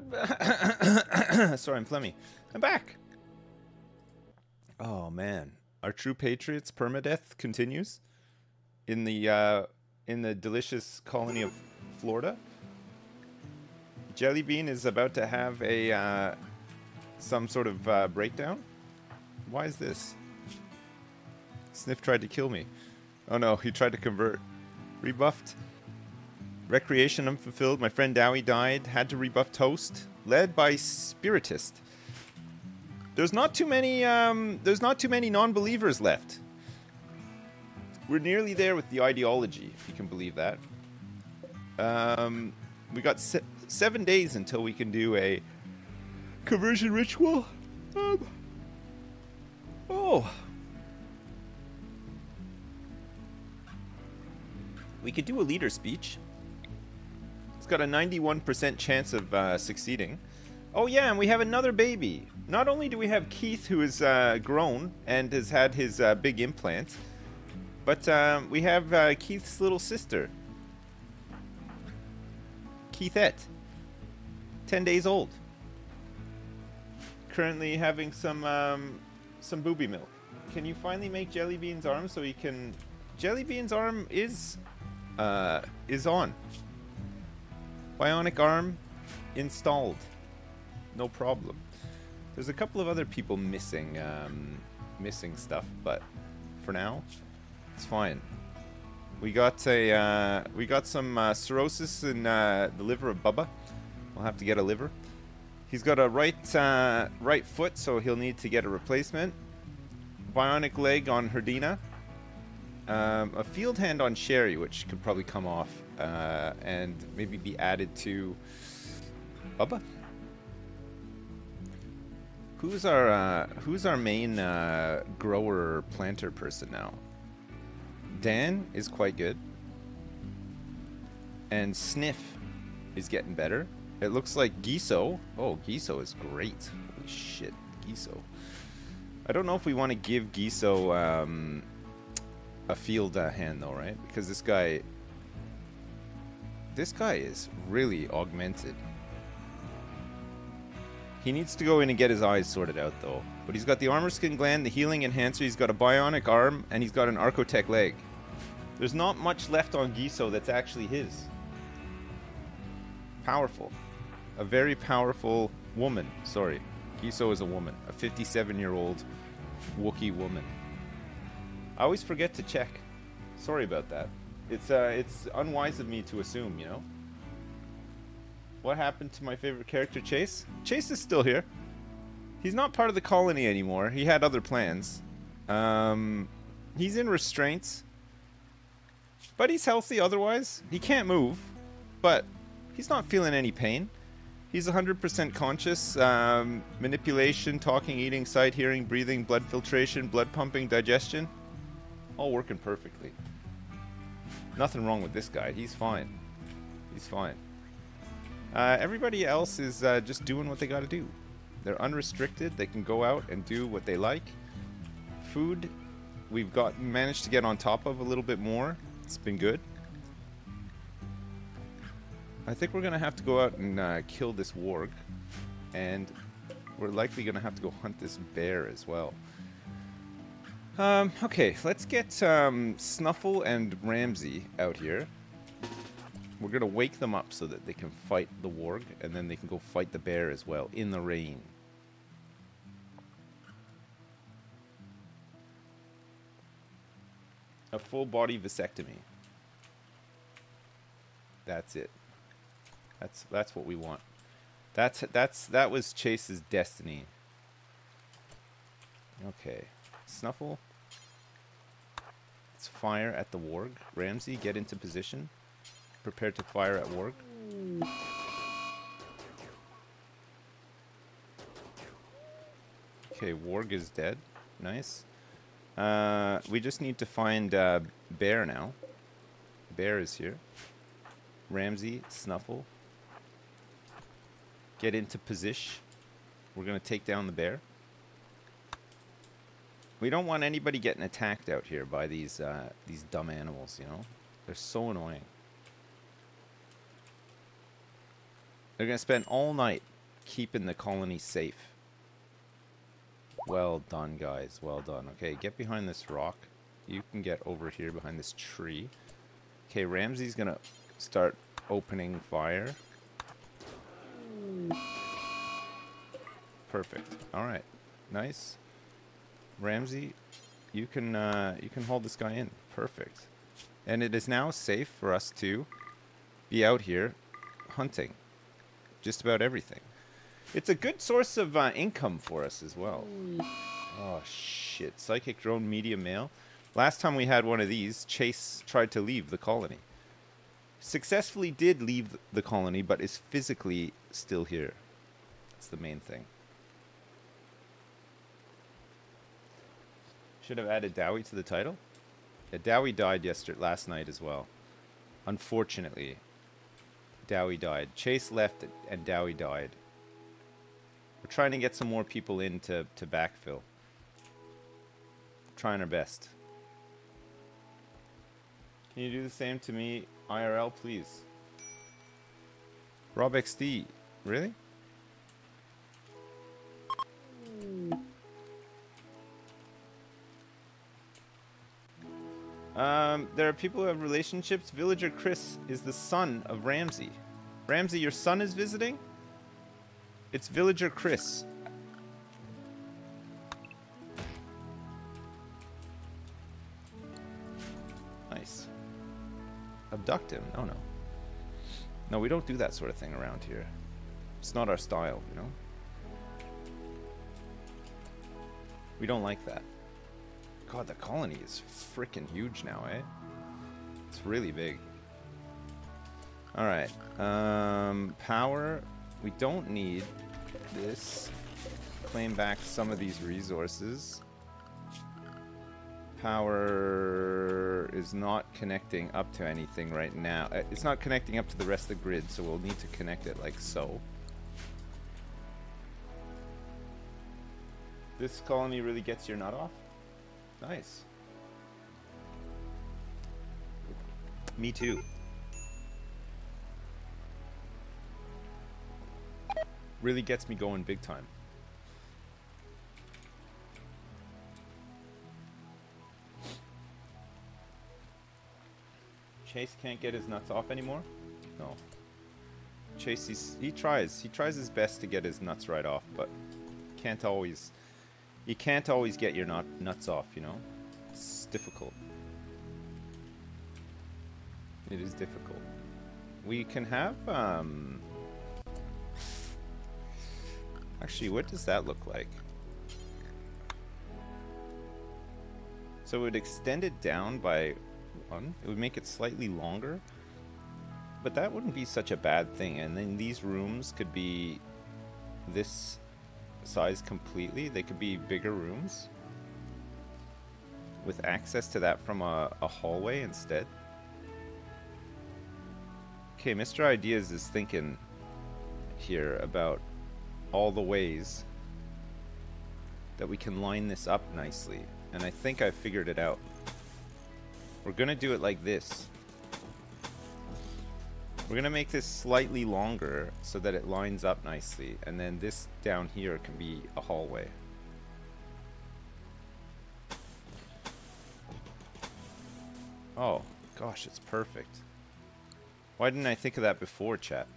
Sorry, I'm phlegmy. I'm back. Oh man, our true patriots permadeath continues in the uh, in the delicious colony of Florida. Jellybean is about to have a uh, some sort of uh, breakdown. Why is this? Sniff tried to kill me. Oh no, he tried to convert. Rebuffed. Recreation unfulfilled. My friend Dowie died. Had to rebuff Toast. Led by Spiritist. There's not too many. Um, there's not too many non-believers left. We're nearly there with the ideology, if you can believe that. Um, we got se- seven days until we can do a conversion ritual. Um, oh. We could do a leader speech. Got a 91% chance of uh, succeeding. Oh yeah, and we have another baby. Not only do we have Keith, who is uh, grown and has had his uh, big implant, but um, we have uh, Keith's little sister, Keithette, 10 days old. Currently having some um, some booby milk. Can you finally make Jellybean's arm so he can? Jellybean's arm is uh, is on. Bionic arm installed. No problem. There's a couple of other people missing um, missing stuff, but for now, it's fine. We got a uh, we got some uh, cirrhosis in uh, the liver of Bubba. We'll have to get a liver. He's got a right uh, right foot, so he'll need to get a replacement. Bionic leg on Herdina. Um, a field hand on Sherry, which could probably come off uh, and maybe be added to Bubba. Who's our uh, Who's our main uh, grower planter person now? Dan is quite good, and Sniff is getting better. It looks like Giso. Oh, Giso is great. Holy shit, Giso. I don't know if we want to give Giso um, a field uh, hand though, right? Because this guy, this guy is really augmented. He needs to go in and get his eyes sorted out though. But he's got the armor skin gland, the healing enhancer, he's got a bionic arm, and he's got an Archotech leg. There's not much left on Giso that's actually his. Powerful. A very powerful woman. Sorry. Giso is a woman. A 57 year old Wookiee woman. I always forget to check. Sorry about that. It's uh, it's unwise of me to assume, you know. What happened to my favorite character, Chase? Chase is still here. He's not part of the colony anymore. He had other plans. Um, he's in restraints, but he's healthy otherwise. He can't move, but he's not feeling any pain. He's 100% conscious. Um, manipulation, talking, eating, sight, hearing, breathing, blood filtration, blood pumping, digestion. All working perfectly. Nothing wrong with this guy. He's fine. He's fine. Uh, everybody else is uh, just doing what they got to do. They're unrestricted. They can go out and do what they like. Food, we've got managed to get on top of a little bit more. It's been good. I think we're gonna have to go out and uh, kill this warg, and we're likely gonna have to go hunt this bear as well. Um, okay, let's get um, Snuffle and Ramsey out here. We're gonna wake them up so that they can fight the warg, and then they can go fight the bear as well in the rain. A full body vasectomy. That's it. That's that's what we want. That's that's that was Chase's destiny. Okay. Snuffle. Let's fire at the warg. Ramsey, get into position. Prepare to fire at warg. Okay, warg is dead. Nice. Uh, we just need to find uh, Bear now. Bear is here. Ramsey, Snuffle. Get into position. We're going to take down the bear. We don't want anybody getting attacked out here by these uh, these dumb animals, you know? They're so annoying. They're going to spend all night keeping the colony safe. Well done, guys. Well done. Okay, get behind this rock. You can get over here behind this tree. Okay, Ramsey's going to start opening fire. Perfect. All right. Nice. Ramsey, you can uh, you can hold this guy in. Perfect. And it is now safe for us to be out here hunting just about everything. It's a good source of uh, income for us as well. Oh shit! Psychic drone media mail. Last time we had one of these, Chase tried to leave the colony. Successfully did leave the colony, but is physically still here. That's the main thing. Should have added Dowie to the title. Yeah, Dowie died yesterday, last night as well. Unfortunately, Dowie died. Chase left and Dowie died. We're trying to get some more people in to, to backfill. Trying our best. Can you do the same to me, IRL, please? Rob XD, really? Um, there are people who have relationships. Villager Chris is the son of Ramsey. Ramsey, your son is visiting? It's Villager Chris. Nice. Abduct him? No, no. No, we don't do that sort of thing around here. It's not our style, you know? We don't like that. God, the colony is freaking huge now, eh? It's really big. Alright. Um, power. We don't need this. Claim back some of these resources. Power is not connecting up to anything right now. Uh, it's not connecting up to the rest of the grid, so we'll need to connect it like so. This colony really gets your nut off? Nice. Me too. Really gets me going big time. Chase can't get his nuts off anymore? No. Chase, he tries. He tries his best to get his nuts right off, but can't always you can't always get your nut nuts off, you know? It's difficult. It is difficult. We can have, um... Actually, what does that look like? So it would extend it down by one. It would make it slightly longer. But that wouldn't be such a bad thing. And then these rooms could be this size completely. They could be bigger rooms with access to that from a, a hallway instead. Okay, Mr. Ideas is thinking here about all the ways that we can line this up nicely. And I think I figured it out. We're going to do it like this. We're going to make this slightly longer so that it lines up nicely. And then this down here can be a hallway. Oh, gosh, it's perfect. Why didn't I think of that before, chat?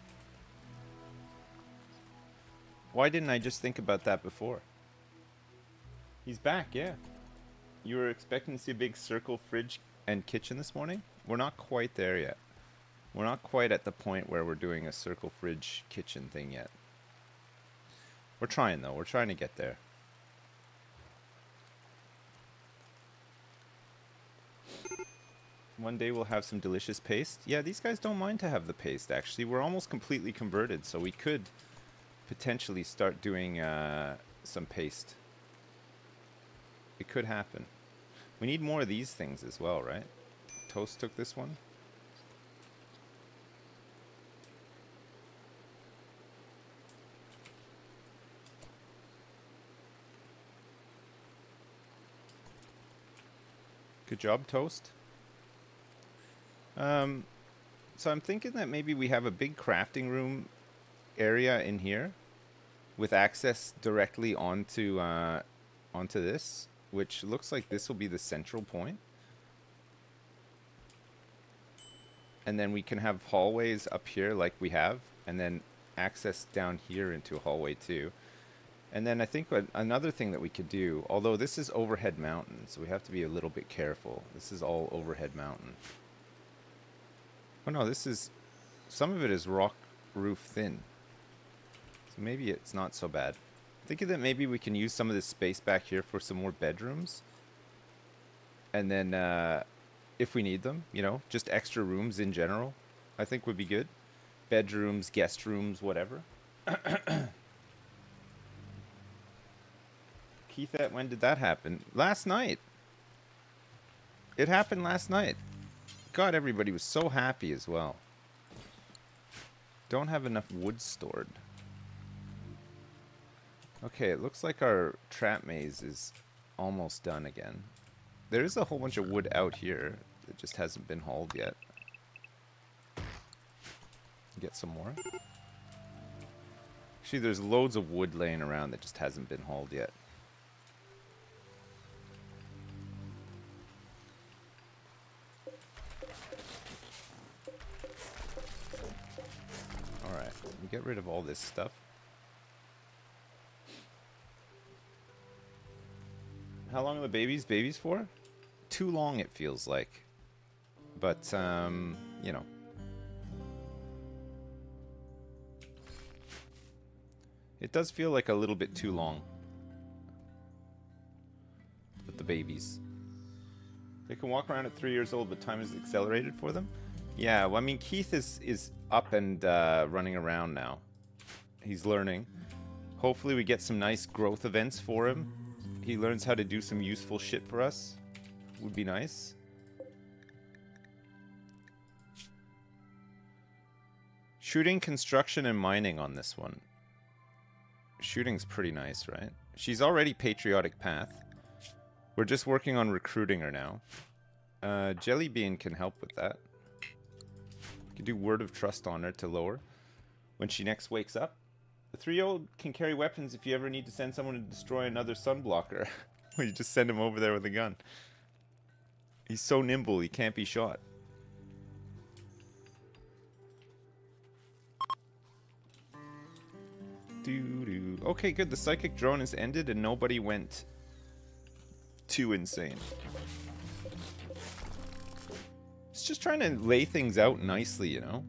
Why didn't I just think about that before? He's back, yeah. You were expecting to see a big circle fridge and kitchen this morning? We're not quite there yet. We're not quite at the point where we're doing a circle fridge kitchen thing yet. We're trying though, we're trying to get there. One day we'll have some delicious paste. Yeah, these guys don't mind to have the paste actually. We're almost completely converted, so we could potentially start doing uh, some paste. It could happen. We need more of these things as well, right? Toast took this one. Good job, Toast. Um, so I'm thinking that maybe we have a big crafting room area in here with access directly onto uh, onto this, which looks like this will be the central point. And then we can have hallways up here like we have, and then access down here into a hallway too. And then I think another thing that we could do, although this is overhead mountain, so we have to be a little bit careful. This is all overhead mountain. Oh no, this is, some of it is rock roof thin. So maybe it's not so bad. Thinking that maybe we can use some of this space back here for some more bedrooms. And then, uh, if we need them, you know, just extra rooms in general, I think would be good. Bedrooms, guest rooms, whatever. Keith, when did that happen? Last night. It happened last night. God, everybody was so happy as well. Don't have enough wood stored. Okay, it looks like our trap maze is almost done again. There is a whole bunch of wood out here. It just hasn't been hauled yet. Get some more. Actually, there's loads of wood laying around that just hasn't been hauled yet. Get rid of all this stuff. How long are the babies babies for? Too long it feels like. But, um, you know. It does feel like a little bit too long. With the babies. They can walk around at three years old, but time is accelerated for them? Yeah, well, I mean, Keith is, is up and uh, running around now. He's learning. Hopefully we get some nice growth events for him. He learns how to do some useful shit for us. Would be nice. Shooting, construction, and mining on this one. Shooting's pretty nice, right? She's already Patriotic Path. We're just working on recruiting her now. Uh, Jellybean can help with that. You can do Word of Trust on her to lower when she next wakes up. The three-year-old can carry weapons if you ever need to send someone to destroy another sunblocker. you just send him over there with a gun. He's so nimble, he can't be shot. Doo -doo. Okay, good. The psychic drone is ended and nobody went too insane. Just trying to lay things out nicely, you know?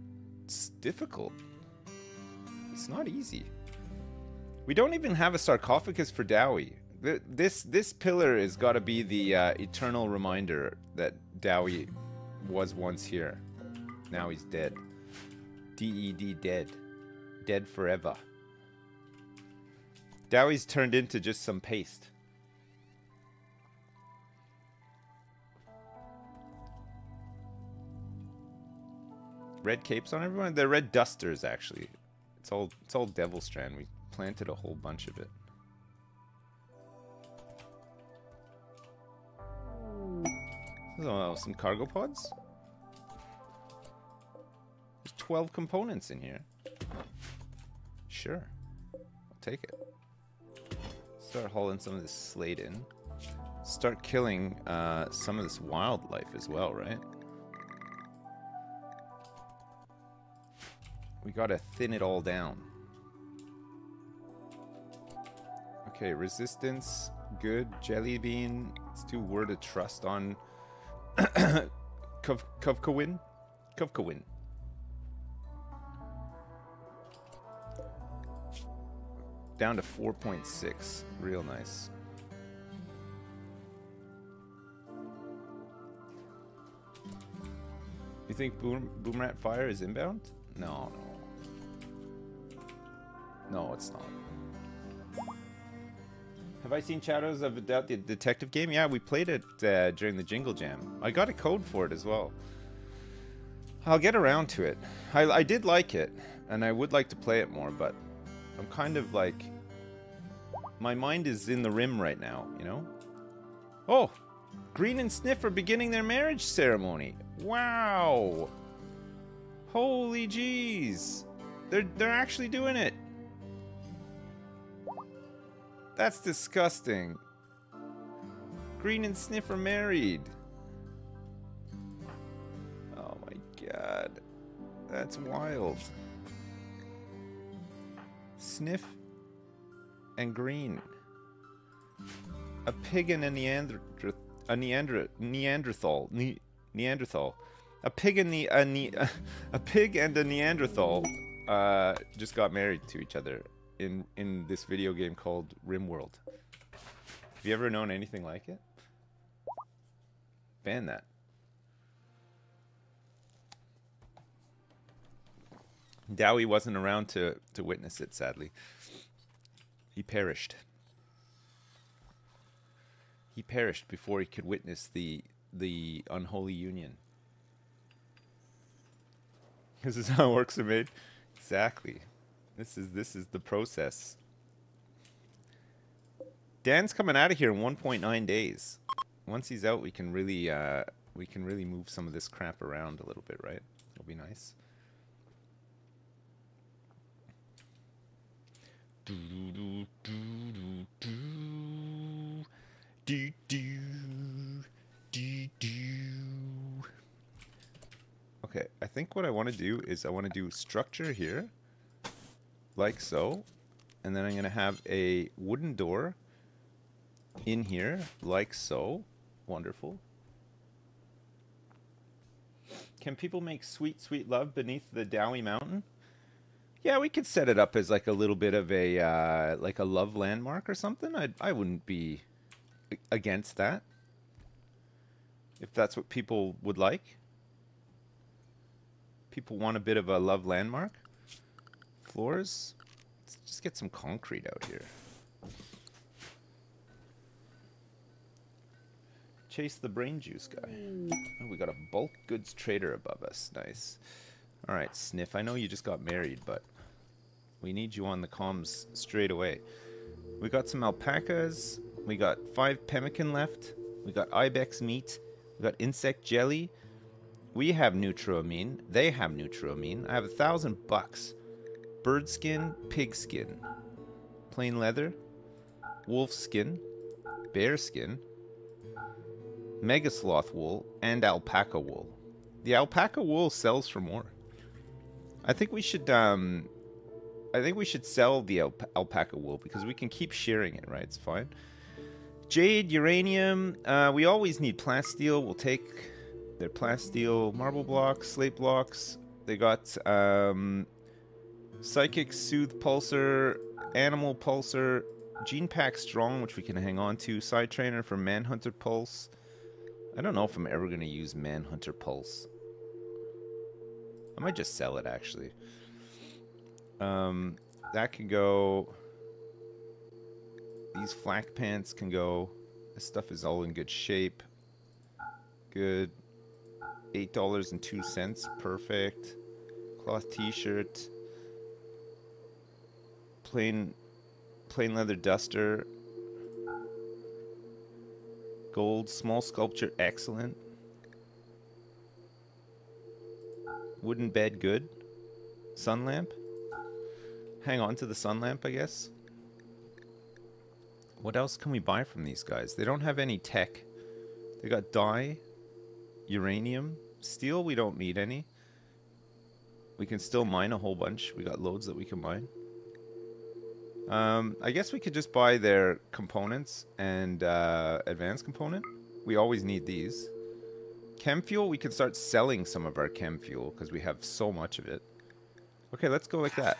It's difficult. It's not easy. We don't even have a sarcophagus for Dowie. This this pillar has got to be the uh, eternal reminder that Dowie was once here. Now he's dead. D-E-D dead. Dead forever. Dowie's turned into just some paste. Red capes on everyone? They're red dusters, actually. It's all it's all Devilstrand. We planted a whole bunch of it. Oh, some cargo pods? There's 12 components in here. Sure. I'll take it. Start hauling some of this slate in. Start killing uh, some of this wildlife as well, right? We gotta thin it all down. Okay, resistance, good. Jelly bean, let's do word of trust on Kov? Kovkawin. Down to 4.6. Real nice. You think Boom Boomrat Fire is inbound? No, no. No, it's not. Have I seen Shadows of a Doubt, the detective game? Yeah, we played it uh, during the Jingle Jam. I got a code for it as well. I'll get around to it. I, I did like it, and I would like to play it more, but I'm kind of like... My mind is in the rim right now, you know? Oh! Green and Sniff are beginning their marriage ceremony. Wow! Holy jeez! They're they're actually doing it. That's disgusting. Green and Sniff are married. Oh my god. That's wild. Sniff and Green. A pig and a Neander a Neander Neanderthal ne Neanderthal. A pig and the a, ne a pig and a Neanderthal uh, just got married to each other in in this video game called RimWorld. Have you ever known anything like it? Ban that. Dowie wasn't around to, to witness it, sadly. He perished. He perished before he could witness the the unholy union. This is how works are made. Exactly. This is this is the process. Dan's coming out of here in 1.9 days. Once he's out, we can really uh, we can really move some of this crap around a little bit, right? It'll be nice. Do do do do do do do do. Okay, I think what I want to do is I want to do structure here like so. And then I'm going to have a wooden door in here, like so. Wonderful. Can people make sweet, sweet love beneath the Dowie Mountain? Yeah, we could set it up as like a little bit of a uh, like a love landmark or something. I I wouldn't be against that if that's what people would like. People want a bit of a love landmark floors. Let's just get some concrete out here. Chase the brain juice guy. Oh, we got a bulk goods trader above us. Nice. All right, Sniff. I know you just got married, but we need you on the comms straight away. We got some alpacas. We got five pemmican left. We got ibex meat. We got insect jelly. We have neutroamine. They have neutroamine. I have a thousand bucks bird skin, pig skin, plain leather, wolf skin, bear skin, mega sloth wool, and alpaca wool. The alpaca wool sells for more. I think we should um I think we should sell the alp alpaca wool because we can keep shearing it, right? It's fine. Jade, uranium, uh, we always need plasteel. We'll take their plasteel marble blocks, slate blocks. They got um, Psychic Soothe Pulser, Animal Pulser, Gene Pack Strong, which we can hang on to, Psytrainer for Manhunter Pulse. I don't know if I'm ever going to use Manhunter Pulse. I might just sell it, actually. Um, that can go... These flak pants can go. This stuff is all in good shape. Good. $8.02. Perfect. Cloth t-shirt plain plain leather duster. Gold small sculpture excellent. Wooden bed good. Sun lamp. Hang on to the sun lamp, I guess. What else can we buy from these guys? They don't have any tech. They got dye, uranium, steel. We don't need any. We can still mine a whole bunch. We got loads that we can mine. Um, I guess we could just buy their components and uh, advanced component. We always need these. Chem fuel, we could start selling some of our chem fuel because we have so much of it. Okay, let's go like that.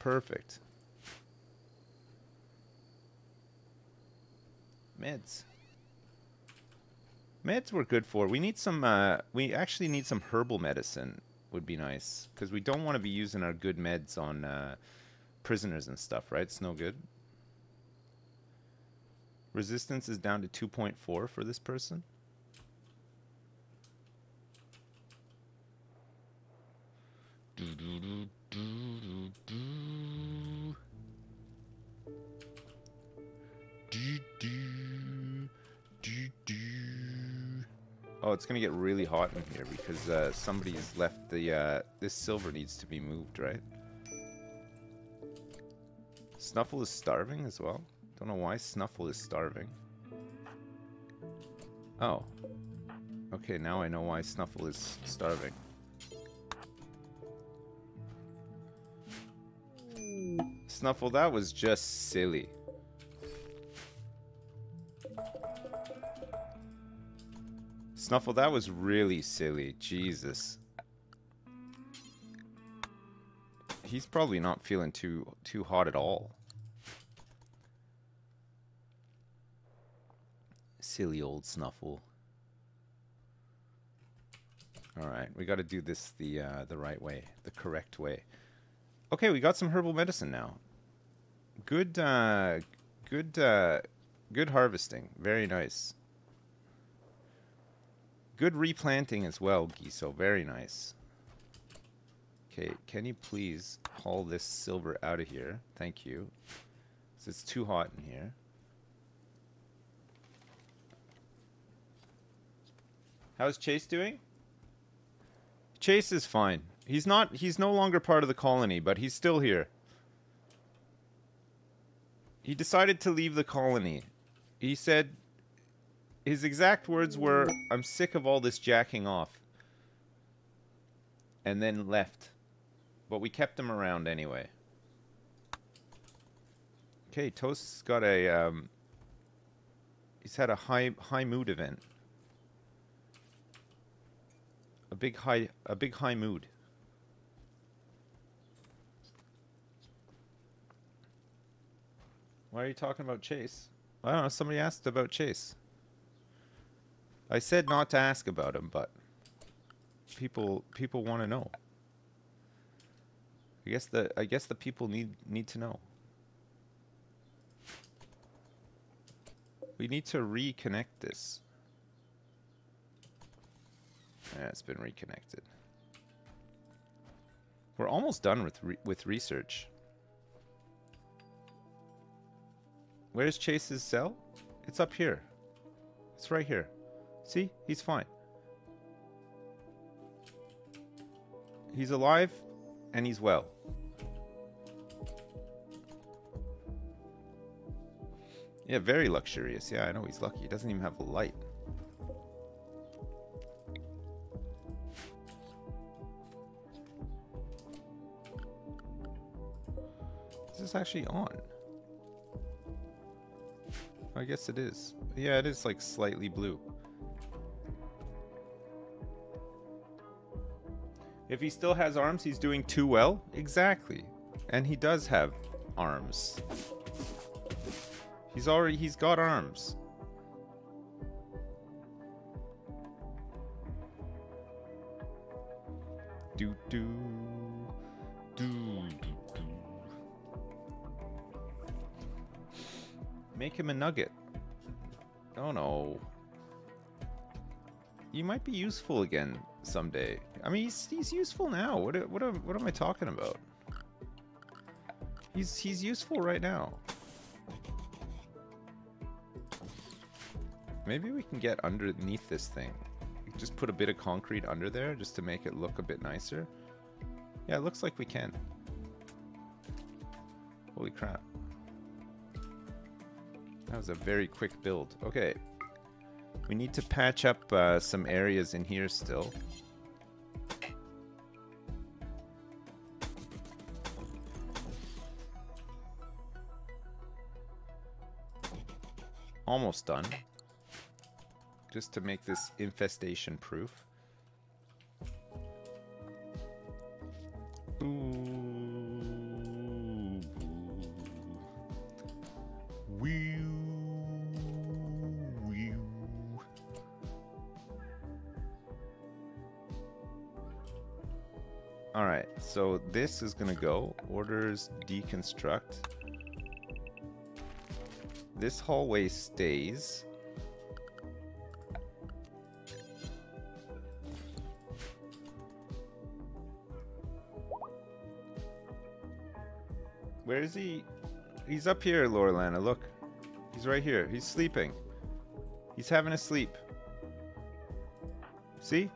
Perfect. Meds. Meds we're good for. We need some, uh, we actually need some herbal medicine would be nice. Because we don't want to be using our good meds on, uh, prisoners and stuff, right? It's no good. Resistance is down to 2.4 for this person. Oh, it's gonna get really hot in here because uh, somebody's left the. Uh, this silver needs to be moved, right? Snuffle is starving as well. Don't know why Snuffle is starving. Oh. Okay, now I know why Snuffle is starving. Snuffle, that was just silly. Snuffle, that was really silly. Jesus. He's probably not feeling too too hot at all. Silly old Snuffle. All right, we got to do this the uh, the right way, the correct way. Okay, we got some herbal medicine now. Good, uh, good, uh, good harvesting. Very nice. Good replanting as well, Giso. Very nice. Okay, can you please haul this silver out of here? Thank you. It's too hot in here. How's Chase doing? Chase is fine. He's not he's no longer part of the colony, but he's still here. He decided to leave the colony. He said his exact words were, I'm sick of all this jacking off. And then left. But we kept them around anyway. Okay, Toast's got a, um, he's had a high, high mood event. A big high, a big high mood. Why are you talking about Chase? I don't know, somebody asked about Chase. I said not to ask about him, but people people want to know. I guess the I guess the people need need to know. We need to reconnect this. Yeah, it's been reconnected. We're almost done with re with research. Where's Chase's cell? It's up here. It's right here. See? He's fine. He's alive and he's well. Yeah, very luxurious. Yeah, I know he's lucky. He doesn't even have a light. Is this actually on? I guess it is. Yeah, it is like slightly blue. If he still has arms, he's doing too well? Exactly. And he does have arms. He's already, he's got arms. Do do do do do. Make him a nugget. Oh no. You might be useful again someday. I mean, he's, he's useful now. What, what, what am I talking about? He's, he's useful right now. Maybe we can get underneath this thing. Just put a bit of concrete under there just to make it look a bit nicer. Yeah, it looks like we can. Holy crap. That was a very quick build. Okay. We need to patch up uh, some areas in here still. Almost done. Just to make this infestation proof. Alright, so this is gonna go. Orders deconstruct. This hallway stays. He? He's up here, Lorelana. Look. He's right here. He's sleeping. He's having a sleep. See?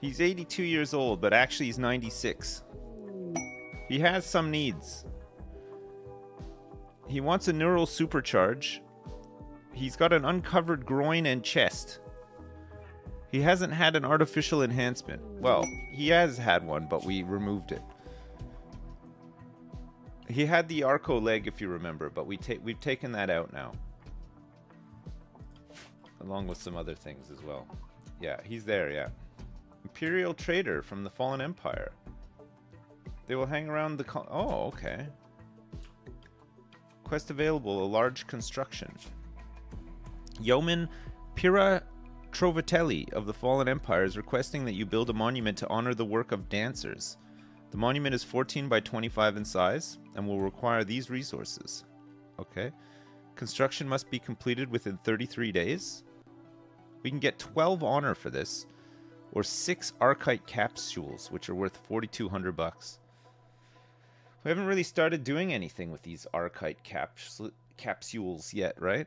He's 82 years old, but actually he's 96. He has some needs. He wants a neural supercharge. He's got an uncovered groin and chest. He hasn't had an artificial enhancement. Well, he has had one, but we removed it. He had the Arco leg, if you remember, but we ta we've taken that out now. Along with some other things as well. Yeah, he's there, yeah. Imperial Trader from the Fallen Empire. They will hang around the... oh, okay. Quest available, a large construction. Yeoman Pira Trovatelli of the Fallen Empire is requesting that you build a monument to honor the work of dancers. The monument is 14 by 25 in size and will require these resources. Okay. Construction must be completed within 33 days. We can get 12 honor for this, or 6 Archite capsules, which are worth 4,200 bucks. We haven't really started doing anything with these Archite capsules yet, right?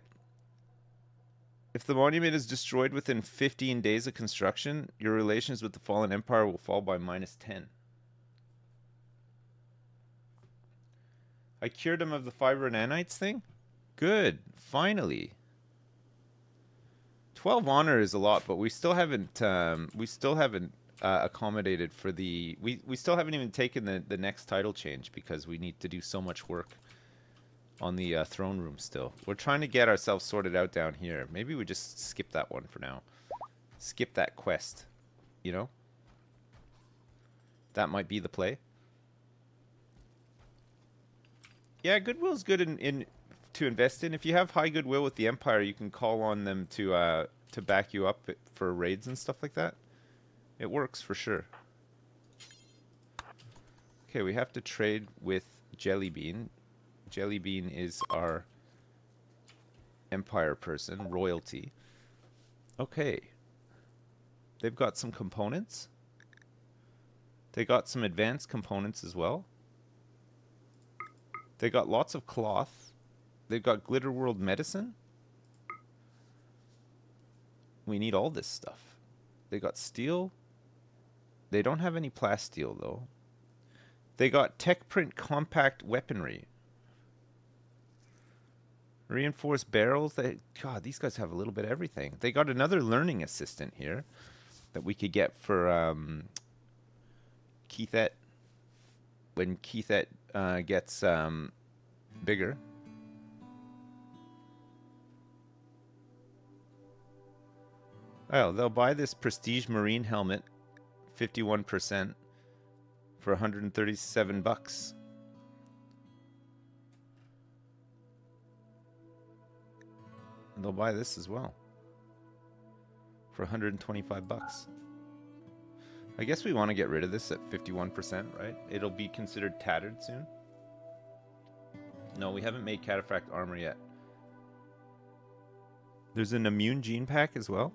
If the monument is destroyed within 15 days of construction, your relations with the fallen empire will fall by minus 10. I cured him of the fiber nanites thing? Good. Finally. 12 honor is a lot, but we still haven't um, we still haven't uh, accommodated for the we, we still haven't even taken the, the next title change because we need to do so much work on the uh, throne room still. We're trying to get ourselves sorted out down here. Maybe we just skip that one for now. Skip that quest, you know? That might be the play. Yeah, goodwill's good in, in to invest in. If you have high goodwill with the Empire, you can call on them to uh, to back you up for raids and stuff like that. It works for sure. Okay, we have to trade with Jellybean. Jellybean is our Empire person, royalty. Okay. They've got some components. They got some advanced components as well. They got lots of cloth. They've got Glitter World medicine. We need all this stuff. They got steel. They don't have any plasteel though. They got tech print compact weaponry. Reinforced barrels. They God, these guys have a little bit of everything. They got another learning assistant here that we could get for um, Keithet when Keithet uh, gets um, bigger. Oh, they'll buy this Prestige Marine helmet, 51%, for 137 bucks. And they'll buy this as well. For 125 bucks. I guess we want to get rid of this at 51%, right? It'll be considered tattered soon. No, we haven't made cataphract armor yet. There's an immune gene pack as well.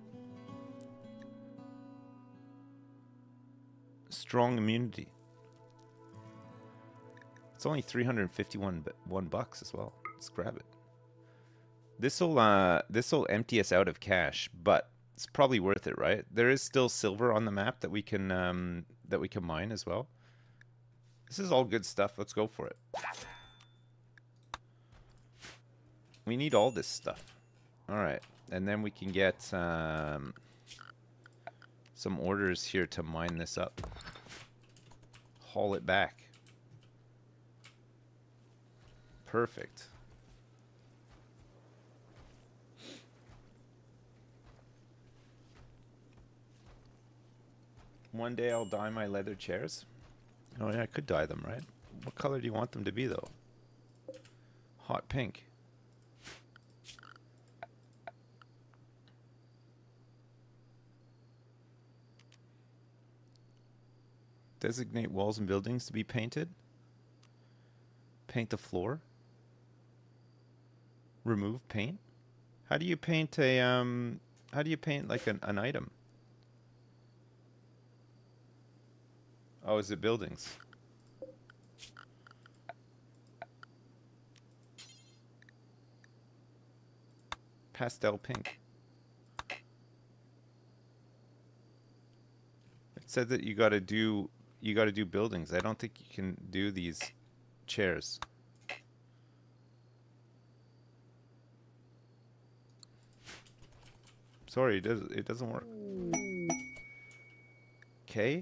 strong immunity. It's only 351 one bucks as well. Let's grab it. This'll uh this'll empty us out of cash, but it's probably worth it, right? There is still silver on the map that we can um that we can mine as well. This is all good stuff. Let's go for it. We need all this stuff. All right. And then we can get um some orders here to mine this up. Haul it back. Perfect. One day I'll dye my leather chairs. Oh yeah, I could dye them, right? What color do you want them to be though? Hot pink. Designate walls and buildings to be painted. Paint the floor. Remove paint. How do you paint a um how do you paint like an, an item? Oh, is it buildings? Pastel pink. It said that you gotta do you gotta do buildings. I don't think you can do these chairs. Sorry, it does it doesn't work. Okay.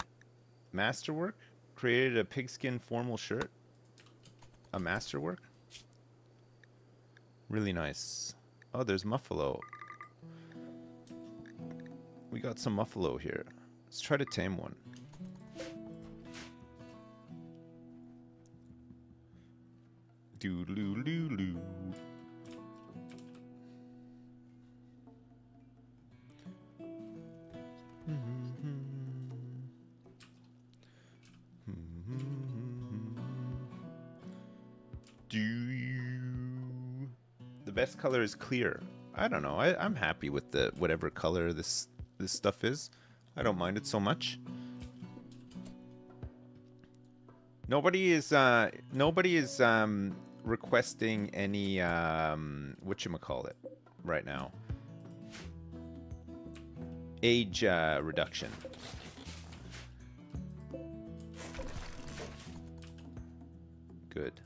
Masterwork. Created a pigskin formal shirt. A masterwork. Really nice. Oh, there's Muffalo. We got some Muffalo here. Let's try to tame one. Doodaloo best color is clear. I don't know. I, I'm happy with the whatever color this this stuff is. I don't mind it so much. Nobody is uh nobody is um requesting any um call it right now. Age uh, reduction. Good.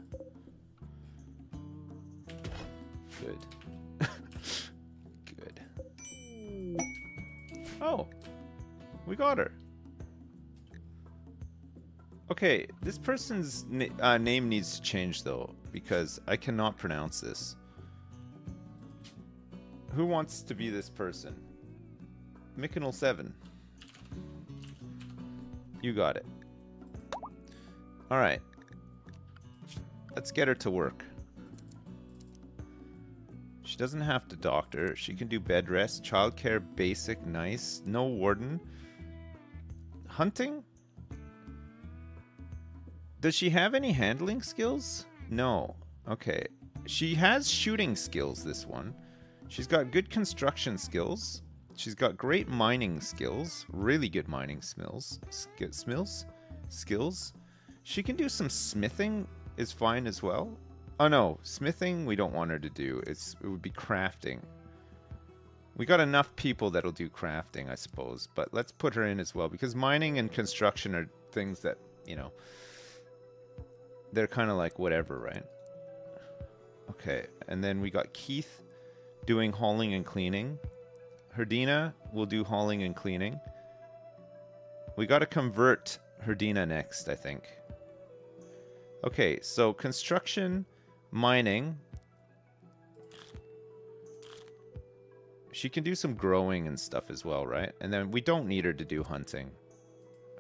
We got her. Okay, this person's na uh, name needs to change though, because I cannot pronounce this. Who wants to be this person? Mikinal 7. You got it. Alright. Let's get her to work. She doesn't have to doctor. She can do bed rest, childcare, basic, nice. No warden. Hunting? Does she have any handling skills? No. Okay. She has shooting skills, this one. She's got good construction skills. She's got great mining skills. Really good mining skills. Sk skills? Skills. She can do some smithing is fine as well. Oh no, smithing we don't want her to do. It's it would be crafting. We got enough people that'll do crafting, I suppose, but let's put her in as well because mining and construction are things that, you know, they're kind of like whatever, right? Okay, and then we got Keith doing hauling and cleaning. Herdina will do hauling and cleaning. We got to convert Herdina next, I think. Okay, so construction mining. She can do some growing and stuff as well, right? And then we don't need her to do hunting.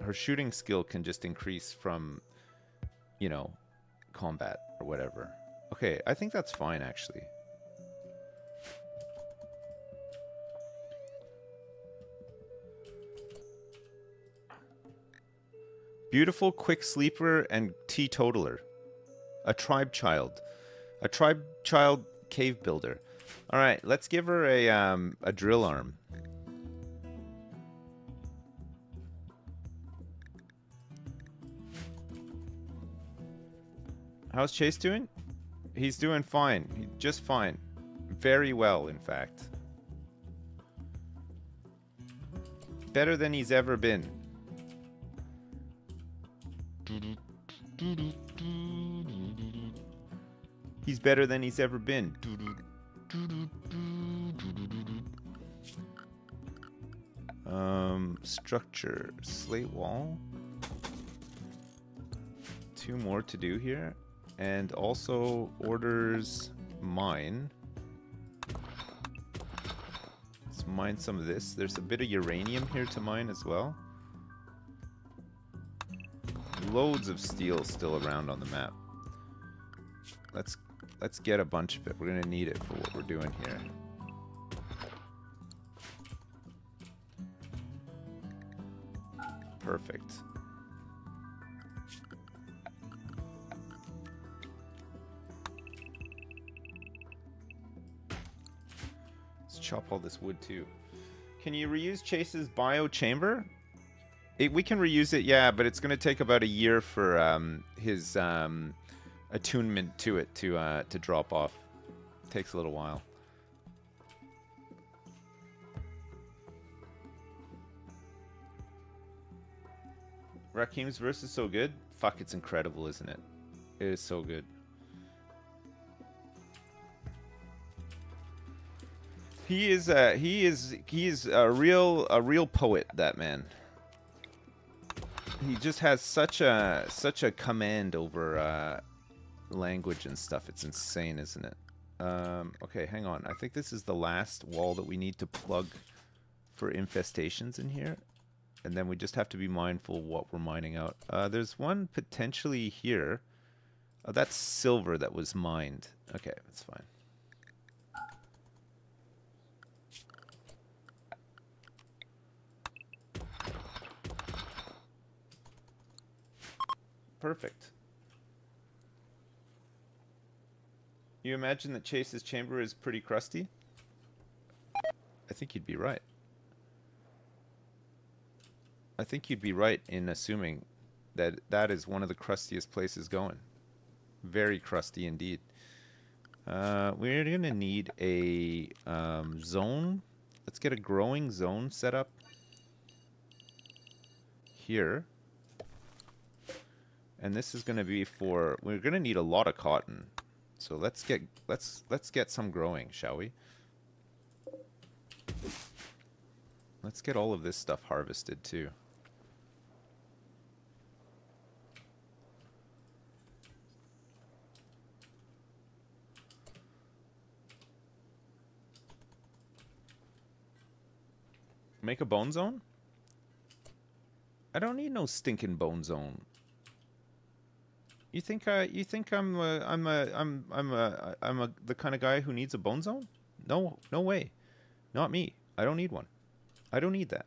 Her shooting skill can just increase from, you know, combat or whatever. Okay, I think that's fine, actually. Beautiful, quick sleeper, and teetotaler a tribe child, a tribe child cave builder. All right, let's give her a um, a drill arm. How's Chase doing? He's doing fine. Just fine. Very well, in fact. Better than he's ever been. He's better than he's ever been. Um, structure, slate wall. Two more to do here. And also orders mine. Let's mine some of this. There's a bit of uranium here to mine as well. Loads of steel still around on the map. Let's let's get a bunch of it. We're gonna need it for what we're doing here. Perfect. Let's chop all this wood too. Can you reuse Chase's bio chamber? It, we can reuse it, yeah, but it's going to take about a year for um, his um, attunement to it to uh, to drop off. Takes a little while. Rakim's verse is so good. Fuck, it's incredible, isn't it? It is so good. He is a he is he is a real a real poet. That man. He just has such a such a command over uh, language and stuff. It's insane, isn't it? Um, okay, hang on. I think this is the last wall that we need to plug for infestations in here. And then we just have to be mindful what we're mining out. Uh, there's one potentially here. Oh, that's silver that was mined. Okay, that's fine. Perfect. You imagine that Chase's chamber is pretty crusty? I think you'd be right. I think you'd be right in assuming that that is one of the crustiest places going. Very crusty indeed. Uh, we're going to need a um, zone. Let's get a growing zone set up here. And this is going to be for we're going to need a lot of cotton. So let's get let's let's get some growing, shall we? Let's get all of this stuff harvested too. Make a bone zone? I don't need no stinking bone zone. You think I? You think I'm? A, I'm a. I'm. I'm a. I'm a. The kind of guy who needs a bone zone? No. No way. Not me. I don't need one. I don't need that.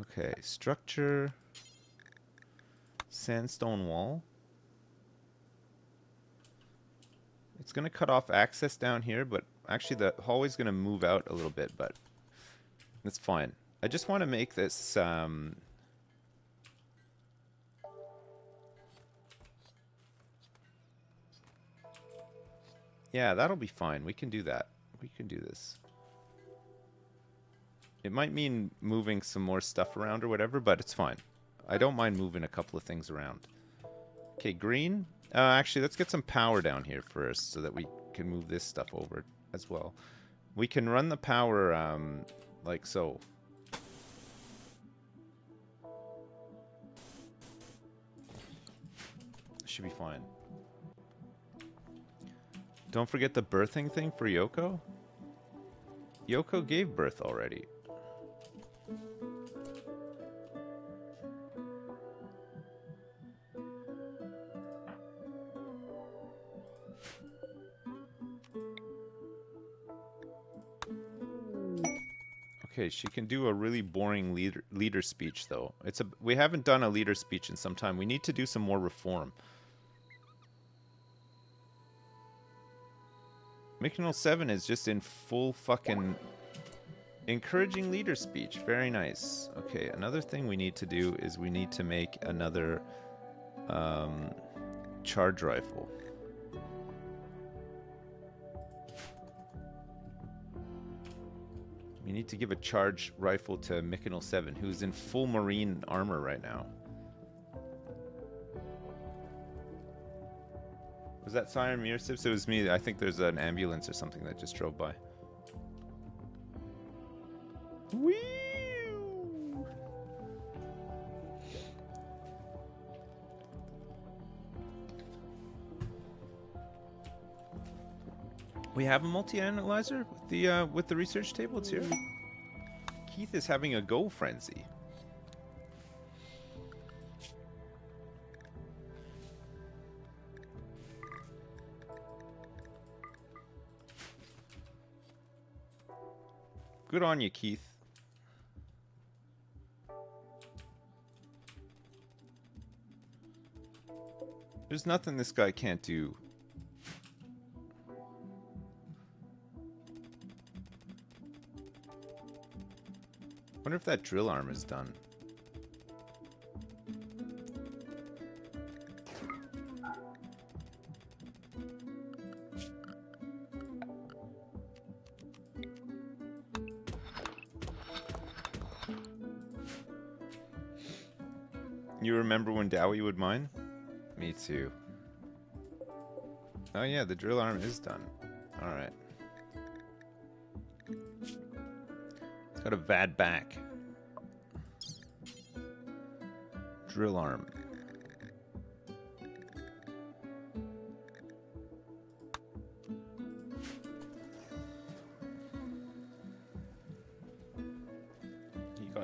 Okay. Structure. Sandstone wall. It's gonna cut off access down here, but Actually, the hallway's going to move out a little bit, but that's fine. I just want to make this... Um, yeah, that'll be fine. We can do that. We can do this. It might mean moving some more stuff around or whatever, but it's fine. I don't mind moving a couple of things around. Okay, green. Uh, actually, let's get some power down here first so that we can move this stuff over as well. We can run the power um, like so. Should be fine. Don't forget the birthing thing for Yoko. Yoko gave birth already. Okay, she can do a really boring leader leader speech though. It's a we haven't done a leader speech in some time. We need to do some more reform. Mykonal 7 is just in full fucking encouraging leader speech. Very nice. Okay, another thing we need to do is we need to make another um, charge rifle. We need to give a charge rifle to Mykonal 7, who's in full marine armor right now. Was that Siren Mirsips? It was me. I think there's an ambulance or something that just drove by. Whee! We have a multi-analyzer with the uh, with the research table. It's here. Keith is having a go frenzy. Good on you, Keith. There's nothing this guy can't do. wonder if that drill arm is done. when you would mine? Me too. Oh yeah, the drill arm is done. Alright. It's got a bad back. Drill arm.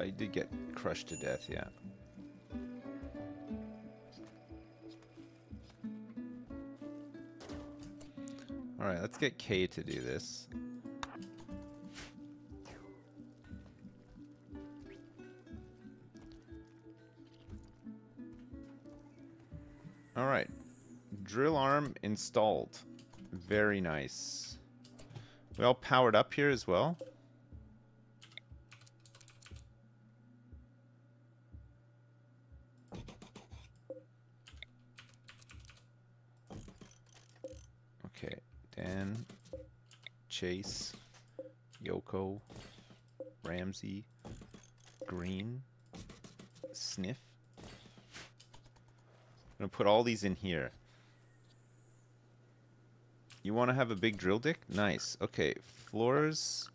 He did get crushed to death, yeah. Let's get K to do this. Alright. Drill arm installed. Very nice. We all powered up here as well. Okay, Dan, Chase, Yoko, Green, Sniff. I'm gonna put all these in here. You want to have a big drill dick? Nice. Okay, floors.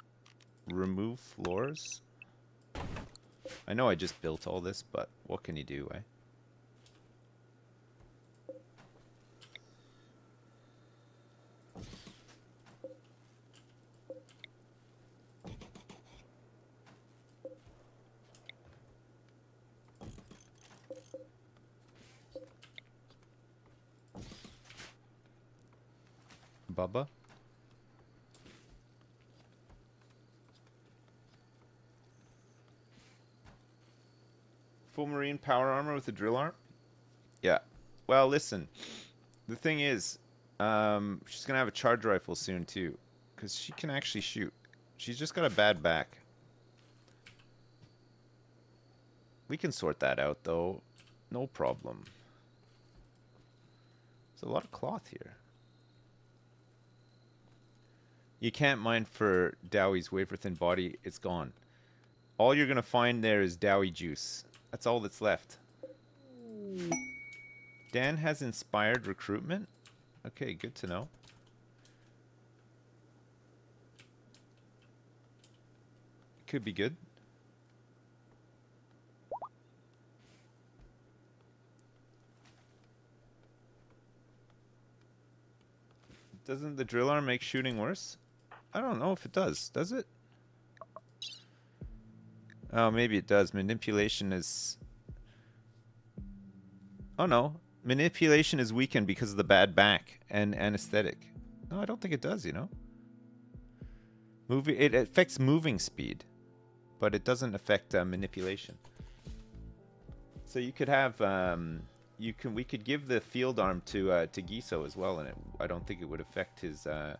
Remove floors. I know I just built all this, but what can you do, eh? Bubba? Full marine power armor with a drill arm? Yeah. Well, listen. The thing is, um, she's gonna have a charge rifle soon too, because she can actually shoot. She's just got a bad back. We can sort that out though. No problem. There's a lot of cloth here. You can't mine for Dowie's wafer thin body. It's gone. All you're gonna find there is Dowie juice. That's all that's left. Dan has inspired recruitment. Okay, good to know. Could be good. Doesn't the drill arm make shooting worse? I don't know if it does. Does it? Oh, maybe it does. Manipulation is... Oh, no. Manipulation is weakened because of the bad back and anesthetic. No, I don't think it does, you know? Moving, it affects moving speed, but it doesn't affect uh, manipulation. So you could have, um, you can, we could give the field arm to uh, to Giso as well, and it, I don't think it would affect his, uh,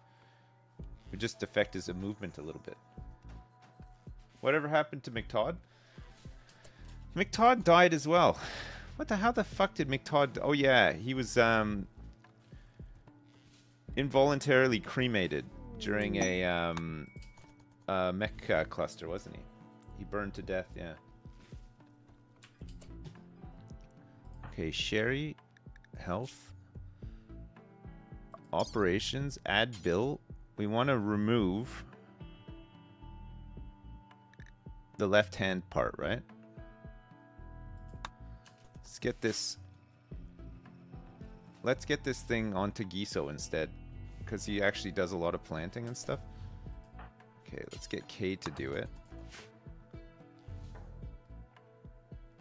it would just affect his movement a little bit. Whatever happened to McTodd? McTodd died as well. What the how the fuck did McTodd? Oh yeah, he was um involuntarily cremated during a um uh, mech uh, cluster, wasn't he? He burned to death. Yeah. Okay, Sherry, health, operations, add bill. We want to remove the left hand part, right? Let's get this. Let's get this thing onto Giso instead. Because he actually does a lot of planting and stuff. Okay, let's get K to do it.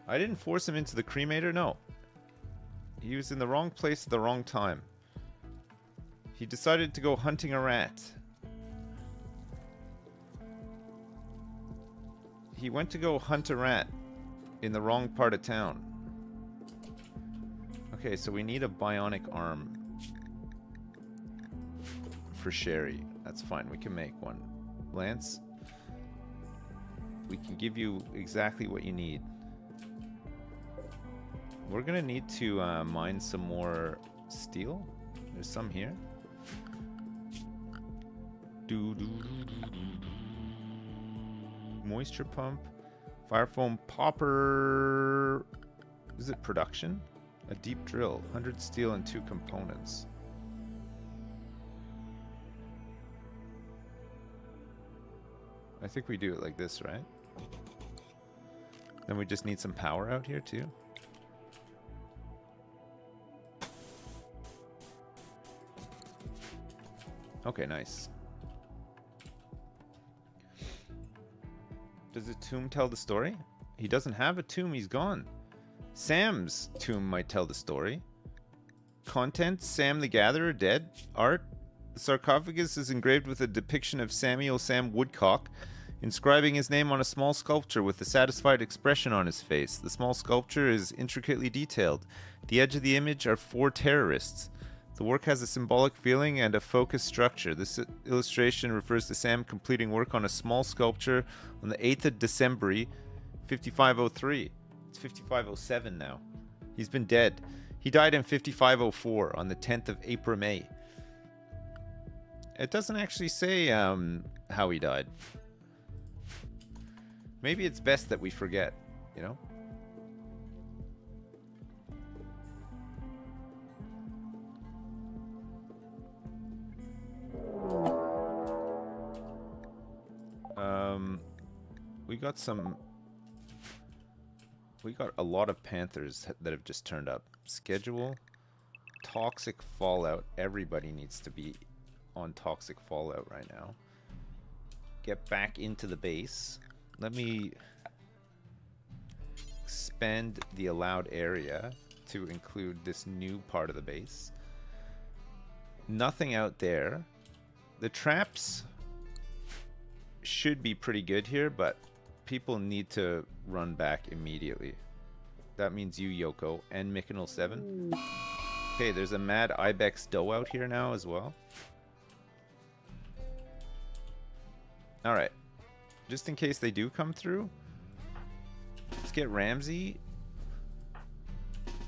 I didn't force him into the cremator, no. He was in the wrong place at the wrong time. He decided to go hunting a rat. He went to go hunt a rat in the wrong part of town. Okay, so we need a bionic arm for Sherry. That's fine, we can make one. Lance, we can give you exactly what you need. We're gonna need to uh, mine some more steel. There's some here. Do, do, do, Moisture pump. Fire foam popper. Is it production? A deep drill. 100 steel and two components. I think we do it like this, right? Then we just need some power out here too. Okay, nice. Does the tomb tell the story? He doesn't have a tomb, he's gone. Sam's tomb might tell the story. Content Sam the Gatherer dead. Art The sarcophagus is engraved with a depiction of Samuel Sam Woodcock, inscribing his name on a small sculpture with a satisfied expression on his face. The small sculpture is intricately detailed. The edge of the image are four terrorists. The work has a symbolic feeling and a focused structure. This illustration refers to Sam completing work on a small sculpture on the 8th of December, 5503. It's 5507 now. He's been dead. He died in 5504 on the 10th of April, May. It doesn't actually say um, how he died. Maybe it's best that we forget, you know? Um, we got some. We got a lot of panthers that have just turned up. Schedule, toxic fallout. Everybody needs to be on toxic fallout right now. Get back into the base. Let me expand the allowed area to include this new part of the base. Nothing out there. The traps should be pretty good here, but people need to run back immediately. That means you, Yoko, and Mykonal 7. Okay, there's a mad Ibex doe out here now as well. Alright. Just in case they do come through, let's get Ramsey,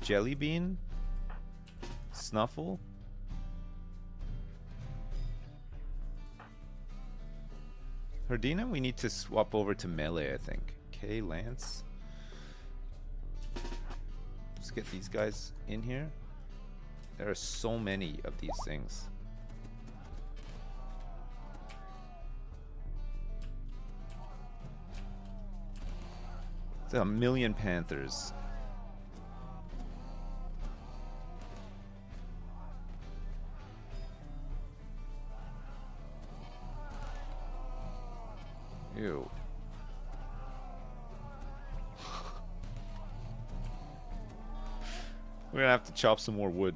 Jellybean, Snuffle, Herdina, we need to swap over to melee, I think. Okay, Lance. Let's get these guys in here. There are so many of these things. It's a million panthers. Ew. We're gonna have to chop some more wood.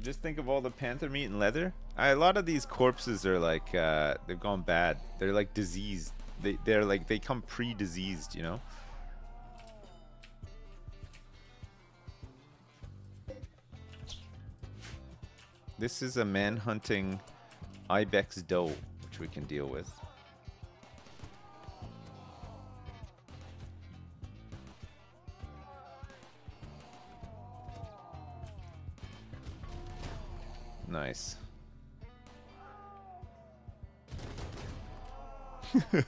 Just think of all the panther meat and leather. I, a lot of these corpses are like, uh, they've gone bad. They're like diseased. They, they're like, they come pre-diseased, you know? This is a man-hunting ibex doe, which we can deal with. Nice.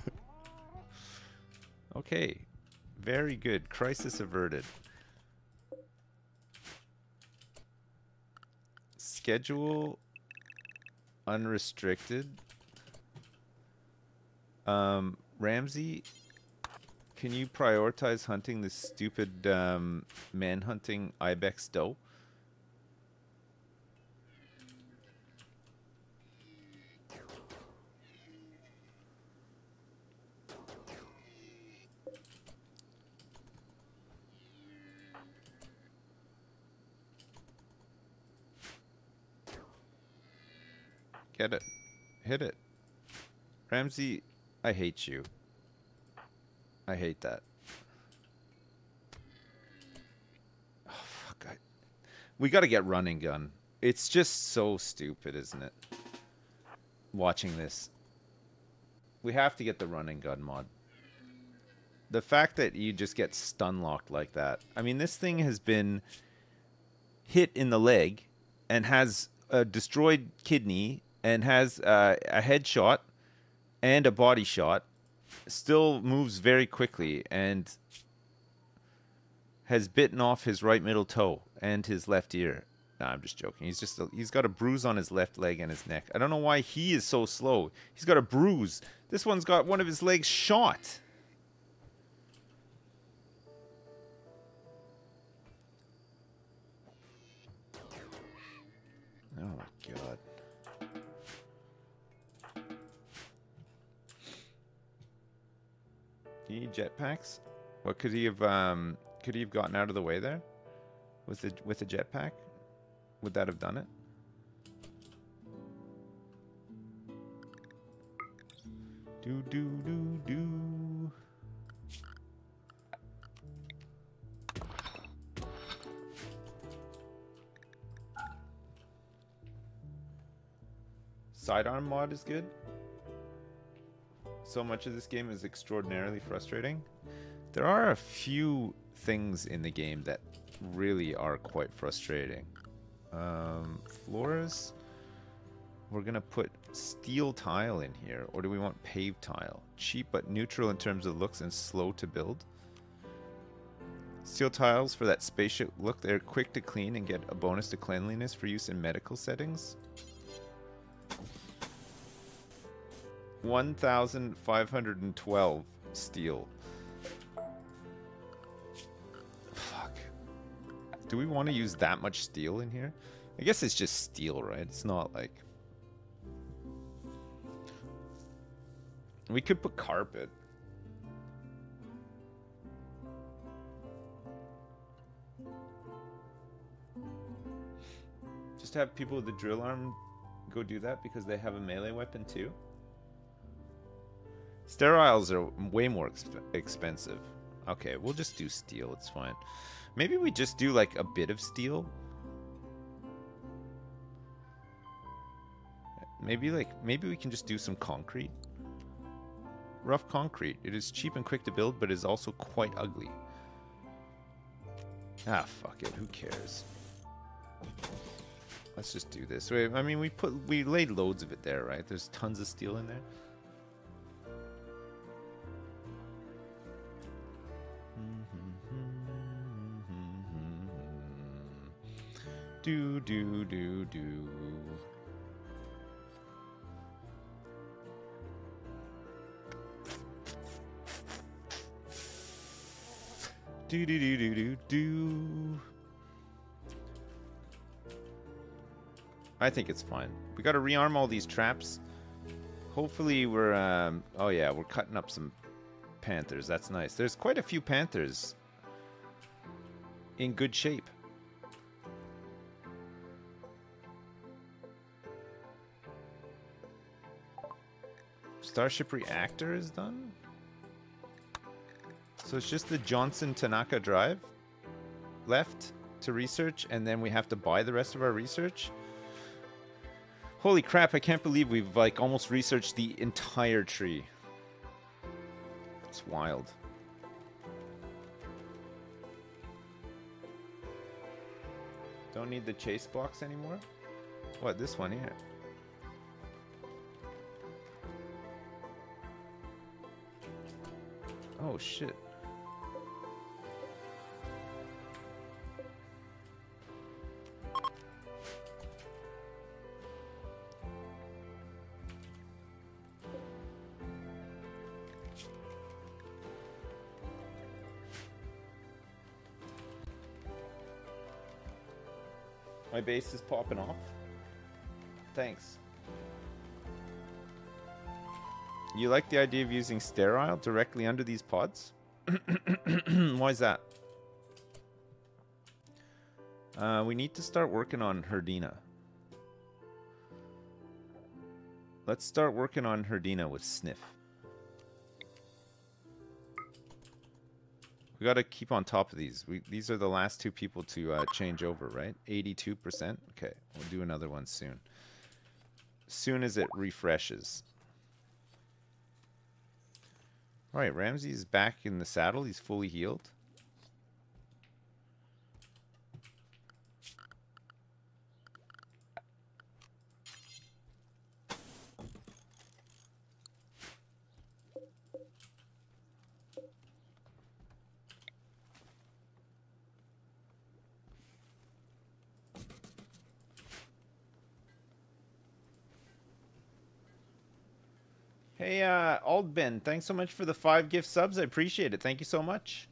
okay. Very good. Crisis averted. Schedule unrestricted. Um, Ramsey, can you prioritize hunting this stupid um, man-hunting ibex doe? Get it. Hit it. Ramsey, I hate you. I hate that. Oh, fuck. I, we gotta get running gun. It's just so stupid, isn't it? Watching this. We have to get the running gun mod. The fact that you just get stun locked like that. I mean, this thing has been hit in the leg and has a destroyed kidney and has uh, a headshot and a body shot. Still moves very quickly and has bitten off his right middle toe and his left ear. Nah, I'm just joking. He's just a, he's got a bruise on his left leg and his neck. I don't know why he is so slow. He's got a bruise. This one's got one of his legs shot. Oh my god. Do you need jetpacks? What could he have um could he have gotten out of the way there? With the with a jetpack? Would that have done it? Do do do do. Sidearm mod is good. So much of this game is extraordinarily frustrating. There are a few things in the game that really are quite frustrating. Um, floors. We're gonna put steel tile in here, or do we want paved tile? Cheap but neutral in terms of looks and slow to build. Steel tiles for that spaceship look. They're quick to clean and get a bonus to cleanliness for use in medical settings. 1,512 steel. Fuck. Do we want to use that much steel in here? I guess it's just steel, right? It's not like... We could put carpet. Just have people with the drill arm go do that because they have a melee weapon too? Steriles are way more exp expensive. Okay, we'll just do steel. It's fine. Maybe we just do like a bit of steel. Maybe like maybe we can just do some concrete. Rough concrete. It is cheap and quick to build, but is also quite ugly. Ah, fuck it. Who cares? Let's just do this. Wait, I mean, we put we laid loads of it there, right? There's tons of steel in there. Do, do, do, do. Do, do, do, do, do, do. I think it's fine. We gotta rearm all these traps. Hopefully we're, um, oh yeah, we're cutting up some panthers. That's nice. There's quite a few panthers in good shape. Starship Reactor is done? So it's just the Johnson Tanaka drive left to research, and then we have to buy the rest of our research? Holy crap, I can't believe we've like almost researched the entire tree. It's wild. Don't need the chase box anymore? What, this one here? Oh shit. My base is popping off. Thanks. You like the idea of using sterile directly under these pods? Why is that? Uh, we need to start working on Herdina. Let's start working on Herdina with Sniff. We got to keep on top of these. We, these are the last two people to uh, change over, right? 82%? Okay, we'll do another one soon. Soon as it refreshes. All right, Ramsey's back in the saddle. He's fully healed. Hey, uh, thanks so much for the five gift subs. I appreciate it. Thank you so much.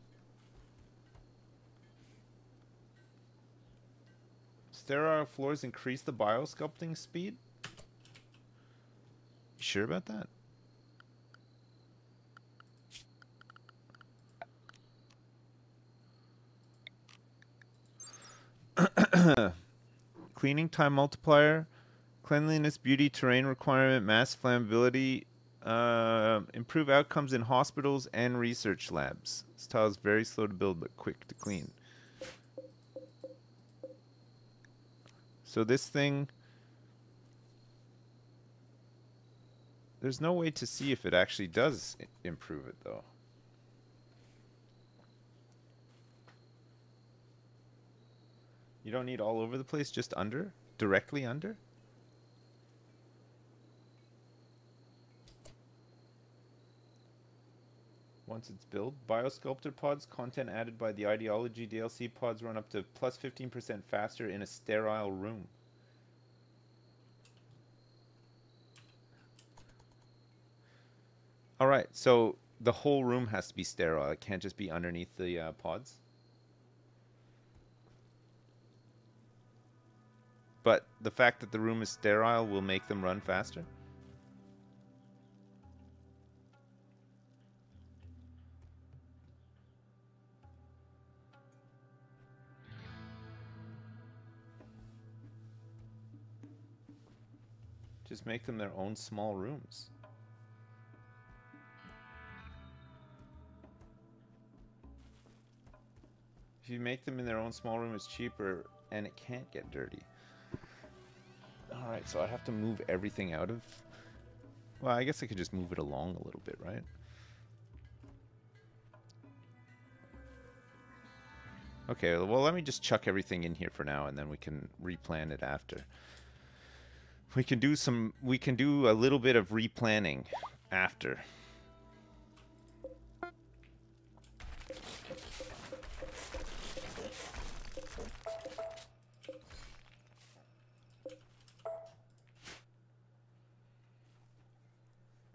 Sterile floors increase the biosculpting speed? You sure about that? Cleaning time multiplier, cleanliness, beauty, terrain requirement, mass flammability, uh, improve outcomes in hospitals and research labs. This tile is very slow to build but quick to clean. So this thing, there's no way to see if it actually does improve it though. You don't need all over the place, just under? Directly under? Once it's built, Biosculptor pods, content added by the Ideology DLC pods run up to plus 15% faster in a sterile room. Alright, so the whole room has to be sterile. It can't just be underneath the uh, pods. But the fact that the room is sterile will make them run faster? Just make them their own small rooms. If you make them in their own small room, it's cheaper and it can't get dirty. Alright, so I have to move everything out of... Well, I guess I could just move it along a little bit, right? Okay, well, let me just chuck everything in here for now, and then we can replan it after. We can do some... We can do a little bit of replanning after.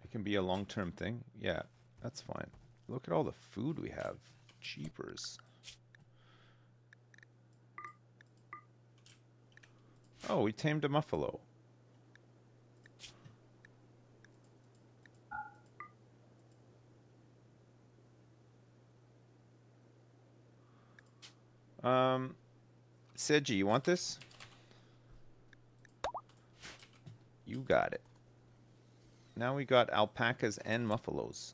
It can be a long-term thing. Yeah, that's fine. Look at all the food we have. Cheapers. Oh, we tamed a muffalo. Um, Seji, you want this? You got it. Now we got alpacas and muffalos.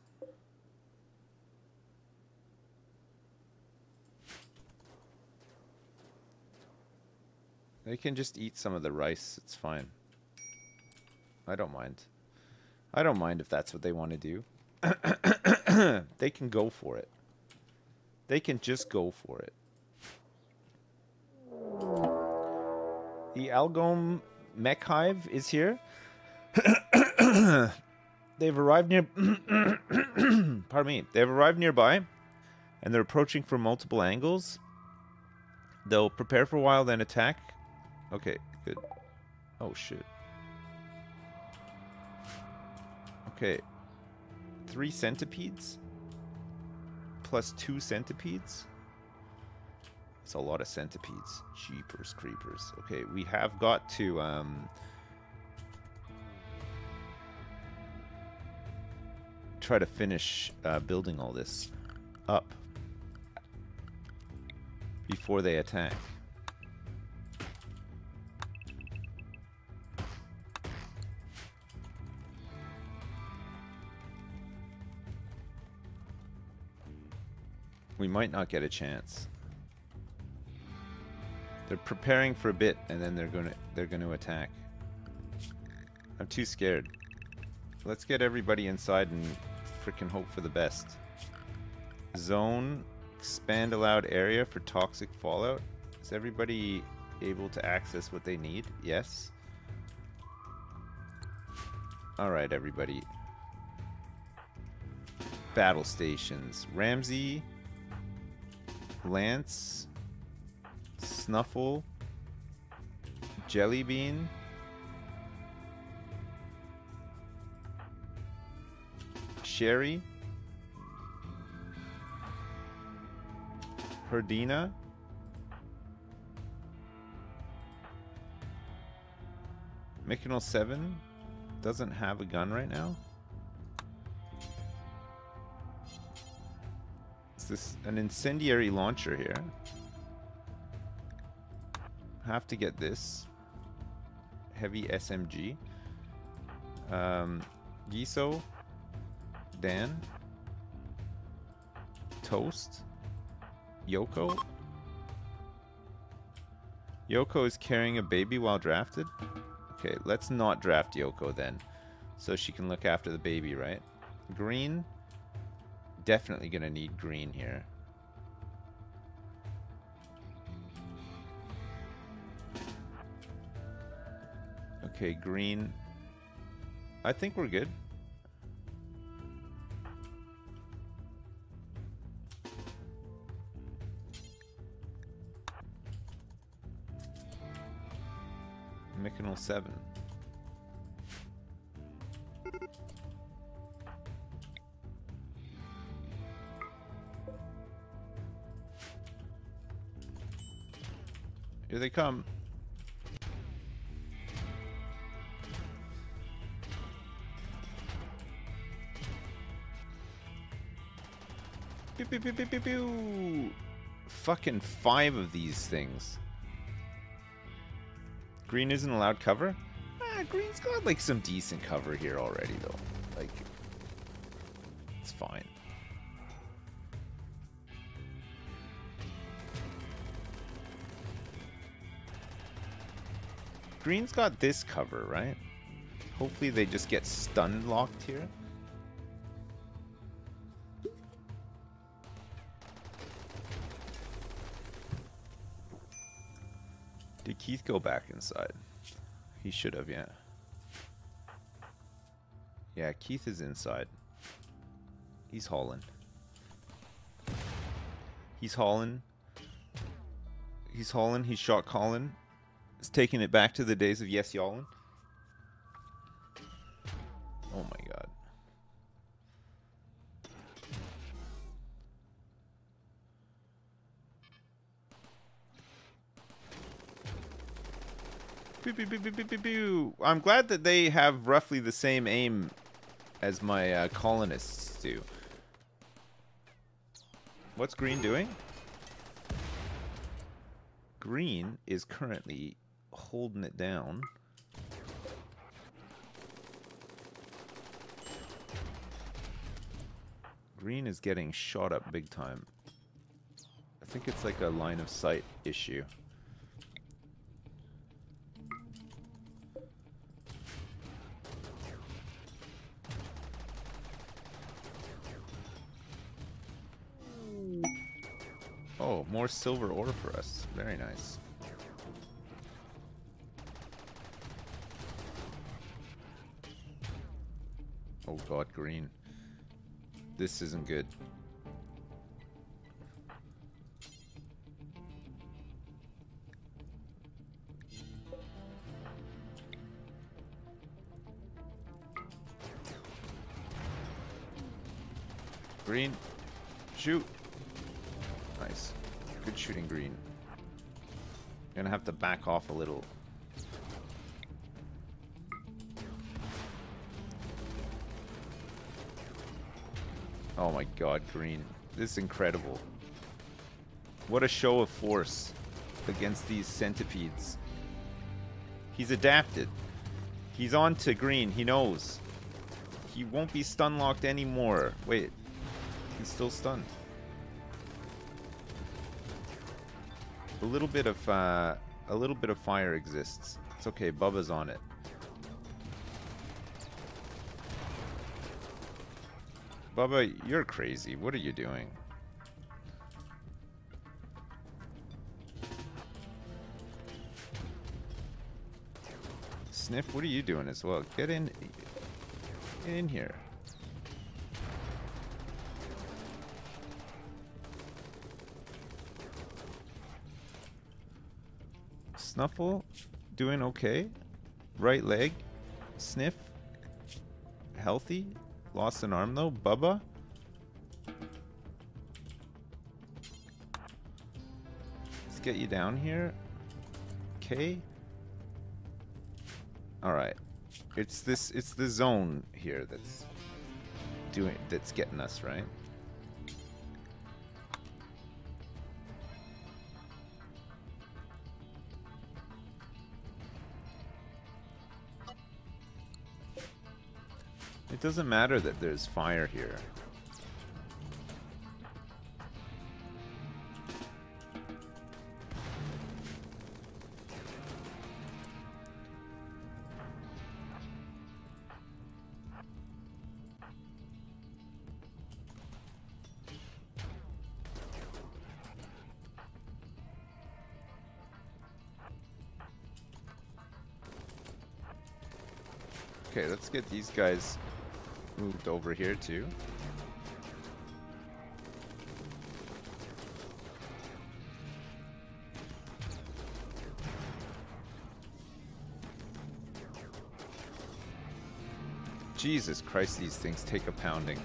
They can just eat some of the rice. It's fine. I don't mind. I don't mind if that's what they want to do. they can go for it. They can just go for it. The Algom Mech Hive is here. they've arrived near. pardon me. They've arrived nearby, and they're approaching from multiple angles. They'll prepare for a while, then attack. Okay, good. Oh shit. Okay. Three centipedes? Plus two centipedes? It's a lot of centipedes. Jeepers creepers. Okay, we have got to um try to finish uh, building all this up before they attack. We might not get a chance. They're preparing for a bit and then they're gonna they're gonna attack. I'm too scared. Let's get everybody inside and freaking hope for the best. Zone, expand allowed area for toxic fallout. Is everybody able to access what they need? Yes. Alright, everybody. Battle stations. Ramsey, Lance, Snuffle, Jellybean, Sherry. Herdina. Mykonal 7 doesn't have a gun right now. Is this an incendiary launcher here? Have to get this. Heavy SMG. Um, Giso. Dan. Toast. Yoko. Yoko is carrying a baby while drafted? Okay, let's not draft Yoko then. So she can look after the baby, right? Green. Definitely gonna need green here. Okay, green. I think we're good. Mykonal 7. Here they come. Pew, pew, pew. Fucking five of these things. Green isn't allowed cover? Ah, green's got like some decent cover here already though. Like, it's fine. Green's got this cover, right? Hopefully they just get stun locked here. Keith go back inside? He should have, yeah. Yeah, Keith is inside. He's hauling. He's hauling. He's hauling. He's shot calling. He's taking it back to the days of Yes Y'allin. Oh my god. Pew, pew, pew, pew, pew, pew, pew. I'm glad that they have roughly the same aim as my uh, colonists do. What's green doing? Green is currently holding it down. Green is getting shot up big time. I think it's like a line of sight issue. Oh, more silver ore for us. Very nice. Oh god, green. This isn't good. Green, shoot. Shooting green. Gonna have to back off a little. Oh my god, green. This is incredible. What a show of force against these centipedes. He's adapted. He's on to green. He knows. He won't be stun locked anymore. Wait. He's still stunned. A little bit of uh, a little bit of fire exists. It's okay. Bubba's on it. Bubba, you're crazy. What are you doing? Sniff, what are you doing as well? Get in, get in here. Snuffle, doing okay. Right leg, sniff, healthy. Lost an arm though? Bubba? Let's get you down here. Okay. Alright. It's this it's the zone here that's doing that's getting us, right? It doesn't matter that there's fire here. Okay, let's get these guys moved over here too. Jesus Christ, these things take a pounding.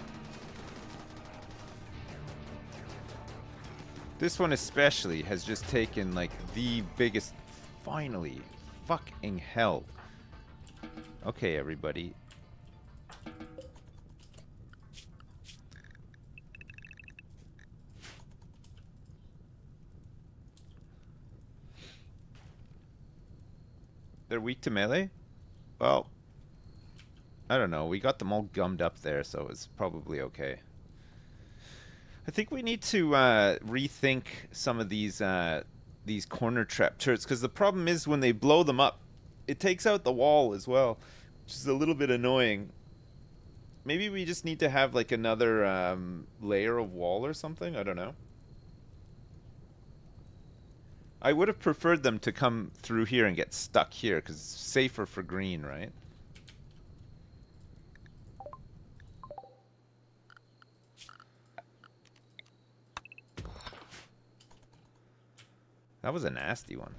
This one especially has just taken like the biggest, finally, fucking hell. Okay, everybody, to melee? Well, I don't know. We got them all gummed up there, so it's probably okay. I think we need to uh, rethink some of these uh, these corner trap turrets because the problem is when they blow them up, it takes out the wall as well, which is a little bit annoying. Maybe we just need to have like another um, layer of wall or something. I don't know. I would have preferred them to come through here and get stuck here, because it's safer for green, right? That was a nasty one.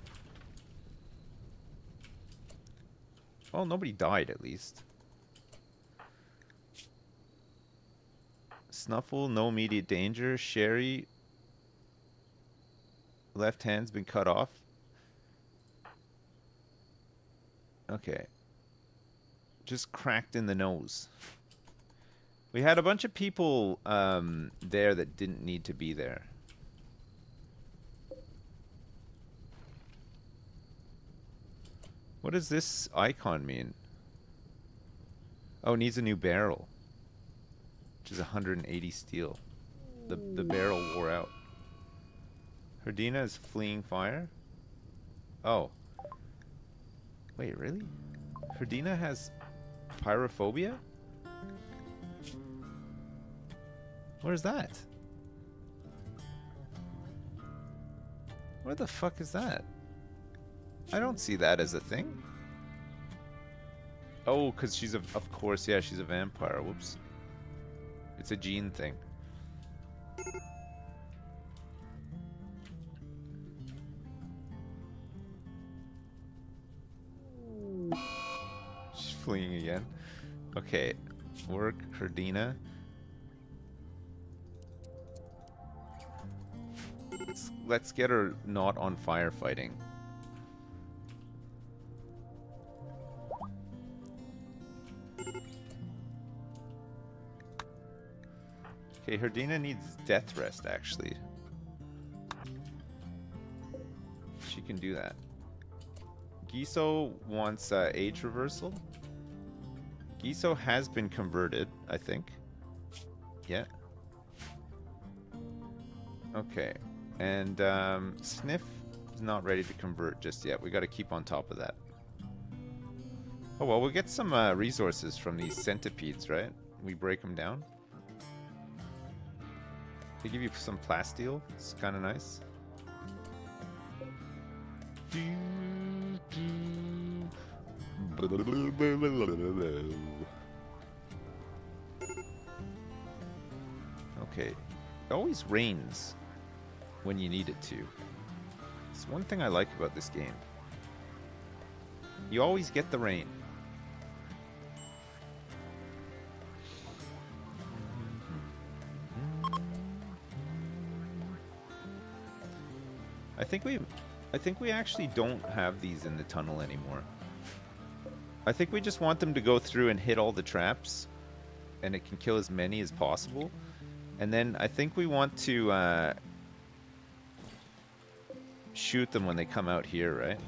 Well, nobody died, at least. Snuffle, no immediate danger. Sherry, left hand's been cut off. Okay. Just cracked in the nose. We had a bunch of people um, there that didn't need to be there. What does this icon mean? Oh, needs a new barrel. Which is 180 steel. The, the barrel wore out. Herdina is fleeing fire? Oh. Wait, really? Herdina has pyrophobia? Where's that? Where the fuck is that? I don't see that as a thing. Oh, because she's a... Of course, yeah, she's a vampire. Whoops. It's a gene thing. Fleeing again. Okay, work Herdina. Let's, let's get her not on firefighting. Okay, Herdina needs death rest, actually. She can do that. Giso wants uh, age reversal. Giso has been converted, I think. Yeah. Okay. And um, Sniff is not ready to convert just yet. We got to keep on top of that. Oh, well, we'll get some uh, resources from these centipedes, right? We break them down. They give you some plasteel. It's kind of nice. Okay. It always rains when you need it to. It's one thing I like about this game. You always get the rain. I think we I think we actually don't have these in the tunnel anymore. I think we just want them to go through and hit all the traps, and it can kill as many as possible. And then I think we want to uh, shoot them when they come out here, right?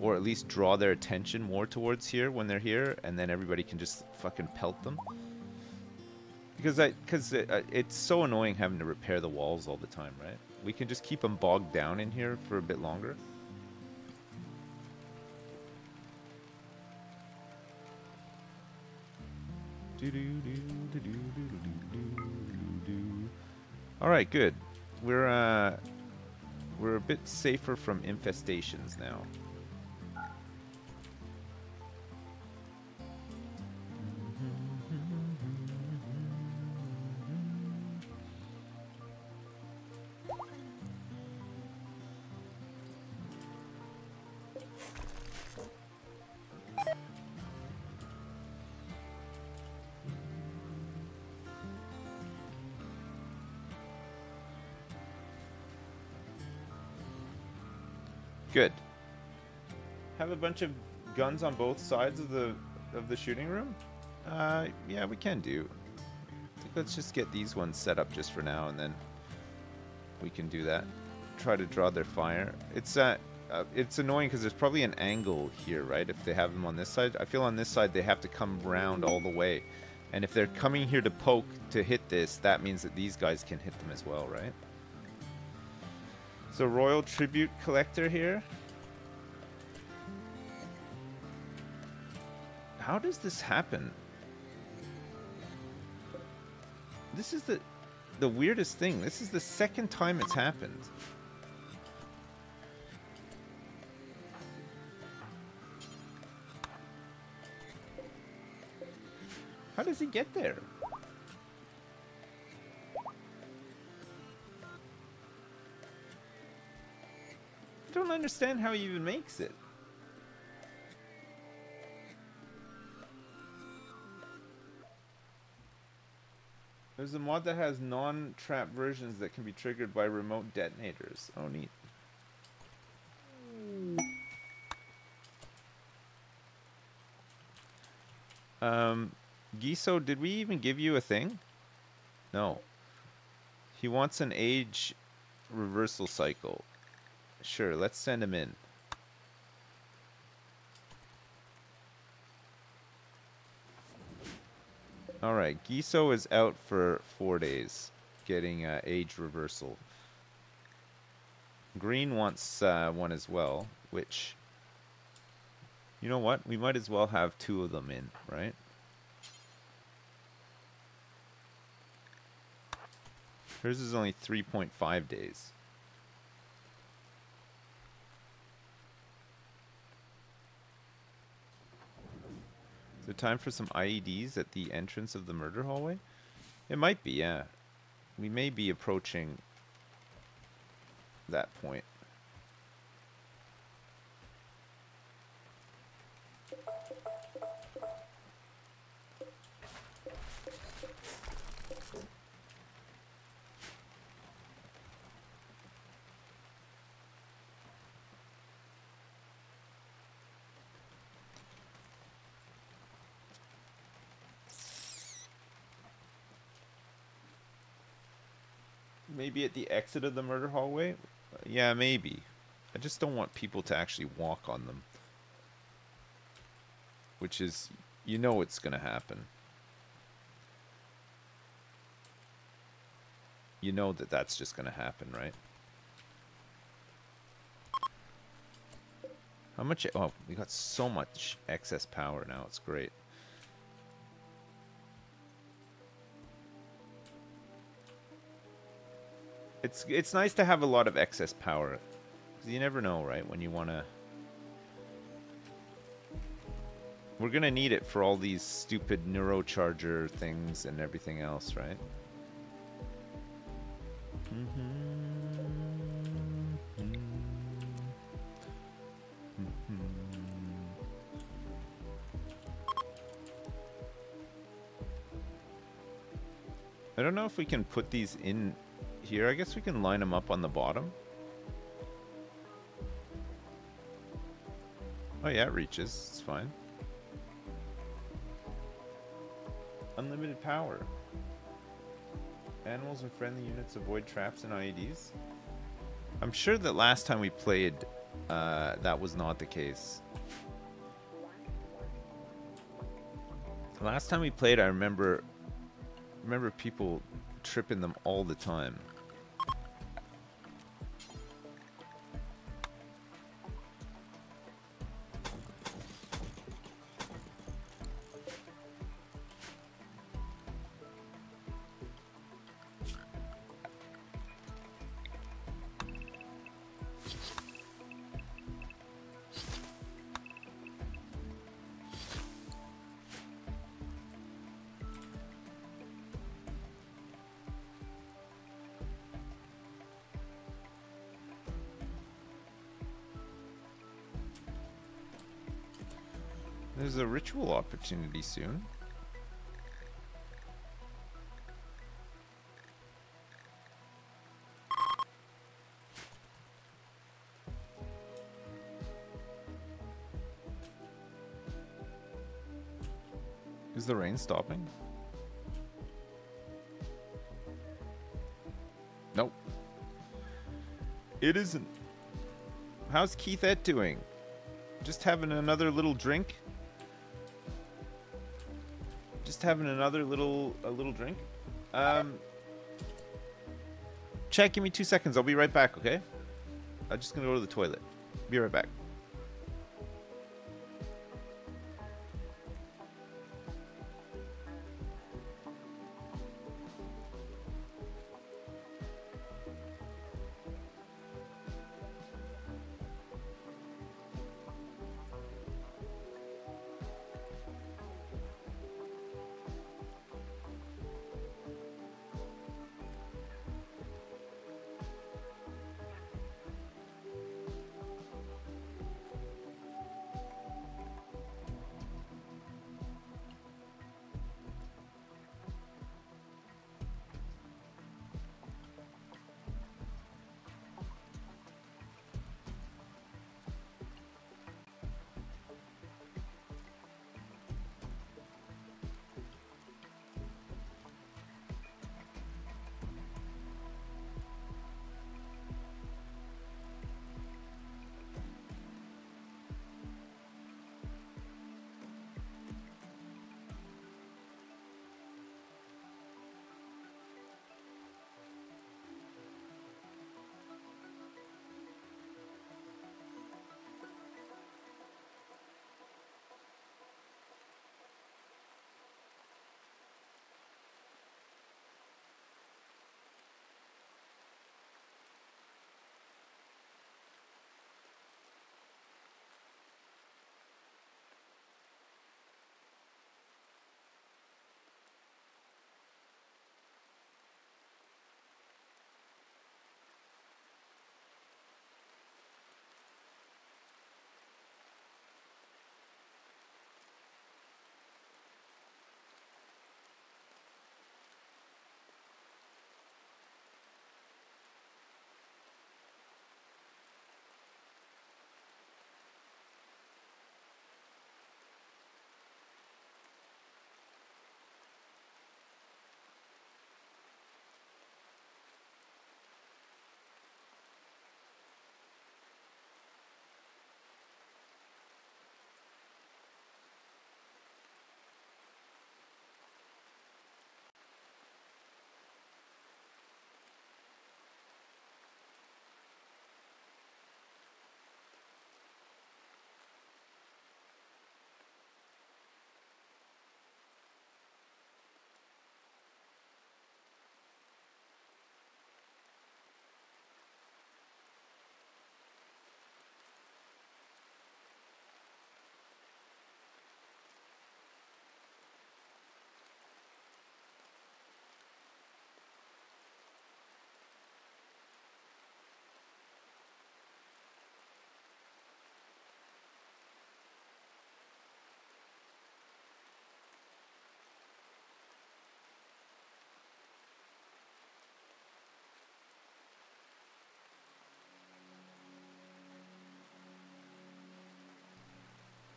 Or at least draw their attention more towards here when they're here, and then everybody can just fucking pelt them. Because I, because it, uh, it's so annoying having to repair the walls all the time, right? We can just keep them bogged down in here for a bit longer. All right, good. We're uh, we're a bit safer from infestations now. Bunch of guns on both sides of the of the shooting room? Uh, yeah, we can do. let's just get these ones set up just for now, and then we can do that. Try to draw their fire. It's uh, uh it's annoying because there's probably an angle here, right? If they have them on this side, I feel on this side they have to come round all the way, and if they're coming here to poke to hit this, that means that these guys can hit them as well, right? So Royal Tribute Collector here. How does this happen? This is the the weirdest thing. This is the second time it's happened. How does he get there? I don't understand how he even makes it. There's a mod that has non-trap versions that can be triggered by remote detonators. Oh, neat. Um, Giso, did we even give you a thing? No. He wants an age reversal cycle. Sure, let's send him in. Alright, Giso is out for four days, getting uh, age reversal. Green wants uh, one as well, which... You know what? We might as well have two of them in, right? Hers is only 3.5 days. Is it time for some IEDs at the entrance of the murder hallway? It might be, yeah. We may be approaching that point. Maybe at the exit of the murder hallway? Yeah, maybe. I just don't want people to actually walk on them. Which is, you know it's going to happen. You know that that's just going to happen, right? How much? Oh, we got so much excess power now. It's great. It's it's nice to have a lot of excess power. You never know, right? When you want to... We're going to need it for all these stupid neurocharger things and everything else, right? Mm -hmm. I don't know if we can put these in here. I guess we can line them up on the bottom. Oh yeah, it reaches. It's fine. Unlimited power. Animals and friendly units avoid traps and IEDs. I'm sure that last time we played, uh, that was not the case. The last time we played, I remember remember people tripping them all the time. There's a ritual opportunity soon. Is the rain stopping? Nope. It isn't. How's Keithette doing? Just having another little drink? Having another little a little drink. Um Check, give me two seconds. I'll be right back, okay? I'm just gonna go to the toilet. Be right back.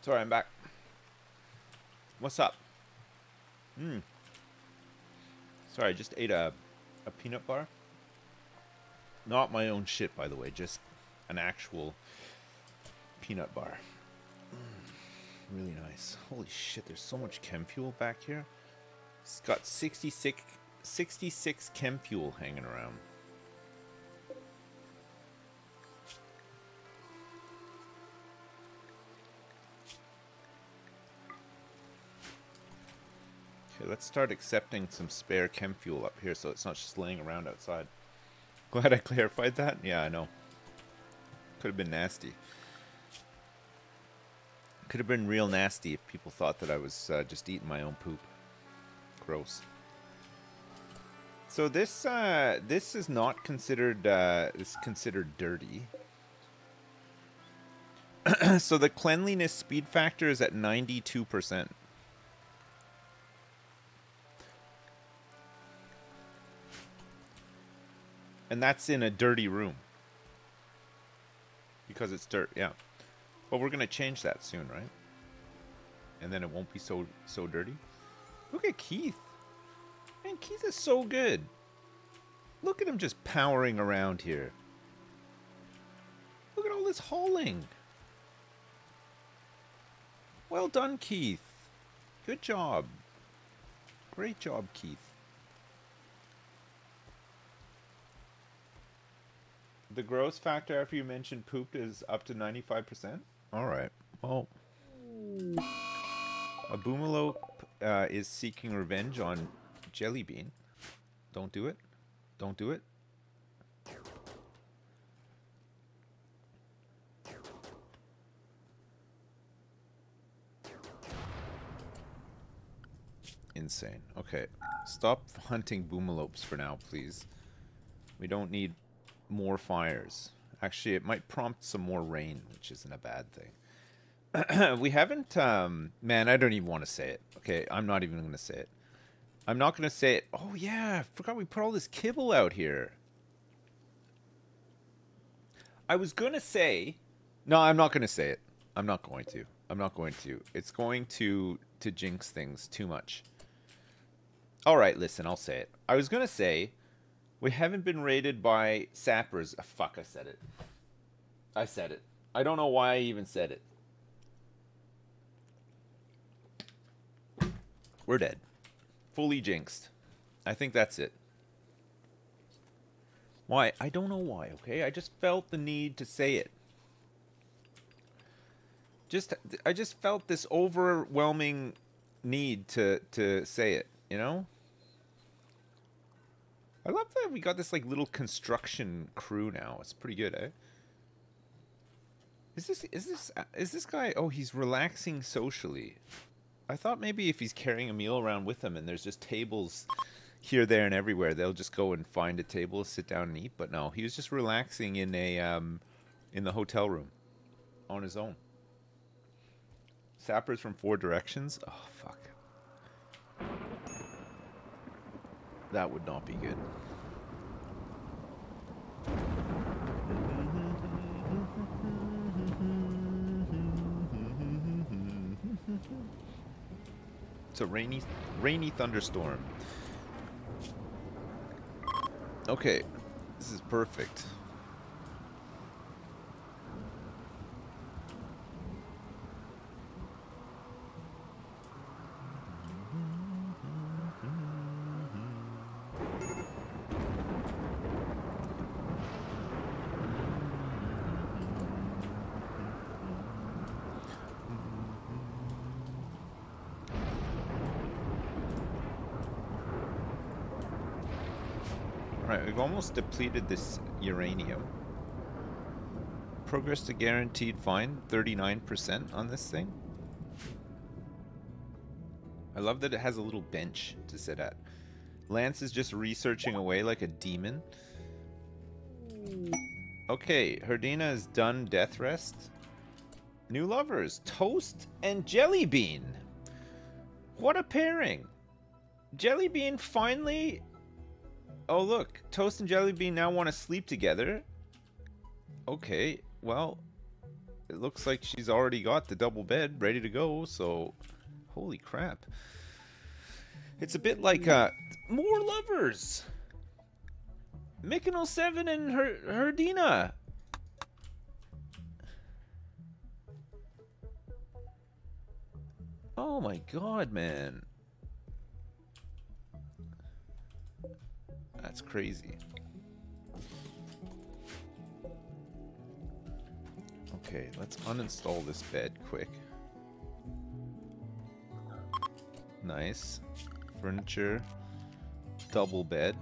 Sorry, I'm back. What's up? Hmm. Sorry, I just ate a, a peanut bar. Not my own shit, by the way, just an actual peanut bar. Mm, really nice. Holy shit, there's so much chem fuel back here. It's got 66, 66 chem fuel hanging around. Let's start accepting some spare chem fuel up here so it's not just laying around outside. Glad I clarified that. Yeah, I know. Could have been nasty. Could have been real nasty if people thought that I was uh, just eating my own poop. Gross. So this uh, this is not considered uh, is considered dirty. so the cleanliness speed factor is at ninety two percent. And that's in a dirty room. Because it's dirt, yeah. But we're going to change that soon, right? And then it won't be so so dirty. Look at Keith. Man, Keith is so good. Look at him just powering around here. Look at all this hauling. Well done, Keith. Good job. Great job, Keith. The gross factor after you mentioned poop is up to 95%? Alright. Well, a boomalope uh, is seeking revenge on Jellybean. Don't do it. Don't do it. Insane. Okay. Stop hunting boomalopes for now, please. We don't need more fires. Actually, it might prompt some more rain, which isn't a bad thing. we haven't, um, man, I don't even want to say it. Okay, I'm not even going to say it. I'm not going to say it. Oh, yeah, I forgot we put all this kibble out here. I was going to say, no, I'm not going to say it. I'm not going to. I'm not going to. It's going to to jinx things too much. All right, listen, I'll say it. I was going to say we haven't been raided by sappers. Oh, fuck, I said it. I said it. I don't know why I even said it. We're dead. Fully jinxed. I think that's it. Why? I don't know why, okay? I just felt the need to say it. Just I just felt this overwhelming need to to say it, you know? I love that we got this like little construction crew now. It's pretty good, eh? Is this is this is this guy? Oh, he's relaxing socially. I thought maybe if he's carrying a meal around with him and there's just tables here, there, and everywhere, they'll just go and find a table, sit down and eat. But no, he was just relaxing in a um, in the hotel room on his own. Sappers from four directions. Oh fuck. That would not be good. It's a rainy, rainy thunderstorm. Okay, this is perfect. We've almost depleted this uranium. Progress to guaranteed find, 39% on this thing. I love that it has a little bench to sit at. Lance is just researching away like a demon. Okay, Herdina is done death rest. New lovers, Toast and Jellybean. What a pairing. Jellybean finally Oh, look. Toast and Jellybean now want to sleep together. Okay, well, it looks like she's already got the double bed ready to go, so holy crap. It's a bit like uh more lovers. Mykonos 7 and her Herdina. Oh my god, man. That's crazy. Okay, let's uninstall this bed quick. Nice. Furniture. Double bed.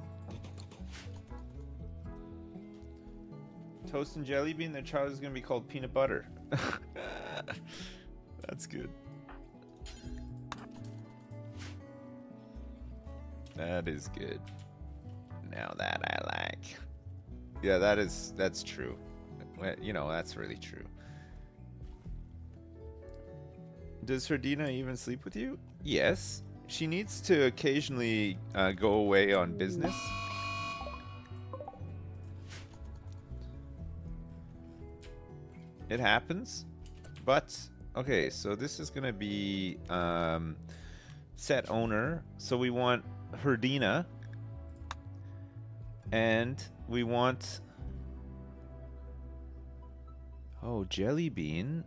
Toast and jelly bean, their child is going to be called peanut butter. That's good. That is good. Now that I like. Yeah, that is that's true. You know, that's really true. Does Herdina even sleep with you? Yes. She needs to occasionally uh, go away on business. It happens. But, okay, so this is going to be um, set owner. So we want Herdina. And we want... Oh, Jelly Bean.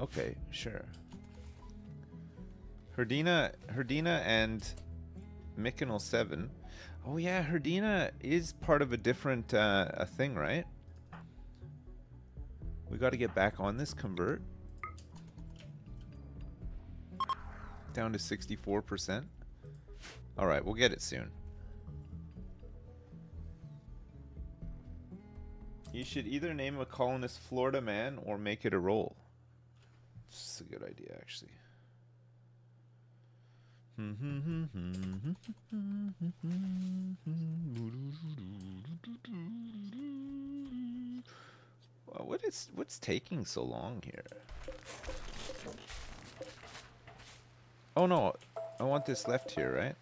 Okay, sure. Herdina, Herdina and Mykonos 7. Oh yeah, Herdina is part of a different uh, a thing, right? We got to get back on this convert. Down to 64%. Alright, we'll get it soon. You should either name a colonist Florida man or make it a role. It's a good idea, actually. what is what's taking so long here? Oh no, I want this left here, right?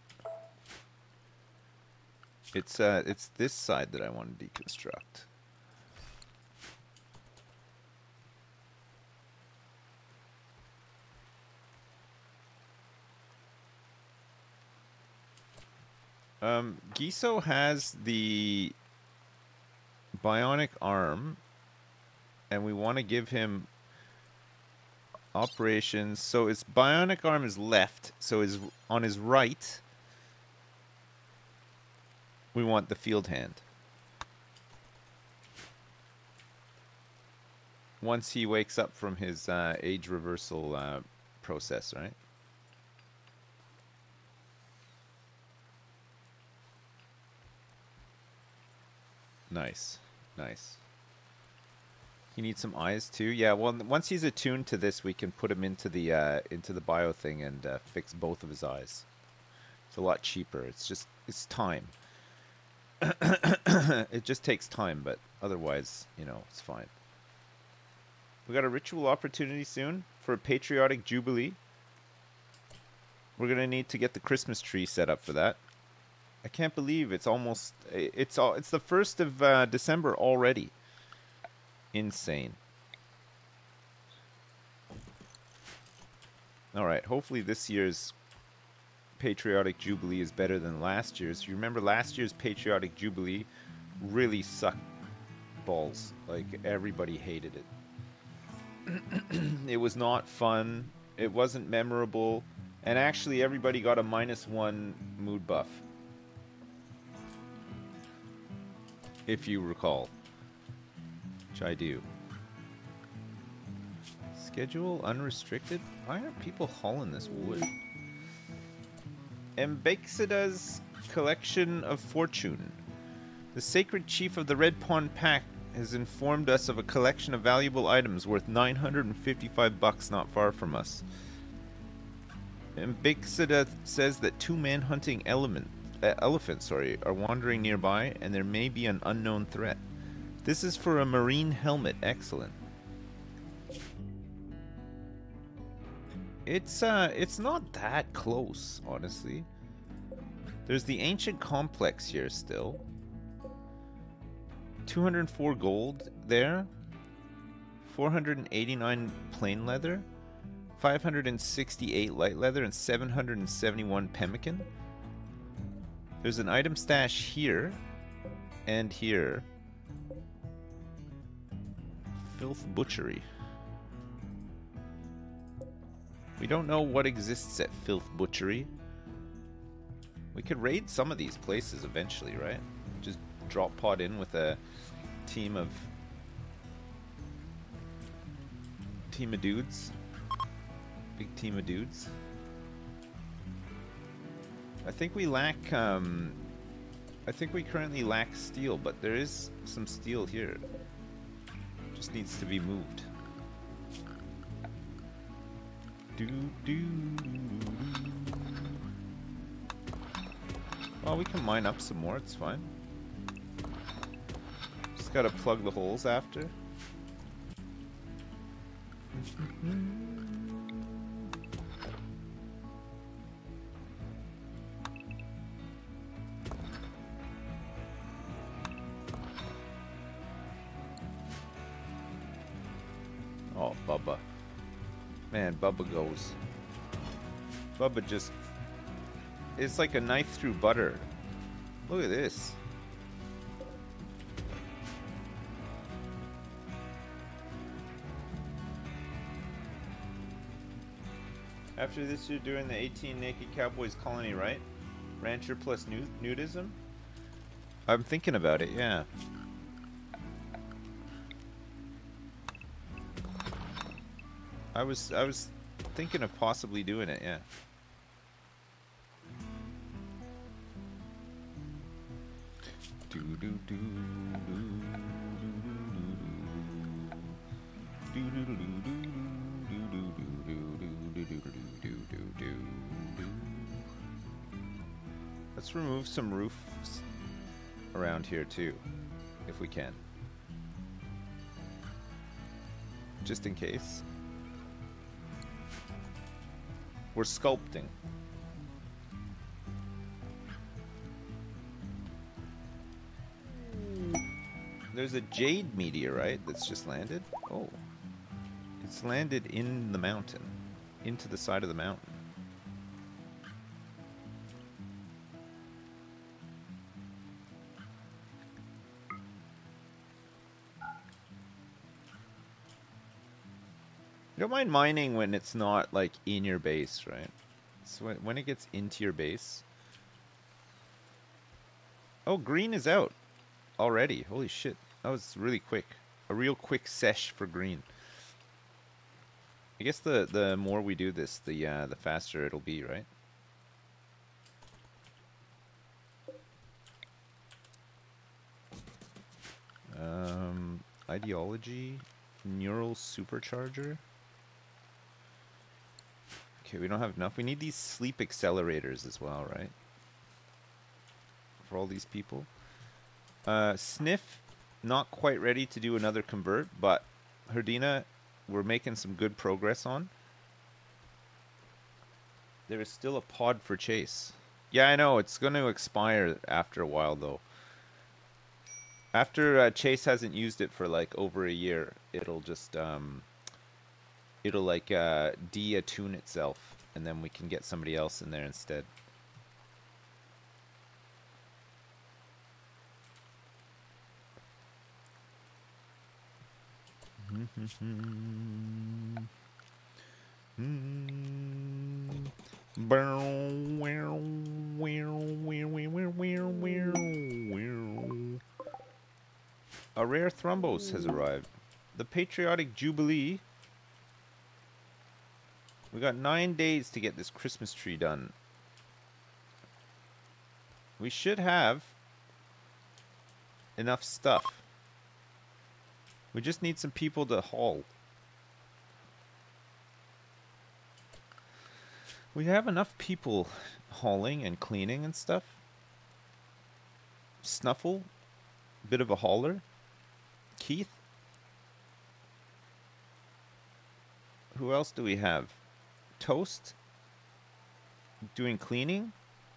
It's uh it's this side that I want to deconstruct. Um, Giso has the bionic arm, and we want to give him operations. So his bionic arm is left, so is on his right. We want the field hand. Once he wakes up from his uh, age reversal uh, process, right? Nice. Nice. He needs some eyes too. Yeah, well, once he's attuned to this, we can put him into the uh, into the bio thing and uh, fix both of his eyes. It's a lot cheaper. It's just it's time. it just takes time, but otherwise, you know, it's fine. We got a ritual opportunity soon for a patriotic jubilee. We're gonna need to get the Christmas tree set up for that. I can't believe it's almost it's all it's the first of uh, December already. Insane. All right, hopefully this year's patriotic jubilee is better than last year's. You remember last year's patriotic jubilee really sucked balls. Like everybody hated it. it was not fun. It wasn't memorable. And actually everybody got a minus 1 mood buff. if you recall. Which I do. Schedule unrestricted? Why aren't people hauling this wood? Ambexida's Collection of Fortune. The sacred chief of the Red Pawn Pack has informed us of a collection of valuable items worth 955 bucks not far from us. Ambixida says that two man-hunting element uh, elephants, sorry, are wandering nearby, and there may be an unknown threat. This is for a marine helmet. Excellent. It's uh, it's not that close, honestly. There's the ancient complex here still. 204 gold there. 489 plain leather. 568 light leather and 771 pemmican. There's an item stash here and here. Filth Butchery. We don't know what exists at Filth Butchery. We could raid some of these places eventually, right? Just drop pod in with a team of team of dudes. Big team of dudes. I think we lack um I think we currently lack steel, but there is some steel here. Just needs to be moved. Do do. Well, oh, we can mine up some more. It's fine. Just gotta plug the holes after. Oh, Bubba. Man, Bubba goes. Bubba just... It's like a knife through butter. Look at this. After this, you're doing the 18 Naked Cowboys colony, right? Rancher plus nu nudism? I'm thinking about it, yeah. I was I was thinking of possibly doing it, yeah. Do do do Let's remove some roofs around here too, if we can. Just in case. We're sculpting. There's a jade meteorite that's just landed. Oh. It's landed in the mountain. Into the side of the mountain. You don't mind mining when it's not like in your base, right? So when, it gets into your base. Oh, green is out already. Holy shit. That was really quick. A real quick sesh for green. I guess the the more we do this, the uh, the faster it'll be, right? Um, ideology, neural supercharger. Okay, we don't have enough. We need these sleep accelerators as well, right? For all these people. Uh, Sniff, not quite ready to do another convert, but Herdina, we're making some good progress on. There is still a pod for Chase. Yeah, I know. It's going to expire after a while, though. After uh, Chase hasn't used it for like over a year, it'll just um, it'll like uh, de-attune itself, and then we can get somebody else in there instead. A rare thrumbos has arrived. The Patriotic Jubilee. We got nine days to get this Christmas tree done. We should have enough stuff. We just need some people to haul. We have enough people hauling and cleaning and stuff. Snuffle, bit of a hauler. Keith. Who else do we have? Toast. Doing cleaning.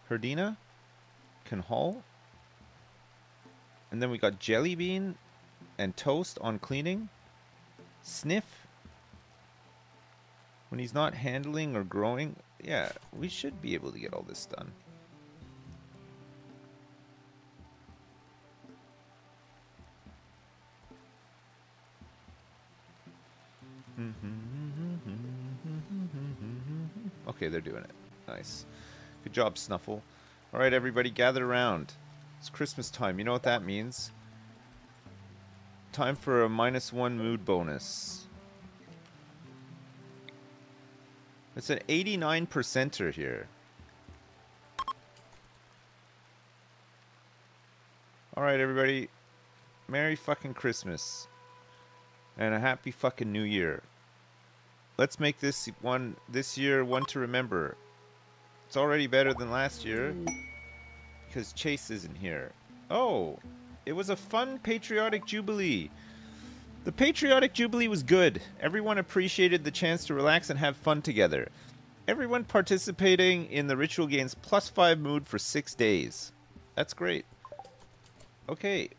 Herdina. Can haul. And then we got jelly bean and toast on cleaning. Sniff. When he's not handling or growing. Yeah, we should be able to get all this done. Mm-hmm. Okay, they're doing it. Nice. Good job, Snuffle. All right, everybody, gather around. It's Christmas time. You know what that means? Time for a minus one mood bonus. It's an 89 percenter here. All right, everybody. Merry fucking Christmas. And a happy fucking new year. Let's make this one this year one to remember. It's already better than last year because Chase isn't here. Oh, it was a fun patriotic jubilee. The patriotic jubilee was good. Everyone appreciated the chance to relax and have fun together. Everyone participating in the ritual gains plus five mood for six days. That's great. Okay.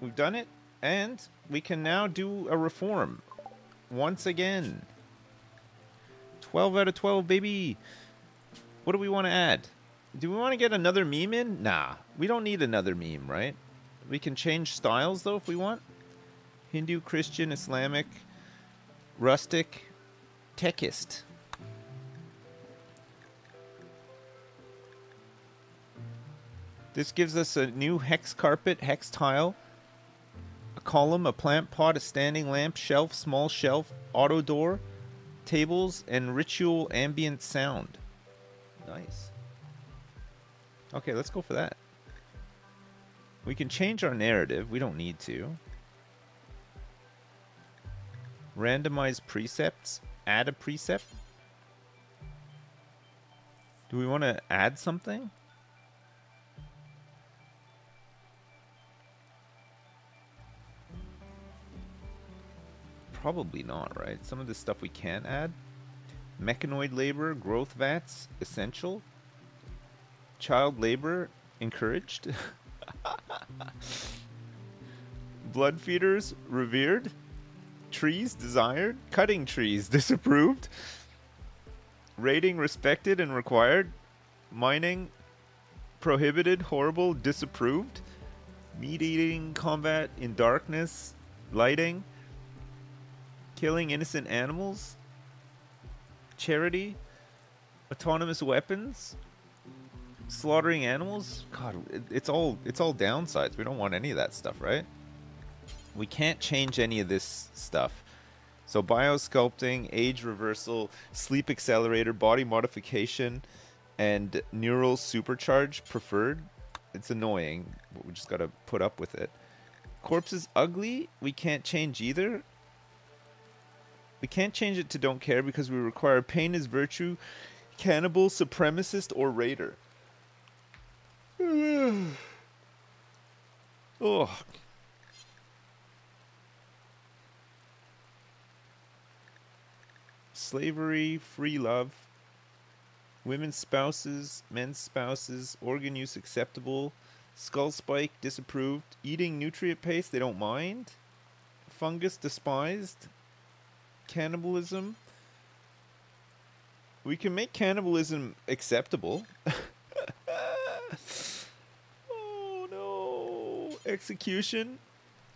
We've done it, and we can now do a reform. Once again. 12 out of 12, baby. What do we want to add? Do we want to get another meme in? Nah, we don't need another meme, right? We can change styles, though, if we want. Hindu, Christian, Islamic, rustic, techist. This gives us a new hex carpet, hex tile, column, a plant pot, a standing lamp, shelf, small shelf, auto door, tables, and ritual ambient sound. Nice. Okay, let's go for that. We can change our narrative. We don't need to. Randomize precepts. Add a precept. Do we want to add something? Probably not, right? Some of the stuff we can add. Mechanoid labor, growth vats, essential. Child labor, encouraged. Blood feeders, revered. Trees, desired. Cutting trees, disapproved. Raiding, respected and required. Mining, prohibited, horrible, disapproved. Meat eating, combat in darkness, lighting killing innocent animals, charity, autonomous weapons, slaughtering animals. God, it, it's all it's all downsides. We don't want any of that stuff, right? We can't change any of this stuff. So biosculpting, age reversal, sleep accelerator, body modification, and neural supercharge preferred. It's annoying, but we just gotta put up with it. Corpses ugly, we can't change either. We can't change it to don't care because we require pain is virtue, cannibal, supremacist, or raider. Slavery, free love, women's spouses, men's spouses, organ use acceptable, skull spike disapproved, eating nutrient paste they don't mind, fungus despised, cannibalism. We can make cannibalism acceptable. oh no. Execution.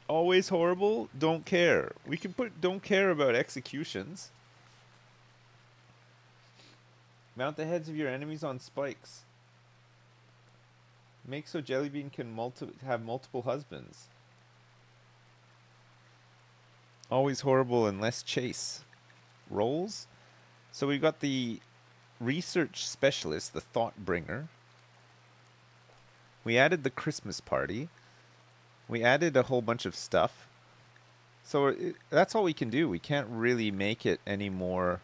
Always horrible. Don't care. We can put don't care about executions. Mount the heads of your enemies on spikes. Make so Jellybean can multi- have multiple husbands. Always horrible and less chase. Roles. So we've got the research specialist, the thought bringer. We added the Christmas party. We added a whole bunch of stuff. So it, that's all we can do. We can't really make it any more.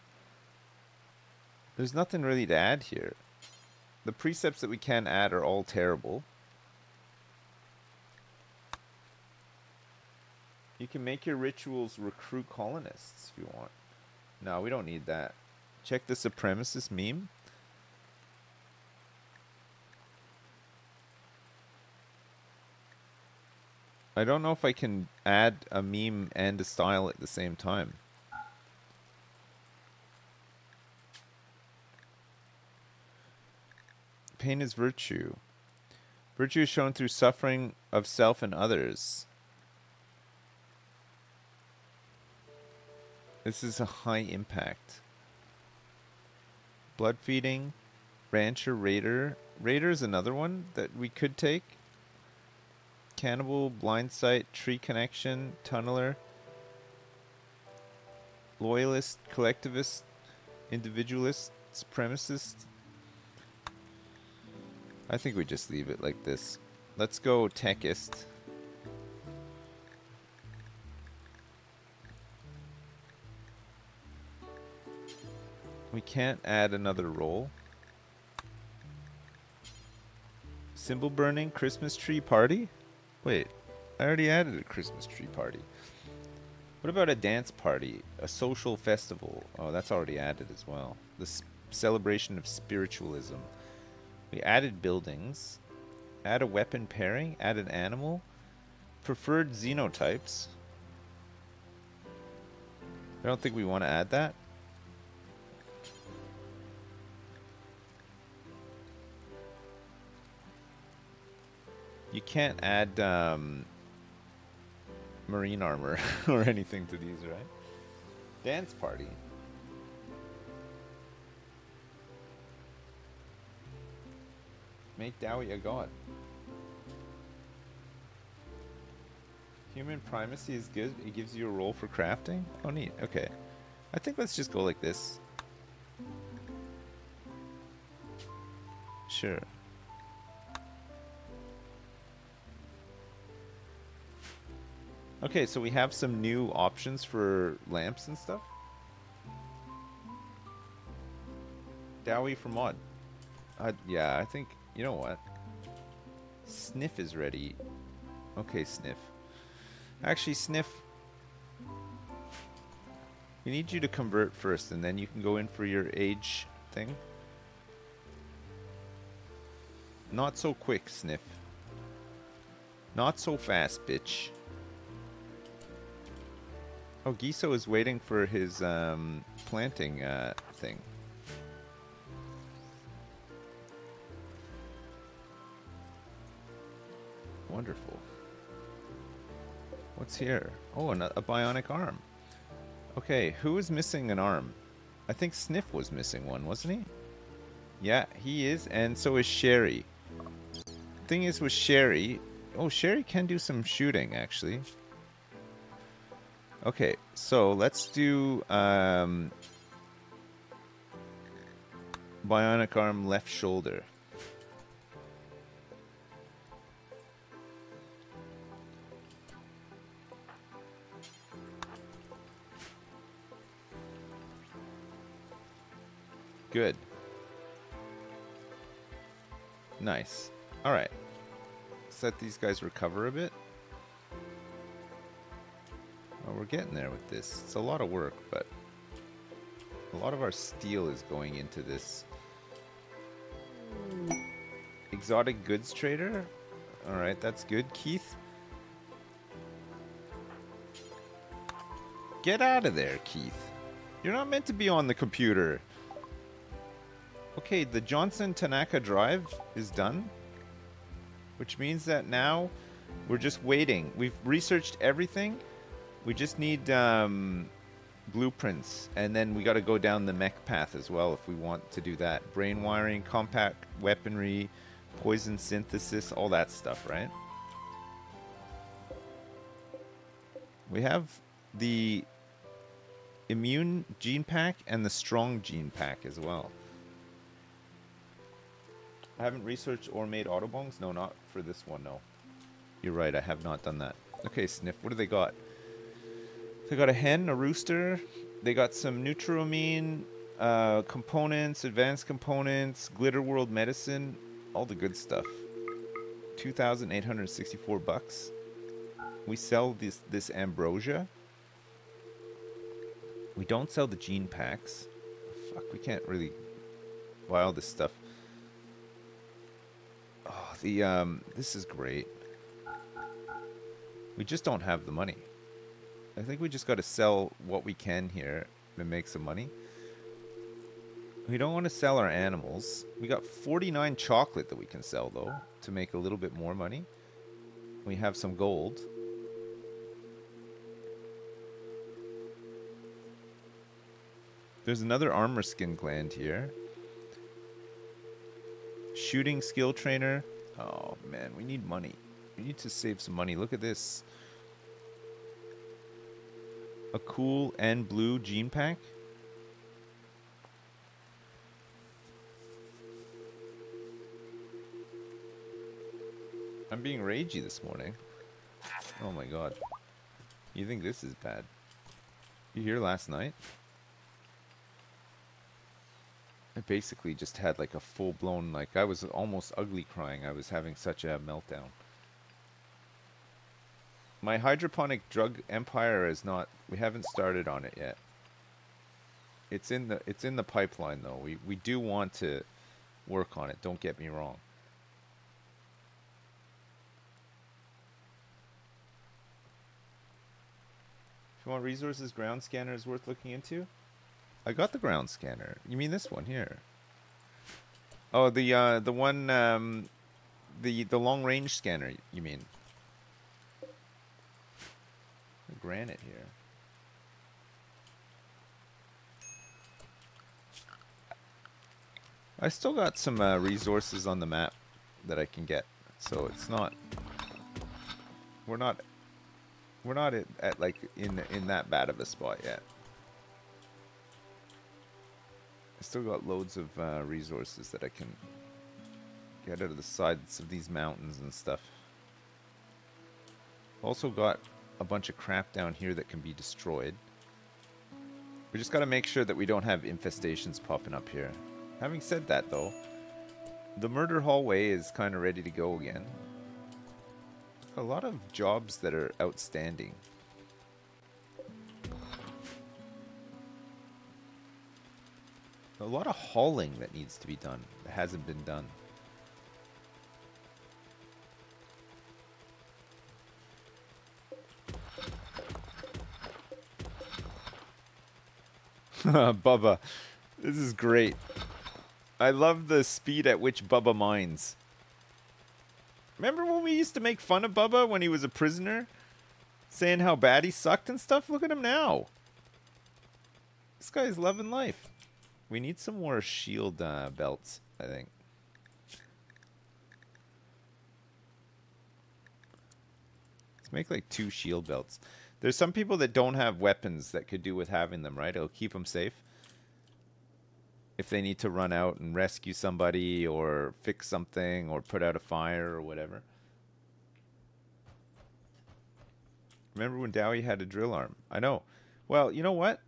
There's nothing really to add here. The precepts that we can add are all terrible. You can make your rituals recruit colonists if you want. No, we don't need that. Check the supremacist meme. I don't know if I can add a meme and a style at the same time. Pain is virtue. Virtue is shown through suffering of self and others. This is a high impact. Blood feeding, rancher, raider. Raider is another one that we could take. Cannibal, blind sight, tree connection, tunneler. Loyalist, collectivist, individualist, supremacist. I think we just leave it like this. Let's go techist. We can't add another role. Symbol burning, Christmas tree party? Wait, I already added a Christmas tree party. What about a dance party? A social festival? Oh, that's already added as well. The celebration of spiritualism. We added buildings. Add a weapon pairing. Add an animal. Preferred xenotypes. I don't think we want to add that. You can't add um, marine armor or anything to these, right? Dance party. Make Dowie a god. Human primacy is good. It gives you a role for crafting. Oh, neat. Okay. I think let's just go like this. Sure. Okay, so we have some new options for lamps and stuff. Dowie for mod. Uh, yeah, I think, you know what? Sniff is ready. Okay, Sniff. Actually, Sniff. We need you to convert first, and then you can go in for your age thing. Not so quick, Sniff. Not so fast, bitch. Oh, Giso is waiting for his um, planting uh, thing. Wonderful. What's here? Oh, a, a bionic arm. Okay, who is missing an arm? I think Sniff was missing one, wasn't he? Yeah, he is, and so is Sherry. Thing is with Sherry... Oh, Sherry can do some shooting, actually. Okay, so let's do um, bionic arm left shoulder. Good. Nice. Alright. Let's let these guys recover a bit. Well, we're getting there with this. It's a lot of work, but a lot of our steel is going into this. Exotic goods trader? Alright, that's good. Keith? Get out of there, Keith. You're not meant to be on the computer. Okay, the Johnson Tanaka drive is done. Which means that now we're just waiting. We've researched everything. We just need um, blueprints, and then we got to go down the mech path as well if we want to do that. Brain wiring, compact weaponry, poison synthesis, all that stuff, right? We have the immune gene pack and the strong gene pack as well. I haven't researched or made autobongs. No, not for this one, no. You're right, I have not done that. Okay, Sniff, what do they got? They got a hen, a rooster. They got some Neutroamine uh, components, advanced components, Glitter World medicine, all the good stuff. Two thousand eight hundred sixty-four bucks. We sell this this ambrosia. We don't sell the gene packs. Fuck, we can't really buy all this stuff. Oh, the um, this is great. We just don't have the money. I think we just got to sell what we can here and make some money. We don't want to sell our animals. We got 49 chocolate that we can sell, though, to make a little bit more money. We have some gold. There's another armor skin gland here. Shooting skill trainer. Oh, man, we need money. We need to save some money. Look at this. A cool and blue gene pack. I'm being ragey this morning. Oh my god. You think this is bad? You here last night? I basically just had like a full blown, like I was almost ugly crying. I was having such a meltdown. My hydroponic drug empire is not, we haven't started on it yet. It's in the, it's in the pipeline though. We, we do want to work on it, don't get me wrong. If you want resources, ground scanner is worth looking into. I got the ground scanner. You mean this one here? Oh, the uh, the one, um, the the long range scanner. You mean? Granite here. I still got some uh, resources on the map that I can get, so it's not. We're not we're not at, at like in in that bad of a spot yet. I still got loads of uh, resources that I can get out of the sides of these mountains and stuff. Also got a bunch of crap down here that can be destroyed. We just got to make sure that we don't have infestations popping up here. Having said that, though, the murder hallway is kind of ready to go again a lot of jobs that are outstanding. A lot of hauling that needs to be done that hasn't been done. Bubba, this is great. I love the speed at which Bubba mines. Remember when we used to make fun of Bubba when he was a prisoner? Saying how bad he sucked and stuff? Look at him now. This guy's loving life. We need some more shield uh, belts, I think. Let's make like two shield belts. There's some people that don't have weapons that could do with having them, right? It'll keep them safe if they need to run out and rescue somebody or fix something or put out a fire or whatever. Remember when Dowie had a drill arm? I know. Well, you know what?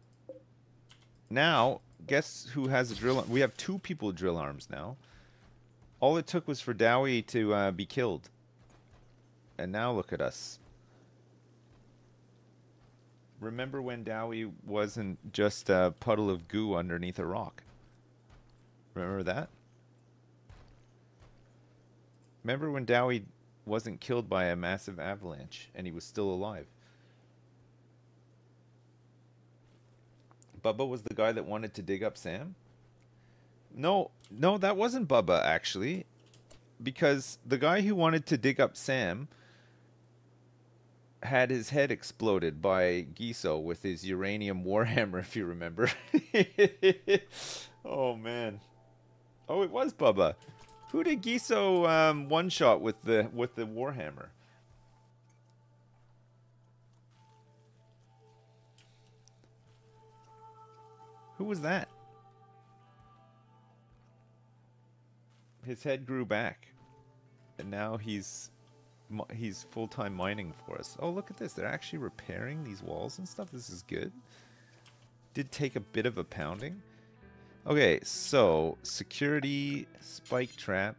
Now, guess who has a drill arm? We have two people with drill arms now. All it took was for Dowie to uh, be killed. And now look at us. Remember when Dowie wasn't just a puddle of goo underneath a rock? Remember that? Remember when Dowie wasn't killed by a massive avalanche and he was still alive? Bubba was the guy that wanted to dig up Sam? No, no, that wasn't Bubba actually. Because the guy who wanted to dig up Sam had his head exploded by Giso with his uranium warhammer, if you remember. oh man. Oh, it was Bubba. Who did Giso um, one shot with the with the warhammer? Who was that? His head grew back, and now he's he's full time mining for us. Oh, look at this! They're actually repairing these walls and stuff. This is good. Did take a bit of a pounding. Okay, so security spike trap.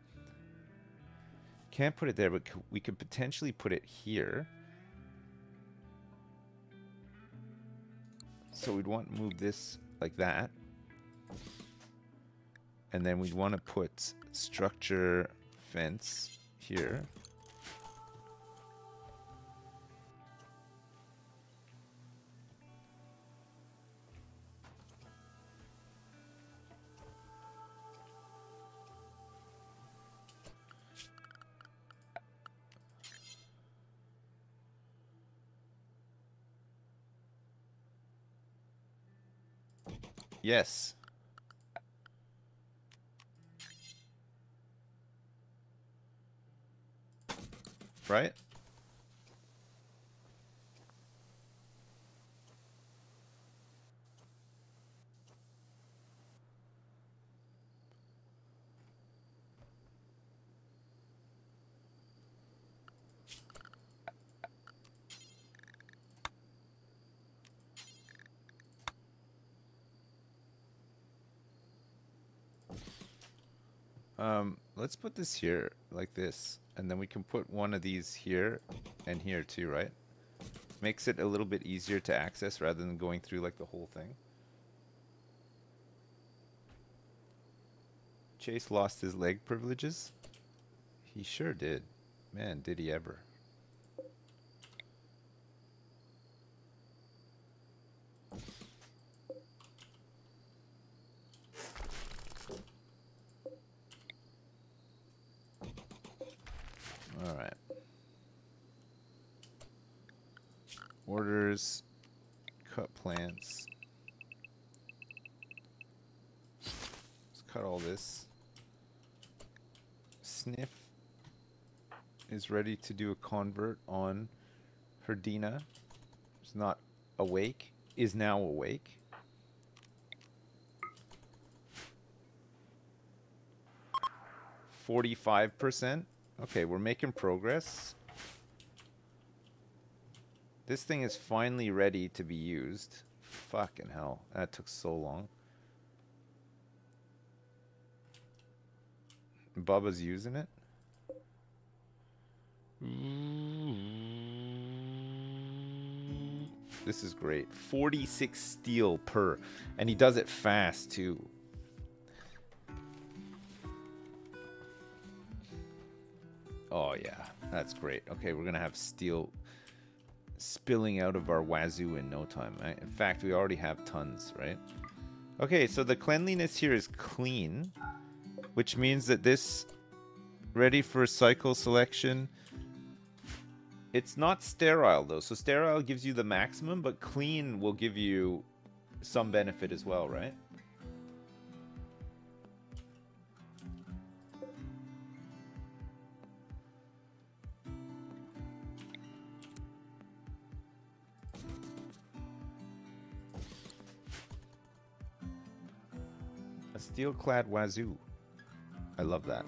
Can't put it there, but we could potentially put it here. So we'd want to move this like that. And then we'd want to put structure fence here. Yes. Right? Um, let's put this here like this, and then we can put one of these here and here too, right? Makes it a little bit easier to access rather than going through like the whole thing. Chase lost his leg privileges? He sure did. Man, did he ever. Alright. Orders, cut plants. Let's cut all this. Sniff is ready to do a convert on Herdina. Is not awake. Is now awake. Forty-five percent. Okay, we're making progress. This thing is finally ready to be used. Fucking hell. That took so long. Bubba's using it. This is great. 46 steel per. And he does it fast, too. Oh, yeah. That's great. Okay, we're going to have steel spilling out of our wazoo in no time. In fact, we already have tons, right? Okay, so the cleanliness here is clean, which means that this ready for cycle selection. It's not sterile though, so sterile gives you the maximum, but clean will give you some benefit as well, right? A steel-clad wazoo. I love that.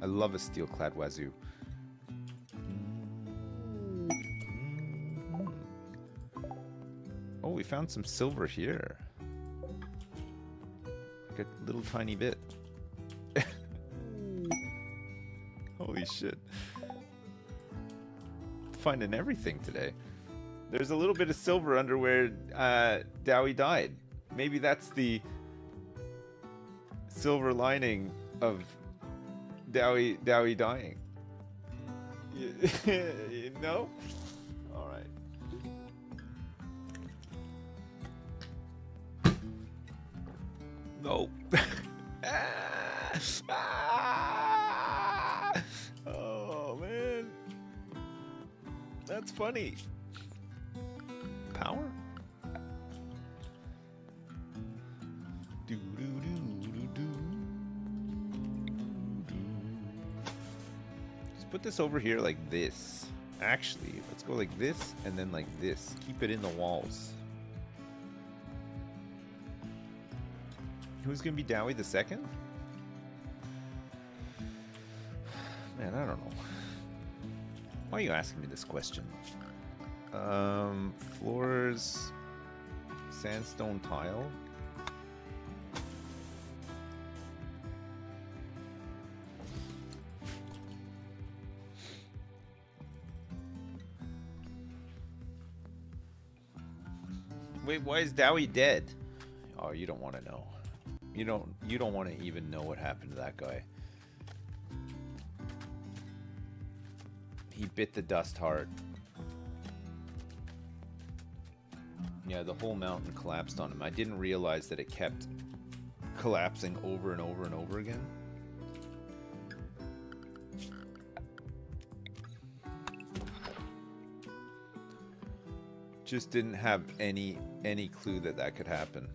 I love a steel-clad wazoo. We found some silver here. Like a little tiny bit. Holy shit. Finding everything today. There's a little bit of silver under where uh, Dowie died. Maybe that's the silver lining of Dowie Dowie dying. you No. Oh man. That's funny. Power? Do do do do do. Just put this over here like this. Actually, let's go like this and then like this. Keep it in the walls. Who's gonna be Dowie the second? Man, I don't know. Why are you asking me this question? Um, floors, sandstone tile. Wait, why is Dowie dead? Oh, you don't want to know. You don't. You don't want to even know what happened to that guy. He bit the dust hard. Yeah, the whole mountain collapsed on him. I didn't realize that it kept collapsing over and over and over again. Just didn't have any any clue that that could happen.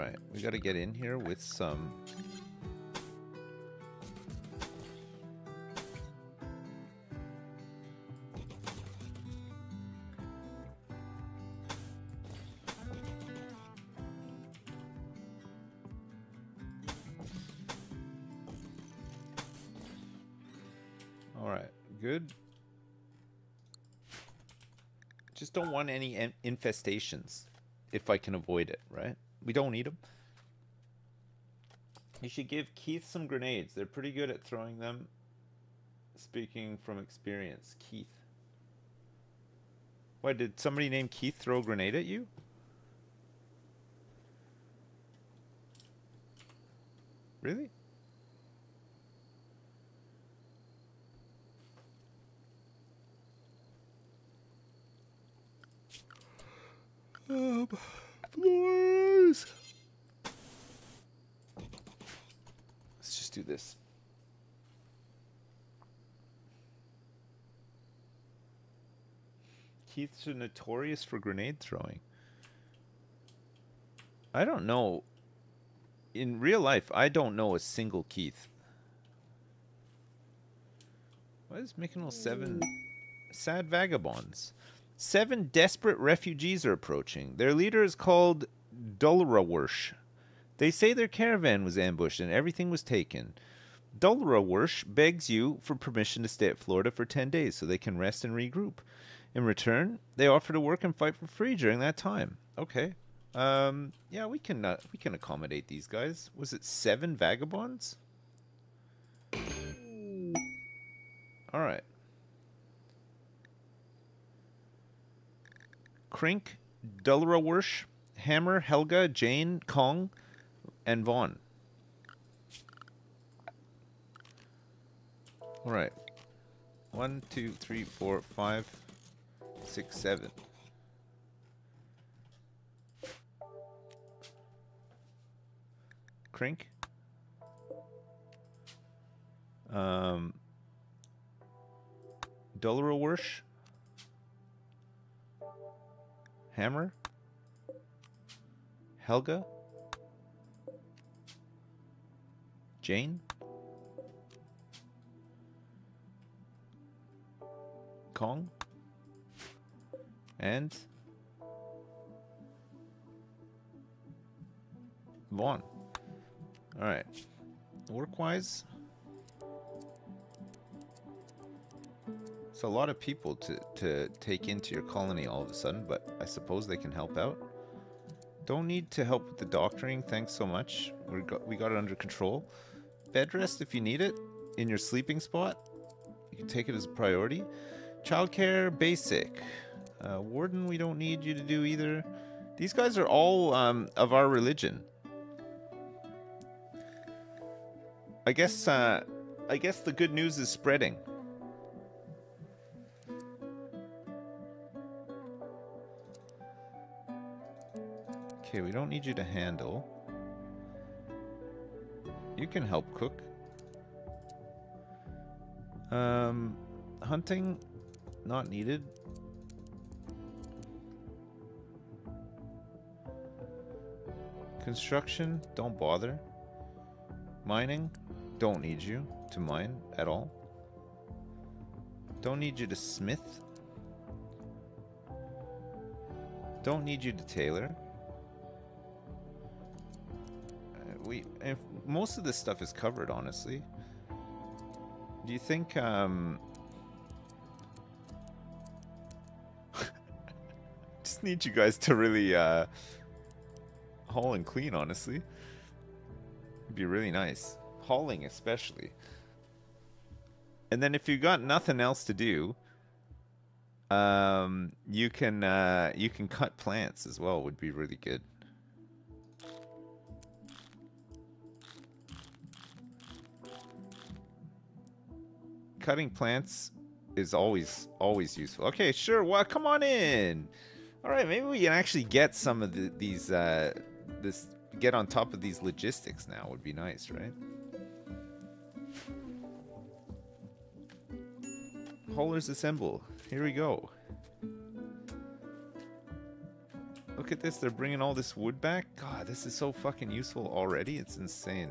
Alright, we gotta get in here with some All right, good. Just don't want any infestations if I can avoid it, right? We don't need them. You should give Keith some grenades. They're pretty good at throwing them. Speaking from experience, Keith. Why, did somebody named Keith throw a grenade at you? Really? Um, Let's just do this. Keith's notorious for grenade throwing. I don't know. In real life, I don't know a single Keith. Why is Mykonal 7 sad vagabonds? Seven desperate refugees are approaching. Their leader is called Dulrawursh. They say their caravan was ambushed and everything was taken. Dulrawursh begs you for permission to stay at Florida for 10 days so they can rest and regroup. In return, they offer to work and fight for free during that time. Okay. Um, yeah, we can uh, we can accommodate these guys. Was it seven vagabonds? All right. Krink, Dulrawursh, Hammer, Helga, Jane, Kong, and Vaughn. All right. One, two, three, four, five, six, seven. Krink. Um, Dulrawursh. Hammer? Helga? Jane? Kong? And Vaughn. Alright. Work-wise, It's a lot of people to, to take into your colony all of a sudden, but I suppose they can help out. Don't need to help with the doctoring, thanks so much. We got, we got it under control. Bed rest if you need it in your sleeping spot. You can take it as a priority. Childcare, basic. Uh, warden, we don't need you to do either. These guys are all um, of our religion. I guess, uh, I guess the good news is spreading. Okay, we don't need you to handle. You can help cook. Um, hunting, not needed. Construction, don't bother. Mining, don't need you to mine at all. Don't need you to smith. Don't need you to tailor. We if most of this stuff is covered, honestly. Do you think um just need you guys to really uh haul and clean, honestly. It'd be really nice. Hauling especially. And then if you got nothing else to do, um you can uh you can cut plants as well would be really good. Cutting plants is always always useful. Okay, sure. Well, come on in. All right, maybe we can actually get some of the, these uh, this get on top of these logistics now. Would be nice, right? Haulers assemble. Here we go. look at this. They're bringing all this wood back. God, this is so fucking useful already. It's insane.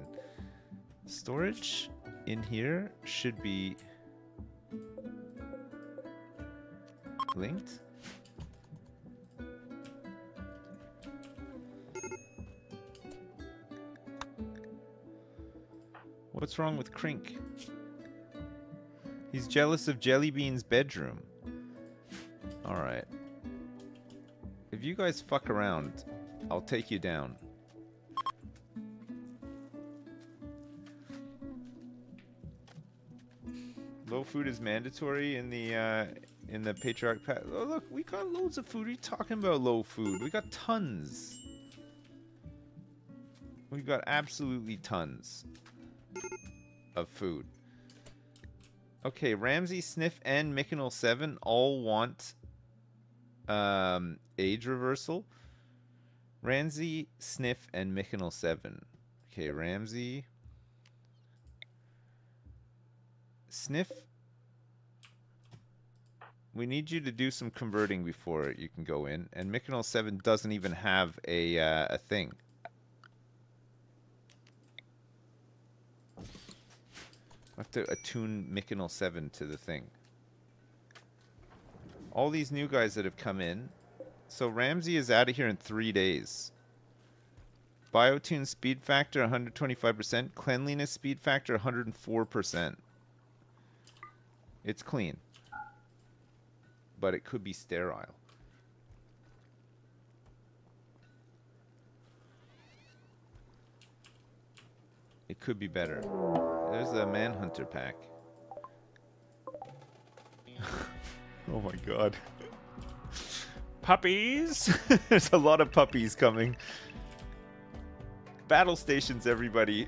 Storage in here should be linked. What's wrong with Crink? He's jealous of Jellybean's bedroom. Alright. If you guys fuck around, I'll take you down. Low food is mandatory in the uh, in the patriarch path. Oh look, we got loads of food. Are you talking about low food? We got tons. We got absolutely tons of food. Okay, Ramsey, Sniff, and Mykonal 7 all want um, age reversal. Ramsey, Sniff, and Mykonal 7. Okay, Ramsey. Sniff. We need you to do some converting before you can go in. And Mykonal 7 doesn't even have a, uh, a thing. I have to attune Mykonal 7 to the thing. All these new guys that have come in. So Ramsey is out of here in three days. Biotune speed factor 125%. Cleanliness speed factor 104%. It's clean. But it could be sterile. It could be better. There's a Manhunter pack. oh my god. Puppies! There's a lot of puppies coming. Battle stations, everybody.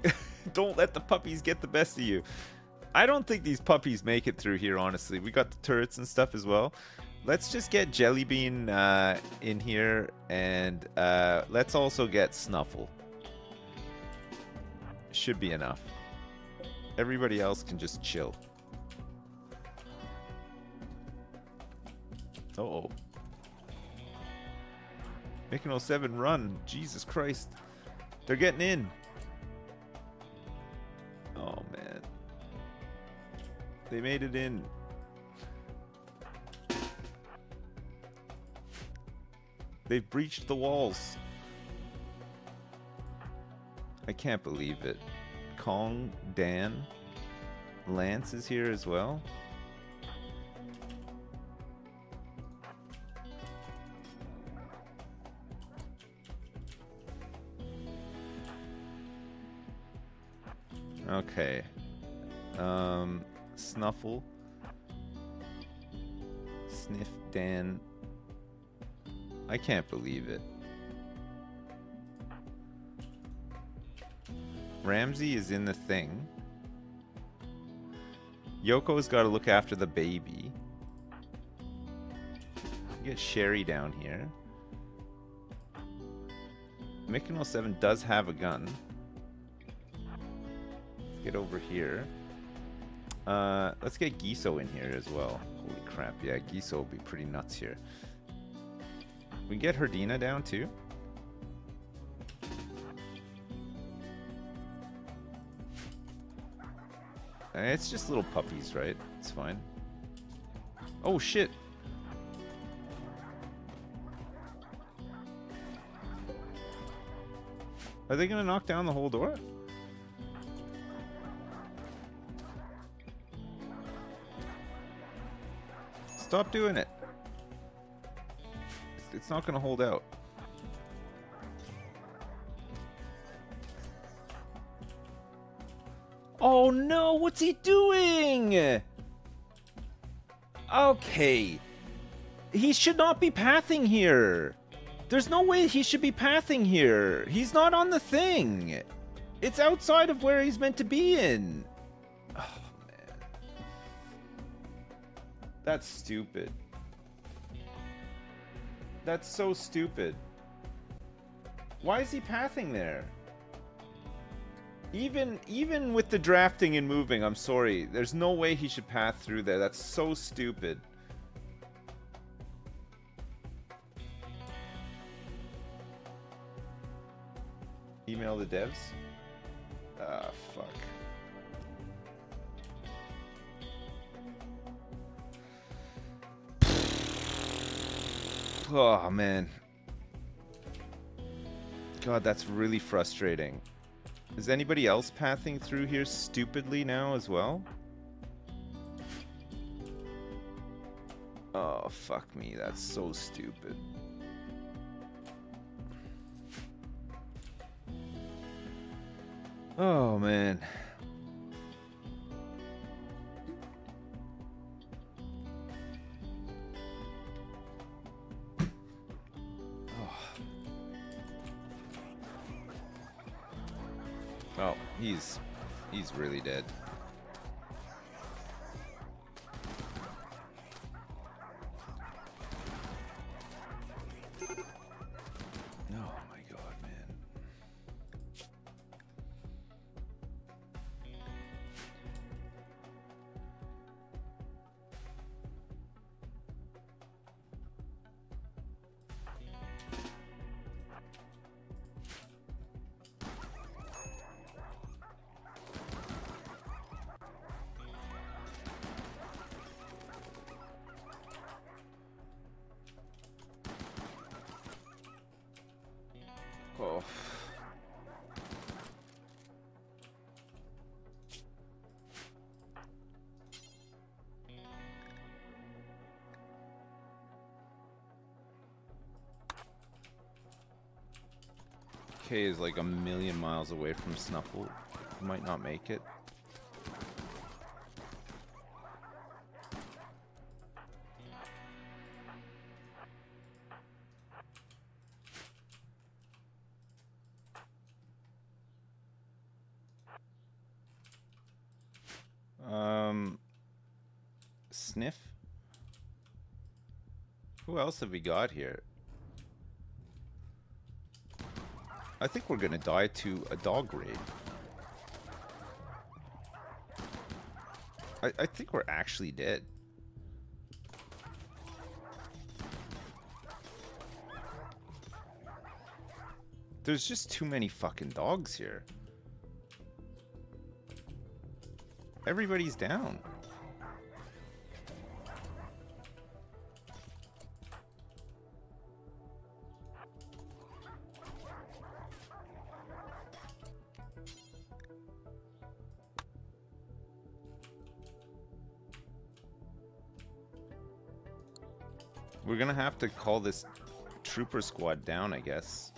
don't let the puppies get the best of you. I don't think these puppies make it through here, honestly. We got the turrets and stuff as well. Let's just get Jellybean uh, in here, and uh, let's also get Snuffle. Should be enough. Everybody else can just chill. Uh oh. Making 07 run. Jesus Christ. They're getting in. Oh, man. They made it in. They've breached the walls. I can't believe it. Kong, Dan, Lance is here as well. Okay. Um, Snuffle. Sniff Dan. I can't believe it. Ramsey is in the thing. Yoko's got to look after the baby. Get Sherry down here. Mykonal 7 does have a gun. Let's get over here. Uh, let's get Giso in here as well. Holy crap, yeah, Giso will be pretty nuts here. We get Herdina down too. It's just little puppies, right? It's fine. Oh, shit. Are they gonna knock down the whole door? Stop doing it. It's not gonna hold out. Oh no, what's he doing? Okay. He should not be pathing here. There's no way he should be pathing here. He's not on the thing. It's outside of where he's meant to be in. That's stupid. That's so stupid. Why is he pathing there? Even even with the drafting and moving, I'm sorry. There's no way he should pass through there. That's so stupid. email the devs? Ah, fuck. Oh, man. God, that's really frustrating. Is anybody else pathing through here stupidly now as well? Oh, fuck me. That's so stupid. Oh, man. Oh, he's he's really dead. Is like a million miles away from Snuffle. Might not make it. Um, Sniff? Who else have we got here? I think we're gonna die to a dog raid. I, I think we're actually dead. There's just too many fucking dogs here. Everybody's down. To call this trooper squad down, I guess.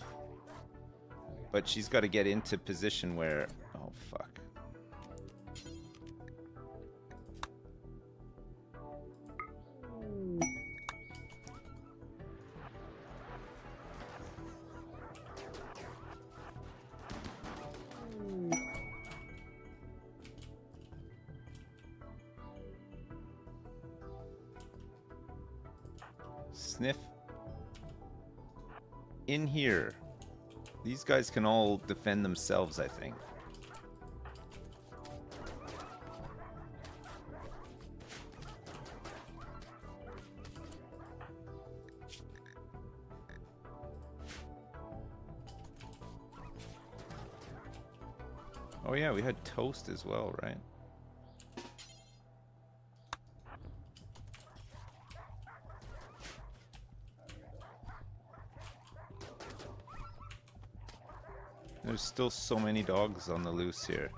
But she's got to get into position where... guys can all defend themselves, I think. Oh yeah, we had toast as well, right? There's still so many dogs on the loose here.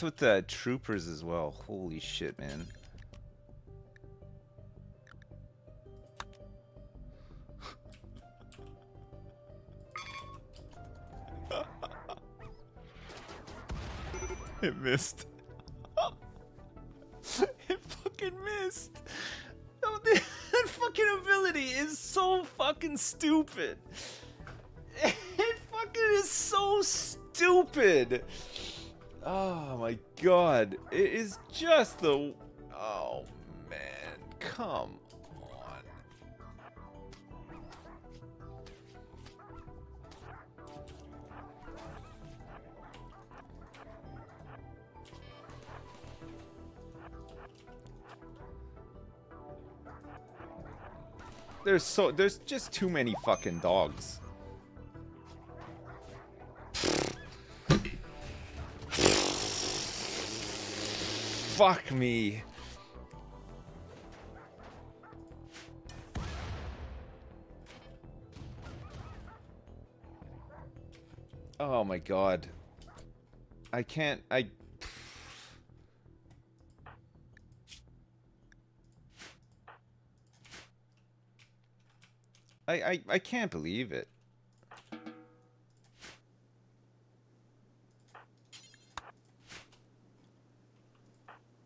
That's with the troopers as well. Holy shit, man. it missed. it fucking missed. Oh, That fucking ability is so fucking stupid. It fucking is so stupid. Oh my god. It is just the... Oh man. Come on. There's so... There's just too many fucking dogs. Fuck me. Oh my god. I can't... I... I, I, I can't believe it.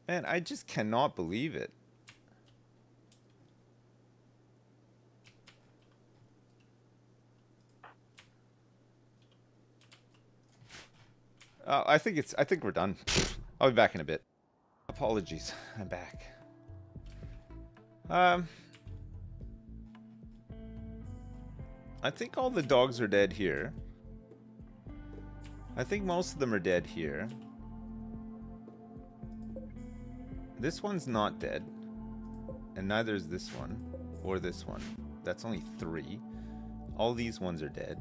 Man, I just cannot believe it. Uh, I think it's. I think we're done. I'll be back in a bit. Apologies. I'm back. Um. I think all the dogs are dead here. I think most of them are dead here. This one's not dead. And neither is this one. Or this one. That's only three. All these ones are dead.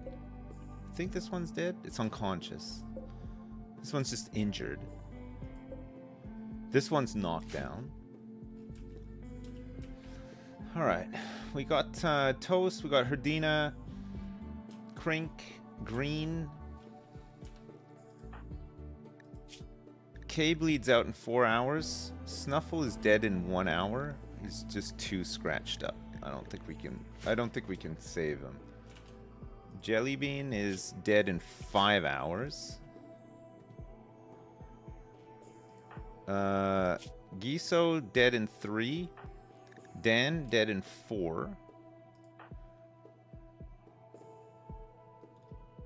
I think this one's dead. It's unconscious. This one's just injured. This one's knocked down. Alright. We got uh, Toast, we got Herdina, Crink, Green, K bleeds out in four hours. Snuffle is dead in one hour. He's just too scratched up. I don't think we can. I don't think we can save him. Jellybean is dead in five hours. Uh, Giso dead in three. Dan dead in four.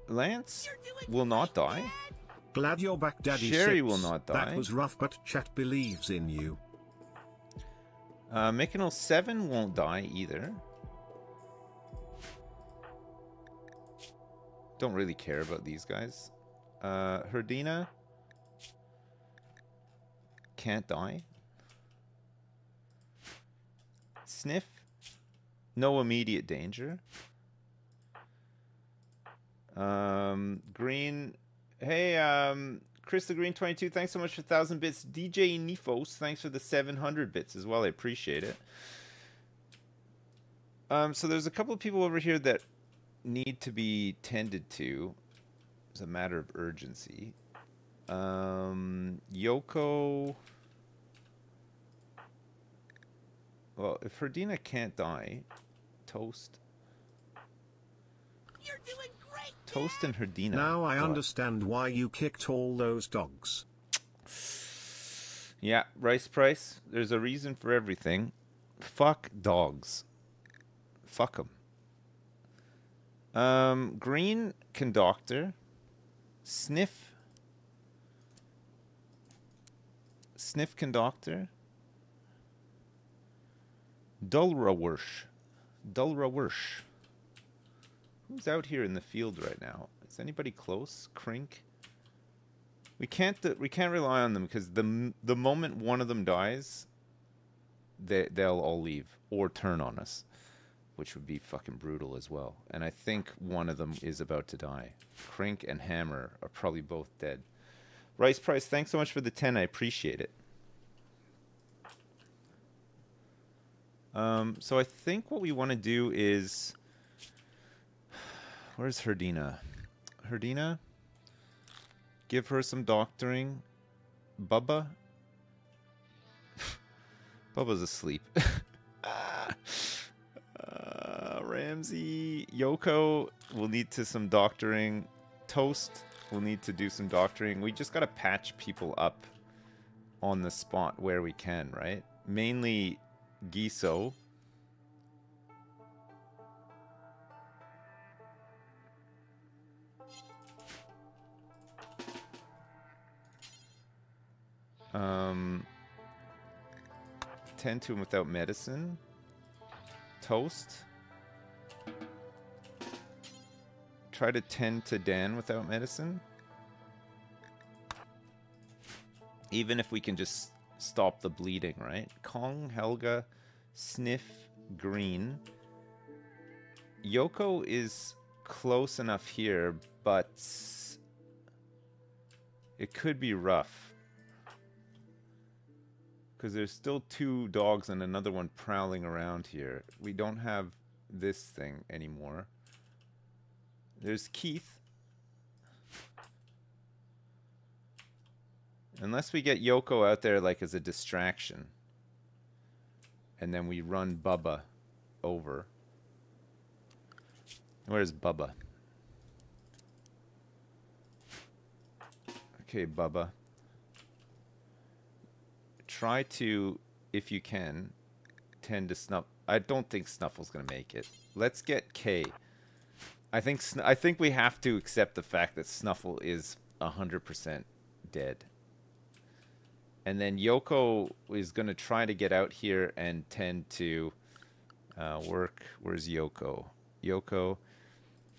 Lance will not die. Glad you're back, Daddy. Sherry will not die. That was rough, but chat believes in you. Uh, Mykonal 7 won't die either. Don't really care about these guys. Uh, Herdina can't die. Sniff, no immediate danger. Um, Green Hey, um, Chris the Green 22, thanks so much for 1,000 bits. DJ Nifos, thanks for the 700 bits as well. I appreciate it. Um, so there's a couple of people over here that need to be tended to. It's a matter of urgency. Um, Yoko. Well, if Herdina can't die, Toast. You're doing Herdina. Now I understand why you kicked all those dogs. Yeah, Rice Price. There's a reason for everything. Fuck dogs. Fuck them. Um, Green conductor. Sniff. Sniff can doctor. Dulrawursh. Dulrawursh. Who's out here in the field right now? Is anybody close? Crink? We can't we can't rely on them because the the moment one of them dies, they they'll all leave or turn on us, which would be fucking brutal as well. And I think one of them is about to die. Crink and Hammer are probably both dead. Rice Price, thanks so much for the ten. I appreciate it. Um, so I think what we want to do is Where's Herdina? Herdina? Give her some doctoring. Bubba? Bubba's asleep. uh, Ramsey, Yoko will need to some doctoring. Toast will need to do some doctoring. We just gotta patch people up on the spot where we can, right? Mainly Giso Um, tend to him without medicine. Toast. Try to tend to Dan without medicine. Even if we can just stop the bleeding, right? Kong, Helga, Sniff, Green. Yoko is close enough here, but it could be rough. Because there's still two dogs and another one prowling around here. We don't have this thing anymore. There's Keith. Unless we get Yoko out there like as a distraction. And then we run Bubba over. Where's Bubba? Okay, Bubba. Try to, if you can, tend to snuff. I don't think Snuffle's gonna make it. Let's get K. I think Sn I think we have to accept the fact that Snuffle is hundred percent dead. And then Yoko is gonna try to get out here and tend to uh, work. Where's Yoko? Yoko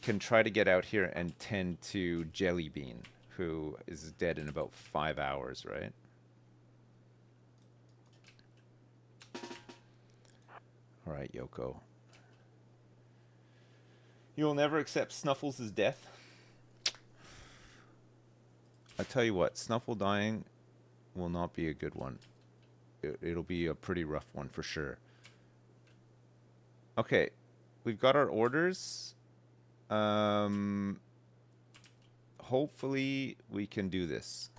can try to get out here and tend to Jellybean who is dead in about five hours, right? All right, Yoko. You will never accept Snuffles' death? I tell you what, Snuffle dying will not be a good one. It, it'll be a pretty rough one for sure. Okay, we've got our orders. Um, hopefully we can do this.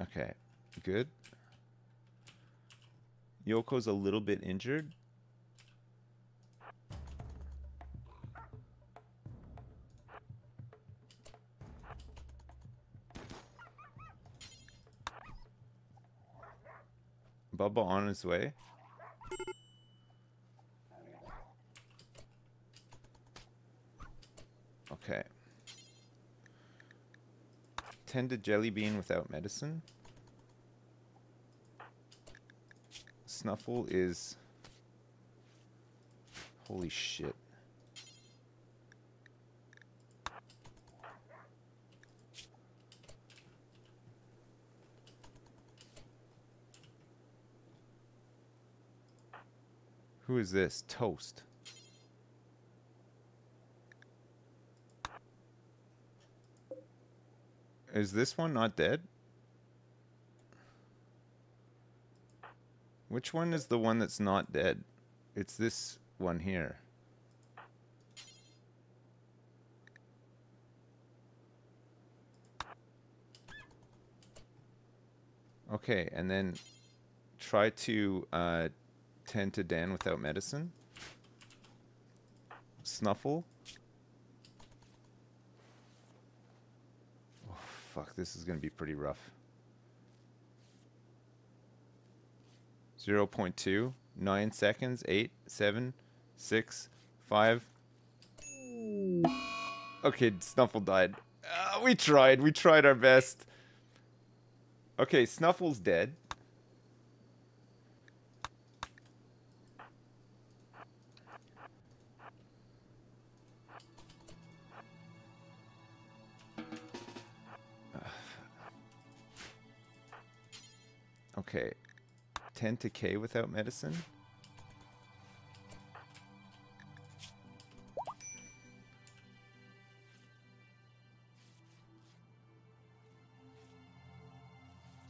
Okay, good. Yoko's a little bit injured. Bubba on his way. Okay. Tend to jelly bean without medicine. Snuffle is... Holy shit. Who is this? Toast. Is this one not dead? Which one is the one that's not dead? It's this one here. Okay, and then try to uh, tend to Dan without medicine. Snuffle. Oh, fuck, this is going to be pretty rough. 0 0.2, 9 seconds, 8, 7, 6, 5. Okay, Snuffle died. Uh, we tried, we tried our best. Okay, Snuffle's dead. Okay. Tend to K without medicine?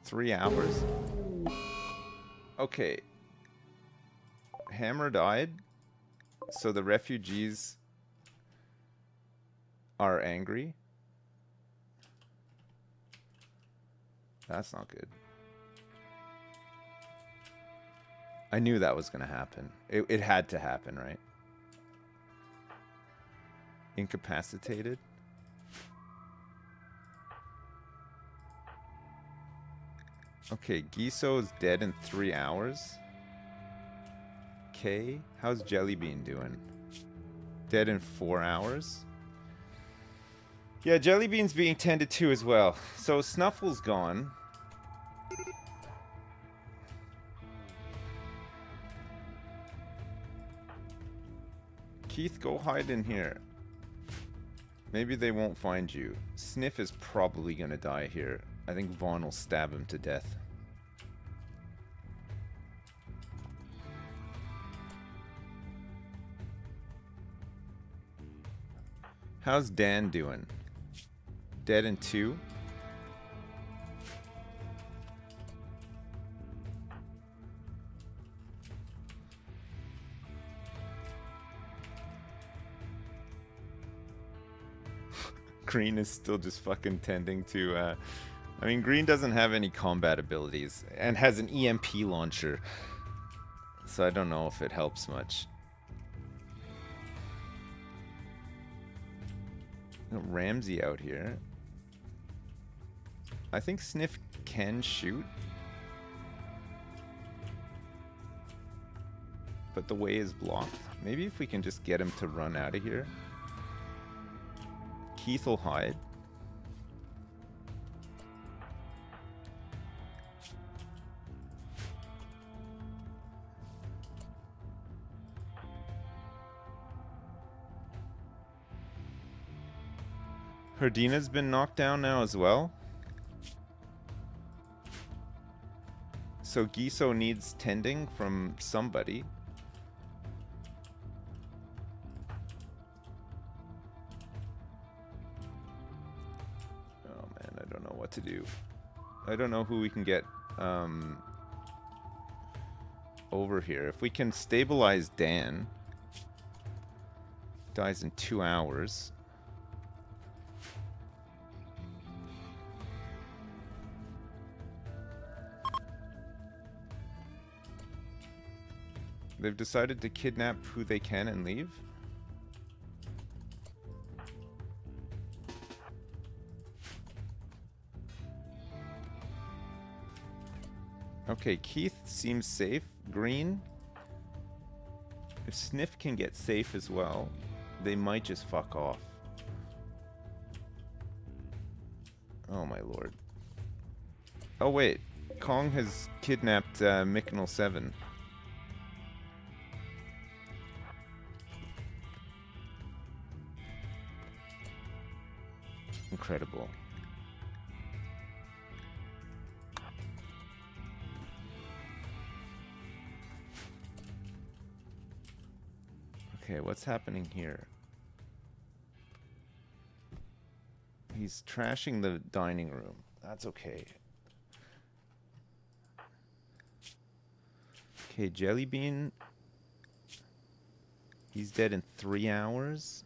Three hours? Okay. Hammer died, so the refugees are angry. That's not good. I knew that was going to happen. It, it had to happen, right? Incapacitated? Okay, Giso is dead in three hours. K, how's Jellybean doing? Dead in four hours? Yeah, Jellybean's being tended to as well. So Snuffle's gone. Keith, go hide in here. Maybe they won't find you. Sniff is probably gonna die here. I think Vaughn will stab him to death. How's Dan doing? Dead in two? Green is still just fucking tending to, uh... I mean, Green doesn't have any combat abilities and has an EMP launcher. So I don't know if it helps much. Ramsey out here. I think Sniff can shoot. But the way is blocked. Maybe if we can just get him to run out of here. Hide. Herdina's been knocked down now as well. So Giso needs tending from somebody. To do. I don't know who we can get um, over here. If we can stabilize Dan, dies in two hours. They've decided to kidnap who they can and leave? Okay, Keith seems safe. Green. If Sniff can get safe as well, they might just fuck off. Oh my lord. Oh wait, Kong has kidnapped uh, 7. Incredible. Okay, what's happening here? He's trashing the dining room. That's okay. Okay, Jellybean. He's dead in three hours.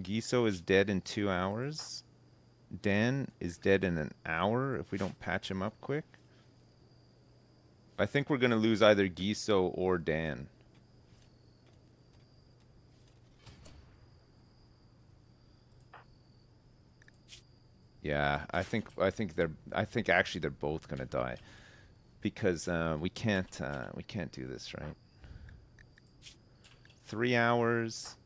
Giso is dead in two hours. Dan is dead in an hour if we don't patch him up quick. I think we're going to lose either Giso or Dan. Yeah, I think I think they're I think actually they're both gonna die because uh, we can't uh, we can't do this right. Three hours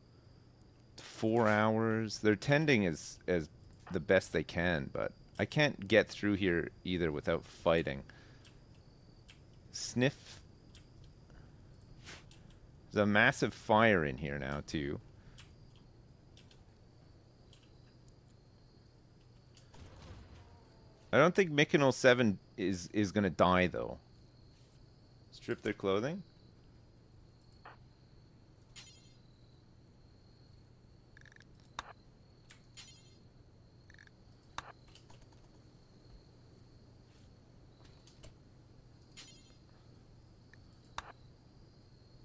four hours. They're tending as as the best they can, but I can't get through here either without fighting. Sniff. There's a massive fire in here now too. I don't think Mykonal 7 is is gonna die though. Strip their clothing?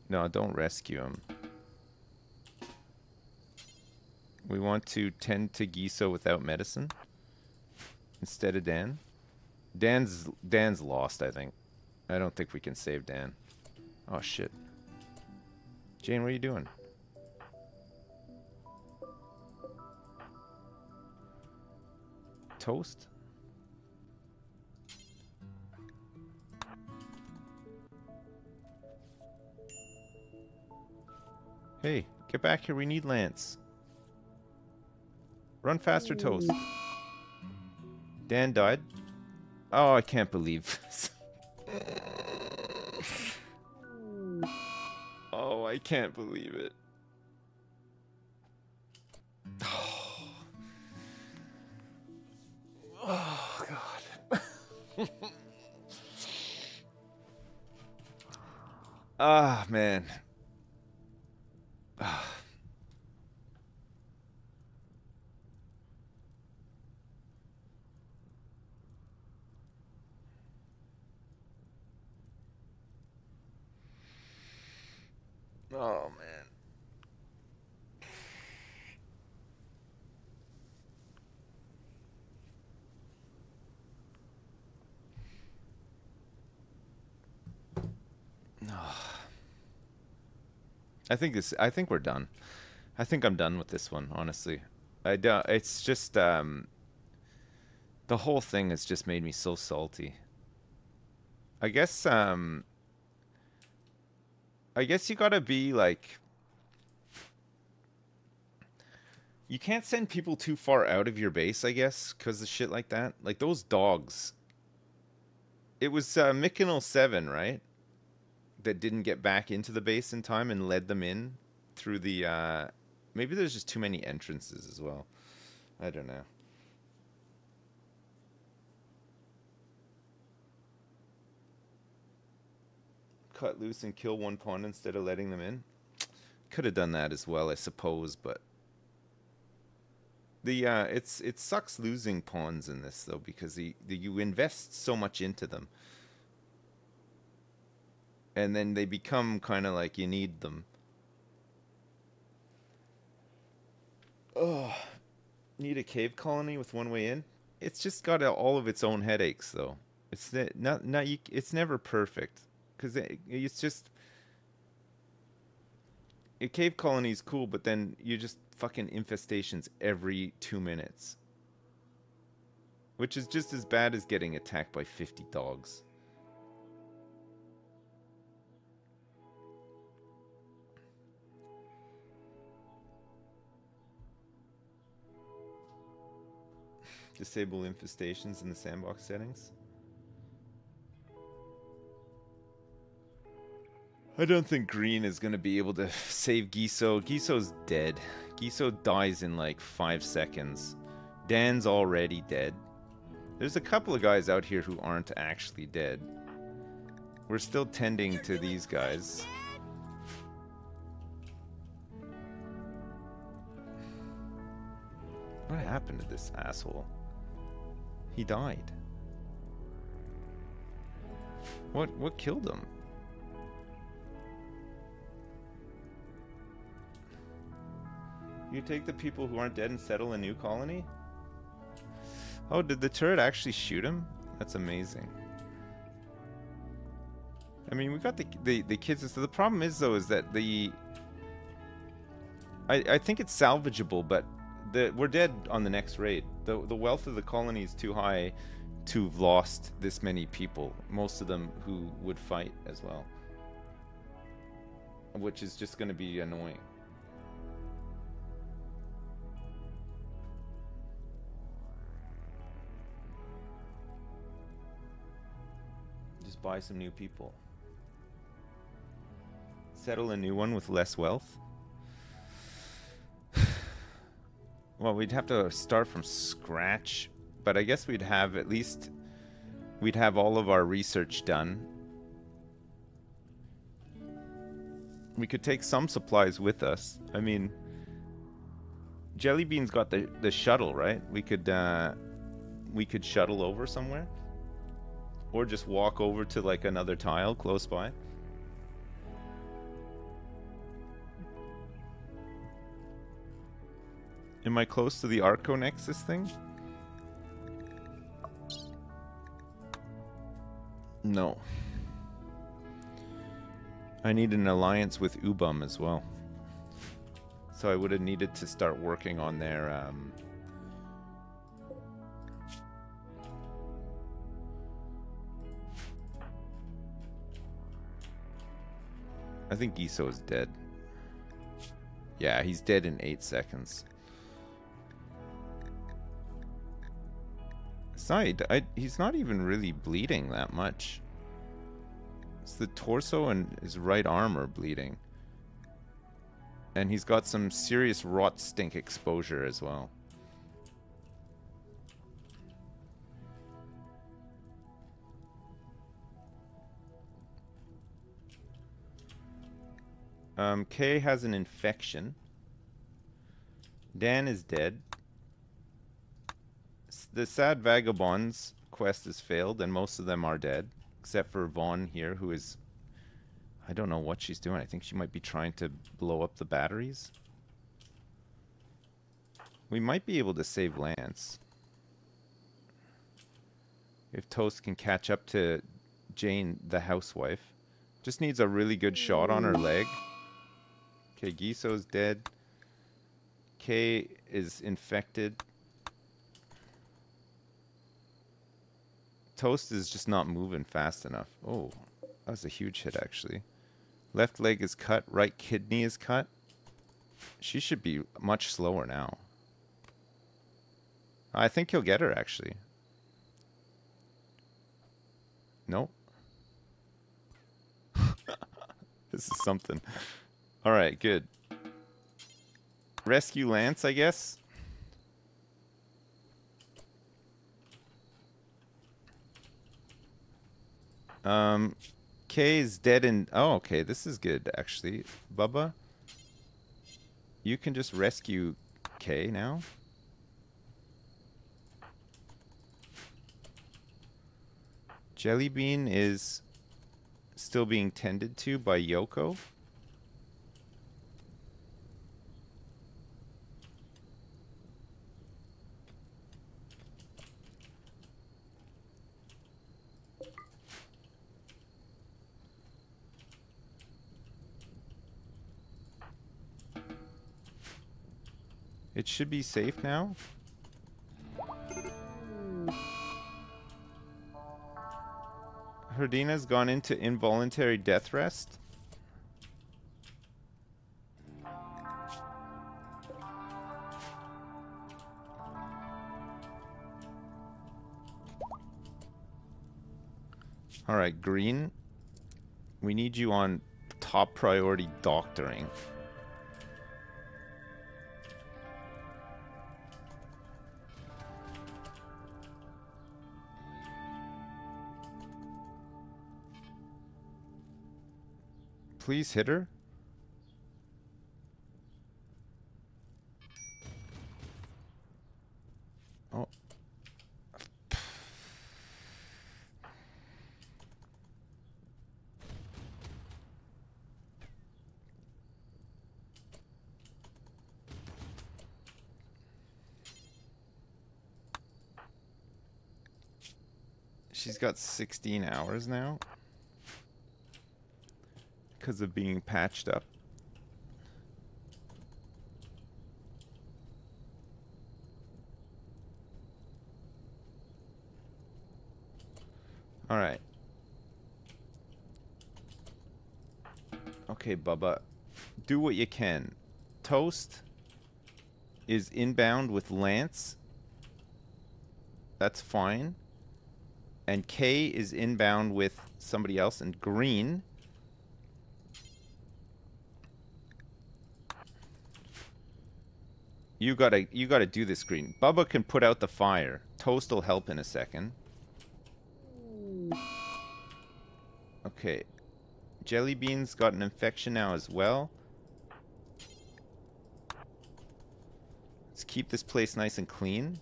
No, don't rescue him. We want to tend to Giso without medicine instead of Dan. Dan's Dan's lost, I think. I don't think we can save Dan. Oh shit. Jane, what are you doing? Toast? Hey, get back here, we need Lance. Run faster, Toast. Dan died. Oh, I can't believe oh, I can't believe it. Oh, God. Ah, man. Oh man. I think this. I think we're done. I think I'm done with this one. Honestly, I don't. It's just um. The whole thing has just made me so salty. I guess um. I guess you gotta be like. You can't send people too far out of your base, I guess, because of shit like that. Like those dogs. It was uh, Mykonal 7, right? That didn't get back into the base in time and led them in through the. Uh, maybe there's just too many entrances as well. I don't know. Cut loose and kill one pawn instead of letting them in. Could have done that as well, I suppose, but the uh, it's it sucks losing pawns in this though because the, the you invest so much into them, and then they become kind of like you need them. Oh, need a cave colony with one way in. It's just got all of its own headaches though. It's not not you, it's never perfect because it, it's just a cave colony is cool, but then you just fucking infestations every two minutes, which is just as bad as getting attacked by fifty dogs. Disable infestations in the sandbox settings. I don't think Green is going to be able to save Giso. Giso's dead. Giso dies in like five seconds. Dan's already dead. There's a couple of guys out here who aren't actually dead. We're still tending to these guys. What happened to this asshole? He died. What what killed him? You take the people who aren't dead and settle a new colony? Oh, did the turret actually shoot him? That's amazing. I mean, we got the, the, the kids. So the problem is, though, is that the... I, I think it's salvageable, but the, we're dead on the next raid. The, the wealth of the colony is too high to have lost this many people. Most of them who would fight as well. Which is just going to be annoying. Buy some new people. Settle a new one with less wealth? well, we'd have to start from scratch, but I guess we'd have at least we'd have all of our research done. We could take some supplies with us. I mean, Jellybean's got the the shuttle, right? We could uh, we could shuttle over somewhere. Or just walk over to like another tile close by. Am I close to the Archonexus thing? No. I need an alliance with Ubum as well. So I would have needed to start working on their um, I think Giso is dead. Yeah, he's dead in eight seconds. Side, I, he's not even really bleeding that much. It's the torso and his right arm are bleeding. And he's got some serious rot stink exposure as well. Um, Kay has an infection. Dan is dead the sad vagabonds quest has failed, and most of them are dead, except for Vaughn here, who is. I don't know what she's doing. I think she might be trying to blow up the batteries. We might be able to save Lance. If Toast can catch up to Jane, the housewife. Just needs a really good shot on her leg. Okay, Giso's dead. K is infected. Toast is just not moving fast enough. Oh, that was a huge hit, actually. Left leg is cut. Right kidney is cut. She should be much slower now. I think he'll get her, actually. Nope. this is something. Alright, good. Rescue Lance, I guess? Um, K is dead and... Oh, okay. This is good, actually. Bubba, you can just rescue K now. Jellybean is still being tended to by Yoko. It should be safe now. Herdina's gone into involuntary death rest. Alright, Green. We need you on top priority doctoring. Please hit her? Oh. She's got 16 hours now because of being patched up. Alright. Okay, Bubba. Do what you can. Toast is inbound with Lance. That's fine. And K is inbound with somebody else. And Green You gotta, you gotta do this green. Bubba can put out the fire. Toast will help in a second. Okay. Jellybean's got an infection now as well. Let's keep this place nice and clean.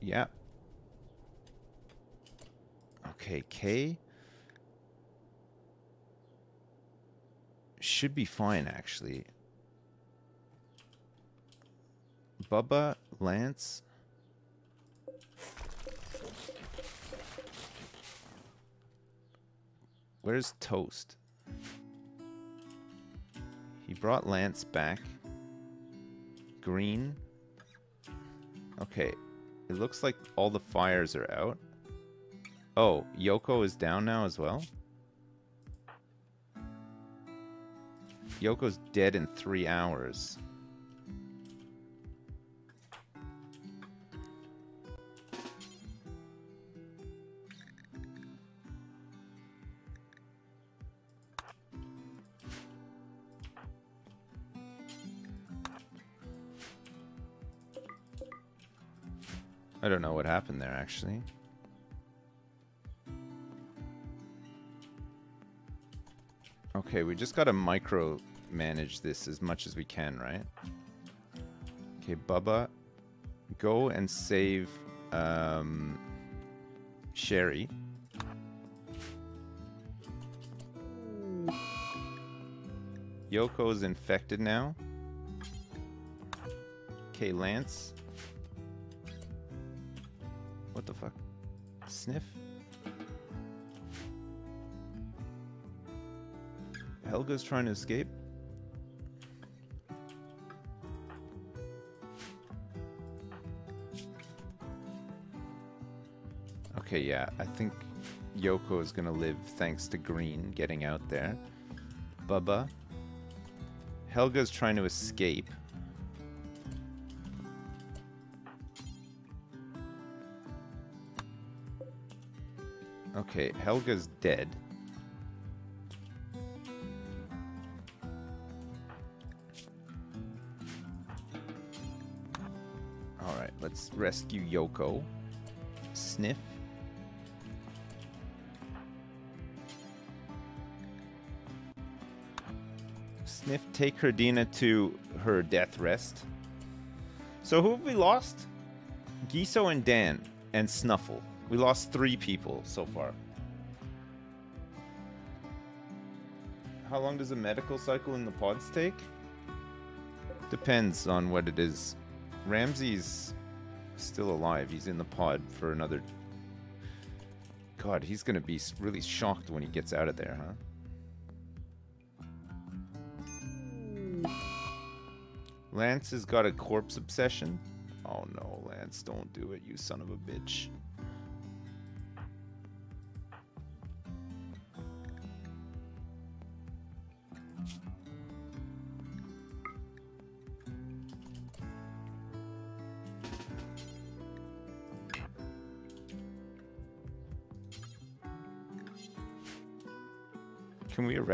Yeah, Okay, K should be fine actually. Bubba, Lance. Where's Toast? He brought Lance back. Green. Okay. It looks like all the fires are out. Oh, Yoko is down now as well? Yoko's dead in three hours. I don't know what happened there, actually. Okay, we just gotta micro manage this as much as we can, right? Okay, Bubba, go and save um, Sherry. Yoko's infected now. Okay, Lance. What the fuck? Sniff? Helga's trying to escape? Okay, yeah, I think Yoko is gonna live thanks to Green getting out there. Bubba. Helga's trying to escape. Okay, Helga's dead. Rescue Yoko. Sniff. Sniff, take Herdina to her death rest. So who have we lost? Giso and Dan and Snuffle. We lost three people so far. How long does a medical cycle in the pods take? Depends on what it is. Ramsey's still alive. He's in the pod for another. God, he's gonna be really shocked when he gets out of there, huh? Lance has got a corpse obsession. Oh no, Lance, don't do it, you son of a bitch.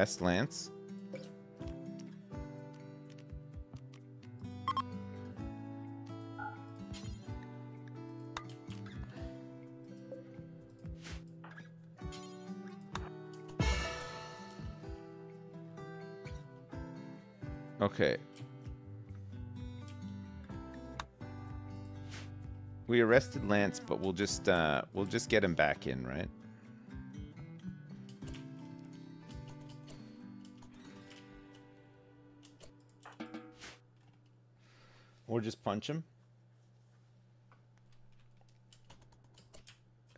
Arrest Lance? Okay. We arrested Lance, but we'll just uh we'll just get him back in, right? Or just punch him.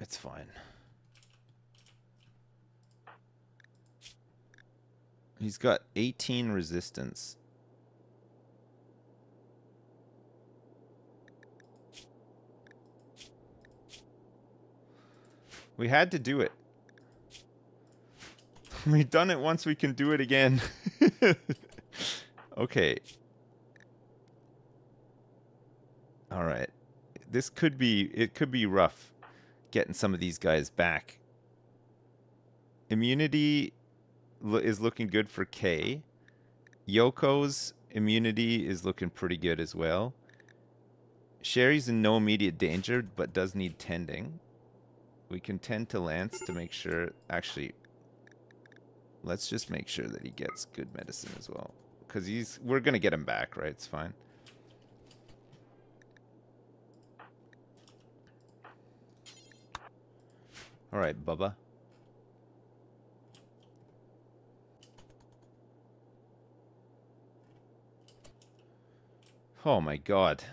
It's fine. He's got 18 resistance. We had to do it. We've done it once, we can do it again. okay. All right. This could be it could be rough getting some of these guys back. Immunity is looking good for K. Yoko's immunity is looking pretty good as well. Sherry's in no immediate danger but does need tending. We can tend to Lance to make sure actually let's just make sure that he gets good medicine as well cuz he's we're going to get him back, right? It's fine. All right, Bubba. Oh my god.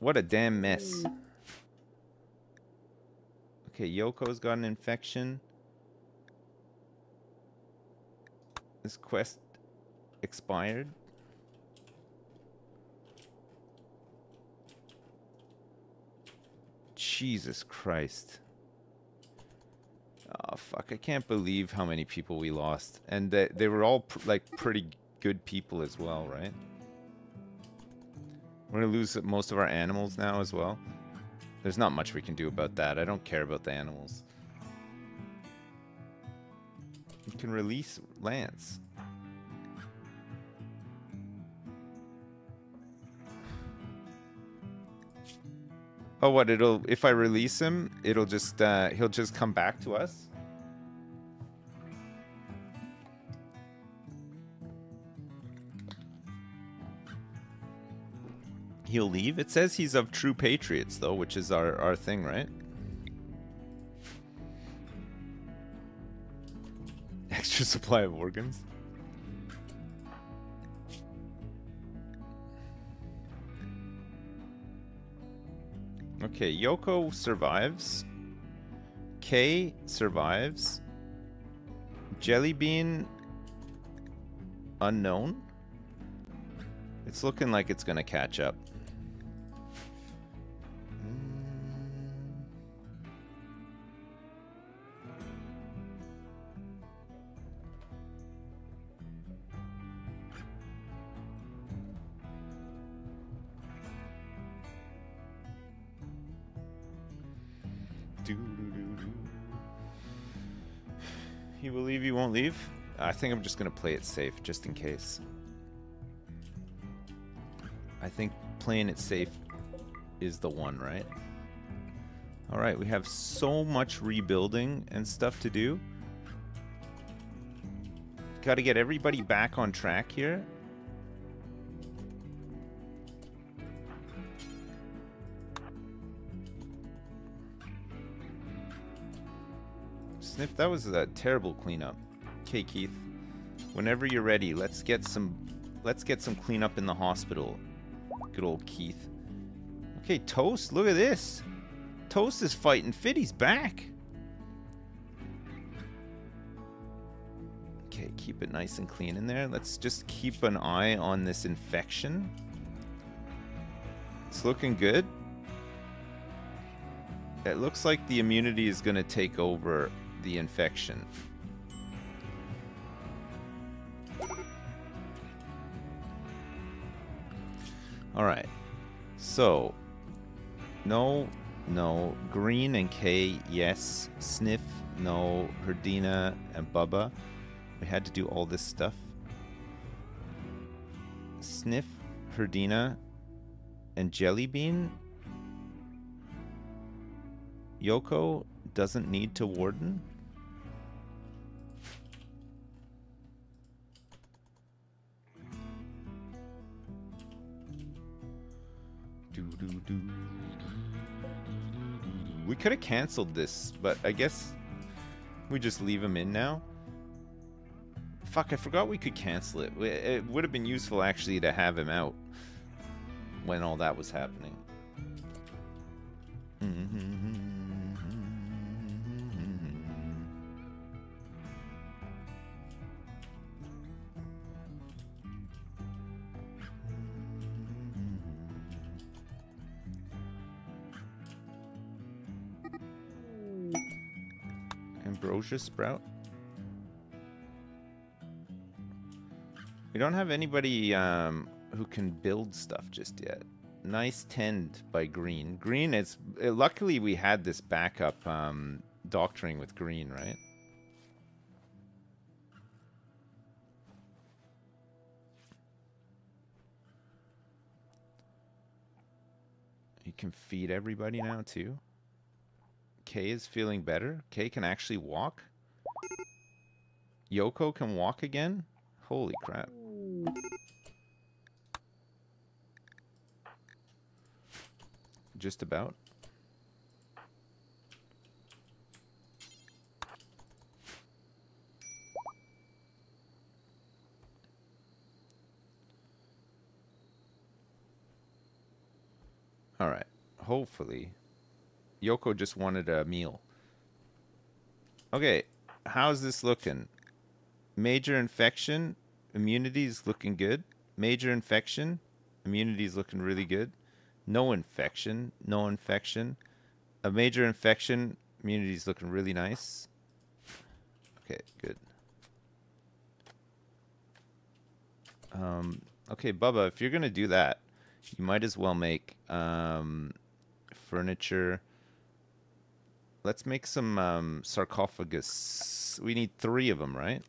What a damn mess. Hmm. Okay, Yoko's got an infection. This quest expired. Jesus Christ. Oh, fuck. I can't believe how many people we lost. And they, they were all, pr like, pretty good people as well, right? We're going to lose most of our animals now as well. There's not much we can do about that. I don't care about the animals. You can release Lance. Oh, what? It'll if I release him, it'll just uh, he'll just come back to us. He'll leave. It says he's of true patriots, though, which is our our thing, right? Extra supply of organs. Okay, Yoko survives. Kay survives. Jellybean unknown. It's looking like it's going to catch up. Think I'm just going to play it safe, just in case. I think playing it safe is the one, right? Alright, we have so much rebuilding and stuff to do. Got to get everybody back on track here. Sniff, that was a terrible cleanup. Okay, Keith. Whenever you're ready, let's get some let's get some cleanup in the hospital. Good old Keith. Okay, Toast, look at this. Toast is fighting fit, he's back. Okay, keep it nice and clean in there. Let's just keep an eye on this infection. It's looking good. It looks like the immunity is going to take over the infection. Alright. So, no, no. Green and K, yes. Sniff, no. Herdina and Bubba. We had to do all this stuff. Sniff, Herdina, and Jellybean. Yoko doesn't need to warden. We could have canceled this, but I guess we just leave him in now. Fuck, I forgot we could cancel it. It would have been useful actually to have him out when all that was happening. Mm -hmm. Sprout? We don't have anybody um, who can build stuff just yet. Nice tend by Green. Green is... Uh, luckily we had this backup um, doctoring with Green, right? You can feed everybody now too. Kay is feeling better. Kay can actually walk. Yoko can walk again. Holy crap. Just about. All right. Hopefully Yoko just wanted a meal. Okay, how's this looking? Major infection, immunity is looking good. Major infection, immunity is looking really good. No infection, no infection. A major infection. Immunity's looking really nice. Okay, good. Um, okay, Bubba, if you're gonna do that, you might as well make um, furniture. Let's make some um, sarcophagus. We need three of them, right?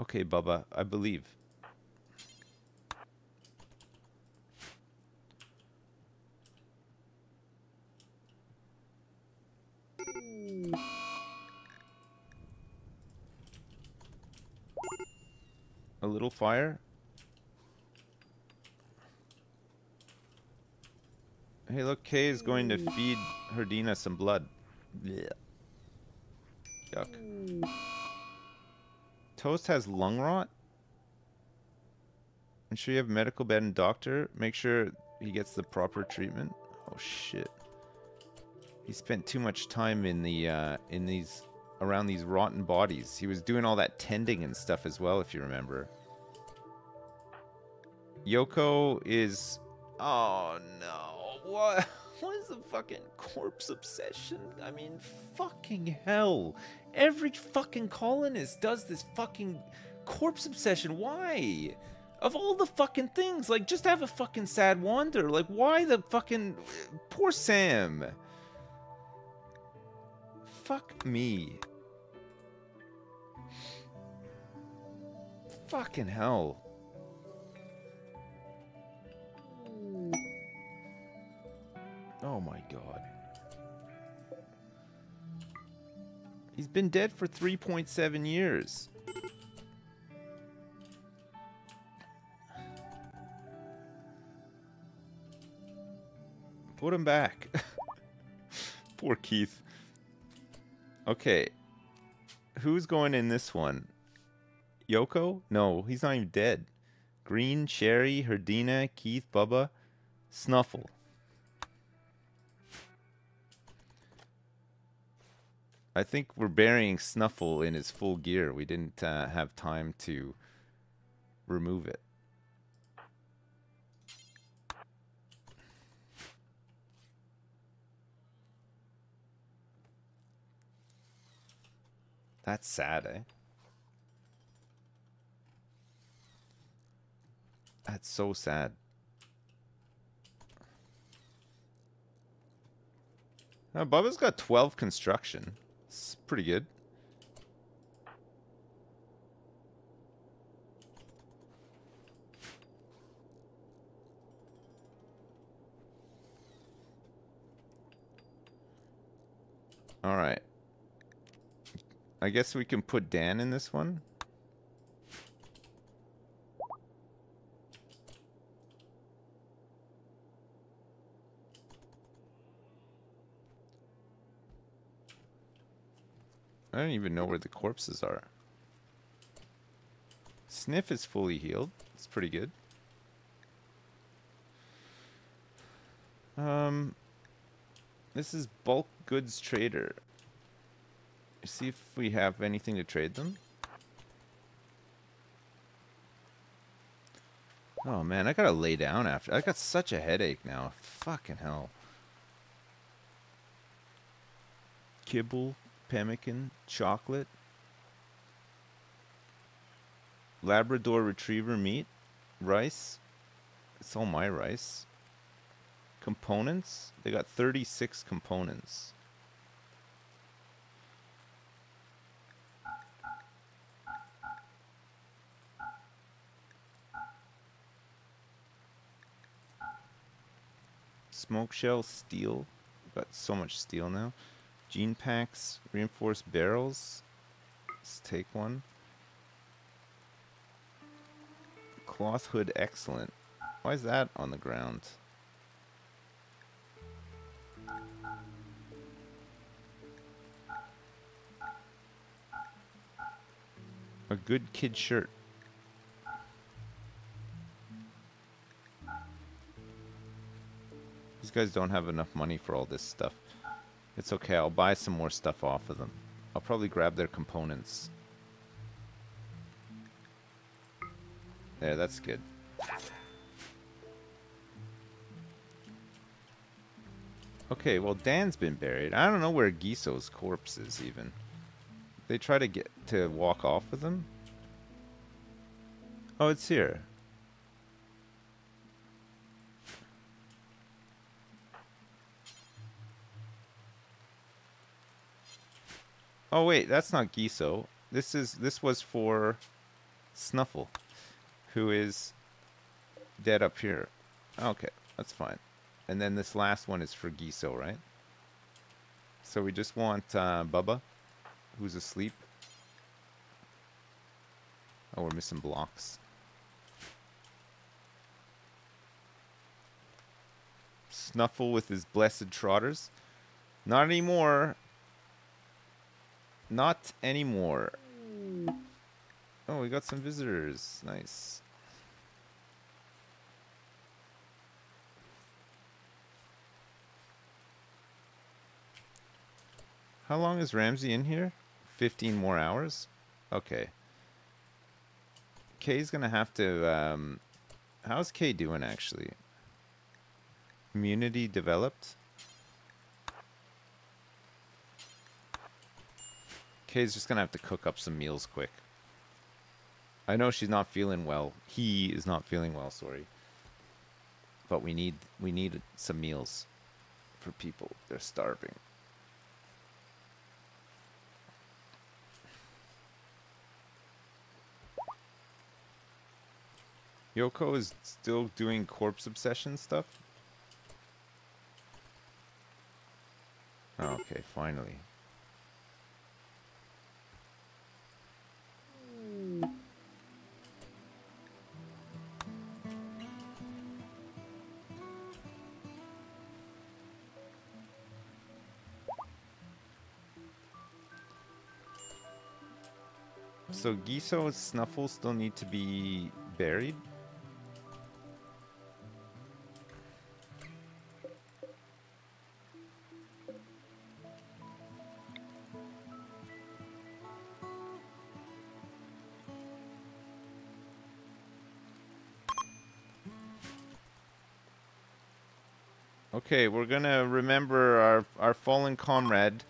Okay, Bubba, I believe. A little fire? Hey, look, Kay is going to feed Herdina some blood. Blech. Yuck. Toast has lung rot? Ensure you have medical bed and doctor. Make sure he gets the proper treatment. Oh shit. He spent too much time in the uh, in these around these rotten bodies. He was doing all that tending and stuff as well, if you remember. Yoko is. Oh no! What? What is the fucking corpse obsession? I mean, fucking hell! Every fucking colonist does this fucking corpse obsession. Why? Of all the fucking things, like just have a fucking sad wander. Like, why the fucking poor Sam? Fuck me. Fucking hell. Oh my god. He's been dead for 3.7 years. Put him back. Poor Keith. Okay. Who's going in this one? Yoko? No, he's not even dead. Green, Sherry, Herdina, Keith, Bubba, Snuffle. I think we're burying Snuffle in his full gear. We didn't uh, have time to remove it. That's sad, eh? That's so sad. Now, Bubba's got 12 construction. It's pretty good. All right. I guess we can put Dan in this one. I don't even know where the corpses are. Sniff is fully healed. It's pretty good. Um, this is bulk goods trader. See if we have anything to trade them. Oh man, I gotta lay down after. I got such a headache now. Fucking hell. Kibble pemmican, chocolate, Labrador Retriever meat, rice. It's all my rice. Components. They got 36 components. Smoke shell steel. Got so much steel now. Gene packs, reinforced barrels. Let's take one. Cloth hood excellent. Why is that on the ground? A good kid shirt. These guys don't have enough money for all this stuff. It's okay, I'll buy some more stuff off of them. I'll probably grab their components. There, that's good. Okay, well Dan's been buried. I don't know where Giso's corpse is even. They try to get to walk off with him? Oh, it's here. Oh wait, that's not Giso. This is this was for Snuffle, who is dead up here. Okay, that's fine. And then this last one is for Giso, right? So we just want uh, Bubba, who's asleep. Oh, we're missing blocks. Snuffle with his blessed trotters. Not anymore. Not anymore. Oh, we got some visitors. Nice. How long is Ramsey in here? 15 more hours? Okay. Kay's gonna have to, um... How's Kay doing, actually? Immunity developed? Kay's just gonna have to cook up some meals quick. I know she's not feeling well. He is not feeling well, sorry. But we need we need some meals for people. They're starving. Yoko is still doing corpse obsession stuff? Oh, okay, finally. So Giso and Snuffle still need to be buried? Okay, we're gonna remember our our fallen comrade,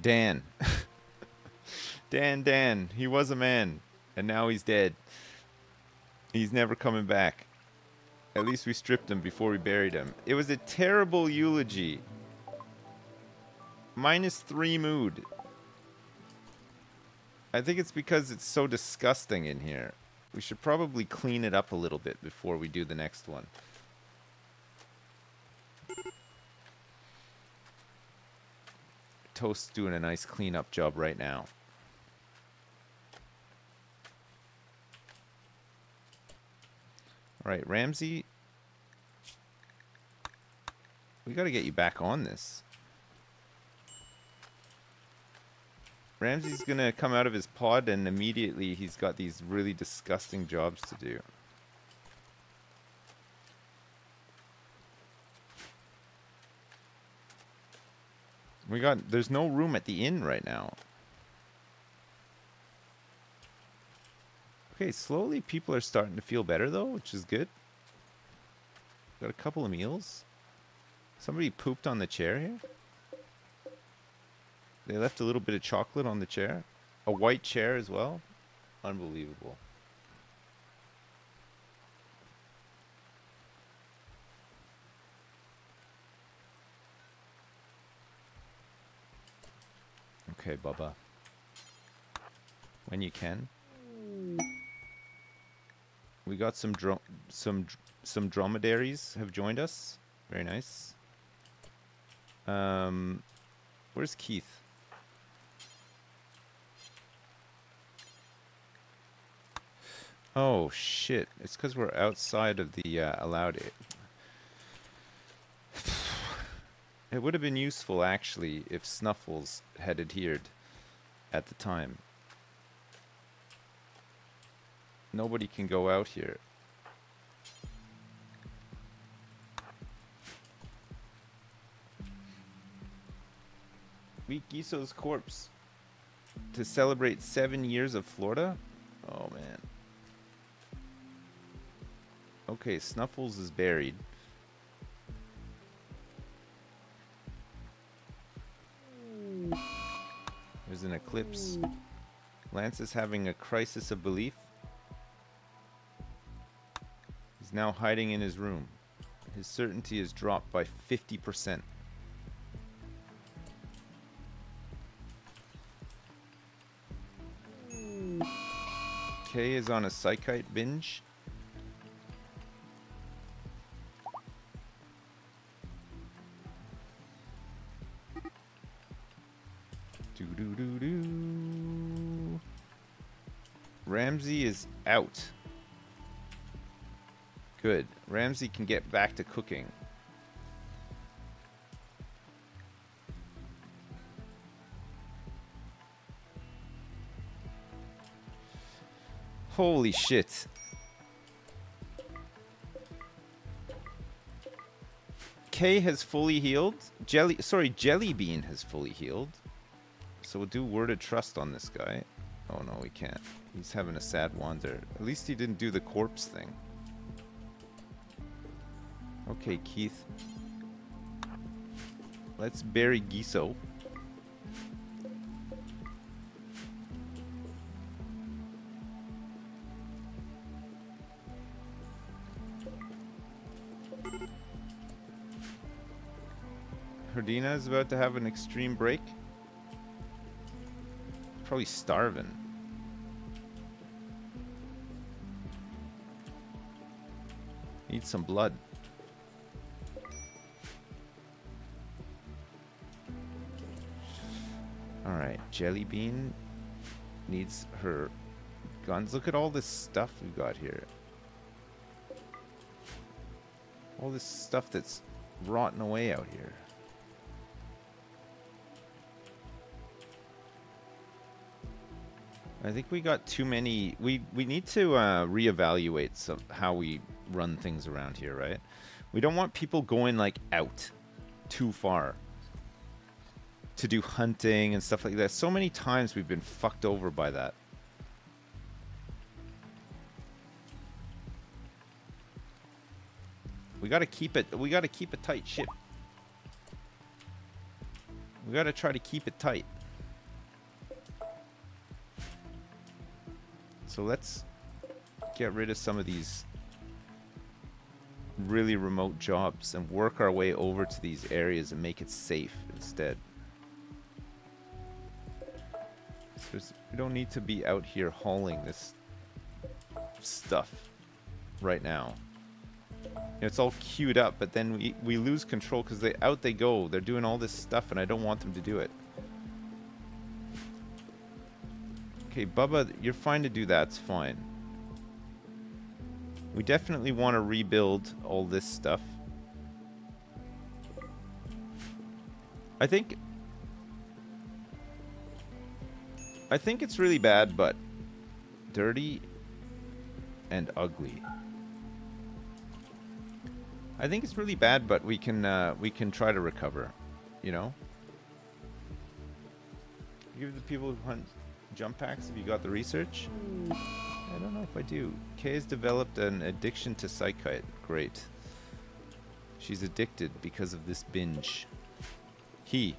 Dan. Dan, Dan, he was a man, and now he's dead. He's never coming back. At least we stripped him before we buried him. It was a terrible eulogy. Minus three mood. I think it's because it's so disgusting in here. We should probably clean it up a little bit before we do the next one. Toast's doing a nice cleanup job right now. Right, Ramsey. We got to get you back on this. Ramsey's going to come out of his pod and immediately he's got these really disgusting jobs to do. We got, there's no room at the inn right now. Okay, slowly people are starting to feel better though, which is good. Got a couple of meals. Somebody pooped on the chair here. They left a little bit of chocolate on the chair. A white chair as well. Unbelievable. Okay, Bubba. When you can. We got some some some dromedaries have joined us. Very nice. Um, where's Keith? Oh shit! It's because we're outside of the uh, allowed. It. it would have been useful actually if Snuffles had adhered at the time. Nobody can go out here. Meet Giso's corpse. to celebrate seven years of Florida. Oh man. Okay, Snuffles is buried. There's an eclipse. Lance is having a crisis of belief. He's now hiding in his room. His certainty is dropped by 50%. Kay is on a psychite binge. Do do do do. Ramsey is out. Good. Ramsey can get back to cooking. Holy shit. K has fully healed. Jelly, sorry, Jelly Bean has fully healed. So we'll do Word of Trust on this guy. Oh no, we can't. He's having a sad wander. At least he didn't do the corpse thing. Okay, Keith. Let's bury Giso. Herdina is about to have an extreme break. Probably starving. Need some blood. Alright, Jelly Bean needs her guns. Look at all this stuff we've got here. All this stuff that's rotting away out here. I think we got too many. We we need to uh, reevaluate some how we run things around here, right? We don't want people going like out too far to do hunting and stuff like that. So many times we've been fucked over by that. We gotta keep it. We gotta keep a tight ship. We gotta try to keep it tight. So let's get rid of some of these really remote jobs and work our way over to these areas and make it safe instead. So we don't need to be out here hauling this stuff right now. You know, it's all queued up, but then we, we lose control because they out they go. They're doing all this stuff, and I don't want them to do it. Okay, Bubba, you're fine to do that. It's fine. We definitely want to rebuild all this stuff. I think... I think it's really bad, but dirty and ugly. I think it's really bad, but we can uh, we can try to recover. You know. Give the people who hunt jump packs if you got the research. I don't know if I do. Kay has developed an addiction to psychite. Great. She's addicted because of this binge. He.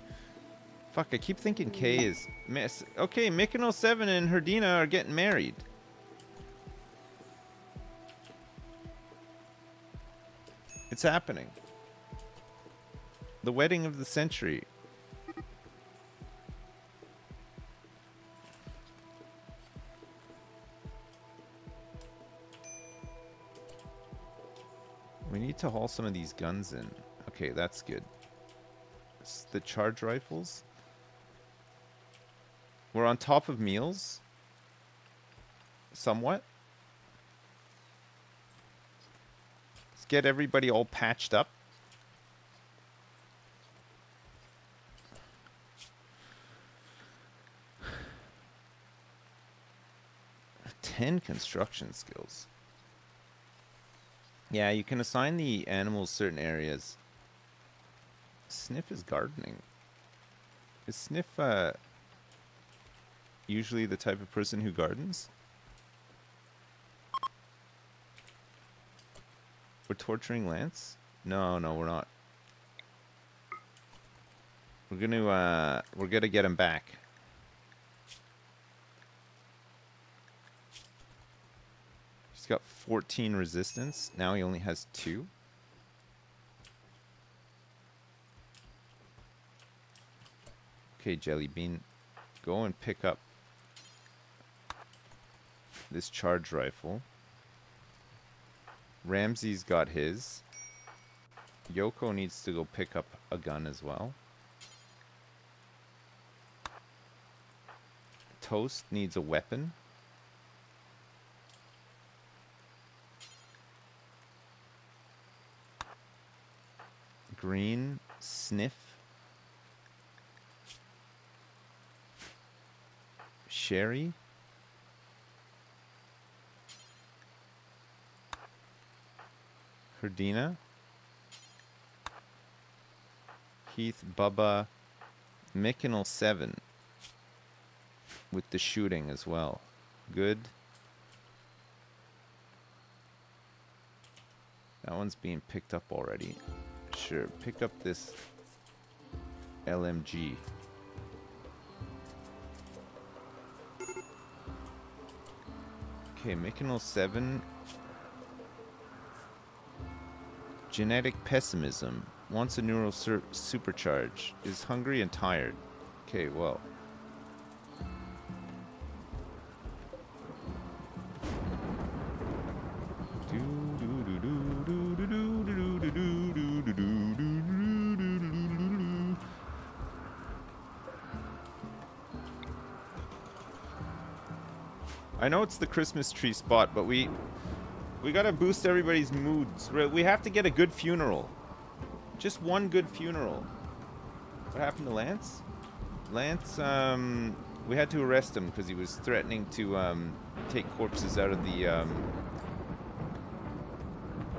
Fuck, I keep thinking Kay is... Miss. Okay, Mykonos 7 and Herdina are getting married. It's happening. The wedding of the century. We need to haul some of these guns in. Okay, that's good. It's the charge rifles. We're on top of meals. Somewhat. Let's get everybody all patched up. Ten construction skills. Yeah, you can assign the animals certain areas. Sniff is gardening. Is Sniff, uh... usually the type of person who gardens? We're torturing Lance? No, no, we're not. We're gonna, uh, we're gonna get him back. He's got 14 resistance. Now he only has two. Okay, Jelly Bean, go and pick up this charge rifle. Ramsey's got his. Yoko needs to go pick up a gun as well. Toast needs a weapon. Green, sniff. Sherry. Herdina. Keith, Bubba, Mikinal 7 with the shooting as well. Good. That one's being picked up already. Sure, pick up this LMG. Okay, Mikinal 7. Genetic pessimism. Wants a neural supercharge. Is hungry and tired. Okay, well. I know it's the Christmas tree spot, but we we gotta boost everybody's moods. We- have to get a good funeral. Just one good funeral. What happened to Lance? Lance, um, we had to arrest him because he was threatening to um, take corpses out of the um,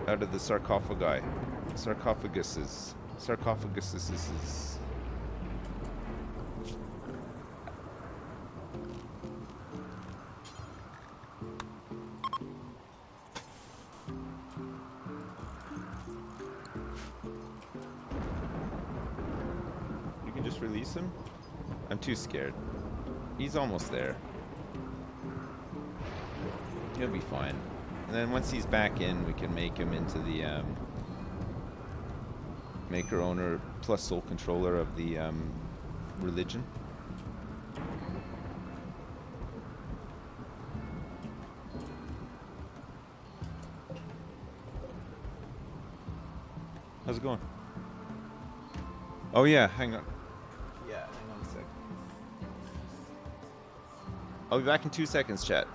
out of the sarcophagi, sarcophaguses, sarcophaguses. Scared. He's almost there. He'll be fine. And then once he's back in, we can make him into the um, maker owner plus sole controller of the um, religion. How's it going? Oh yeah, hang on. I'll be back in two seconds, chat.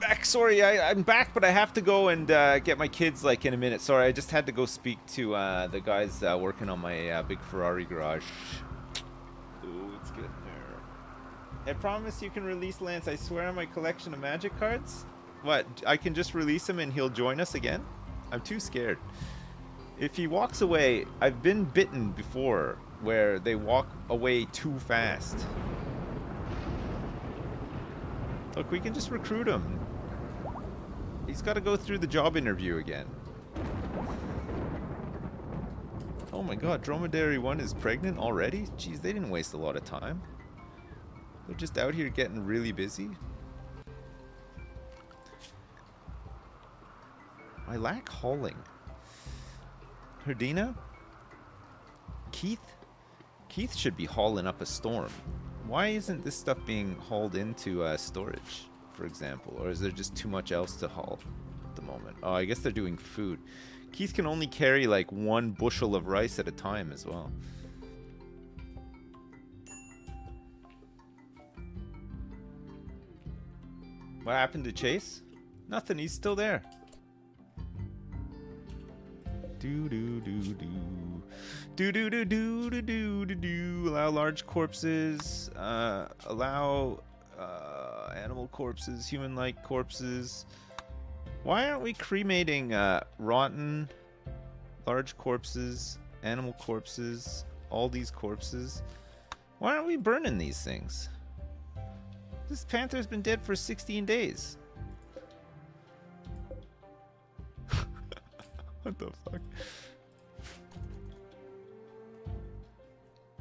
Back. Sorry, I, I'm back, but I have to go and uh, get my kids like in a minute. Sorry, I just had to go speak to uh, the guys uh, working on my uh, big Ferrari garage. Ooh, it's getting there. I promise you can release Lance. I swear on my collection of magic cards. What? I can just release him and he'll join us again? I'm too scared. If he walks away, I've been bitten before where they walk away too fast. Look, we can just recruit him. He's got to go through the job interview again. Oh my god, Dromedary 1 is pregnant already? Jeez, they didn't waste a lot of time. They're just out here getting really busy. I lack hauling. Herdina? Keith? Keith should be hauling up a storm. Why isn't this stuff being hauled into uh, storage, for example? Or is there just too much else to haul at the moment? Oh, I guess they're doing food. Keith can only carry like one bushel of rice at a time as well. What happened to Chase? Nothing, he's still there. Do do do do. Do do do do do do do. Allow large corpses. Uh, allow uh, animal corpses, human-like corpses. Why aren't we cremating uh, rotten, large corpses, animal corpses, all these corpses? Why aren't we burning these things? This panther's been dead for 16 days. what the fuck?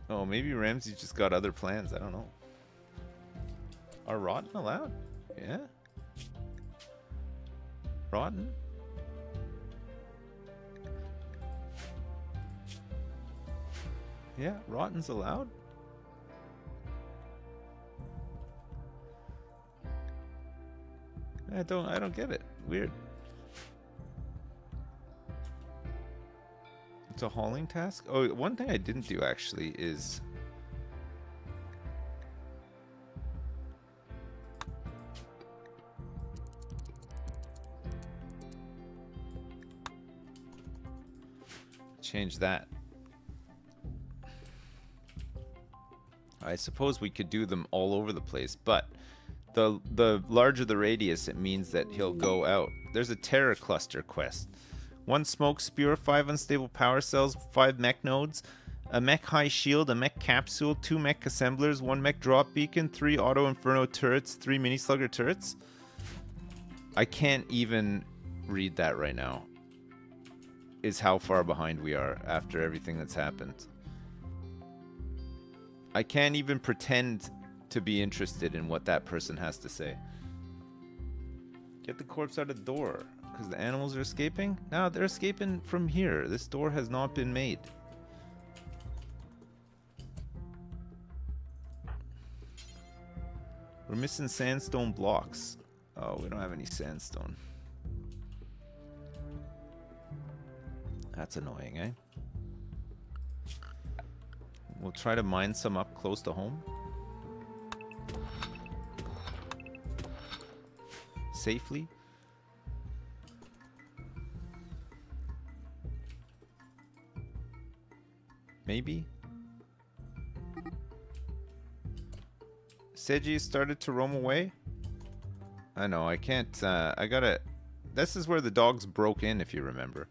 Oh, maybe Ramsey just got other plans. I don't know. Are rotten allowed? Yeah. Rotten? Yeah, rotten's allowed. I don't I don't get it. Weird. It's a hauling task? Oh, one thing I didn't do actually is... Change that. I suppose we could do them all over the place, but the the larger the radius, it means that he'll go out. There's a terror cluster quest. One smoke spear, five unstable power cells, five mech nodes, a mech high shield, a mech capsule, two mech assemblers, one mech drop beacon, three auto inferno turrets, three mini slugger turrets. I can't even read that right now. Is how far behind we are after everything that's happened. I can't even pretend to be interested in what that person has to say. Get the corpse out of the door. Because the animals are escaping? No, they're escaping from here. This door has not been made. We're missing sandstone blocks. Oh, we don't have any sandstone. That's annoying, eh? We'll try to mine some up close to home. Safely. Maybe? Seiji started to roam away? I know, I can't, uh, I gotta... This is where the dogs broke in, if you remember.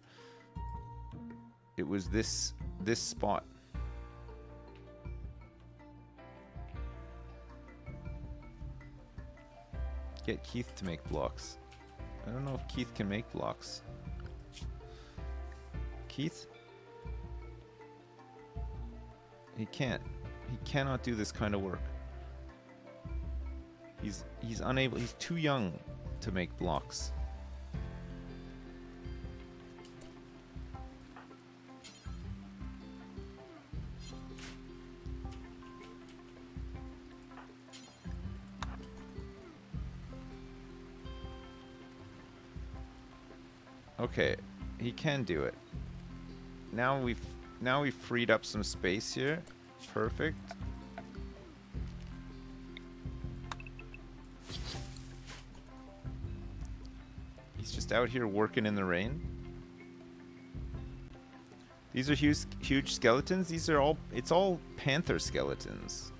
It was this, this spot. Get Keith to make blocks. I don't know if Keith can make blocks. Keith? He can't. He cannot do this kind of work. He's he's unable. He's too young to make blocks. Okay, he can do it. Now we've now we've freed up some space here. Perfect. He's just out here working in the rain. These are huge, huge skeletons. These are all, it's all panther skeletons.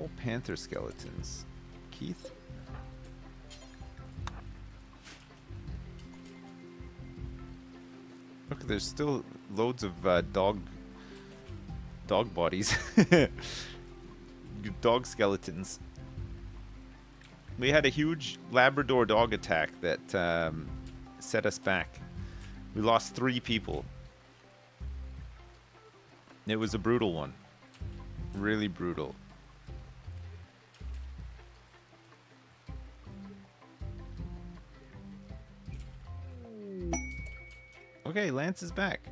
All panther skeletons. Keith? Look, there's still loads of uh, dog dog bodies. dog skeletons. We had a huge Labrador dog attack that um, set us back. We lost three people. It was a brutal one. Really brutal. Okay, Lance is back.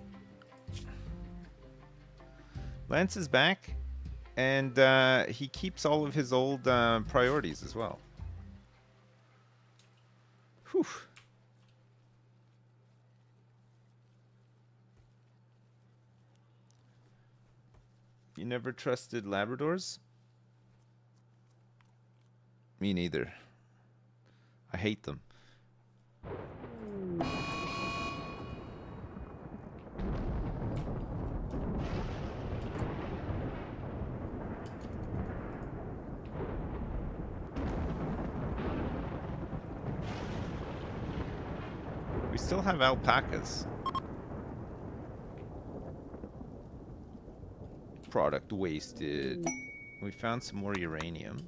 Lance is back, and uh, he keeps all of his old uh, priorities as well. Whew. You never trusted Labradors? Me neither. I hate them. Still have alpacas. Product wasted. We found some more uranium.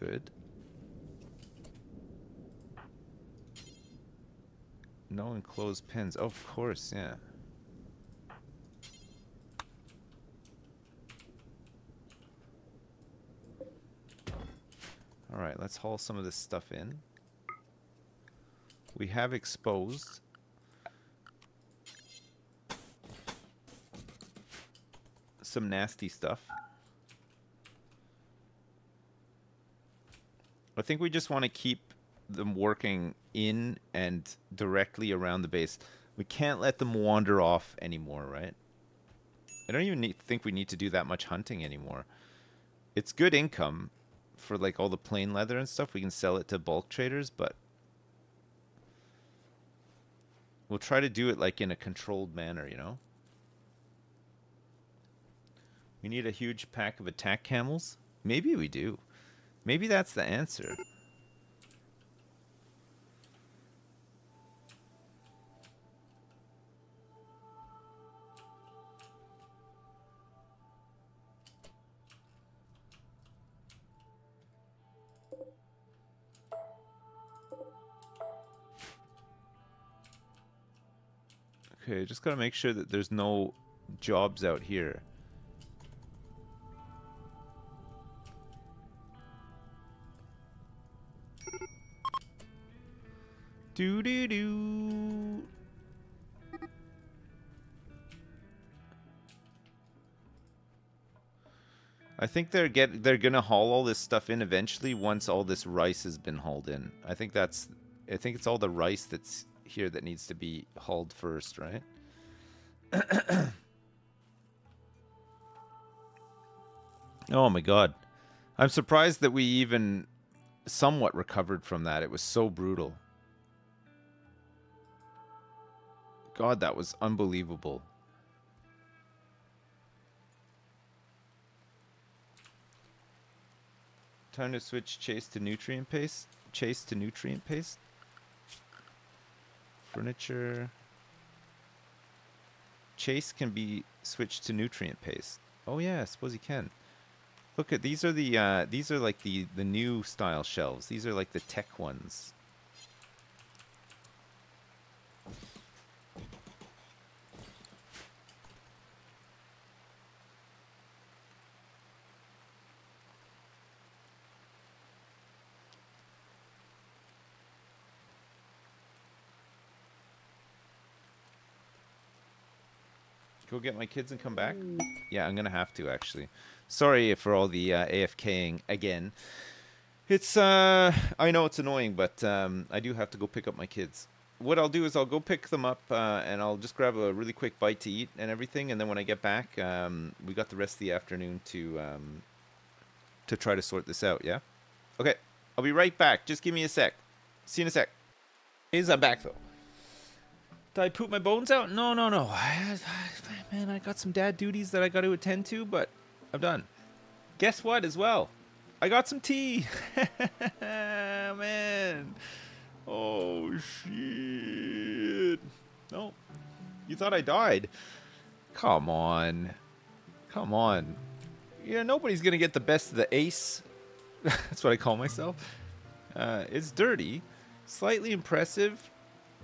Good. No enclosed pens. of course, yeah. Alright, let's haul some of this stuff in. We have exposed some nasty stuff. I think we just want to keep them working in and directly around the base. We can't let them wander off anymore, right? I don't even need, think we need to do that much hunting anymore. It's good income for like all the plain leather and stuff. We can sell it to bulk traders, but we'll try to do it like in a controlled manner, you know? We need a huge pack of attack camels? Maybe we do. Maybe that's the answer. Okay, just gotta make sure that there's no jobs out here. Do do do. I think they're get they're gonna haul all this stuff in eventually once all this rice has been hauled in. I think that's I think it's all the rice that's here that needs to be hauled first, right? oh my god. I'm surprised that we even somewhat recovered from that. It was so brutal. God, that was unbelievable. Time to switch chase to nutrient paste. Chase to nutrient paste. Furniture. Chase can be switched to nutrient paste. Oh yeah, I suppose you can. Look at these are the uh, these are like the the new style shelves. These are like the tech ones. Go get my kids and come back? Yeah, I'm gonna have to actually. Sorry for all the uh, AFKing again. It's uh, I know it's annoying, but um, I do have to go pick up my kids. what I'll do is I'll go pick them up uh, and I'll just grab a really quick bite to eat and everything, and then when I get back, um, we got the rest of the afternoon to um, to try to sort this out. Yeah. Okay. I'll be right back. Just give me a sec. See you in a sec. Is I'm back though. Did I poop my bones out? No, no, no. Man, I got some dad duties that I got to attend to, but I'm done. Guess what? As well, I got some tea. Man. Oh shit. No. You thought I died. Come on. Come on. Yeah, nobody's gonna get the best of the ace. That's what I call myself. Uh, it's dirty, slightly impressive.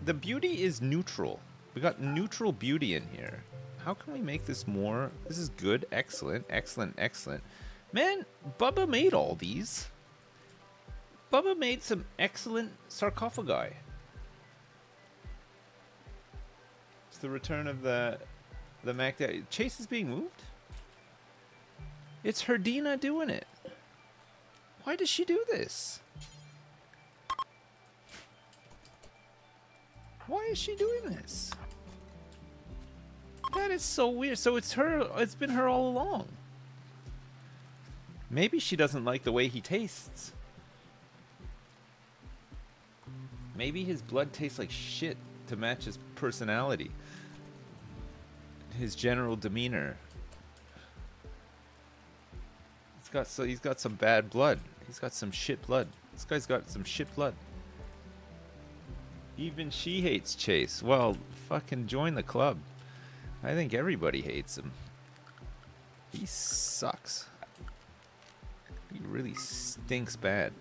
The beauty is neutral. We got neutral beauty in here. How can we make this more? This is good, excellent, excellent, excellent. Man, Bubba made all these. Bubba made some excellent sarcophagi. It's the return of the the Mac. Chase is being moved. It's Herdina doing it. Why does she do this? Why is she doing this? That is so weird. So it's her. It's been her all along. Maybe she doesn't like the way he tastes. Maybe his blood tastes like shit to match his personality. His general demeanor. He's got so he's got some bad blood. He's got some shit blood. This guy's got some shit blood. Even she hates Chase. Well, fucking join the club. I think everybody hates him. He sucks. He really stinks bad.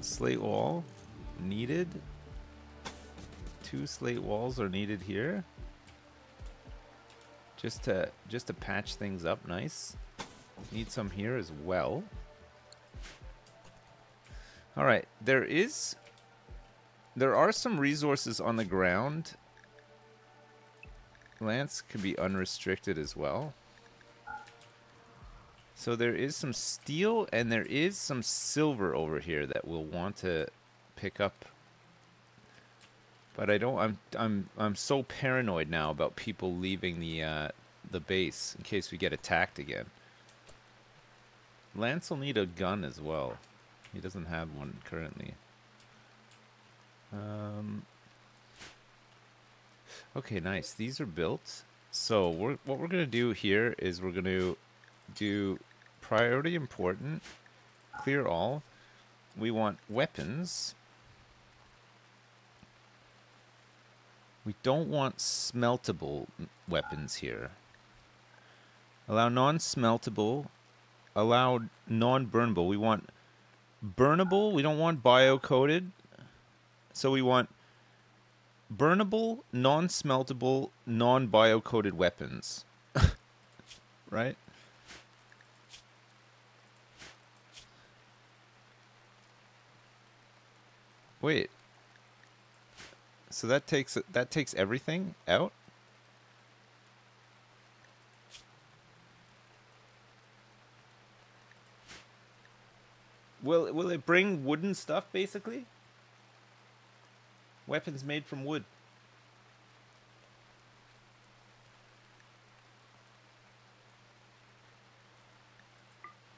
Slate wall needed. Two slate walls are needed here. Just to just to patch things up nice. Need some here as well. All right, there is there are some resources on the ground. Lance can be unrestricted as well. So there is some steel and there is some silver over here that we'll want to pick up. But I don't I'm I'm I'm so paranoid now about people leaving the uh the base in case we get attacked again. Lance will need a gun as well. He doesn't have one currently. Um Okay, nice. These are built. So we're, what we're going to do here is we're going to do priority important, clear all. We want weapons. We don't want smeltable weapons here. Allow non-smeltable. Allow non-burnable. We want burnable. We don't want bio-coded. So we want burnable, non-smeltable, non-bio-coded weapons. right? Wait. So that takes that takes everything out? Will will it bring wooden stuff basically? Weapons made from wood.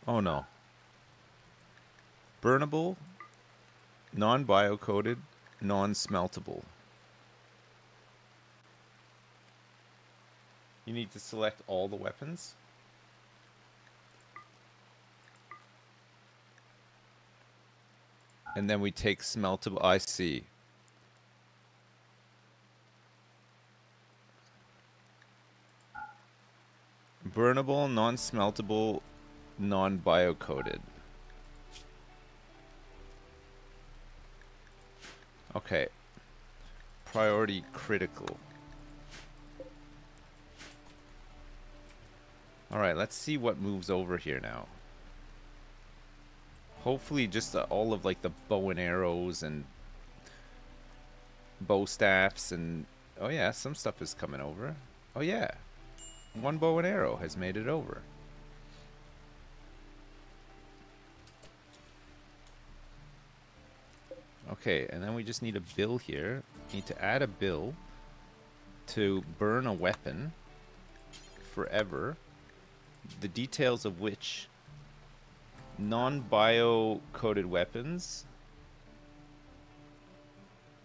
Oh no. Burnable, non-bio-coded, non-smeltable. You need to select all the weapons. And then we take smeltable. I see. Burnable, non-smeltable, non-bio-coded. Okay. Priority critical. Alright, let's see what moves over here now. Hopefully just all of like the bow and arrows and bow staffs and... Oh yeah, some stuff is coming over. Oh yeah. One bow and arrow has made it over. Okay, and then we just need a bill here. Need to add a bill to burn a weapon forever. The details of which non-bio coded weapons.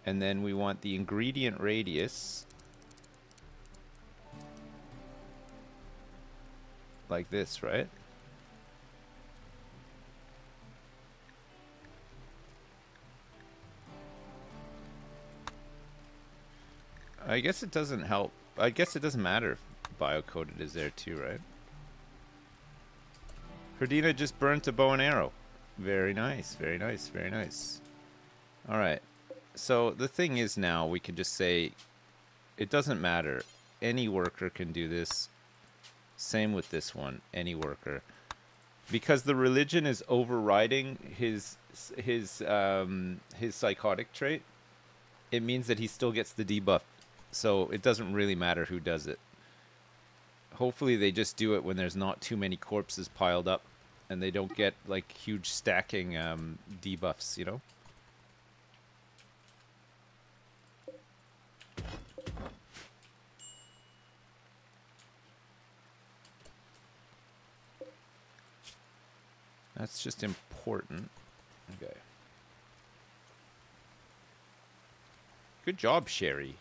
And then we want the ingredient radius like this, right? I guess it doesn't help. I guess it doesn't matter if biocoded is there too, right? Herdina just burnt a bow and arrow. Very nice, very nice, very nice. Alright. So the thing is now we can just say it doesn't matter. Any worker can do this. Same with this one, any worker. Because the religion is overriding his his um, his psychotic trait, it means that he still gets the debuff so it doesn't really matter who does it. Hopefully they just do it when there's not too many corpses piled up and they don't get like huge stacking um, debuffs, you know? That's just important. Okay. Good job, Sherry.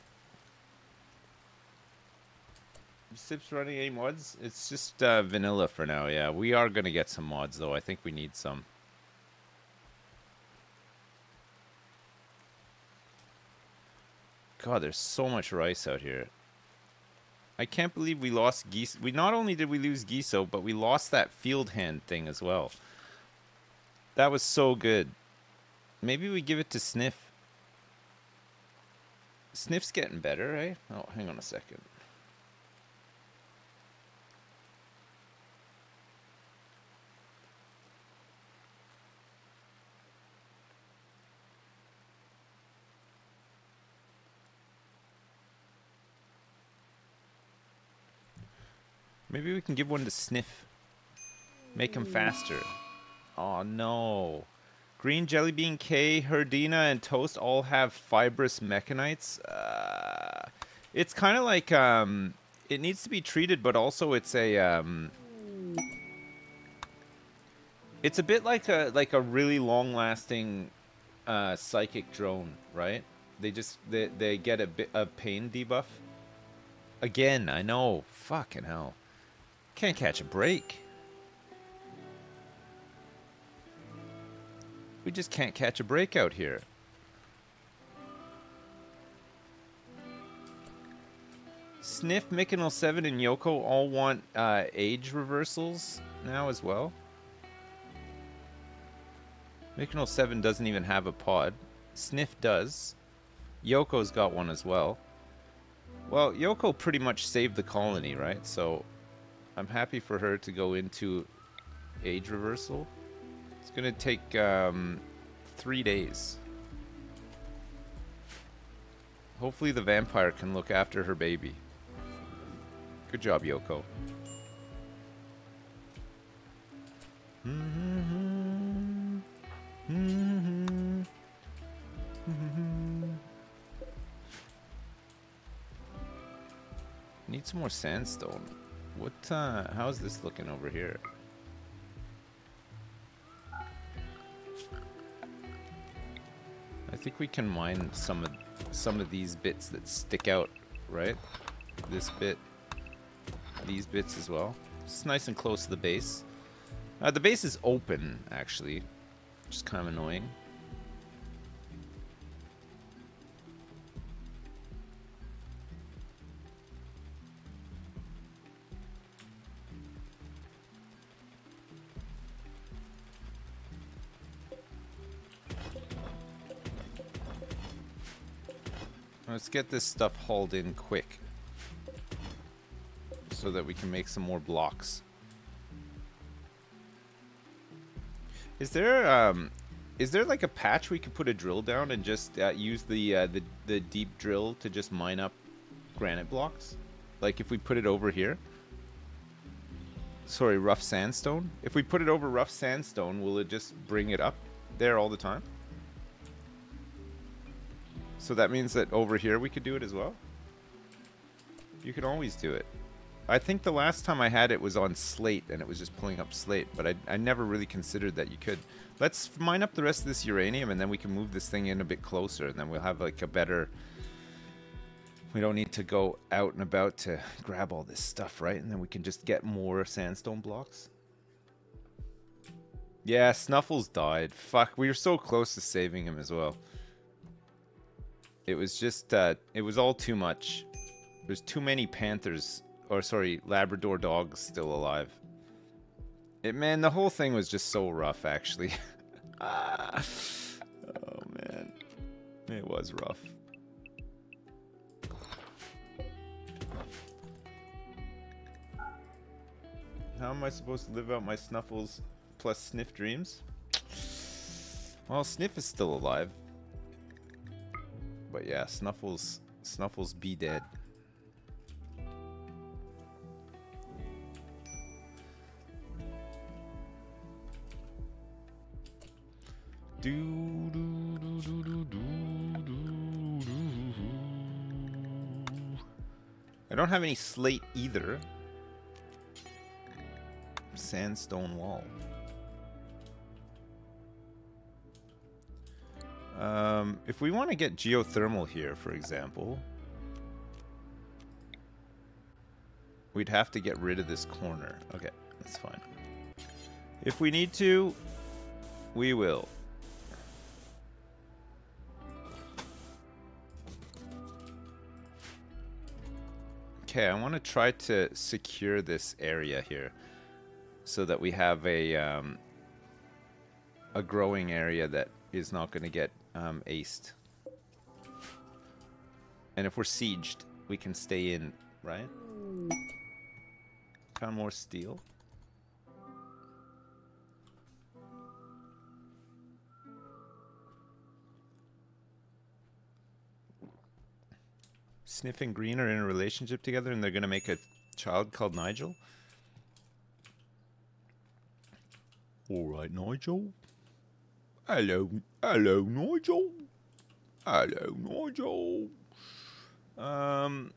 Sips running any mods? It's just uh, vanilla for now, yeah. We are going to get some mods, though. I think we need some. God, there's so much rice out here. I can't believe we lost geese. We not only did we lose Giso, but we lost that field hand thing as well. That was so good. Maybe we give it to Sniff. Sniff's getting better, eh? Oh, hang on a second. Maybe we can give one to Sniff. Make him faster. Oh no. Green Jelly Bean K, Herdina, and Toast all have fibrous mechanites. Uh, it's kind of like um, it needs to be treated, but also it's a um, it's a bit like a like a really long lasting uh, psychic drone, right? They just they they get a bit of pain debuff. Again, I know. Fucking hell. Can't catch a break. We just can't catch a break out here. Sniff, Mickle 7 and Yoko all want uh, age reversals now as well. Mickle 7 doesn't even have a pod. Sniff does. Yoko's got one as well. Well, Yoko pretty much saved the colony, right? So I'm happy for her to go into age reversal. It's gonna take um, three days. Hopefully the vampire can look after her baby. Good job, Yoko. Need some more sandstone. What, uh, how's this looking over here? I think we can mine some of some of these bits that stick out, right? This bit, these bits as well. It's nice and close to the base. Uh, the base is open, actually, which is kind of annoying. Let's get this stuff hauled in quick. So that we can make some more blocks. Is there um is there like a patch we could put a drill down and just uh, use the, uh, the the deep drill to just mine up granite blocks? Like if we put it over here? Sorry, rough sandstone? If we put it over rough sandstone, will it just bring it up there all the time? So that means that over here we could do it as well? You can always do it. I think the last time I had it was on slate and it was just pulling up slate, but I, I never really considered that you could. Let's mine up the rest of this uranium and then we can move this thing in a bit closer and then we'll have like a better... We don't need to go out and about to grab all this stuff, right? And then we can just get more sandstone blocks. Yeah, Snuffles died. Fuck, we were so close to saving him as well. It was just, uh, it was all too much. There's too many panthers or sorry, Labrador dogs still alive. It man, the whole thing was just so rough actually. ah. Oh man. It was rough. How am I supposed to live out my Snuffles plus Sniff dreams? Well, Sniff is still alive. But yeah, Snuffles Snuffles be dead. Do, do, do, do, do, do, do, do. I don't have any slate either. Sandstone wall. Um, if we want to get geothermal here, for example, we'd have to get rid of this corner. Okay, that's fine. If we need to, we will. Okay, I want to try to secure this area here so that we have a um, a growing area that is not going to get um. And if we're sieged, we can stay in, right? Found more steel. Sniff and Green are in a relationship together and they're going to make a child called Nigel? Alright, Nigel. Hello, hello, Nigel. Hello, Nigel. Um,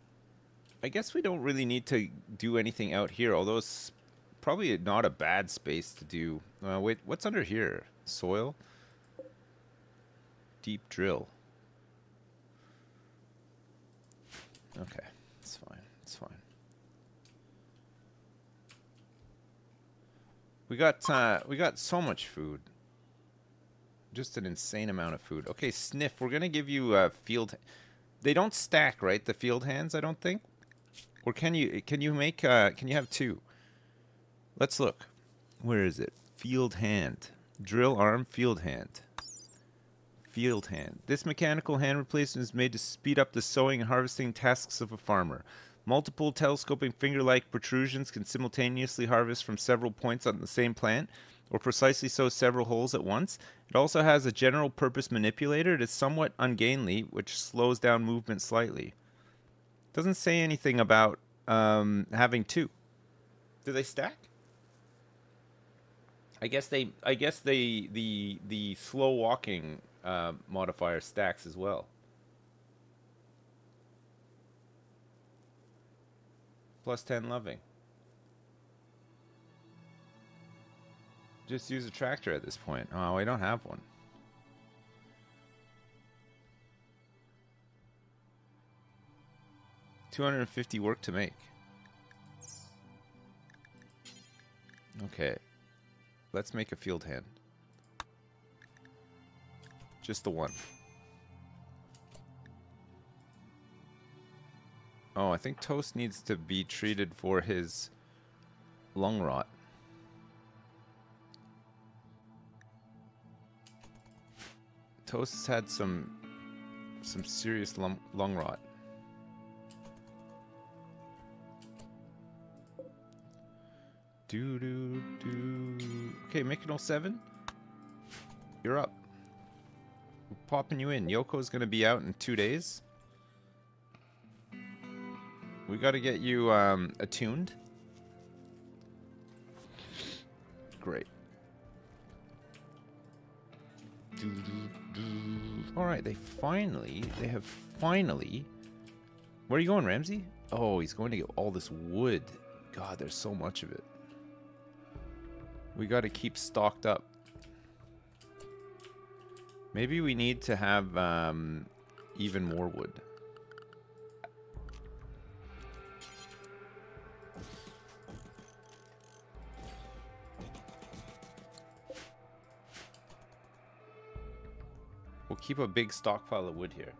I guess we don't really need to do anything out here, although it's probably not a bad space to do. Uh, wait, what's under here? Soil? Deep drill. Okay, it's fine. It's fine. We got uh, we got so much food. Just an insane amount of food. Okay, sniff. We're gonna give you a uh, field. They don't stack, right? The field hands, I don't think. Or can you? Can you make? Uh, can you have two? Let's look. Where is it? Field hand. Drill arm. Field hand field hand. This mechanical hand replacement is made to speed up the sowing and harvesting tasks of a farmer. Multiple telescoping finger-like protrusions can simultaneously harvest from several points on the same plant, or precisely sow several holes at once. It also has a general purpose manipulator. It is somewhat ungainly, which slows down movement slightly. Doesn't say anything about um, having two. Do they stack? I guess they. I guess they. The the slow walking uh, modifier stacks as well. Plus 10 loving. Just use a tractor at this point. Oh, we don't have one. Two hundred and fifty work to make. Okay. Let's make a field hand. Just the one. Oh, I think Toast needs to be treated for his lung rot. Toast has had some some serious lung, lung rot. Do do do. Okay, make it all seven. You're up We're popping you in. Yoko's to be out in two days. We got to get you um, attuned. Great. All right, they finally, they have finally. Where are you going, Ramsey? Oh, he's going to get all this wood. God, there's so much of it. We got to keep stocked up. Maybe we need to have um, even more wood. Keep a big stockpile of wood here.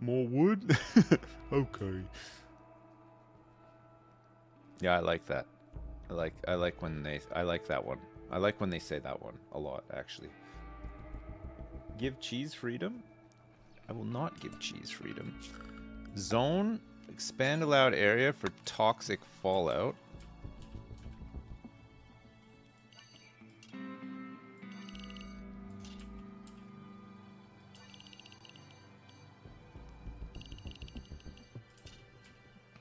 More wood? okay. Yeah, I like that. I like I like when they I like that one. I like when they say that one a lot actually. Give cheese freedom? I will not give cheese freedom. Zone expand allowed area for toxic fallout.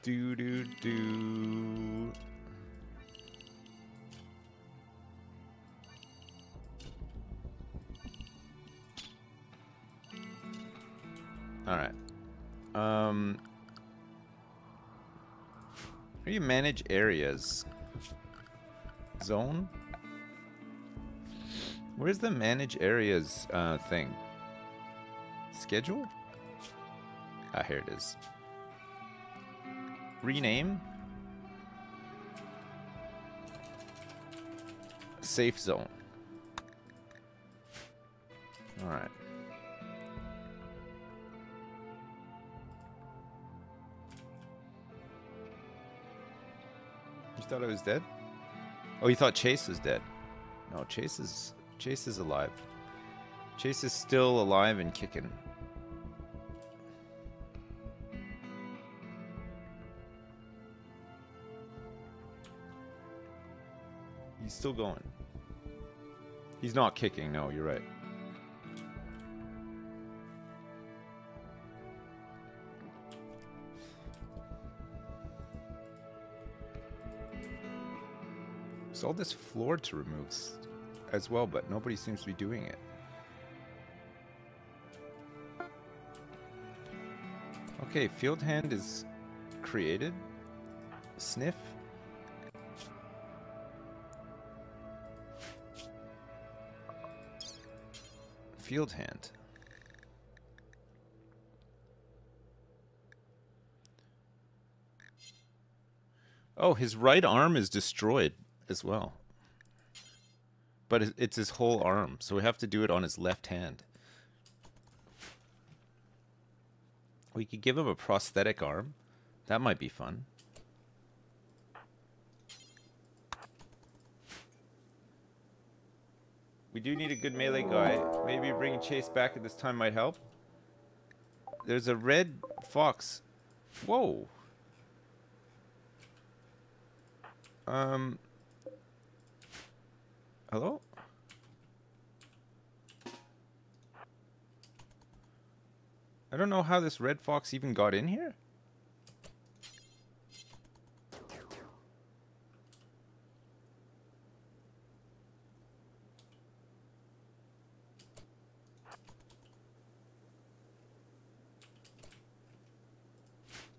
Do do do. All right. Um. How do you manage areas? Zone. Where's the manage areas uh, thing? Schedule? Ah, here it is. Rename. Safe zone. All right. You thought I was dead? Oh, you thought Chase was dead? No, Chase is Chase is alive. Chase is still alive and kicking. Still going. He's not kicking, no, you're right. There's all this floor to remove as well, but nobody seems to be doing it. Okay, field hand is created. Sniff. Field hand. Oh, his right arm is destroyed as well. But it's his whole arm, so we have to do it on his left hand. We could give him a prosthetic arm. That might be fun. We do need a good melee guy. Maybe bringing Chase back at this time might help. There's a red fox. Whoa. Um. Hello? I don't know how this red fox even got in here.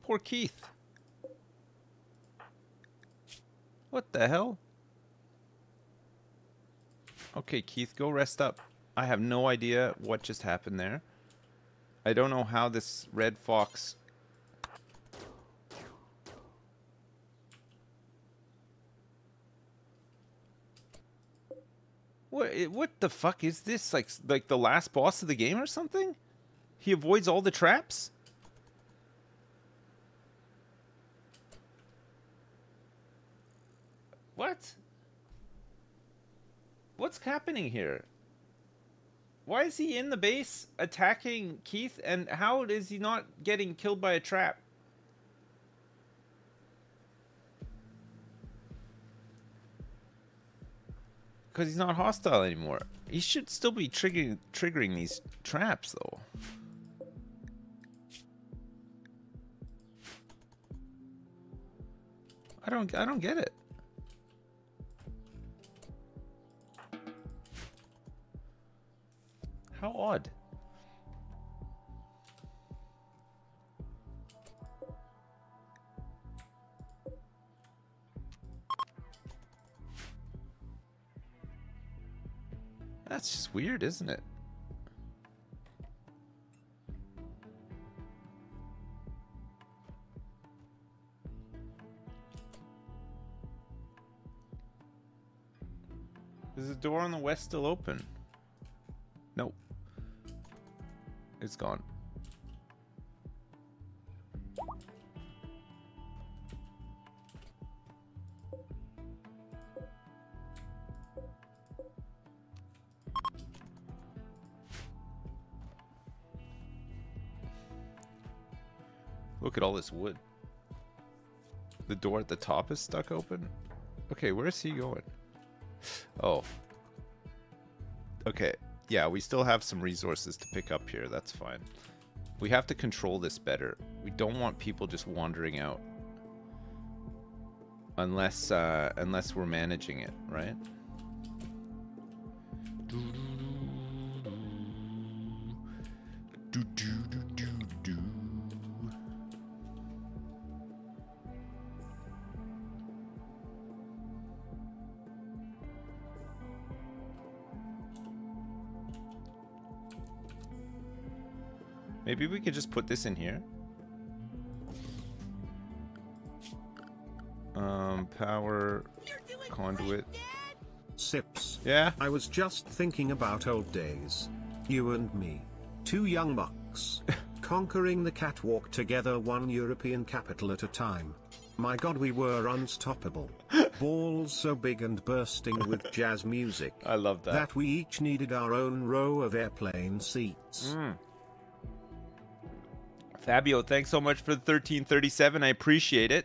Poor Keith. What the hell? Okay, Keith, go rest up. I have no idea what just happened there. I don't know how this red fox. What? Eh, what the fuck is this? Like, like the last boss of the game or something? He avoids all the traps. What? What's happening here? Why is he in the base attacking Keith and how is he not getting killed by a trap? Because he's not hostile anymore. He should still be triggering triggering these traps though. I don't I don't get it. How odd. That's just weird, isn't it? Is the door on the west still open? Nope. It's gone. Look at all this wood. The door at the top is stuck open? Okay, where's he going? Oh. Okay. Yeah, we still have some resources to pick up here. That's fine. We have to control this better. We don't want people just wandering out. Unless, uh, unless we're managing it, right? Do, do, do. Maybe we could just put this in here. Um, power conduit. Sips. Yeah. I was just thinking about old days. You and me. Two young bucks. conquering the catwalk together one European capital at a time. My god we were unstoppable. Balls so big and bursting with jazz music. I love that. That we each needed our own row of airplane seats. Fabio, thanks so much for the 1337. I appreciate it.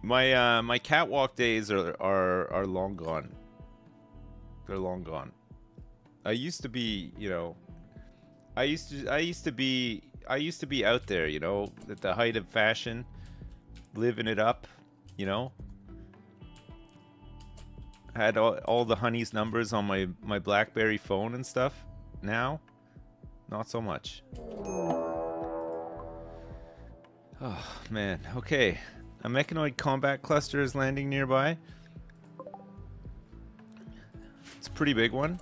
My uh, my catwalk days are, are are long gone. They're long gone. I used to be, you know, I used to I used to be I used to be out there, you know, at the height of fashion, living it up, you know. Had all, all the honey's numbers on my my BlackBerry phone and stuff. Now, not so much. Oh, man. Okay. A mechanoid combat cluster is landing nearby. It's a pretty big one.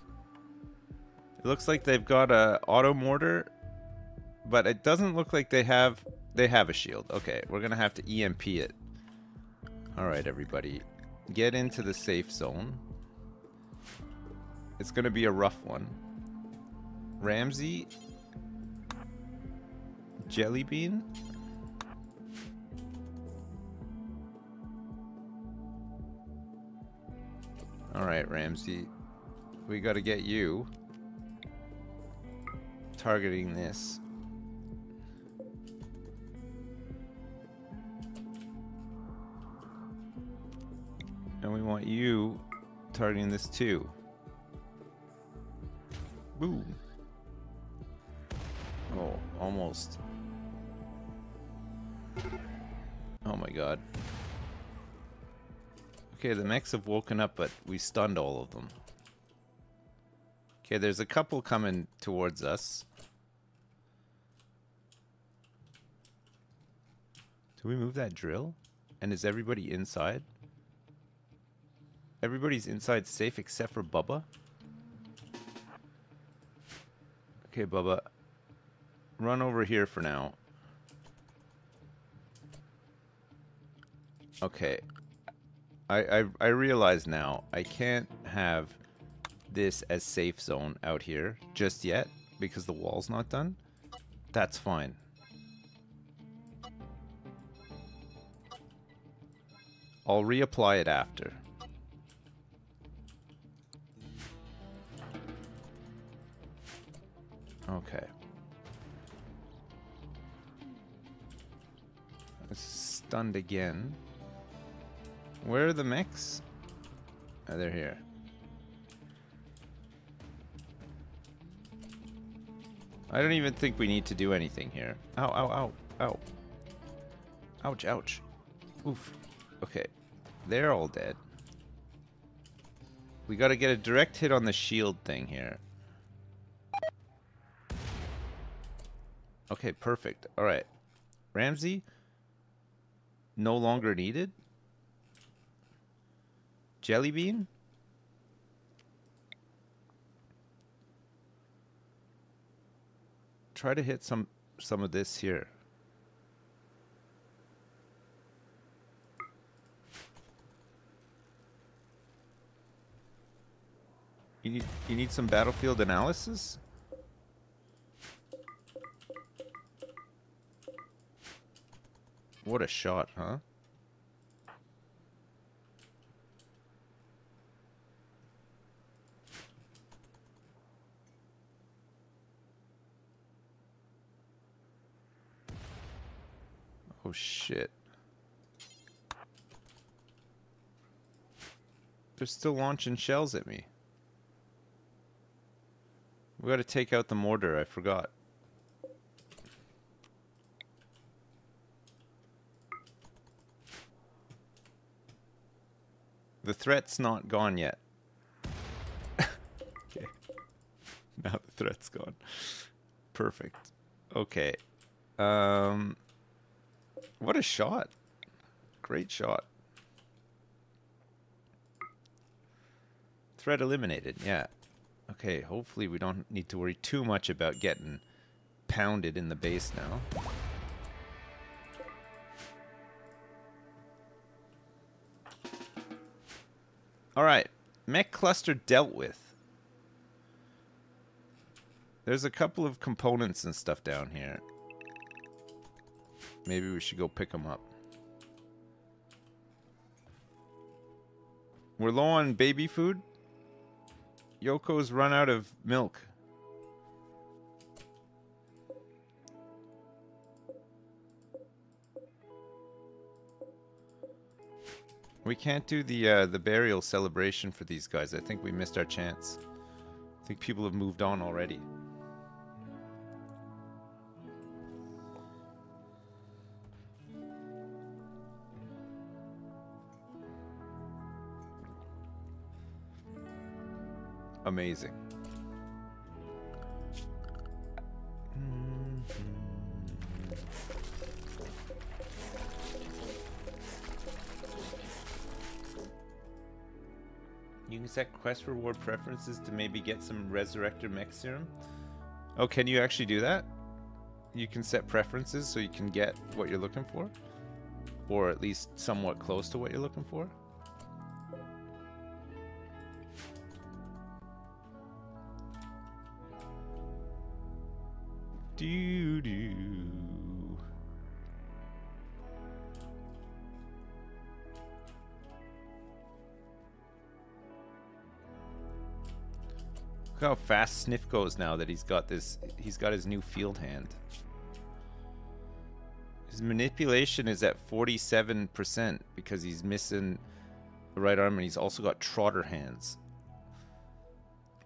It looks like they've got a auto mortar, but it doesn't look like they have they have a shield. Okay, we're gonna have to EMP it. All right, everybody, get into the safe zone. It's gonna be a rough one. Ramsey, Jellybean. All right, Ramsey. We got to get you targeting this. And we want you targeting this too. Boom. Oh, almost. Oh my god. Okay, the mechs have woken up, but we stunned all of them. Okay, there's a couple coming towards us. Do we move that drill? And is everybody inside? Everybody's inside safe except for Bubba? Okay, Bubba. Run over here for now. Okay. I, I, I realize now I can't have this as safe zone out here just yet because the wall's not done. That's fine. I'll reapply it after. Okay. Stunned again. Where are the mechs? Oh, they're here. I don't even think we need to do anything here. Ow, ow, ow, ow. Ouch, ouch. Oof. Okay. They're all dead. We gotta get a direct hit on the shield thing here. Okay, perfect. Alright. Ramsey? No longer needed? Jelly bean? Try to hit some some of this here. You need, you need some battlefield analysis? What a shot, huh? Oh shit. They're still launching shells at me. We gotta take out the mortar, I forgot. The threat's not gone yet. okay. Now the threat's gone. Perfect. Okay. Um what a shot. Great shot. Threat eliminated, yeah. Okay, hopefully we don't need to worry too much about getting pounded in the base now. Alright, mech cluster dealt with. There's a couple of components and stuff down here. Maybe we should go pick them up. We're low on baby food. Yoko's run out of milk. We can't do the uh, the burial celebration for these guys. I think we missed our chance. I think people have moved on already. Amazing. You can set quest reward preferences to maybe get some Resurrector Mech Serum. Oh, can you actually do that? You can set preferences so you can get what you're looking for? Or at least somewhat close to what you're looking for? Look how fast Sniff goes now that he's got this. He's got his new field hand. His manipulation is at 47% because he's missing the right arm and he's also got trotter hands.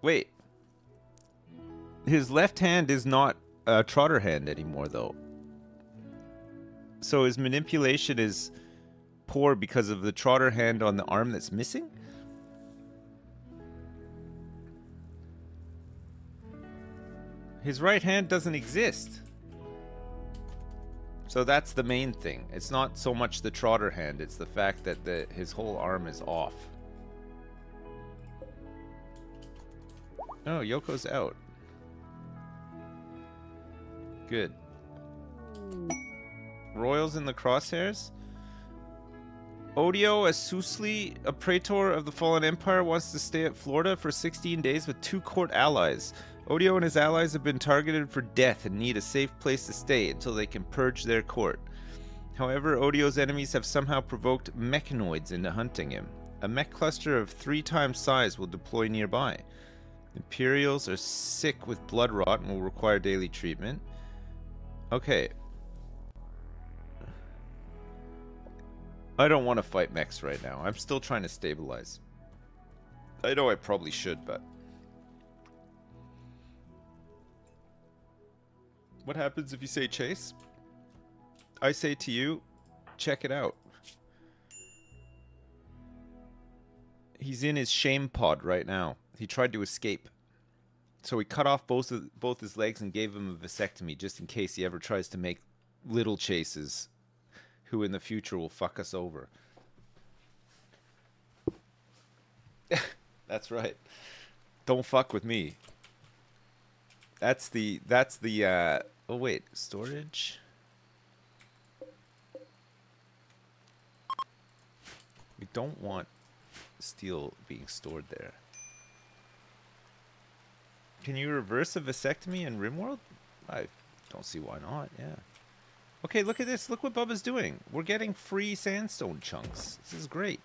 Wait. His left hand is not a trotter hand anymore, though. So his manipulation is poor because of the trotter hand on the arm that's missing? His right hand doesn't exist. So that's the main thing. It's not so much the trotter hand, it's the fact that the, his whole arm is off. Oh, Yoko's out. Good. Royals in the crosshairs? Odio Asusli, a praetor of the Fallen Empire, wants to stay at Florida for 16 days with two court allies. Odio and his allies have been targeted for death and need a safe place to stay until they can purge their court. However, Odio's enemies have somehow provoked mechanoids into hunting him. A mech cluster of three times size will deploy nearby. Imperials are sick with blood rot and will require daily treatment. Okay. I don't want to fight mechs right now. I'm still trying to stabilize. I know I probably should, but... What happens if you say chase? I say to you, check it out. He's in his shame pod right now. He tried to escape. So he cut off both of, both his legs and gave him a vasectomy just in case he ever tries to make little chases who in the future will fuck us over. That's right. Don't fuck with me. That's the that's the uh oh wait, storage. We don't want steel being stored there. Can you reverse a vasectomy in RimWorld? I don't see why not, yeah. Okay, look at this. Look what Bubba's doing. We're getting free sandstone chunks. This is great.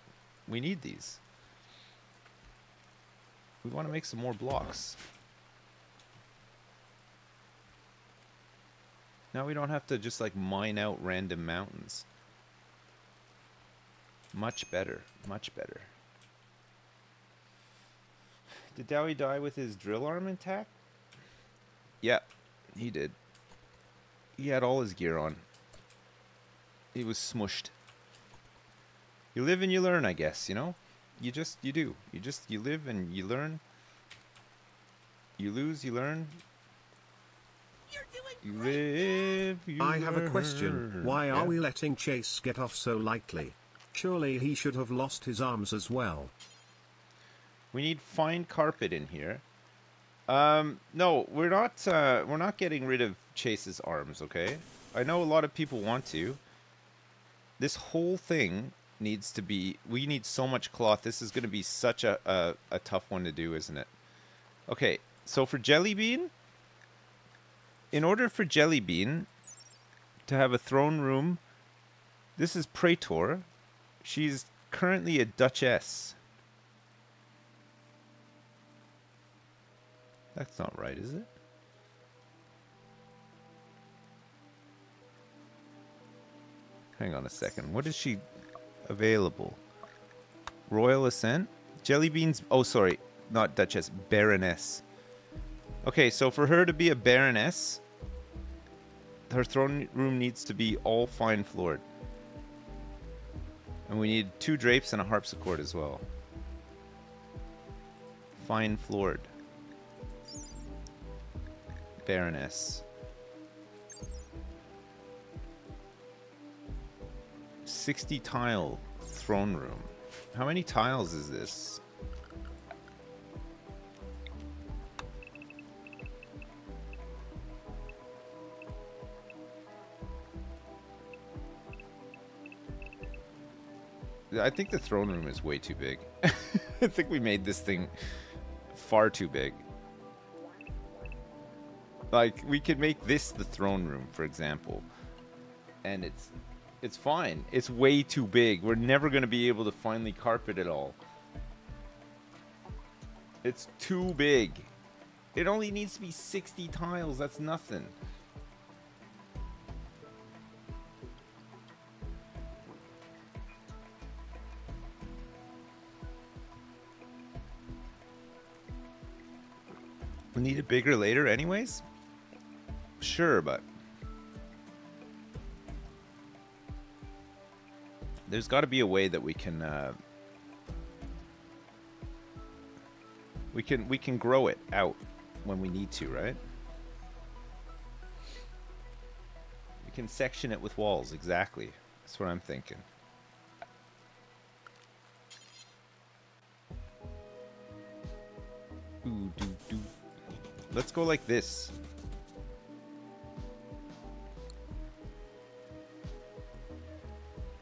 We need these. We want to make some more blocks. Now we don't have to just like mine out random mountains. Much better. Much better. Did Dowie die with his drill arm intact? Yeah, he did. He had all his gear on. He was smushed. You live and you learn, I guess, you know? You just, you do. You just, you live and you learn. You lose, you learn. You live, you I have a question. Why are Yeah. we letting Chase get off so lightly? Surely he should have lost his arms as well. We need fine carpet in here. Um, no, we're not. Uh, we're not getting rid of Chase's arms. Okay, I know a lot of people want to. This whole thing needs to be. We need so much cloth. This is going to be such a, a a tough one to do, isn't it? Okay, so for Jelly Bean, in order for Jelly Bean to have a throne room, this is Praetor. She's currently a Duchess. That's not right, is it? Hang on a second. What is she available? Royal Ascent? Jelly beans. Oh, sorry. Not Duchess. Baroness. Okay, so for her to be a Baroness, her throne room needs to be all fine floored. And we need two drapes and a harpsichord as well. Fine floored. Baroness. 60 tile throne room. How many tiles is this? I think the throne room is way too big. I think we made this thing far too big. Like we could make this the throne room, for example, and it's it's fine. It's way too big. We're never gonna be able to finally carpet it all. It's too big. It only needs to be 60 tiles. That's nothing. We need it bigger later, anyways? Sure, but. There's got to be a way that we can. Uh, we can we can grow it out when we need to, right? We can section it with walls, exactly. That's what I'm thinking. Ooh, doo, doo. Let's go like this.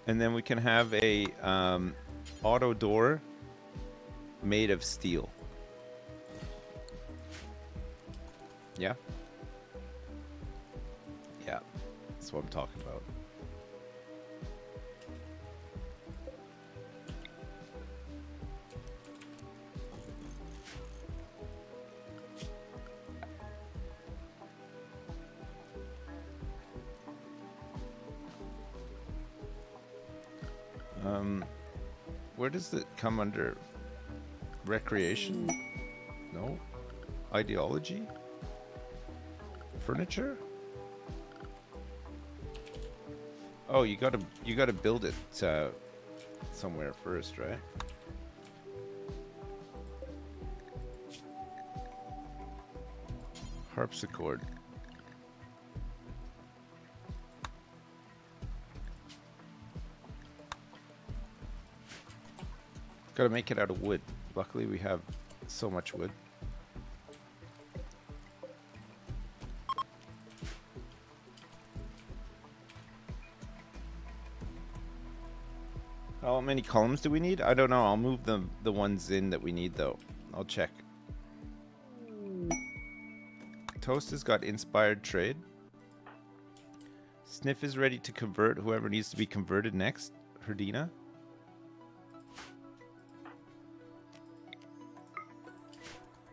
And then we can have a um, auto door made of steel. Yeah? Yeah. That's what I'm talking about. Where does it come under? Recreation? No. Ideology? Furniture? Oh, you gotta you gotta build it uh, somewhere first, right? Harpsichord. Gotta make it out of wood. Luckily we have so much wood. How many columns do we need? I don't know. I'll move the, the ones in that we need, though. I'll check. Toast has got inspired trade. Sniff is ready to convert whoever needs to be converted next. Herdina.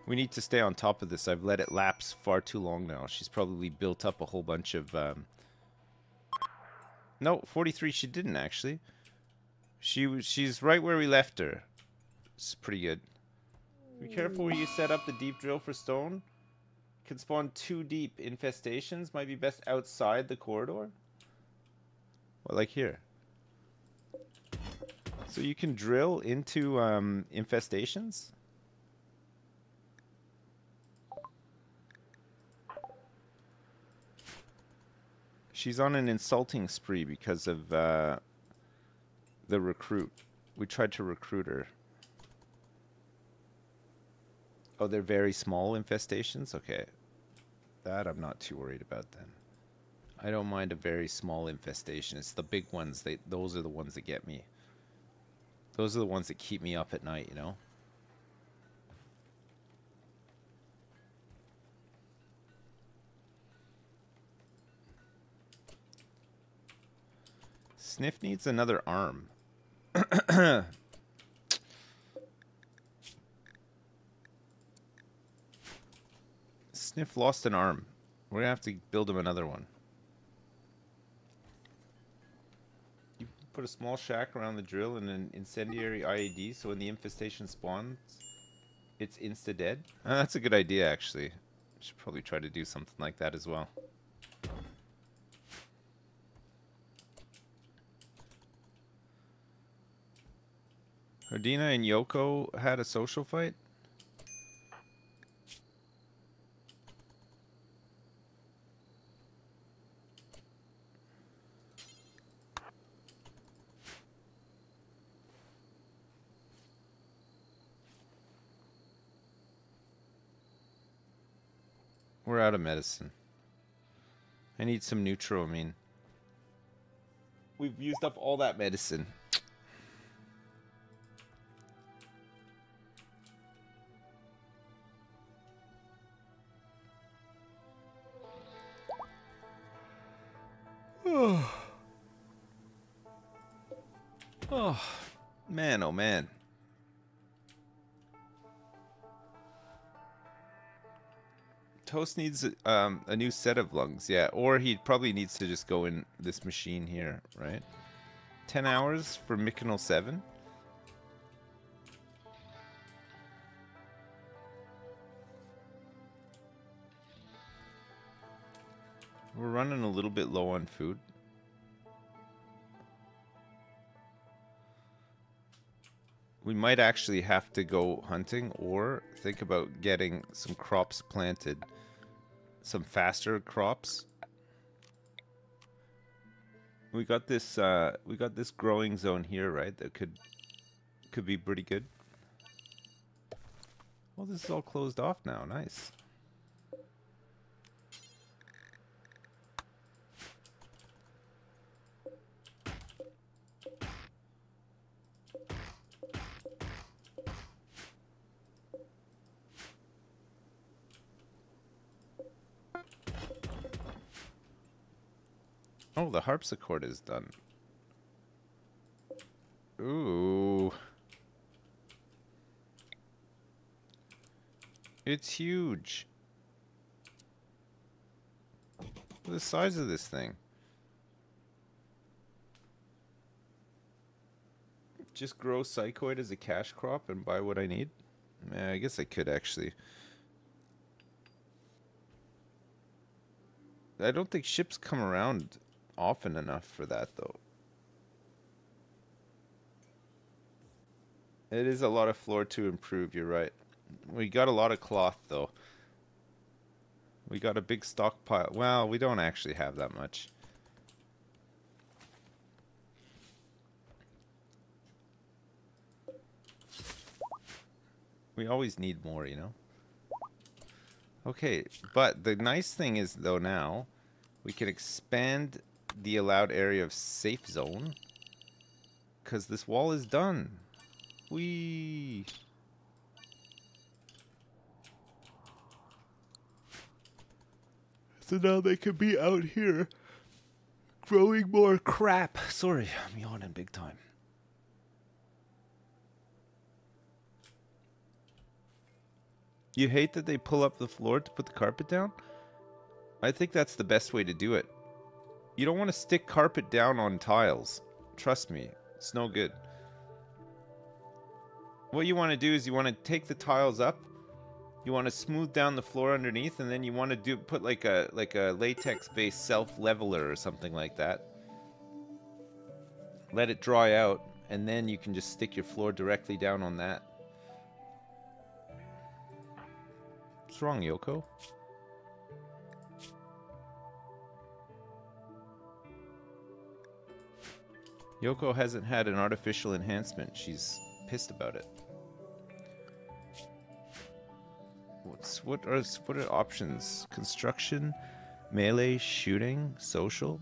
We need to stay on top of this. I've let it lapse far too long now. She's probably built up a whole bunch of... Um... No, 43 she didn't, actually. She She's right where we left her. It's pretty good. Be careful where you set up the deep drill for stone. Can spawn too deep infestations. Might be best outside the corridor. Well, like here. So you can drill into um, infestations? She's on an insulting spree because of uh, the recruit. We tried to recruit her. Oh, they're very small infestations? Okay. That I'm not too worried about then. I don't mind a very small infestation. It's the big ones. They Those are the ones that get me. Those are the ones that keep me up at night, you know? Sniff needs another arm. Sniff lost an arm. We're gonna have to build him another one. You put a small shack around the drill and an incendiary IED so when the infestation spawns, it's insta-dead. Uh, that's a good idea, actually. Should probably try to do something like that as well. Herdina and Yoko had a social fight? We're out of medicine. I need some neutral We've used up all that medicine. oh, man, oh man. Toast needs um, a new set of lungs, yeah. Or he probably needs to just go in this machine here, right? 10 hours for Mykonal 7? We're running a little bit low on food. We might actually have to go hunting or think about getting some crops planted. Some faster crops. We got this uh, we got this growing zone here, right? That could could be pretty good. Well, this is all closed off now. Nice. Oh, the harpsichord is done. Ooh. It's huge. the size of this thing. Just grow psychoid as a cash crop and buy what I need? Yeah, I guess I could actually. I don't think ships come around often enough for that, though. It is a lot of floor to improve, you're right. We got a lot of cloth, though. We got a big stockpile. Well, we don't actually have that much. We always need more, you know? Okay, but the nice thing is, though, now, we can expand the allowed area of safe zone because this wall is done. Whee! So now they can be out here growing more crap. Sorry, I'm yawning big time. You hate that they pull up the floor to put the carpet down? I think that's the best way to do it. You don't want to stick carpet down on tiles. Trust me, it's no good. What you want to do is you want to take the tiles up, you want to smooth down the floor underneath, and then you want to do put like a like a latex-based self-leveler or something like that. Let it dry out, and then you can just stick your floor directly down on that. What's wrong, Yoko? Yoko hasn't had an artificial enhancement. She's pissed about it. What's what are what are options? Construction, melee, shooting, social.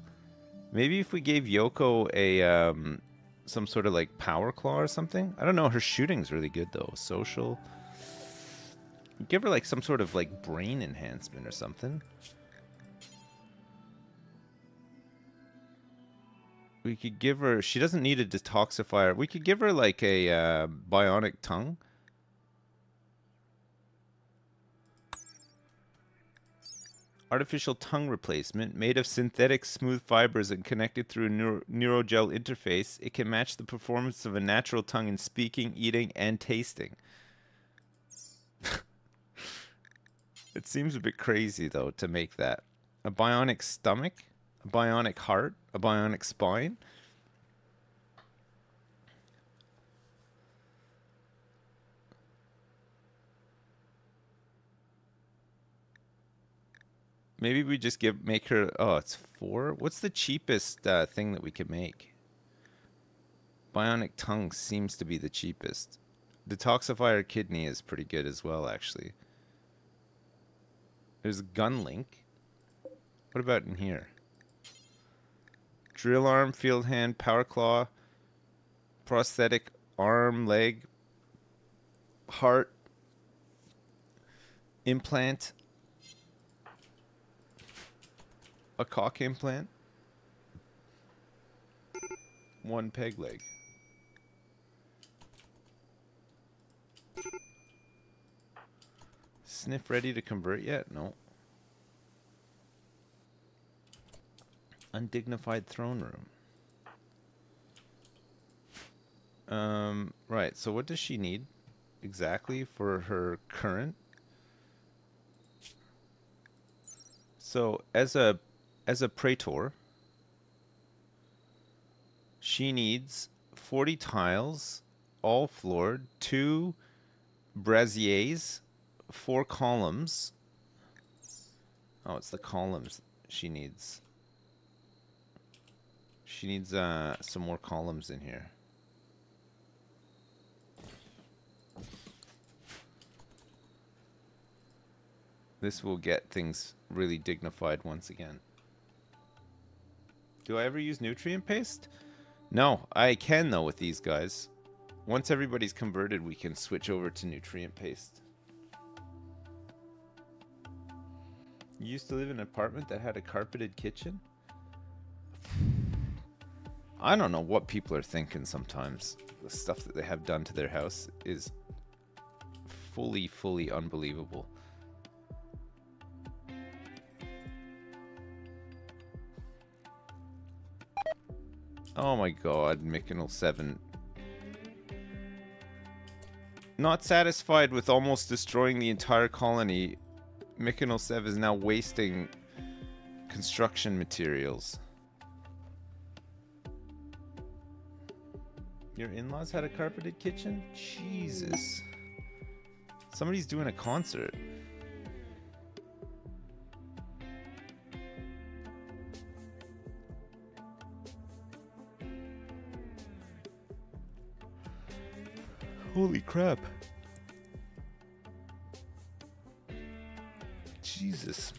Maybe if we gave Yoko a um, some sort of like power claw or something. I don't know. Her shooting's really good though. Social. Give her like some sort of like brain enhancement or something. We could give her. She doesn't need a detoxifier. We could give her like a uh, bionic tongue. Artificial tongue replacement made of synthetic smooth fibers and connected through a neuro- neurogel interface. It can match the performance of a natural tongue in speaking, eating, and tasting. it seems a bit crazy though to make that a bionic stomach a bionic heart, a bionic spine. Maybe we just give make her. Oh, it's four. What's the cheapest uh, thing that we could make? Bionic tongue seems to be the cheapest. Detoxifier kidney is pretty good as well, actually. There's a gun link. What about in here? Drill arm, field hand, power claw, prosthetic arm, leg, heart, implant, a cock implant, one peg leg. Sniff ready to convert yet? No. Undignified throne room. Um, right, so what does she need exactly for her current? So as a as a praetor, she needs 40 tiles, all floored, two braziers, four columns. Oh, it's the columns she needs. She needs uh, some more columns in here. This will get things really dignified once again. Do I ever use nutrient paste? No, I can though with these guys. Once everybody's converted, we can switch over to nutrient paste. You used to live in an apartment that had a carpeted kitchen? I don't know what people are thinking sometimes. The stuff that they have done to their house is fully, fully unbelievable. Oh my god, Mykonal 7. Not satisfied with almost destroying the entire colony, Mykonal 7 is now wasting construction materials. Your in-laws had a carpeted kitchen? Jesus. Somebody's doing a concert. Holy crap. Jesus.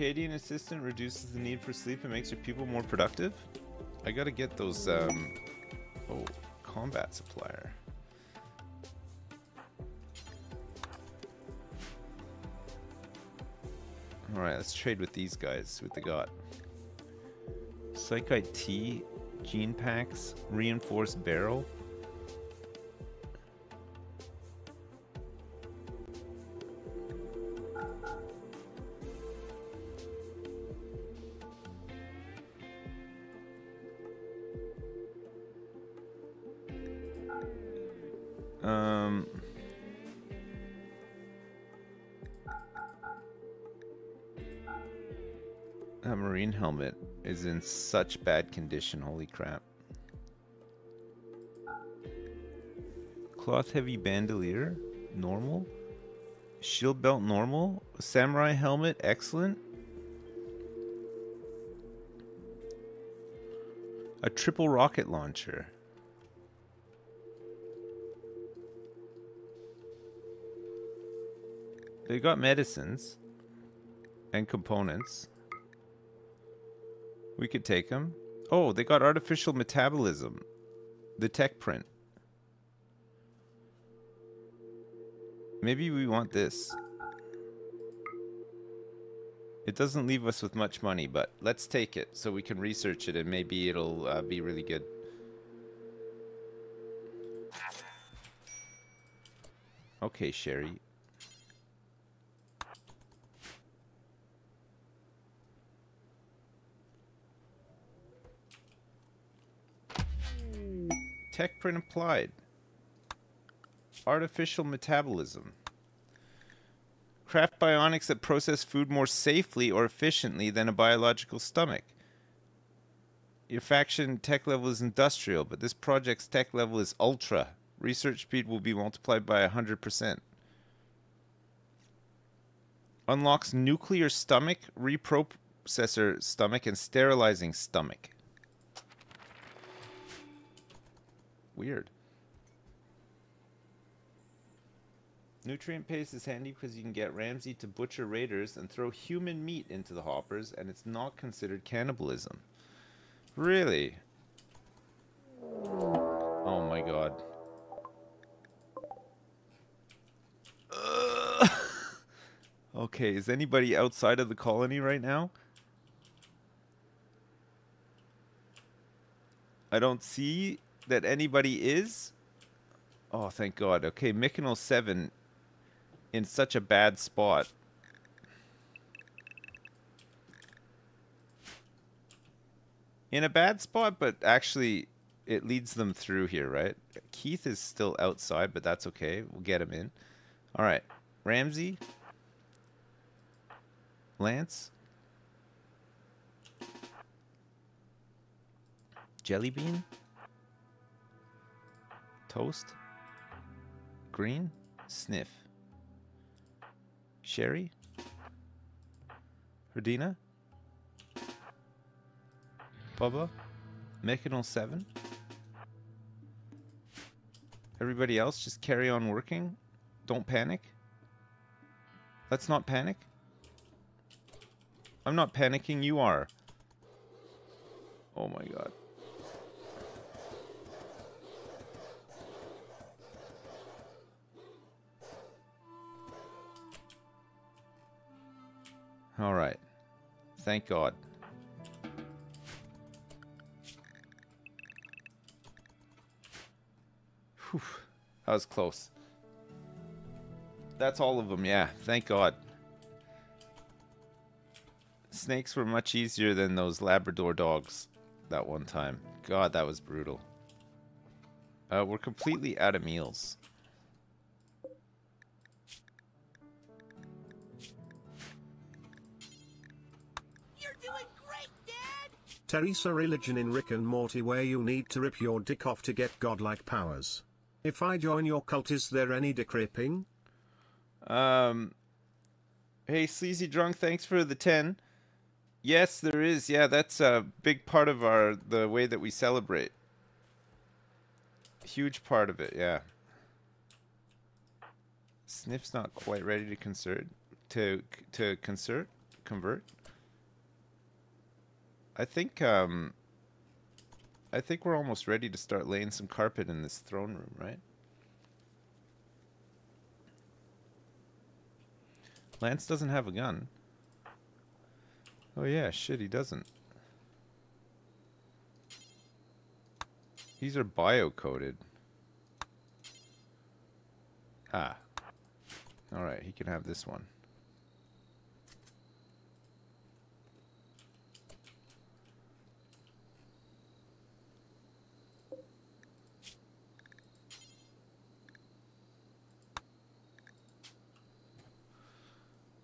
Circadian assistant reduces the need for sleep and makes your people more productive. I gotta get those. Um, oh, combat supplier. Alright, let's trade with these guys, with the got. Psychite tea, Gene Packs, Reinforced Barrel. Is in such bad condition. Holy crap. Cloth heavy bandolier, normal. Shield belt, normal. Samurai helmet, excellent. A triple rocket launcher. They got medicines and components. We could take them. Oh, they got artificial metabolism. The tech print. Maybe we want this. It doesn't leave us with much money, but let's take it so we can research it and maybe it'll uh, be really good. Okay, Sherry. Tech print applied. Artificial metabolism. Craft bionics that process food more safely or efficiently than a biological stomach. Your faction tech level is industrial, but this project's tech level is ultra. Research speed will be multiplied by 100%. Unlocks nuclear stomach, reprocessor stomach, and sterilizing stomach. Weird. Nutrient paste is handy because you can get Ramsey to butcher raiders and throw human meat into the hoppers, and it's not considered cannibalism. Really? Oh my god. Okay, is anybody outside of the colony right now? I don't see that anybody is. Oh, thank God. Okay, Mykonal 7 in such a bad spot. In a bad spot, but actually it leads them through here, right? Keith is still outside, but that's okay. We'll get him in. All right. Ramsey. Lance. Jellybean. Toast. Green. Sniff. Sherry. Radina. Bubba. Mykonal 7. Everybody else just carry on working. Don't panic. Let's not panic. I'm not panicking, you are. Oh my god. All right. Thank God. Whew. That was close. That's all of them, yeah. Thank God. Snakes were much easier than those Labrador dogs that one time. God, that was brutal. Uh, we're completely out of meals. Teresa religion in Rick and Morty where you need to rip your dick off to get godlike powers. If I join your cult, is there any dick ripping? Um, hey, Sleazy Drunk, thanks for the 10. Yes, there is. Yeah, that's a big part of our the way that we celebrate. Huge part of it, yeah. Sniff's not quite ready to concert to to concert convert. I think um I think we're almost ready to start laying some carpet in this throne room, right? Lance doesn't have a gun. Oh yeah, shit, he doesn't. These are bio-coded. Ah. Alright, he can have this one.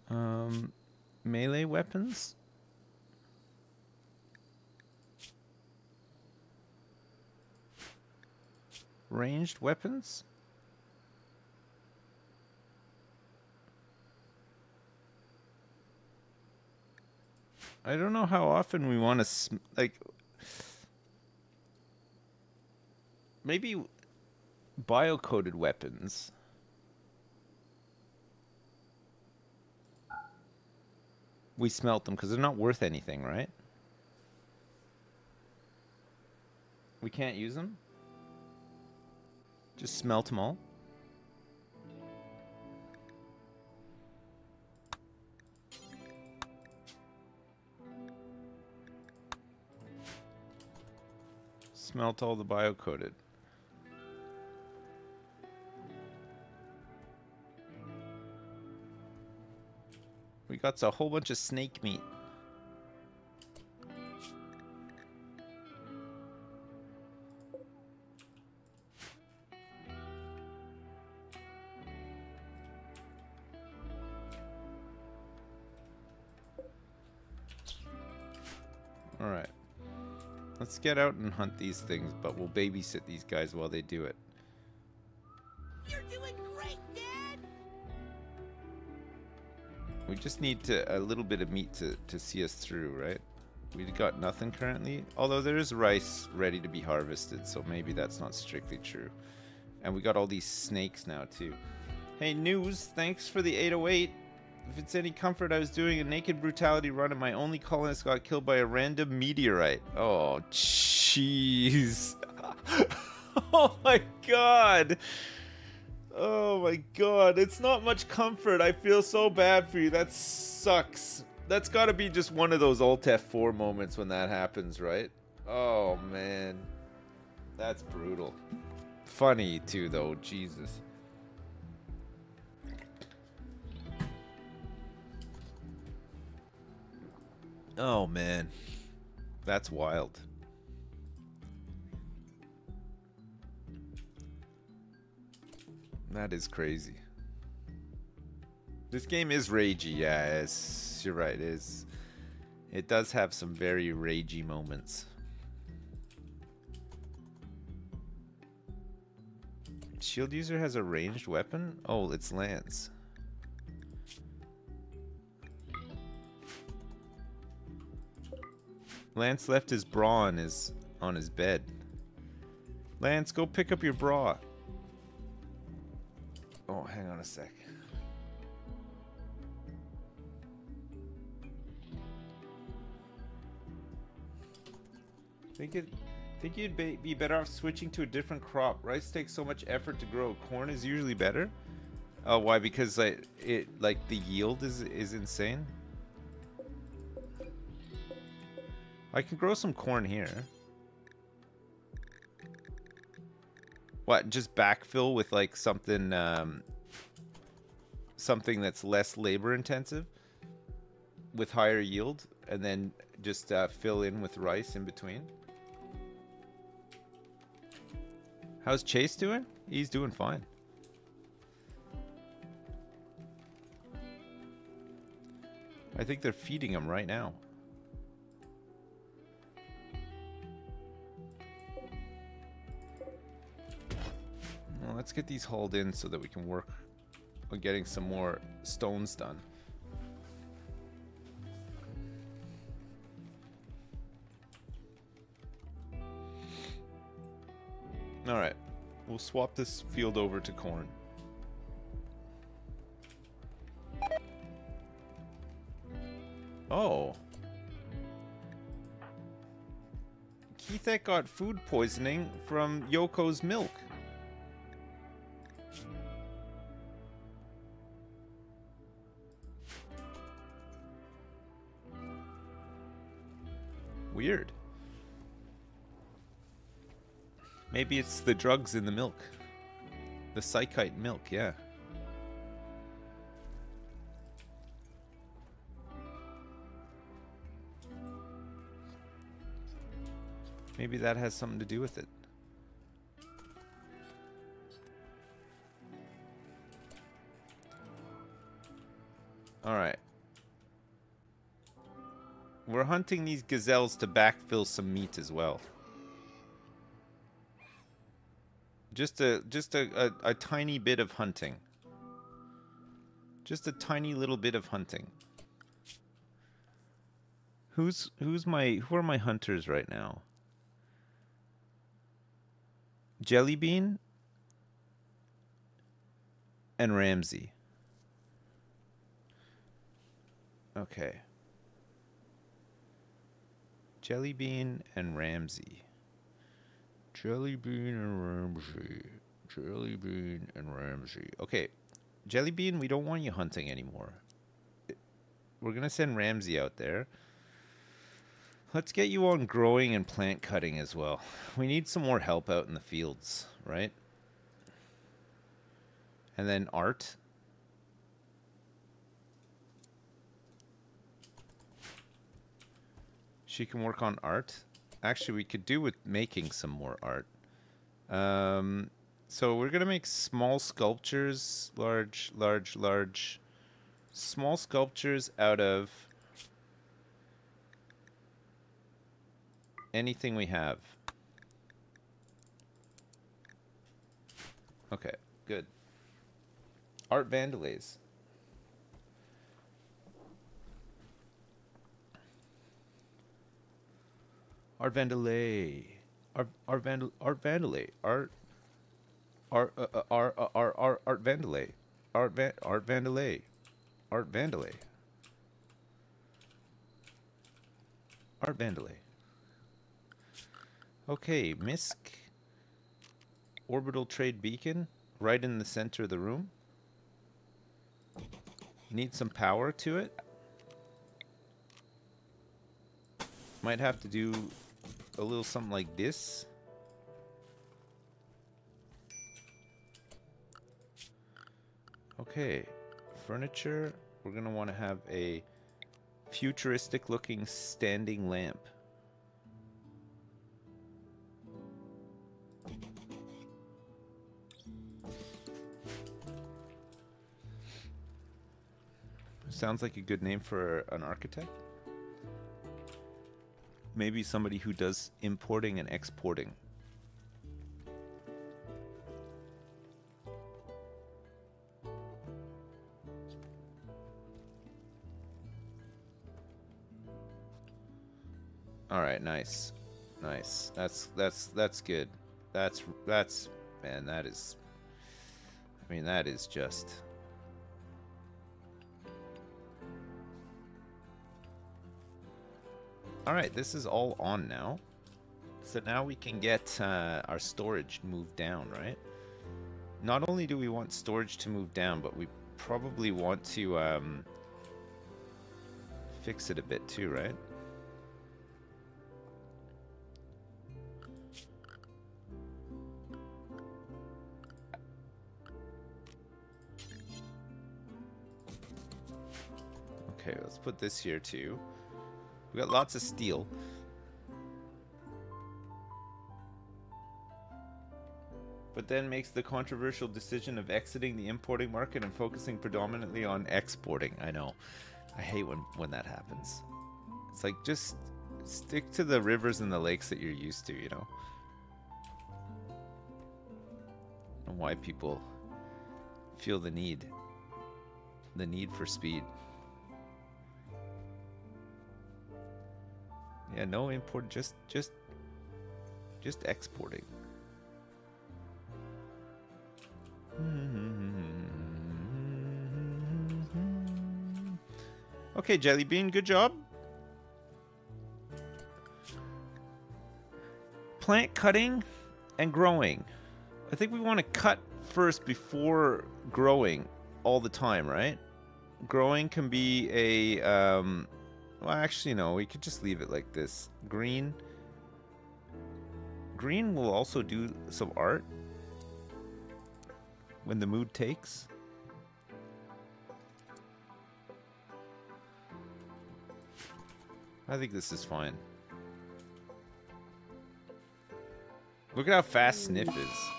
Um, melee weapons? Ranged weapons? I don't know how often we want to like maybe bio-coded weapons. We smelt them because they're not worth anything, right? We can't use them? Just smelt them all? Smelt all the bio-coded. Got a whole bunch of snake meat. Alright. Let's get out and hunt these things, but we'll babysit these guys while they do it. We just need to a little bit of meat to, to see us through, right? We've got nothing currently. Although there is rice ready to be harvested, so maybe that's not strictly true. And we got all these snakes now, too. Hey, News, thanks for the 808. If it's any comfort, I was doing a naked brutality run and my only colonist got killed by a random meteorite. Oh, jeez. oh my god. Oh my god. It's not much comfort. I feel so bad for you. That sucks. That's gotta be just one of those Alt F4 moments when that happens, right? Oh man. That's brutal. Funny too, though. Jesus. Oh man. That's wild. That is crazy. This game is ragey, yeah, it's, you're right, it is. It does have some very ragey moments. Shield user has a ranged weapon? Oh, it's Lance. Lance left his bra on his on his bed. Lance, go pick up your bra. Oh, hang on a sec. Think it think you'd be, be better off switching to a different crop. Rice takes so much effort to grow. Corn is usually better. Oh, why? Because like it like the yield is is insane. I can grow some corn here. What, just backfill with like something, um, something that's less labor intensive with higher yield and then just uh, fill in with rice in between? How's Chase doing? He's doing fine. I think they're feeding him right now. Well, let's get these hauled in so that we can work on getting some more stones done. Alright, we'll swap this field over to corn. Oh. Keithette got food poisoning from Yoko's milk. Weird. Maybe it's the drugs in the milk. The psychite milk, yeah. Maybe that has something to do with it. Alright. We're hunting these gazelles to backfill some meat as well. Just a just a, a, a tiny bit of hunting. Just a tiny little bit of hunting. Who's who's my who are my hunters right now? Jellybean and Ramsey. Okay. Jellybean and Ramsey. Jellybean and Ramsey. Jellybean and Ramsey. Okay. Jellybean, we don't want you hunting anymore. We're going to send Ramsey out there. Let's get you on growing and plant cutting as well. We need some more help out in the fields, right? And then art. She can work on art. Actually, we could do with making some more art. Um, so we're going to make small sculptures, large, large, large. Small sculptures out of anything we have. Okay, good. Art Vandelays. Art Vandelay. Art Art Vandal Art Vandelay. Art Art uh, Art uh, Art Art Art. Art Van Art Vandelay. Art. Art. Okay, MISC. Orbital trade beacon right in the center of the room. Need some power to it. Might have to do a little something like this. Okay, furniture. We're going to want to have a futuristic looking standing lamp. Sounds like a good name for an architect. Maybe somebody who does importing and exporting. All right, nice. Nice. That's that's that's good. That's that's man, that is I mean, that is just Alright, this is all on now. So now we can get uh, our storage moved down, right? Not only do we want storage to move down, but we probably want to um, fix it a bit too, right? Okay, let's put this here too. We got lots of steel. But then makes the controversial decision of exiting the importing market and focusing predominantly on exporting. I know. I hate when, when that happens. It's like just stick to the rivers and the lakes that you're used to, you know? And why people feel the need. The need for speed. Yeah, no import, just just just exporting. Okay, Jelly Bean, good job. Plant cutting and growing. I think we want to cut first before growing all the time, right? Growing can be a, um, well, actually, no, we could just leave it like this. Green. Green will also do some art when the mood takes. I think this is fine. Look at how fast Sniff is.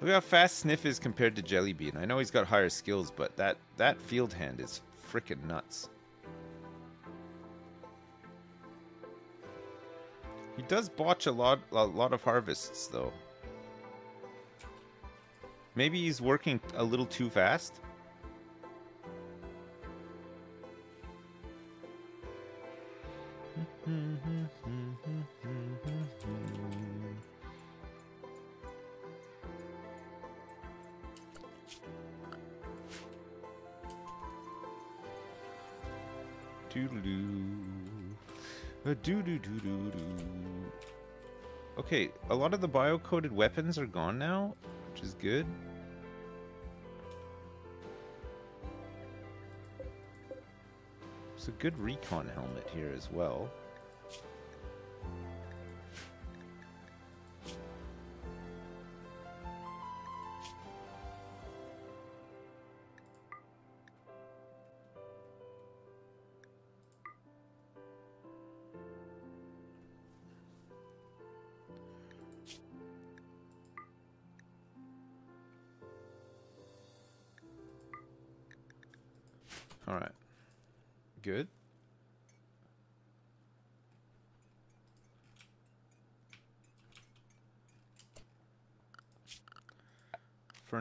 Look how fast Sniff is compared to Jellybean. I know he's got higher skills, but that, that field hand is freaking nuts. He does botch a lot, a lot of harvests, though. Maybe he's working a little too fast. Doodle-doo. doo Okay, a lot of the bio-coded weapons are gone now, which is good. It's a good recon helmet here as well.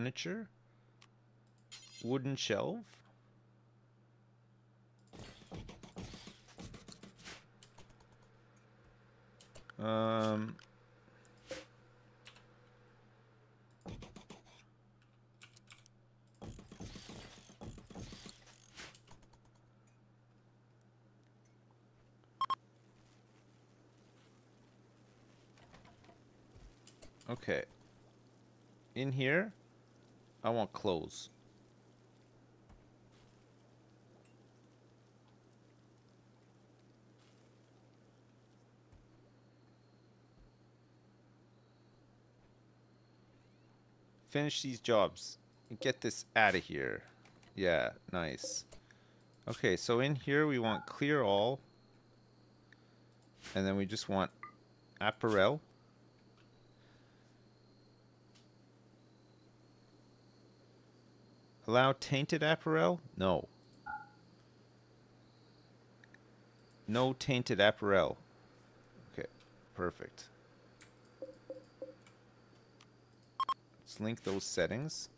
Furniture. Wooden shelf. Um, Okay. In here, I want clothes. Finish these jobs and get this out of here. Yeah, nice. Okay, so in here we want clear all. And then we just want apparel. Allow tainted apparel? No. No tainted apparel. Okay, perfect. Let's link those settings.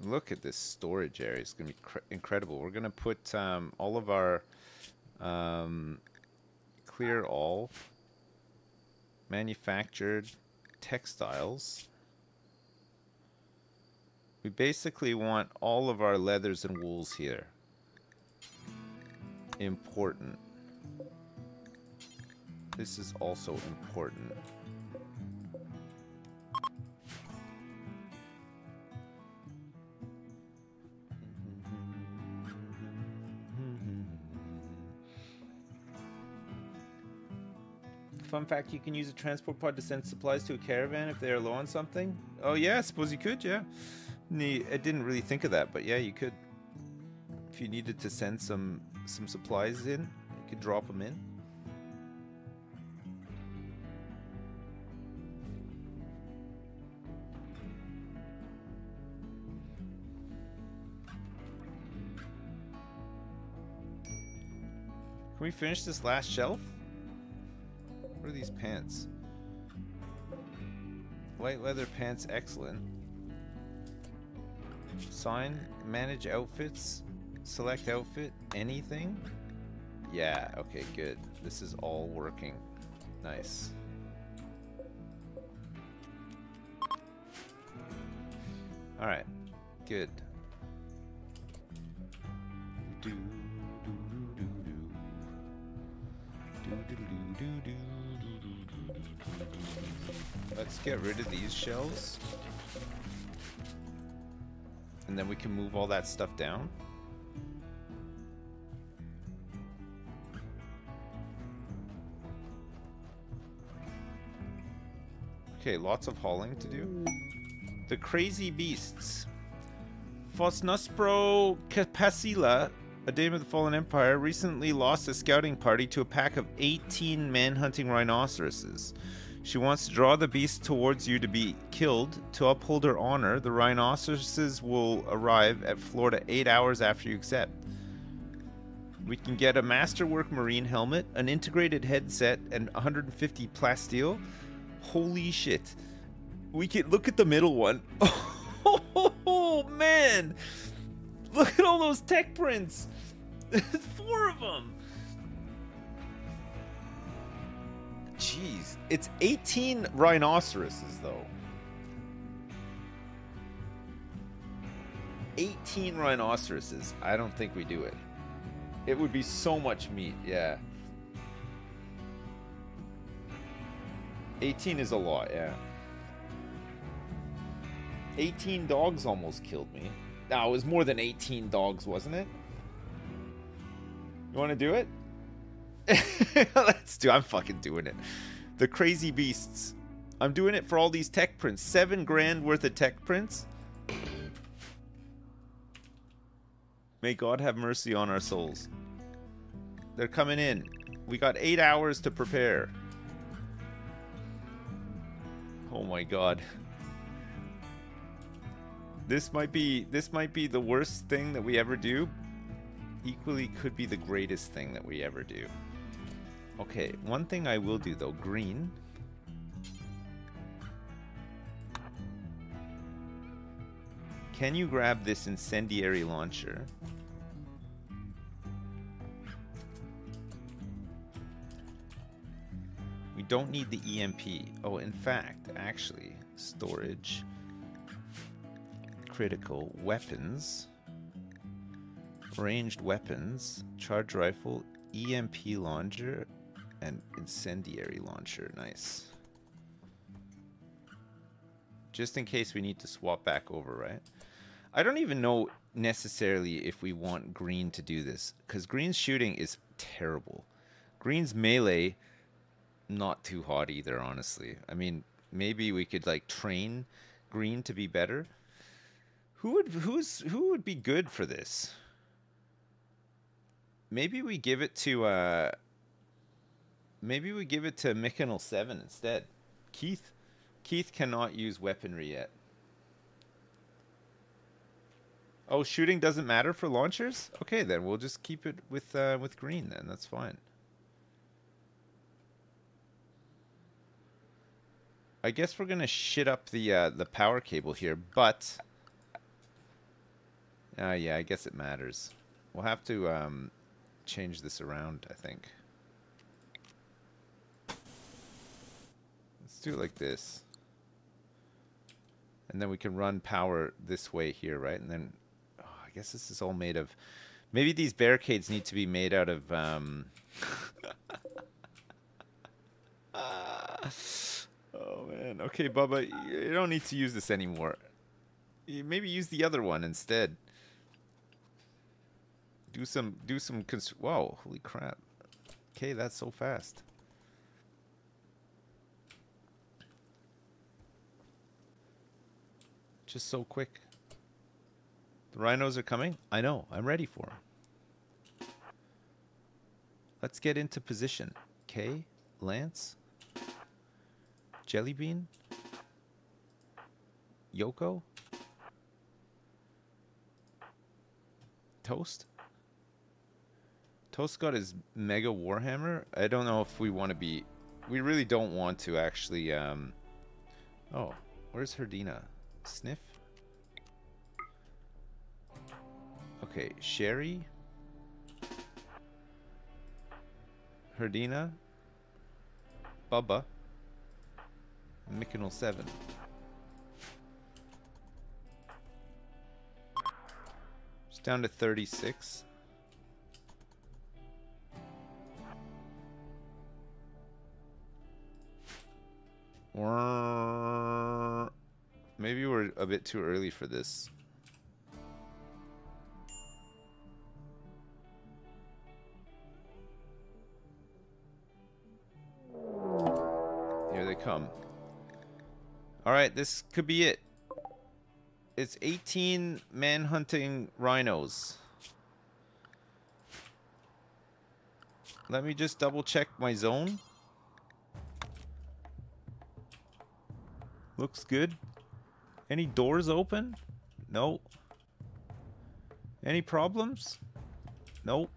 Look at this storage area. It's going to be incredible. We're going to put um, all of our um, clear all. Manufactured textiles. We basically want all of our leathers and wools here. Important. This is also important. Fun fact, you can use a transport pod to send supplies to a caravan if they are low on something. Oh yeah, I suppose you could, yeah. I didn't really think of that, but yeah, you could. If you needed to send some some supplies in, you could drop them in. Can we finish this last shelf? What are these pants? White leather pants, excellent. Sign, manage outfits, select outfit, anything? Yeah, okay, good. This is all working. Nice. Alright, good. do do do do do do do do do do Let's get rid of these shells. And then we can move all that stuff down. Okay, lots of hauling to do. The Crazy Beasts. Fosnuspro Capacila, a Dame of the Fallen Empire, recently lost a scouting party to a pack of 18 man-hunting rhinoceroses. She wants to draw the beast towards you to be killed. To uphold her honor, the rhinoceroses will arrive at Florida eight hours after you accept. We can get a masterwork marine helmet, an integrated headset, and 150 plasteel. Holy shit. We can look at the middle one. Oh man! Look at all those tech prints! Four of them! Jeez. It's 18 rhinoceroses, though. 18 rhinoceroses. I don't think we do it. It would be so much meat, yeah. 18 is a lot, yeah. 18 dogs almost killed me. No, it was more than 18 dogs, wasn't it? You want to do it? Let's do. I'm fucking doing it. The crazy beasts. I'm doing it for all these tech prints. Seven grand worth of tech prints. May God have mercy on our souls. They're coming in. We got eight hours to prepare. Oh my god. This might be this might be the worst thing that we ever do. Equally could be the greatest thing that we ever do. Okay, one thing I will do though, green. Can you grab this incendiary launcher? We don't need the EMP. Oh, in fact, actually, storage, critical, weapons, ranged weapons, charge rifle, EMP launcher, and incendiary launcher. Nice. Just in case we need to swap back over, right? I don't even know necessarily if we want green to do this, because green's shooting is terrible. Green's melee not too hot either, honestly. I mean, maybe we could like train Green to be better. Who would who's who would be good for this? Maybe we give it to uh maybe we give it to Mykonal 7 instead. Keith Keith cannot use weaponry yet. Oh, shooting doesn't matter for launchers? Okay, then we'll just keep it with uh, with green then. That's fine. I guess we're gonna shit up the uh, the power cable here, but uh, yeah, I guess it matters. We'll have to um, change this around, I think. Do it like this. And then we can run power this way here, right? And then, oh, I guess this is all made of... Maybe these barricades need to be made out of... Um, Oh man. Okay, Bubba, you don't need to use this anymore. You maybe use the other one instead. Do some do some Whoa, holy crap. Okay, that's so fast. Just so quick. The rhinos are coming? I know. I'm ready for them. Let's get into position. Okay, Lance. Jellybean? Yoko? Toast? Toast got his Mega Warhammer. I don't know if we want to be... We really don't want to actually... Um... Oh, where's Herdina? Sniff? Okay, Sherry? Herdina? Bubba? Mykonal 7. It's down to 36. Or maybe we're a bit too early for this. They come. Alright, this could be it. It's 18 man-hunting rhinos. Let me just double check my zone. Looks good. Any doors open? No. Any problems? Nope.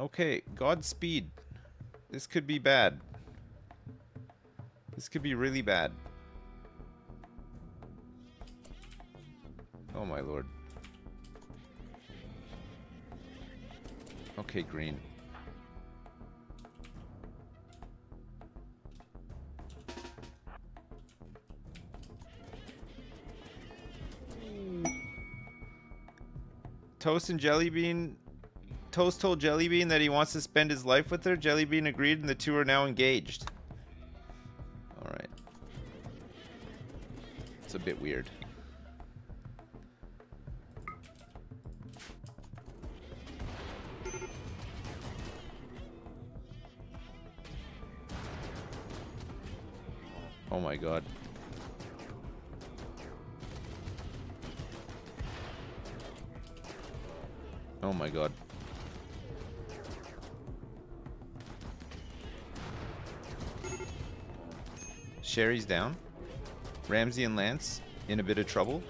Okay, Godspeed. This could be bad. This could be really bad. Oh my lord. Okay, green. Toast and Jellybean. Toast told Jellybean that he wants to spend his life with her. Jellybean agreed, and the two are now engaged. Alright. It's a bit weird. Oh my god. Oh my god. Sherry's down. Ramsey and Lance in a bit of trouble.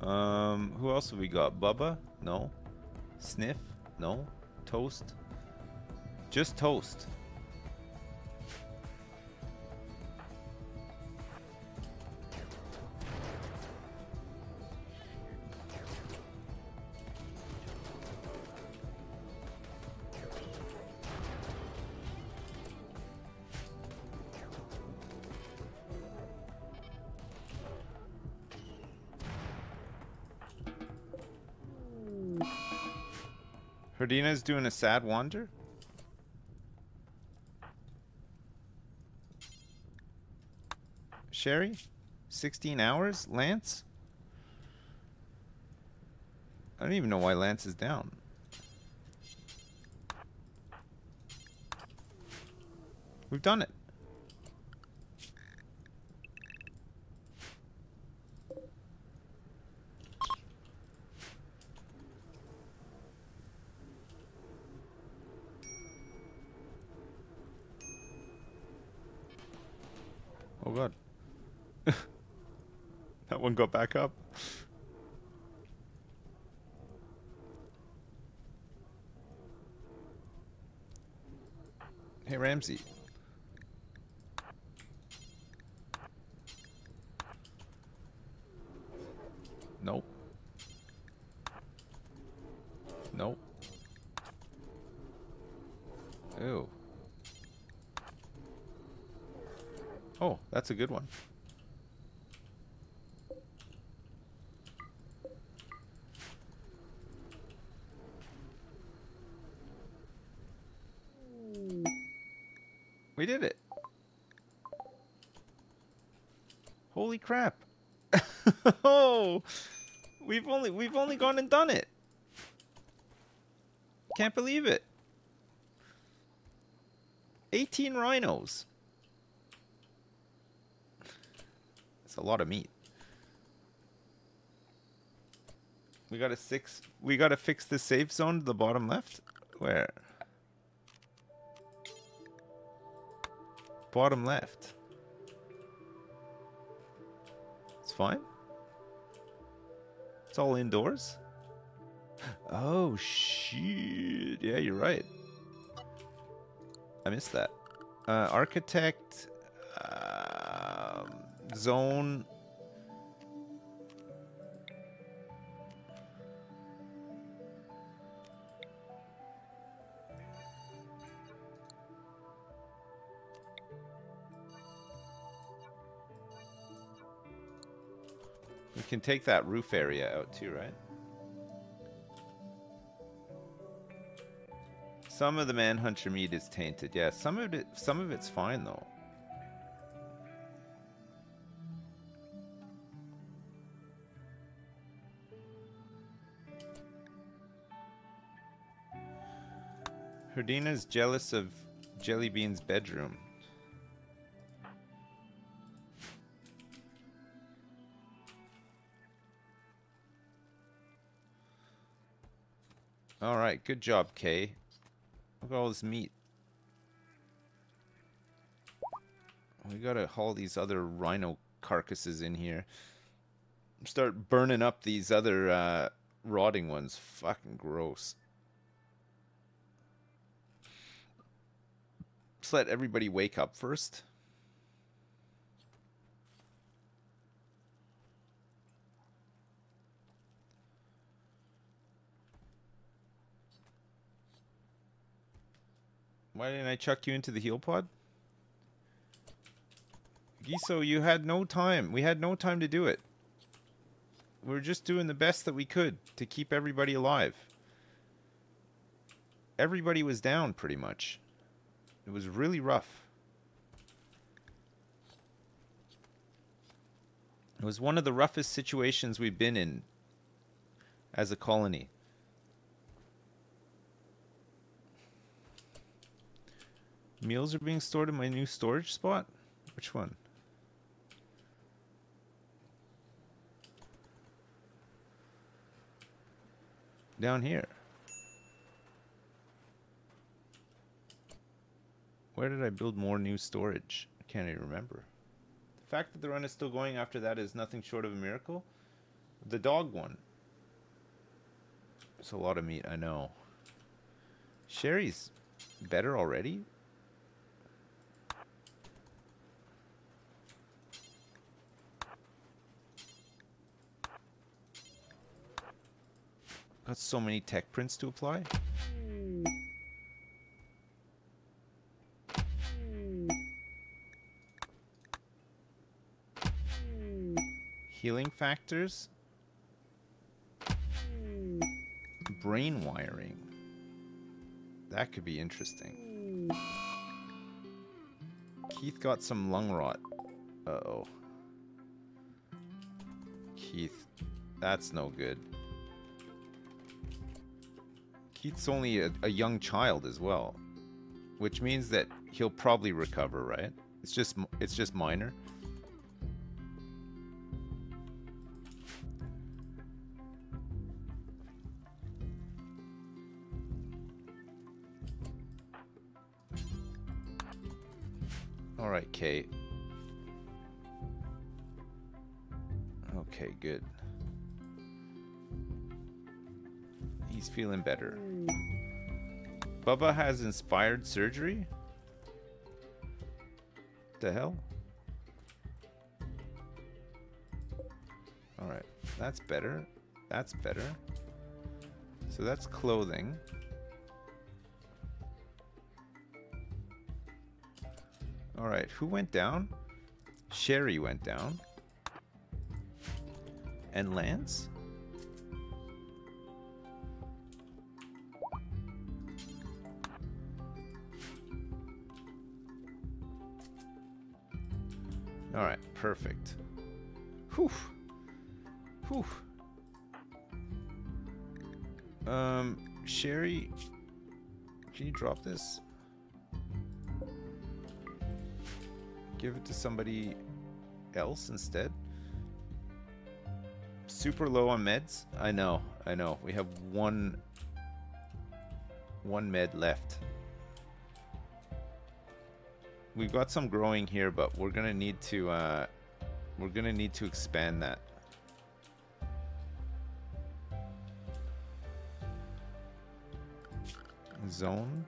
Um, who else have we got? Bubba? No. Sniff? No. Toast? Just toast. Herdina's doing a sad wander? Sherry? 16 hours? Lance? I don't even know why Lance is down. We've done it. Oh god. Got back up. Hey Ramsey. Nope. Nope. Ew. Oh, that's a good one. We did it. Holy crap. oh, we've only we've only gone and done it. Can't believe it. 18 rhinos. It's a lot of meat. We gotta six. We gotta fix the safe zone to the bottom left. Where? Bottom left. Fine. It's all indoors. Oh shit! Yeah, you're right. I missed that. Uh, architect. Um, zone can take that roof area out too, right? Some of the manhunter meat is tainted. Yeah, some of it some of it's fine though. Herdina's jealous of Jellybean's bedroom. Alright, good job, Kay. Look at all this meat. We gotta haul these other rhino carcasses in here. Start burning up these other uh, rotting ones. Fucking gross. Let's let everybody wake up first. Why didn't I chuck you into the heal pod? Giso, you had no time. We had no time to do it. We were just doing the best that we could to keep everybody alive. Everybody was down, pretty much. It was really rough. It was one of the roughest situations we've been in as a colony. Meals are being stored in my new storage spot? Which one? Down here. Where did I build more new storage? I can't even remember. The fact that the run is still going after that is nothing short of a miracle. The dog one. It's a lot of meat, I know. Sherry's better already? Got so many tech prints to apply. Healing factors. Brain wiring. That could be interesting. Keith got some lung rot. Uh-oh. Keith, that's no good. Keith's only a, a young child as well, which means that he'll probably recover, right? It's just it's just minor. All right, Kate. Okay, good. He's feeling better. Bubba has inspired surgery? The hell? Alright, that's better. That's better. So that's clothing. Alright, who went down? Sherry went down. And Lance? Perfect. Whew. Whew. Um, Sherry, can you drop this? Give it to somebody else instead? Super low on meds? I know, I know. We have one one med left. We've got some growing here, but we're gonna need to uh, we're gonna need to expand that. Zone.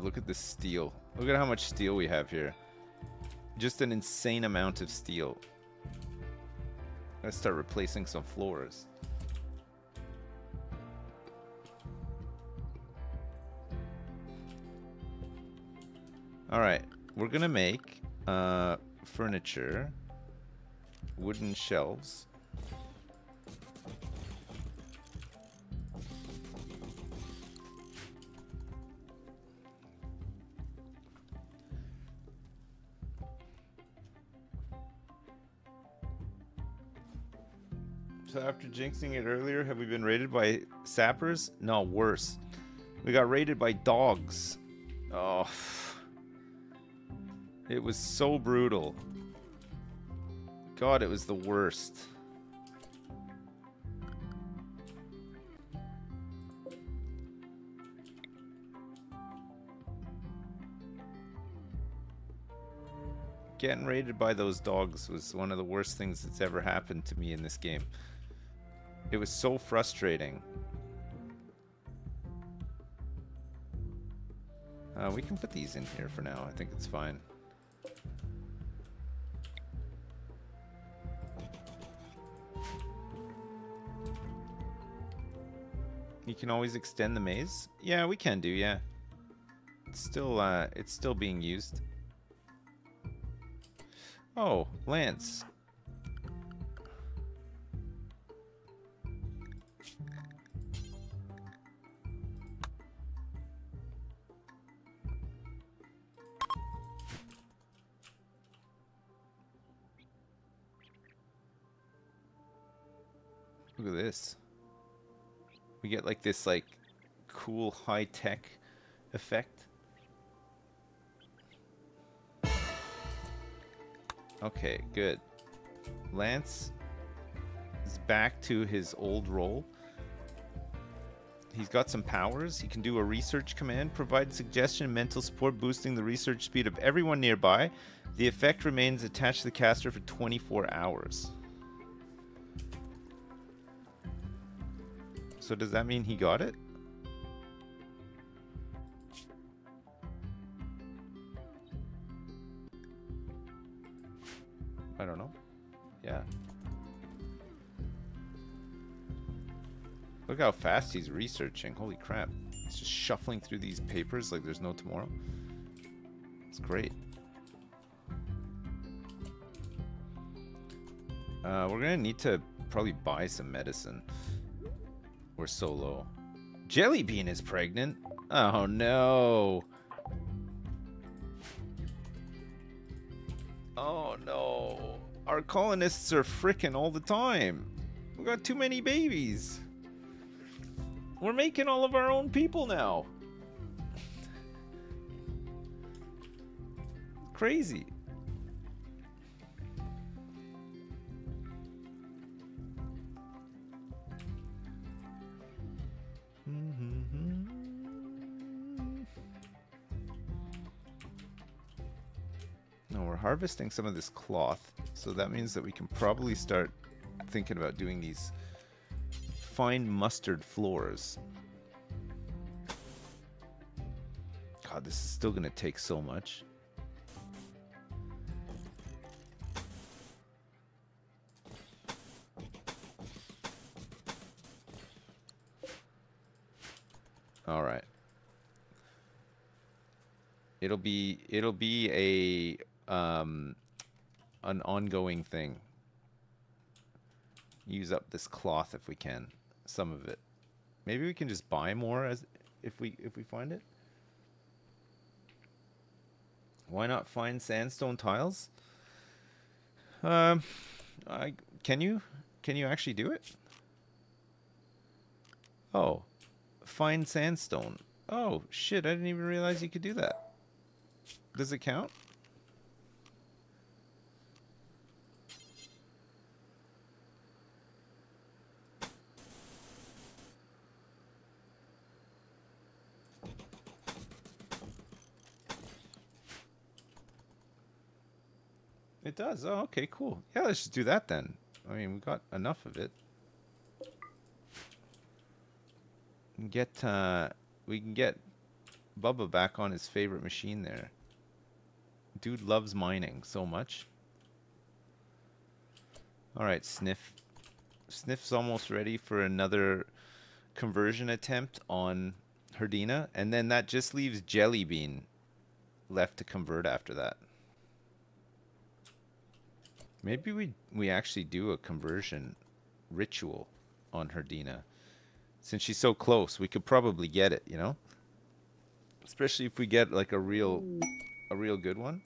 God, look at this steel. Look at how much steel we have here. Just an insane amount of steel. Let's start replacing some floors. Alright, we're gonna make uh, furniture, wooden shelves. After jinxing it earlier, have we been raided by sappers? No, worse. We got raided by dogs. Oh. It was so brutal. God, it was the worst. Getting raided by those dogs was one of the worst things that's ever happened to me in this game. It was so frustrating. Uh, we can put these in here for now. I think it's fine. You can always extend the maze? Yeah, we can do, yeah. It's still, uh, it's still being used. Oh, Lance. At this. We get like this like cool high tech effect. Okay, good. Lance is back to his old role. He's got some powers. He can do a research command, provide suggestion mental support, boosting the research speed of everyone nearby. The effect remains attached to the caster for 24 hours. So does that mean he got it? I don't know. Yeah. Look how fast he's researching. Holy crap. He's just shuffling through these papers like there's no tomorrow. It's great. Uh, we're gonna need to probably buy some medicine. We're so low. Jellybean is pregnant? Oh no. Oh no. Our colonists are fricking all the time. We got too many babies. We're making all of our own people now. Crazy. We're harvesting some of this cloth, so that means that we can probably start thinking about doing these fine mustard floors. God, this is still going to take so much. All right. It'll be it'll be a um an ongoing thing. Use up this cloth if we can, some of it. Maybe we can just buy more as if we if we find it. Why not fine sandstone tiles? Um, I can you can you actually do it? Oh, fine sandstone. Oh shit! I didn't even realize you could do that. Does it count? It does. Oh, okay, cool. Yeah, let's just do that then. I mean, we got enough of it. Get uh, we can get Bubba back on his favorite machine there. Dude loves mining so much. Alright, Sniff. Sniff's almost ready for another conversion attempt on Herdina, and then that just leaves Jellybean left to convert after that. Maybe we we actually do a conversion ritual on Herdina. Since she's so close, we could probably get it, you know? Especially if we get like a real a real good one.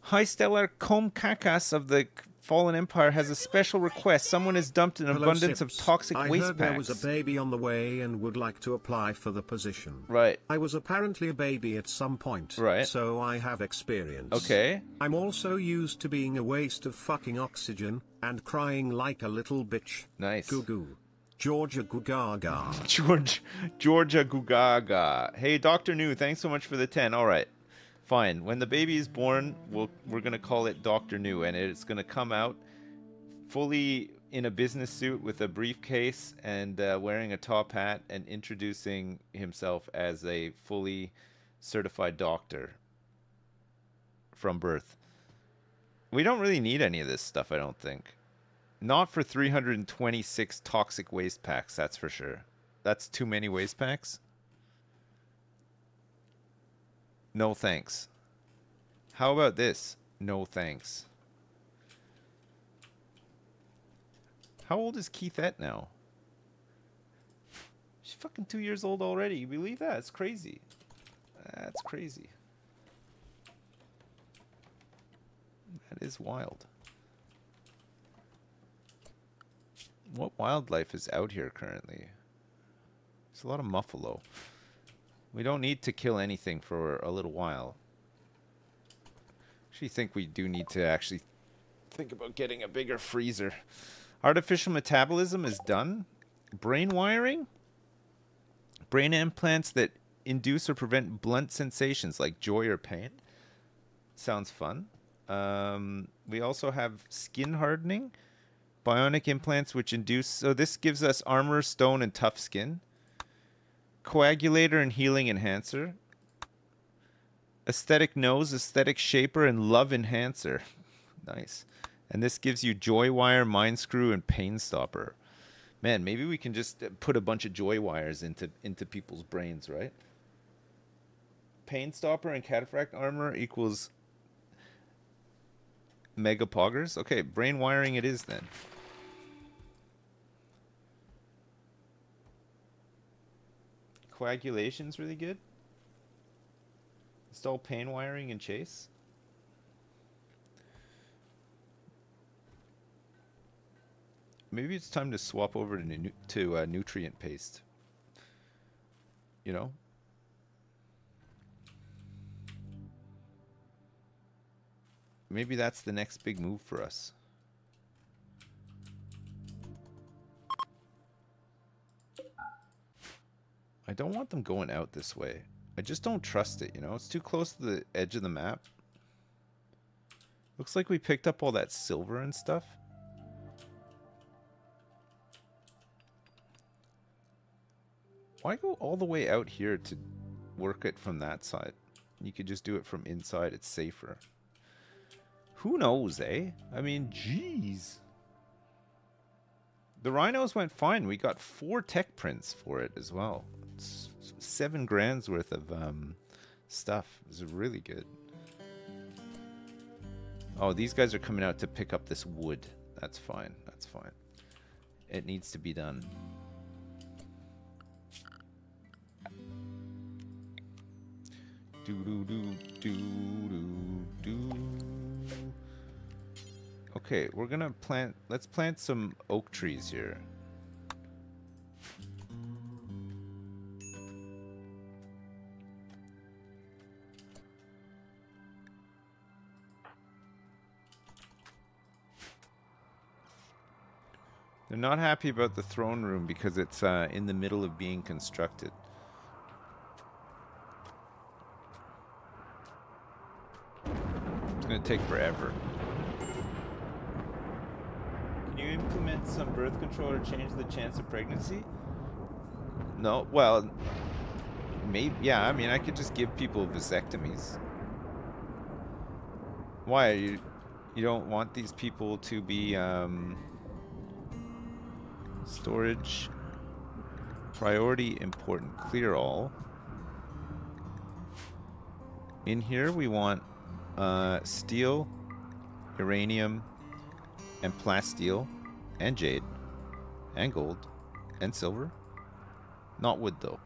High Stellarch Comcakas of the Fallen Empire has a special request. Someone has dumped an Hello, abundance Sips. of toxic I waste heard packs. there was a baby on the way and would like to apply for the position. right. I was apparently a baby at some point. Right. So I have experience. Okay. I'm also used to being a waste of fucking oxygen, and crying like a little bitch. Nice. Goo goo. Georgia Gugaga. George Georgia Gugaga. Hey, Doctor New, thanks so much for the ten. All right, fine. When the baby is born, we'll we're gonna call it Doctor New, and it's gonna come out fully in a business suit with a briefcase and uh, wearing a top hat and introducing himself as a fully certified doctor from birth. We don't really need any of this stuff, I don't think. Not for 326 toxic waste packs, that's for sure. That's too many waste packs. No thanks. How about this? No thanks. How old is Keithette now? She's fucking two years old already. You believe that? It's crazy. That's crazy. That is wild. What wildlife is out here currently? There's a lot of muffalo. We don't need to kill anything for a little while. Actually, think we do need to actually think about getting a bigger freezer. Artificial metabolism is done. Brain wiring? Brain implants that induce or prevent blunt sensations like joy or pain. Sounds fun. Um, we also have skin hardening. Bionic implants which induce. So this gives us armor, stone, and tough skin. Coagulator and healing enhancer. Aesthetic nose, aesthetic shaper, and love enhancer. nice. And this gives you joy wire, mind screw, and pain stopper. Man, maybe we can just uh, put a bunch of joy wires into into people's brains, right? Pain stopper and cataphract armor equals mega poggers. Okay, brain wiring it is then. Coagulation's really good. Install pain wiring and chase. Maybe it's time to swap over to to uh, nutrient paste. You know. Maybe that's the next big move for us. I don't want them going out this way. I just don't trust it, you know? It's too close to the edge of the map. Looks like we picked up all that silver and stuff. Why go all the way out here to work it from that side? You could just do it from inside. It's safer. Who knows, eh? I mean, jeez. The rhinos went fine. We got four tech prints for it as well. It's seven grand's worth of um, stuff. It was really good. Oh, these guys are coming out to pick up this wood. That's fine. That's fine. It needs to be done. Do do do do do do. Okay, we're gonna plant. Let's plant some oak trees here. They're not happy about the throne room because it's uh, in the middle of being constructed. It's gonna take forever. Can you implement some birth control or change the chance of pregnancy? No. Well, maybe yeah. I mean, I could just give people vasectomies. Why you? You don't want these people to be um, storage priority important. Clear all. In here, we want uh, steel, uranium, and plasteel, and jade, and gold, and silver. Not wood, though.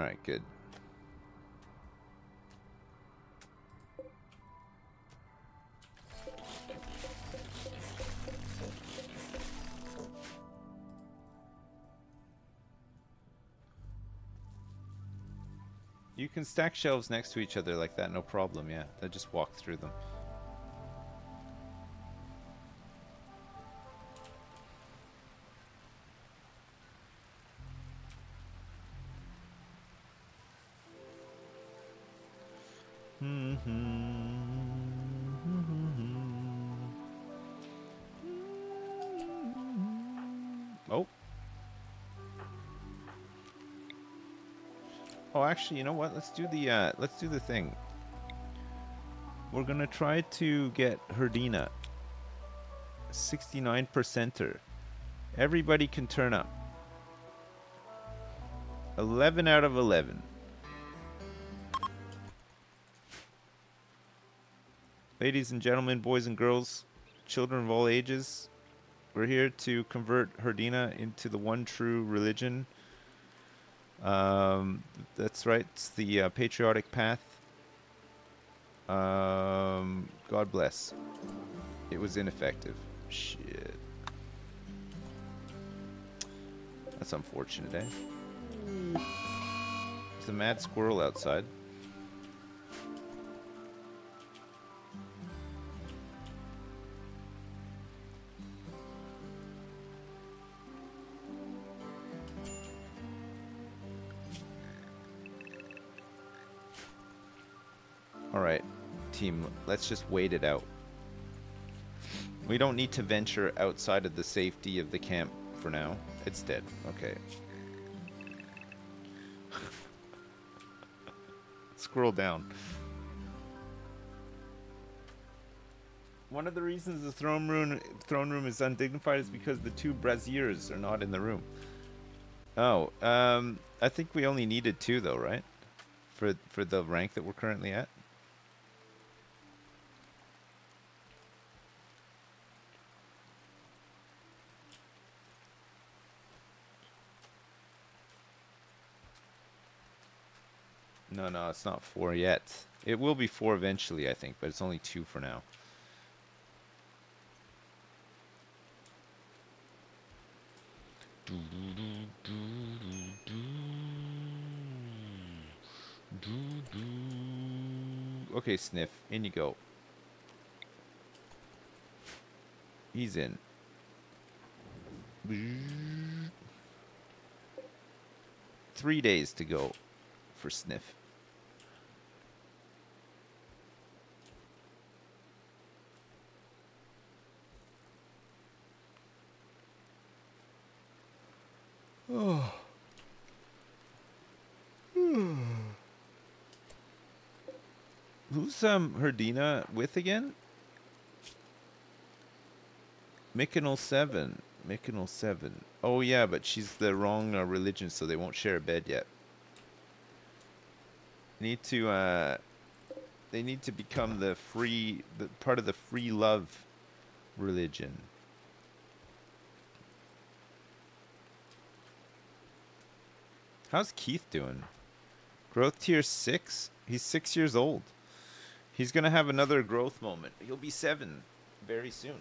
Alright, good. You can stack shelves next to each other like that, no problem, yeah. I just walk through them. Actually, you know what? Let's do the uh, let's do the thing. We're gonna try to get Herdina. 69 percenter. Everybody can turn up. 11 out of 11. Ladies and gentlemen, boys and girls, children of all ages, we're here to convert Herdina into the one true religion. Um, that's right, it's the uh, patriotic path. Um, God bless. It was ineffective. Shit. That's unfortunate, eh? There's a mad squirrel outside. Team, let's just wait it out. We don't need to venture outside of the safety of the camp for now. It's dead. Okay. Scroll down. One of the reasons the throne room throne room is undignified is because the two braziers are not in the room. Oh, um, I think we only needed two though, right? For for the rank that we're currently at. No, no, uh, it's not four yet. It will be four eventually, I think, but it's only two for now. Okay, Sniff, in you go. He's in. Three days to go for Sniff. Oh. Who's um Herdina with again? Mykonal 7. Mykonal 7. Oh yeah, but she's the wrong uh, religion, so they won't share a bed yet. Need to uh they need to become the free the part of the free love religion. How's Keith doing? Growth tier 6? He's 6 years old. He's going to have another growth moment. He'll be 7 very soon.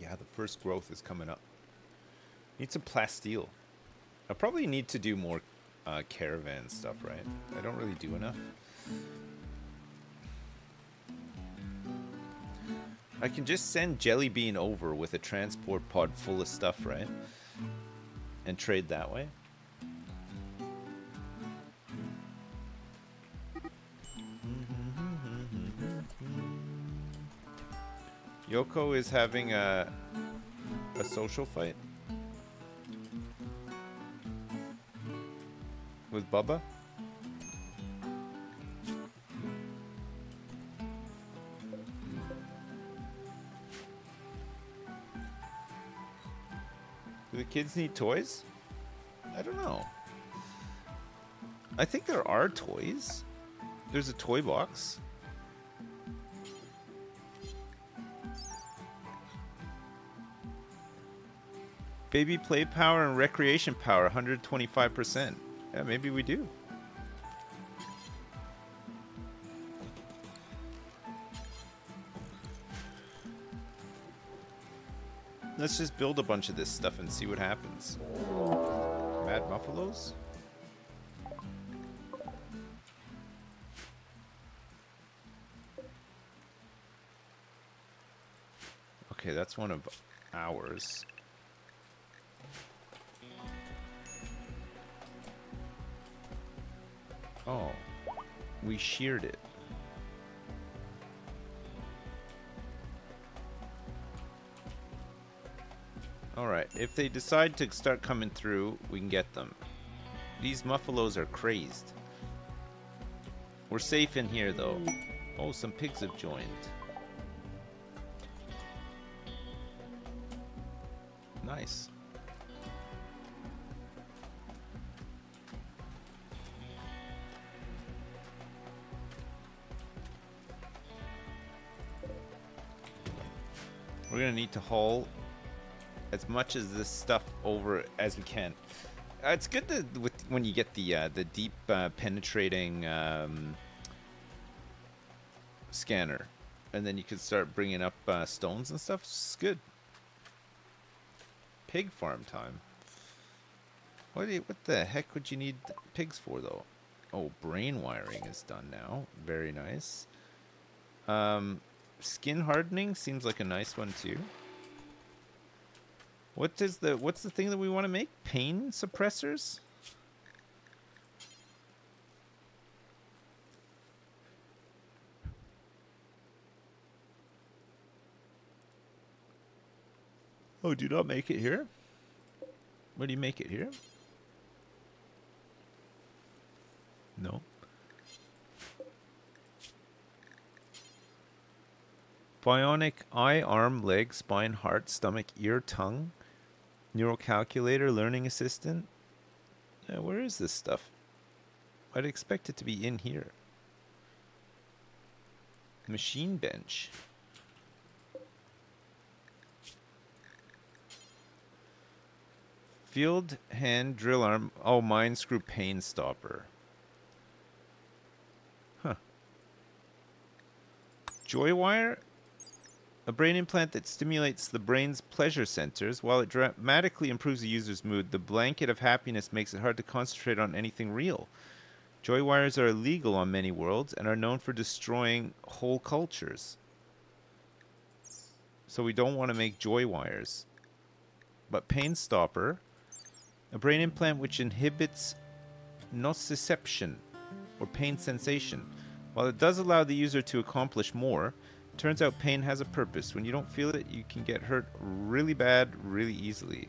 Yeah, the first growth is coming up. Need some plasteel. I probably need to do more uh, caravan stuff, right? I don't really do enough. I can just send Jellybean over with a transport pod full of stuff, right? And trade that way. Yoko is having a a social fight with Bubba. Do the kids need toys? I don't know. I think there are toys. There's a toy box. Baby play power and recreation power, 125%. Yeah, maybe we do. Let's just build a bunch of this stuff and see what happens. Mad Muffalos? Okay, that's one of ours. Oh, we sheared it. Alright, if they decide to start coming through, we can get them. These muffalos are crazed. We're safe in here, though. Mm. Oh, some pigs have joined. We're gonna need to haul as much as this stuff over as we can. Uh, it's good to with when you get the uh, the deep uh, penetrating um, scanner, and then you can start bringing up uh, stones and stuff. It's good. Pig farm time. What you, what the heck would you need pigs for though? Oh, brain wiring is done now. Very nice. Um, skin hardening seems like a nice one too. What is the what's the thing that we want to make? Pain suppressors? Oh, do not make it here? What do you make it here? No. Bionic eye, arm, leg, spine, heart, stomach, ear, tongue, neural calculator, learning assistant. Yeah, where is this stuff? I'd expect it to be in here. Machine bench. Field hand drill arm. Oh, mind screw pain stopper. Huh. Joy wire? A brain implant that stimulates the brain's pleasure centers. While it dramatically improves the user's mood, the blanket of happiness makes it hard to concentrate on anything real. Joy wires are illegal on many worlds and are known for destroying whole cultures. So we don't want to make joy wires. But pain stopper, a brain implant which inhibits nociception or pain sensation. While it does allow the user to accomplish more, Turns out pain has a purpose. When you don't feel it, you can get hurt really bad, really easily.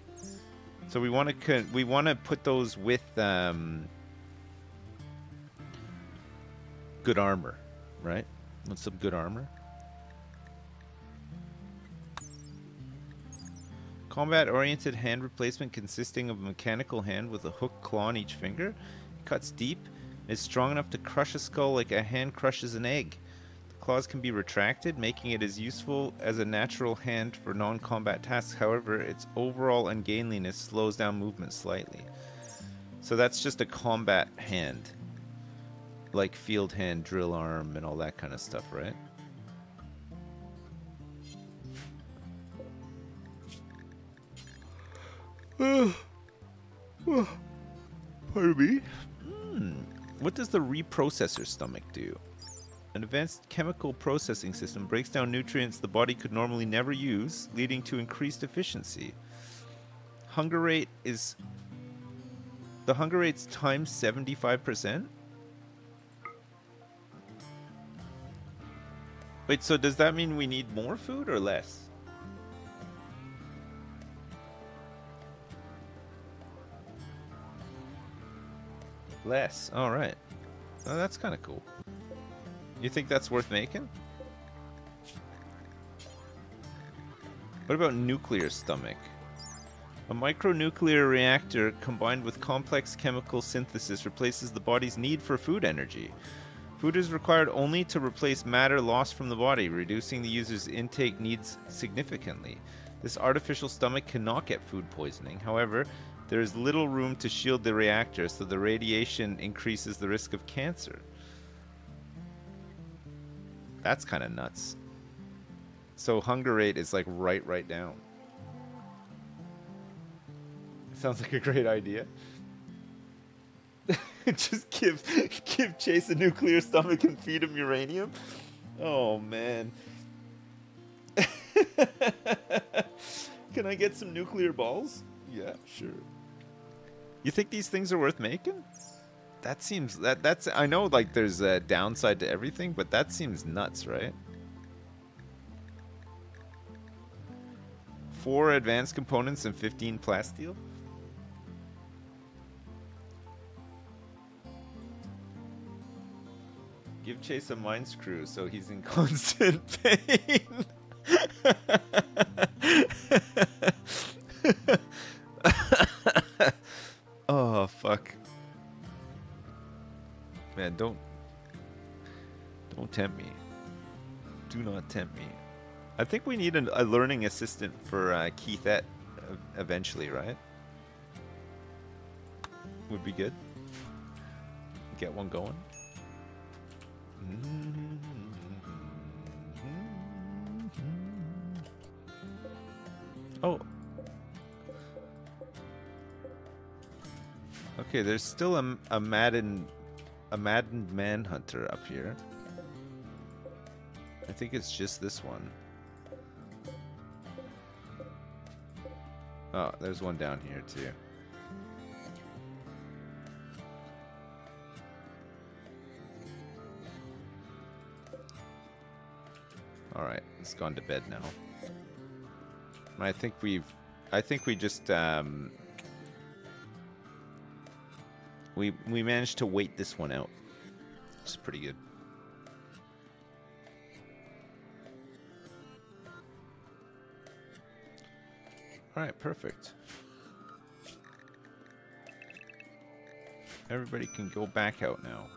So we want to we want to put those with um, good armor, right? Want some good armor? Combat-oriented hand replacement consisting of a mechanical hand with a hook claw on each finger. It cuts deep. and Is strong enough to crush a skull like a hand crushes an egg claws can be retracted, making it as useful as a natural hand for non-combat tasks. However, its overall ungainliness slows down movement slightly. So that's just a combat hand. Like field hand, drill arm, and all that kind of stuff, right? Pardon me? Hmm. What does the reprocessor stomach do? An advanced chemical processing system breaks down nutrients the body could normally never use, leading to increased efficiency. Hunger rate is. The hunger rate's times 75%? Wait, so does that mean we need more food or less? Less. All right. Oh, that's kind of cool. You think that's worth making? What about nuclear stomach? A micronuclear reactor combined with complex chemical synthesis replaces the body's need for food energy. Food is required only to replace matter lost from the body, reducing the user's intake needs significantly. This artificial stomach cannot get food poisoning. However, there is little room to shield the reactor, so the radiation increases the risk of cancer. That's kind of nuts. So hunger rate is like right, right down. Sounds like a great idea. Just give give Chase a nuclear stomach and feed him uranium. Oh man. Can I get some nuclear balls? Yeah, sure. You think these things are worth making? That seems that that's I know like there's a downside to everything, but that seems nuts, right? Four advanced components and 15 plasteel? Give Chase a mind screw so he's in constant pain. tempt me. Do not tempt me. I think we need an, a learning assistant for uh, Keithette eventually, right? Would be good. Get one going. Oh. Okay, there's still a, a Madden a maddened manhunter up here. I think it's just this one. Oh, there's one down here too. Alright, it's gone to bed now. I think we've... I think we just, um... We, we managed to wait this one out. It's pretty good. Alright, perfect. Everybody can go back out now.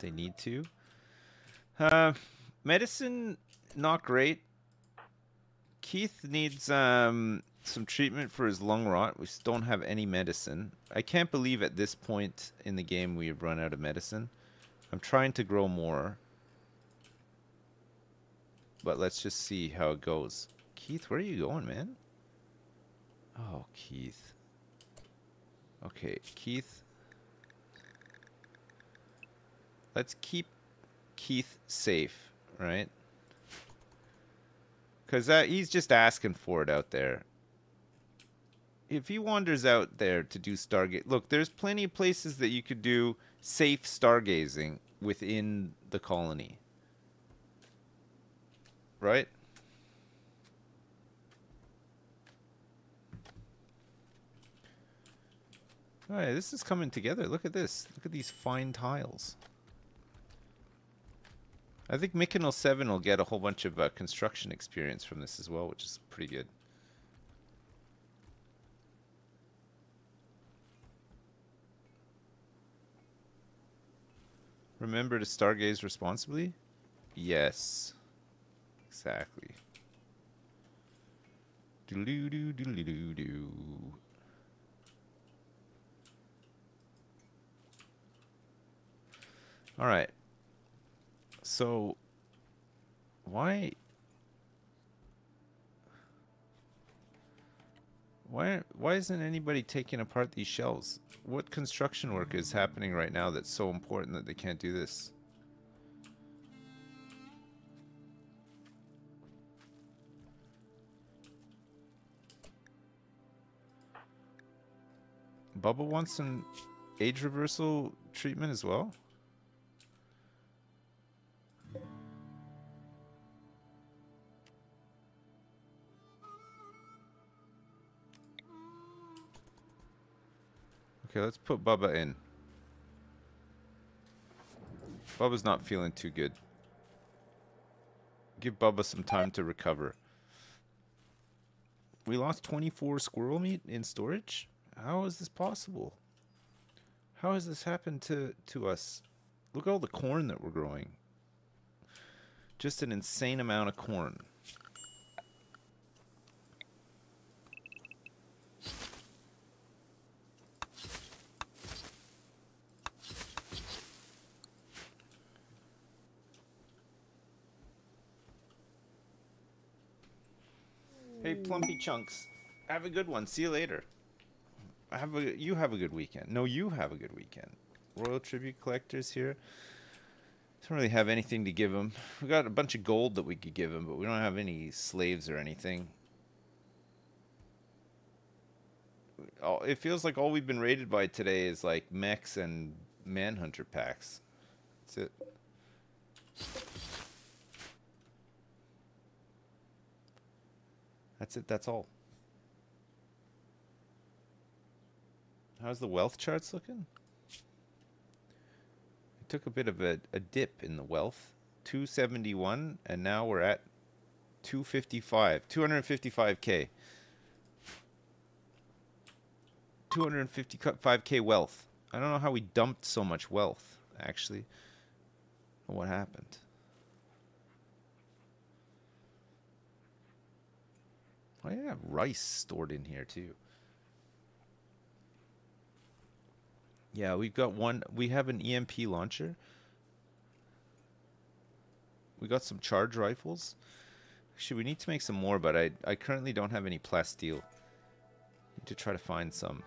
They need to. Uh, medicine, not great. Keith needs um, some treatment for his lung rot. We don't have any medicine. I can't believe at this point in the game we have run out of medicine. I'm trying to grow more. But let's just see how it goes. Keith, where are you going, man? Oh, Keith. Okay, Keith. Let's keep Keith safe, right? Because uh, he's just asking for it out there. If he wanders out there to do Stargate... Look, there's plenty of places that you could do safe stargazing within the colony. Right? Alright, this is coming together. Look at this. Look at these fine tiles. I think Mykonal 7 will get a whole bunch of uh, construction experience from this as well, which is pretty good. Remember to stargaze responsibly? Yes. Exactly. Doo doo doo doo doo doo. All right. So, why... Why, why isn't anybody taking apart these shells? What construction work is happening right now that's so important that they can't do this? Bubba wants an age reversal treatment as well? Okay, let's put Bubba in. Bubba's not feeling too good. Give Bubba some time to recover. We lost 24 squirrel meat in storage? How is this possible? How has this happened to, to us? Look at all the corn that we're growing. Just an insane amount of corn. Hey, Plumpy Chunks. Have a good one. See you later. Have a you have a good weekend. No, you have a good weekend. Royal Tribute Collectors here. Don't really have anything to give him. We got a bunch of gold that we could give him, but we don't have any slaves or anything. It feels like all we've been raided by today is like mechs and manhunter packs. That's it. That's it. That's all. How's the wealth charts looking? It took a bit of a, a dip in the wealth. 271 and now we're at 255. 255k. 255k wealth. I don't know how we dumped so much wealth, actually. What happened? Oh, I have rice stored in here too. Yeah, we've got one. We have an EMP launcher. We got some charge rifles. Actually, we need to make some more, but I, I currently don't have any plasteel. Need to try to find some.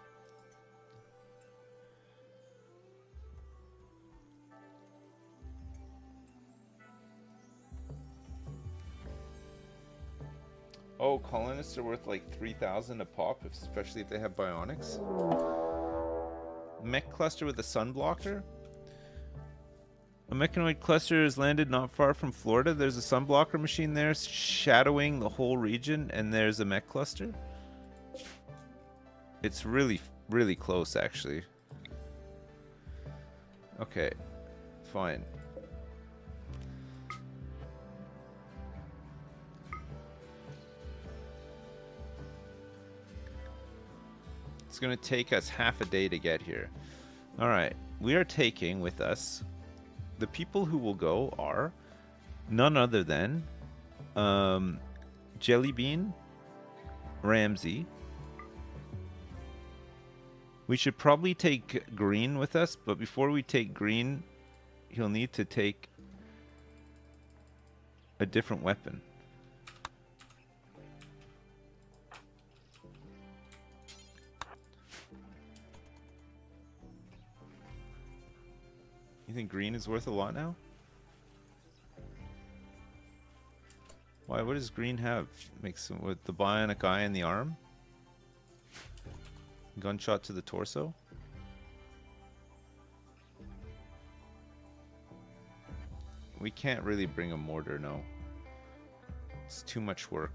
Oh, colonists are worth like 3,000 a pop, especially if they have bionics. Mech cluster with a sun blocker? A mechanoid cluster has landed not far from Florida. There's a sun blocker machine there shadowing the whole region, and there's a mech cluster. It's really, really close, actually. Okay, fine. Going to take us half a day to get here. All right, we are taking with us the people who will go are none other than um, Jellybean, Ramsey. We should probably take Green with us, but before we take Green, he'll need to take a different weapon. You think green is worth a lot now? Why? What does green have? Makes with the bionic eye in the arm? Gunshot to the torso? We can't really bring a mortar, no. It's too much work.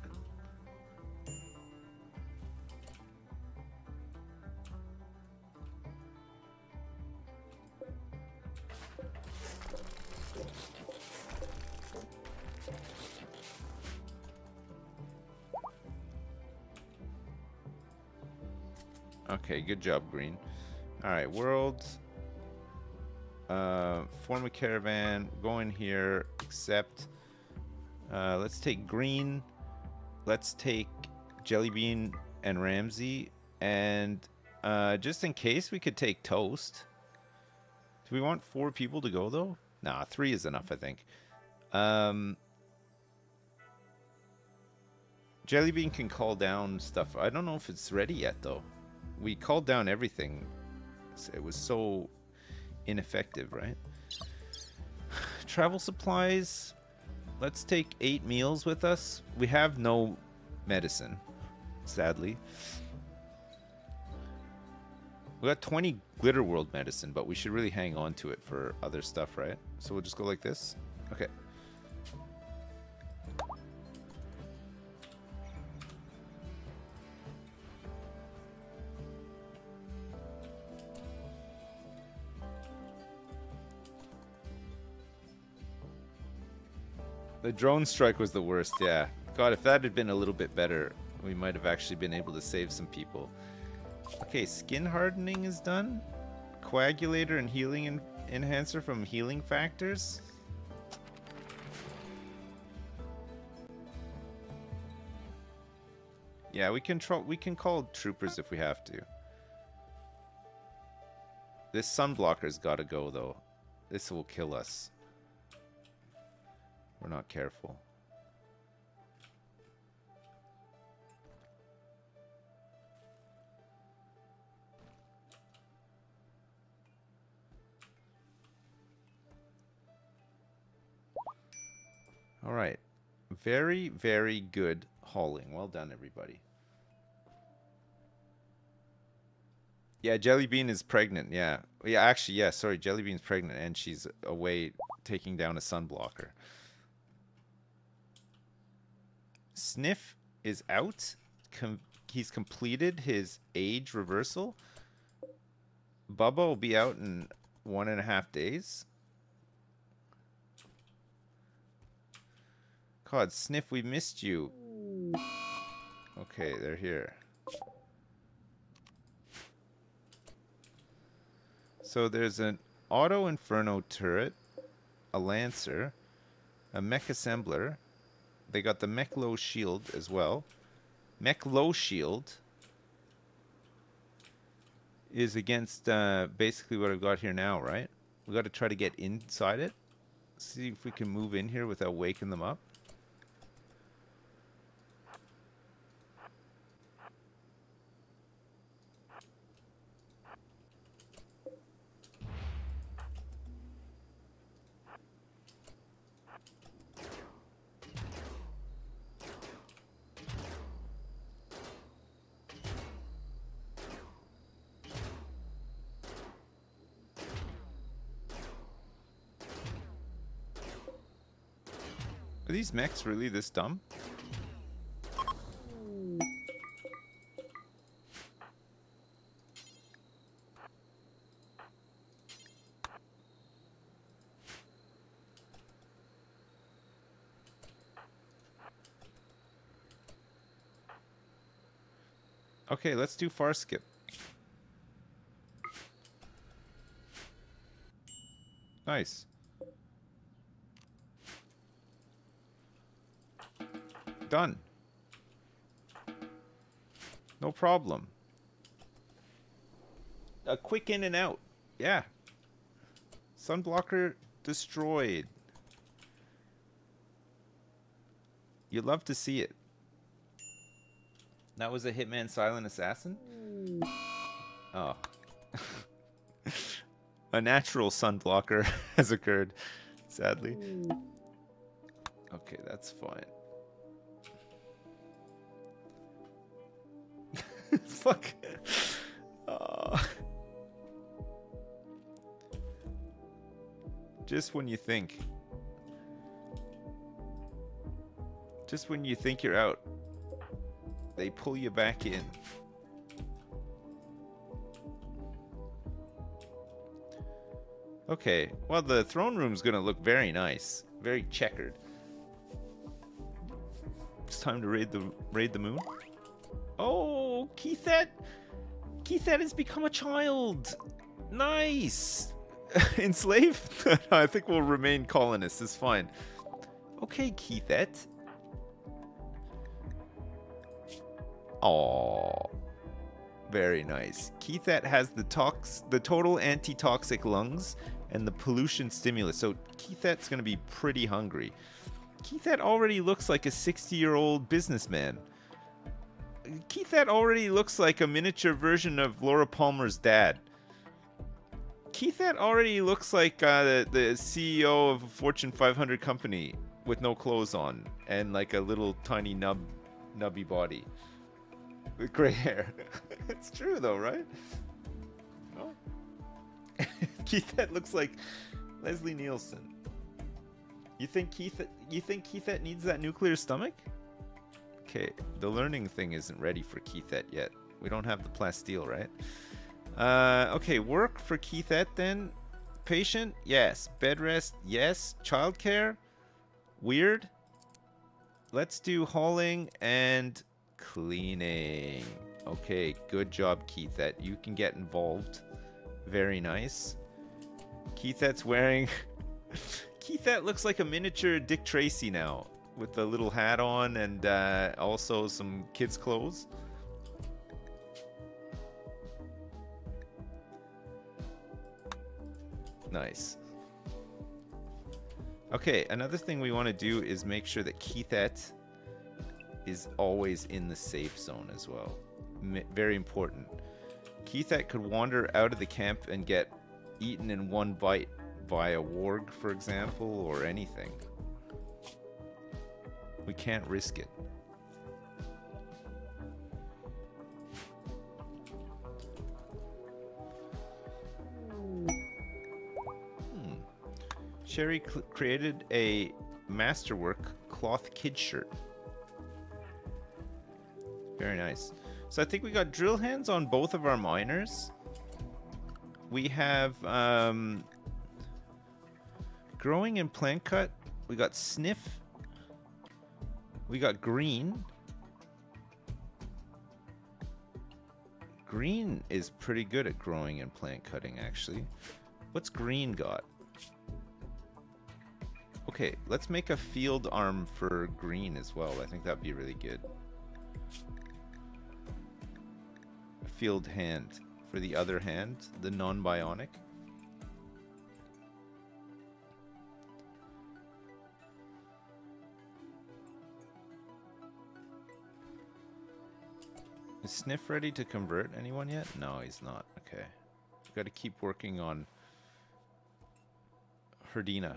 Okay, good job, Green. Alright, world. Uh, form a caravan. Go in here. Accept. Uh, let's take Green. Let's take Jellybean and Ramsey. And uh, just in case, we could take Toast. Do we want four people to go, though? Nah, three is enough, I think. Um, Jellybean can call down stuff. I don't know if it's ready yet, though we called down everything. It was so ineffective, right? Travel supplies. Let's take eight meals with us. We have no medicine, sadly. We got 20 glitter world medicine, but we should really hang on to it for other stuff, right? So we'll just go like this. Okay. The drone strike was the worst, yeah. God, if that had been a little bit better, we might have actually been able to save some people. Okay, skin hardening is done. Coagulator and healing en enhancer from healing factors. Yeah, we can we can call troopers if we have to. This sunblocker's got to go though. This will kill us. We're not careful. All right. Very, very good hauling. Well done, everybody. Yeah, Jellybean is pregnant. Yeah. Yeah, actually, yeah, sorry. Jellybean's pregnant and she's away taking down a sunblocker. Sniff is out. Com he's completed his age reversal. Bubba will be out in one and a half days. God, Sniff, we missed you. Okay, they're here. So there's an Auto Inferno turret, a Lancer, a Mech Assembler. They got the Mech Low Shield as well. Mech Low Shield is against uh, basically what I've got here now, right? We got to try to get inside it. See if we can move in here without waking them up. These mechs really this dumb? Okay, let's do far skip. Nice. Done. No problem. A quick in and out. Yeah. Sunblocker destroyed. You love to see it. That was a Hitman Silent Assassin? Oh. a natural sunblocker has occurred, sadly. Okay, that's fine. Fuck. Uh, just when you think. Just when you think you're out, they pull you back in. Okay, well the throne room's gonna look very nice. Very checkered. It's time to raid the raid the moon. Oh, Keithette! Keithette has become a child! Nice! Enslaved? I think we'll remain colonists, it's fine. Okay, Keithette. Oh, very nice. Keithette has the tox, the total anti-toxic lungs and the pollution stimulus. So Keithette's going to be pretty hungry. Keithette already looks like a 60-year-old businessman. Keithette already looks like a miniature version of Laura Palmer's dad. Keithette already looks like uh, the, the CEO of a Fortune 500 company with no clothes on and like a little tiny nub, nubby body with gray hair. it's true though, right? Keith, that looks like Leslie Nielsen. You think Keith? You think Keithette needs that nuclear stomach? Okay, the learning thing isn't ready for Keithette yet. We don't have the plasteel, right? Uh, okay, work for Keithette then. Patient, yes. Bed rest, yes. Childcare, weird. Let's do hauling and cleaning. Okay, good job, Keithette. You can get involved. Very nice. Keithette's wearing. Keithette looks like a miniature Dick Tracy now, with a little hat on and uh, also some kids' clothes. Nice. Okay, another thing we want to do is make sure that Keithette is always in the safe zone as well. M very important. Keithette could wander out of the camp and get eaten in one bite by a warg, for example, or anything. We can't risk it. Hmm. Sherry created a masterwork cloth kid shirt. Very nice. So I think we got drill hands on both of our miners. We have um, growing and plant cut. We got sniff. We got green. Green is pretty good at growing and plant cutting, actually. What's green got? Okay, let's make a field arm for green as well. I think that'd be really good. A field hand for the other hand, the non-bionic. Is Sniff ready to convert anyone yet? No, he's not. Okay. Got to keep working on Herdina.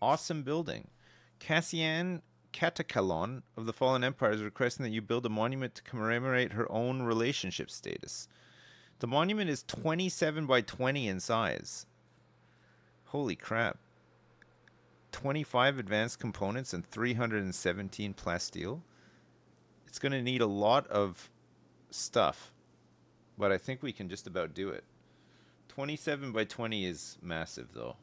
Awesome building. Cassian Catacalon of the Fallen Empire is requesting that you build a monument to commemorate her own relationship status. The monument is 27 by 20 in size. Holy crap. 25 advanced components and 317 plasteel. It's going to need a lot of stuff, but I think we can just about do it. 27 by 20 is massive, though.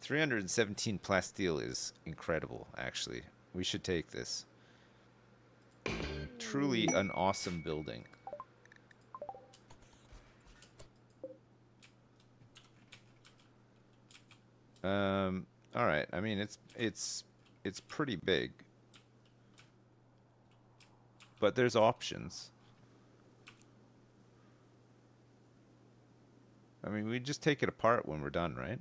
317 plasteel is incredible, actually. We should take this. Truly an awesome building. Um, all right. I mean, it's it's it's pretty big but there's options. I mean, we just take it apart when we're done, right?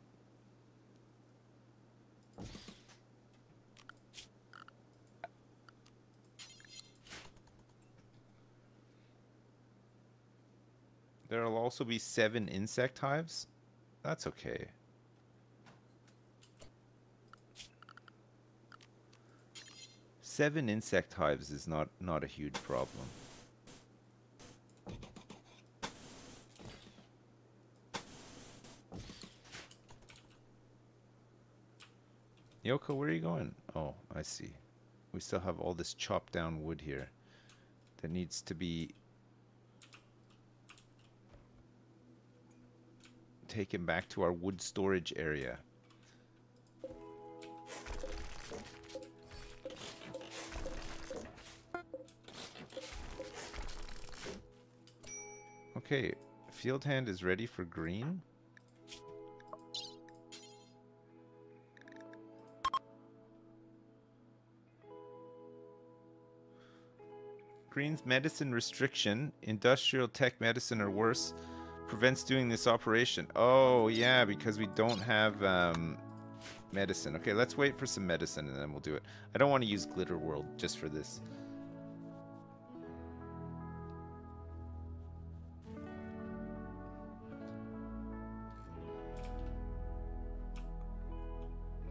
There'll also be seven insect hives. That's okay. Seven insect hives is not, not a huge problem. Yoko, where are you going? Oh, I see. We still have all this chopped down wood here that needs to be taken back to our wood storage area. Okay, field hand is ready for green. Green's medicine restriction, industrial tech medicine or worse, prevents doing this operation. Oh, yeah, because we don't have um, medicine. Okay, let's wait for some medicine and then we'll do it. I don't want to use Glitter World just for this.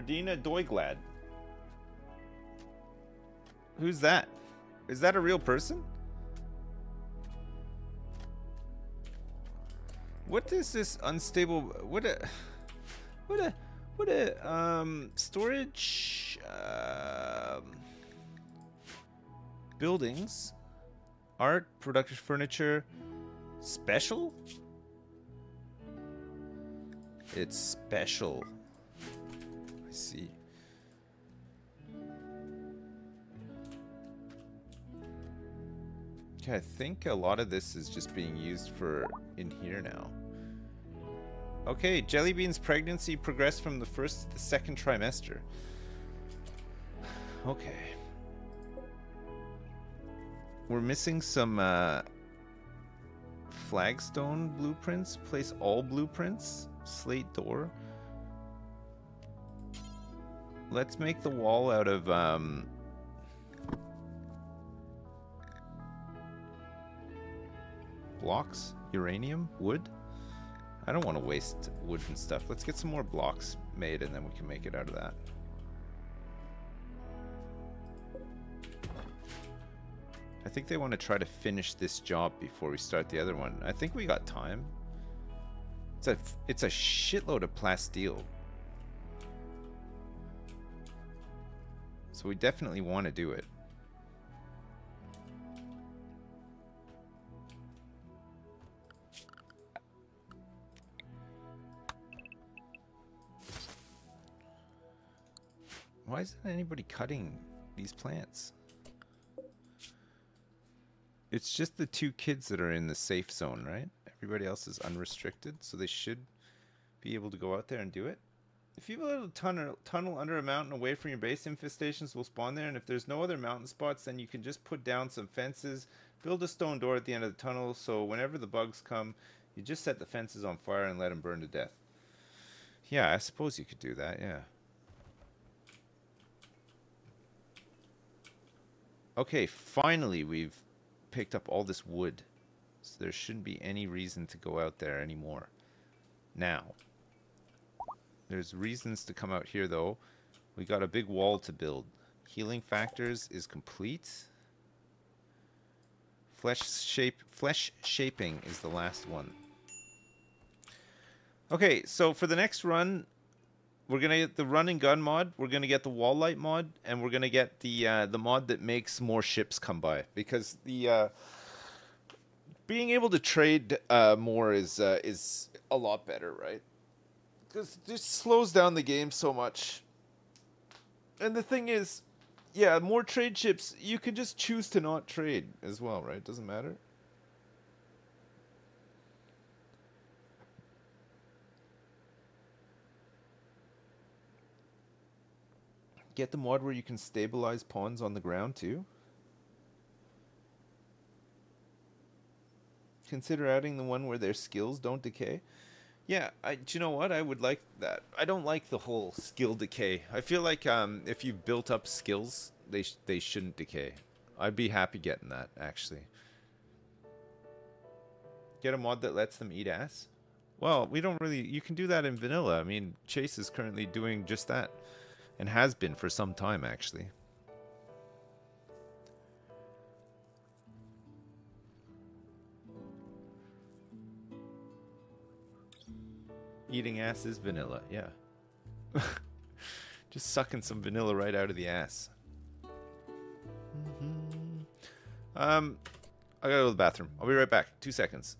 Herdina Doiglad. Who's that? Is that a real person? What is this unstable? What a, what a, what a um storage um, buildings, art, production, furniture, special. It's special. I see. Okay, I think a lot of this is just being used for in here now. Okay, Jellybean's pregnancy progressed from the first to the second trimester. Okay. We're missing some uh, flagstone blueprints. Place all blueprints. Slate door. Let's make the wall out of um, blocks, uranium, wood. I don't want to waste wood and stuff. Let's get some more blocks made and then we can make it out of that. I think they want to try to finish this job before we start the other one. I think we got time. It's a, it's a shitload of plasteel. So we definitely want to do it. Why isn't anybody cutting these plants? It's just the two kids that are in the safe zone, right? Everybody else is unrestricted, so they should be able to go out there and do it. If you build a tunnel, tunnel under a mountain away from your base, infestations will spawn there, and if there's no other mountain spots, then you can just put down some fences, build a stone door at the end of the tunnel, so whenever the bugs come, you just set the fences on fire and let them burn to death. Yeah, I suppose you could do that, yeah. Okay, finally we've picked up all this wood. So there shouldn't be any reason to go out there anymore. Now, there's reasons to come out here though. We got a big wall to build. Healing factors is complete. Flesh shape flesh shaping is the last one. Okay, so for the next run, we're gonna get the run and gun mod. We're gonna get the wall light mod, and we're gonna get the uh, the mod that makes more ships come by because the uh, being able to trade uh, more is uh, is a lot better, right? Because it just slows down the game so much. And the thing is, yeah, more trade ships. You can just choose to not trade as well, right? Doesn't matter. Get the mod where you can stabilize pawns on the ground too. Consider adding the one where their skills don't decay. Yeah, I, do you know what? I would like that. I don't like the whole skill decay. I feel like um, if you've built up skills, they sh they shouldn't decay. I'd be happy getting that actually. Get a mod that lets them eat ass. Well, we don't really. You can do that in vanilla. I mean, Chase is currently doing just that and has been for some time actually. Eating ass is vanilla, yeah. Just sucking some vanilla right out of the ass. Mm-hmm. Um, I gotta go to the bathroom. I'll be right back. Two seconds.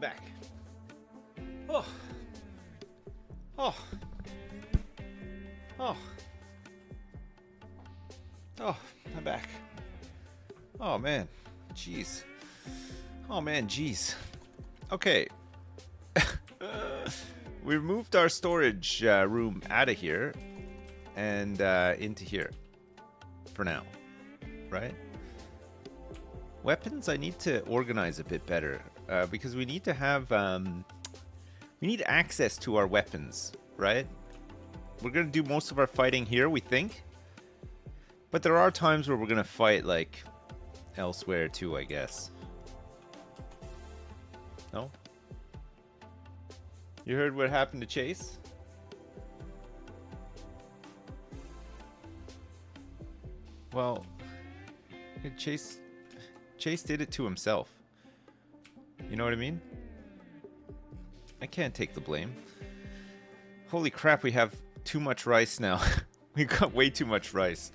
Back. Oh. Oh. Oh. Oh, I'm back. Oh man. Jeez. Oh man, jeez. Okay. we moved our storage uh, room out of here and uh, into here for now. Right? Weapons, I need to organize a bit better uh, because we need to have um, we need access to our weapons, right? We're gonna do most of our fighting here, we think, but there are times where we're gonna fight like elsewhere too, I guess. No? You heard what happened to Chase? Well, Chase Chase did it to himself. Know what I mean? I can't take the blame. Holy crap, we have too much rice now. we got way too much rice.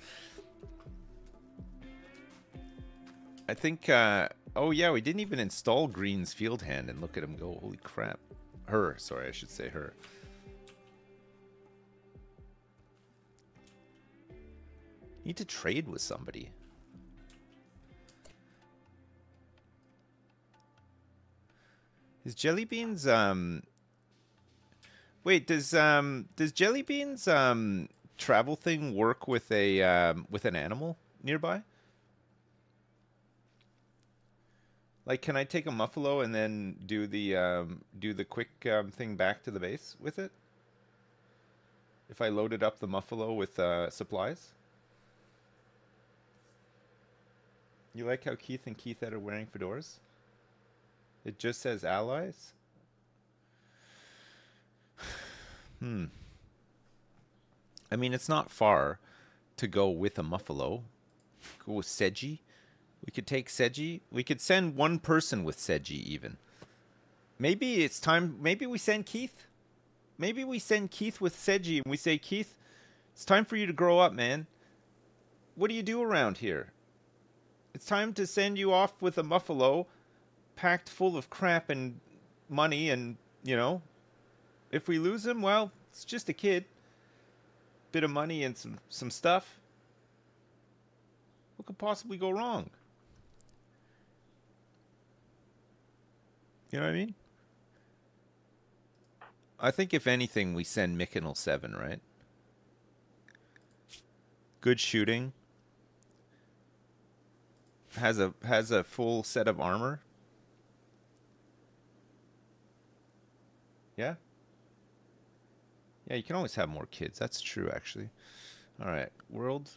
I think, uh, oh yeah, we didn't even install Green's field hand and look at him go. Holy crap. Her, sorry, I should say her. Need to trade with somebody. Is Jelly Beans um Wait, does um does Jelly Beans um travel thing work with a um with an animal nearby? Like can I take a muffalo and then do the um do the quick um, thing back to the base with it? If I loaded up the muffalo with uh supplies? You like how Keith and Keith are wearing fedoras? It just says allies? hmm. I mean, it's not far to go with a Muffalo. Go with Seji. We could take Seji. We could send one person with Seji, even. Maybe it's time. Maybe we send Keith. Maybe we send Keith with Seji and we say, Keith, it's time for you to grow up, man. What do you do around here? It's time to send you off with a Muffalo packed full of crap and money and, you know, if we lose him, well, it's just a kid. Bit of money and some some stuff. What could possibly go wrong? You know what I mean? I think if anything, we send Mickanel 7, right? Good shooting. Has a has a full set of armor. Yeah? Yeah, you can always have more kids. That's true, actually. All right, world.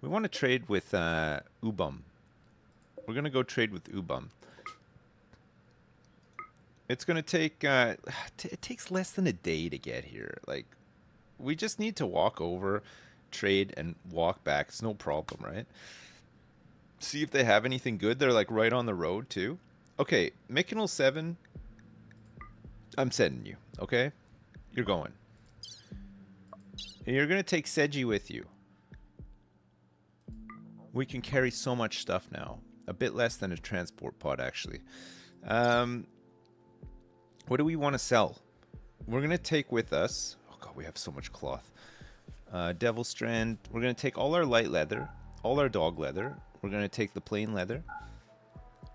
We want to trade with uh, Ubum. We're going to go trade with Ubum. It's going to take... Uh, it takes less than a day to get here. Like, we just need to walk over, trade, and walk back. It's no problem, right? See if they have anything good. They're, like, right on the road, too. Okay, Mickanel 7 I'm sending you, okay? You're going. And you're going to take Seji with you. We can carry so much stuff now. A bit less than a transport pod, actually. Um, what do we want to sell? We're going to take with us... Oh, God, we have so much cloth. Uh, Devil Strand. We're going to take all our light leather, all our dog leather. We're going to take the plain leather.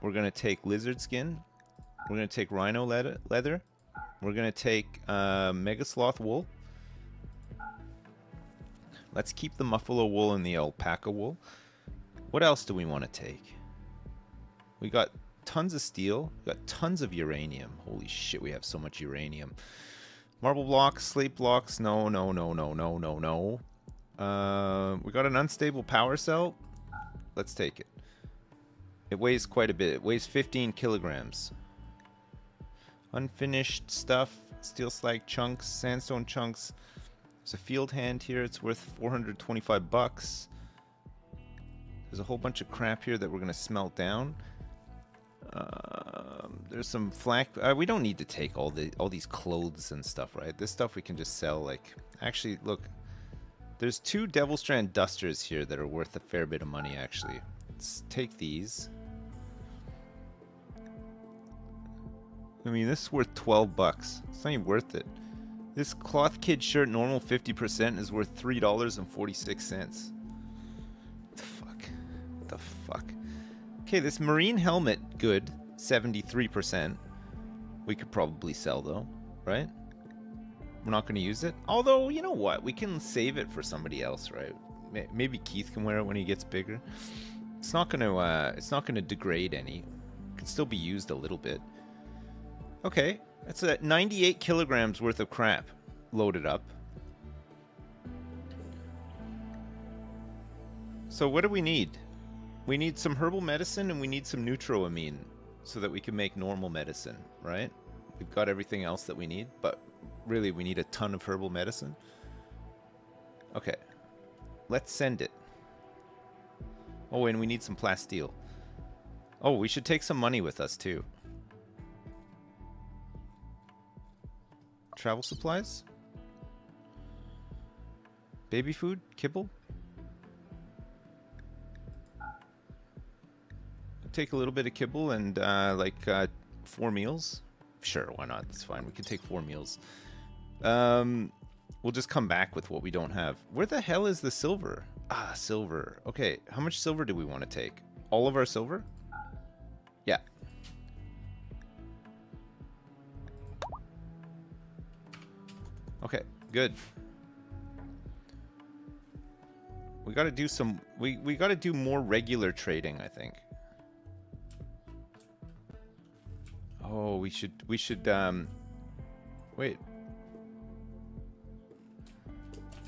We're going to take lizard skin. We're going to take rhino leather. leather. We're going to take uh, Mega Sloth wool. Let's keep the Muffalo wool and the alpaca wool. What else do we want to take? We got tons of steel. We got tons of uranium. Holy shit, we have so much uranium. Marble blocks, slate blocks. No, no, no, no, no, no, no. Uh, we got an unstable power cell. Let's take it. It weighs quite a bit. It weighs 15 kilograms. Unfinished stuff, steel slag chunks, sandstone chunks. There's a field hand here. It's worth 425 bucks. There's a whole bunch of crap here that we're gonna smelt down. Um, there's some flak. Uh, we don't need to take all the all these clothes and stuff, right? This stuff we can just sell. Like, actually, look, there's two Devil Strand dusters here that are worth a fair bit of money. Actually, let's take these. I mean, this is worth 12 bucks. It's not even worth it. This cloth kid shirt, normal 50%, is worth $3.46. The fuck? The fuck? Okay, this marine helmet, good. 73%. We could probably sell, though, right? We're not going to use it. Although, you know what? We can save it for somebody else, right? Maybe Keith can wear it when he gets bigger. It's not going to. Uh, it's not going to degrade any. It can still be used a little bit. Okay, that's a 98 kilograms worth of crap loaded up. So what do we need? We need some herbal medicine and we need some neutroamine so that we can make normal medicine, right? We've got everything else that we need, but really we need a ton of herbal medicine. Okay. Let's send it. Oh, and we need some plasteel. Oh, we should take some money with us too. Travel supplies? Baby food? Kibble? Take a little bit of kibble and uh, like uh, four meals. Sure, why not? That's fine. We can take four meals. Um, we'll just come back with what we don't have. Where the hell is the silver? Ah, silver. Okay, how much silver do we want to take? All of our silver? Okay, good. We got to do some we we got to do more regular trading, I think. Oh, we should we should um wait.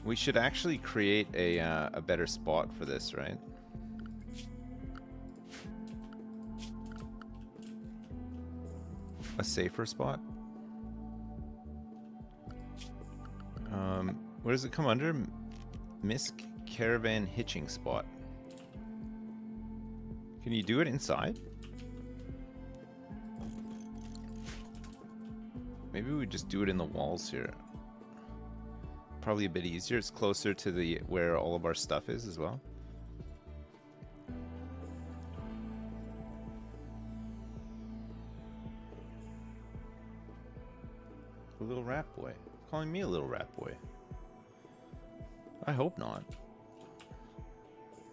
We should actually create a uh, a better spot for this, right? A safer spot. Um, where does it come under? Misc Caravan Hitching Spot. Can you do it inside? Maybe we just do it in the walls here. Probably a bit easier. It's closer to the where all of our stuff is as well. A little rat boy. Calling me a little rat boy. I hope not.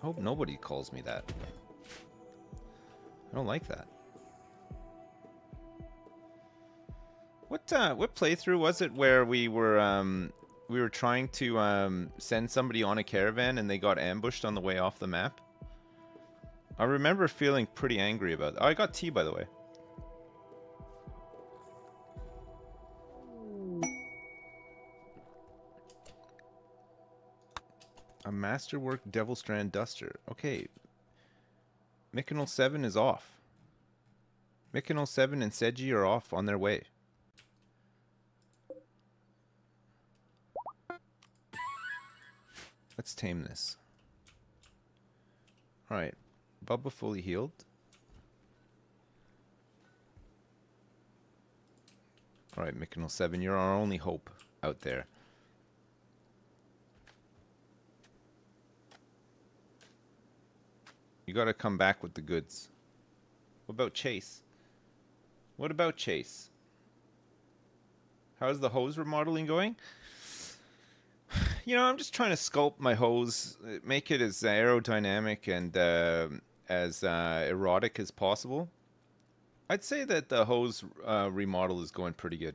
I hope nobody calls me that. I don't like that. What uh, what playthrough was it where we were um, we were trying to um, send somebody on a caravan and they got ambushed on the way off the map? I remember feeling pretty angry about that. Oh, I got tea by the way. A Masterwork Devil Strand Duster. Okay. Mykonal 7 is off. Mykonal 7 and Seji are off on their way. Let's tame this. Alright. Bubba fully healed. Alright, Mykonal 7, you're our only hope out there. You gotta come back with the goods. What about Chase? What about Chase? How's the hose remodeling going? You know, I'm just trying to sculpt my hose, make it as aerodynamic and uh, as uh, erotic as possible. I'd say that the hose uh, remodel is going pretty good.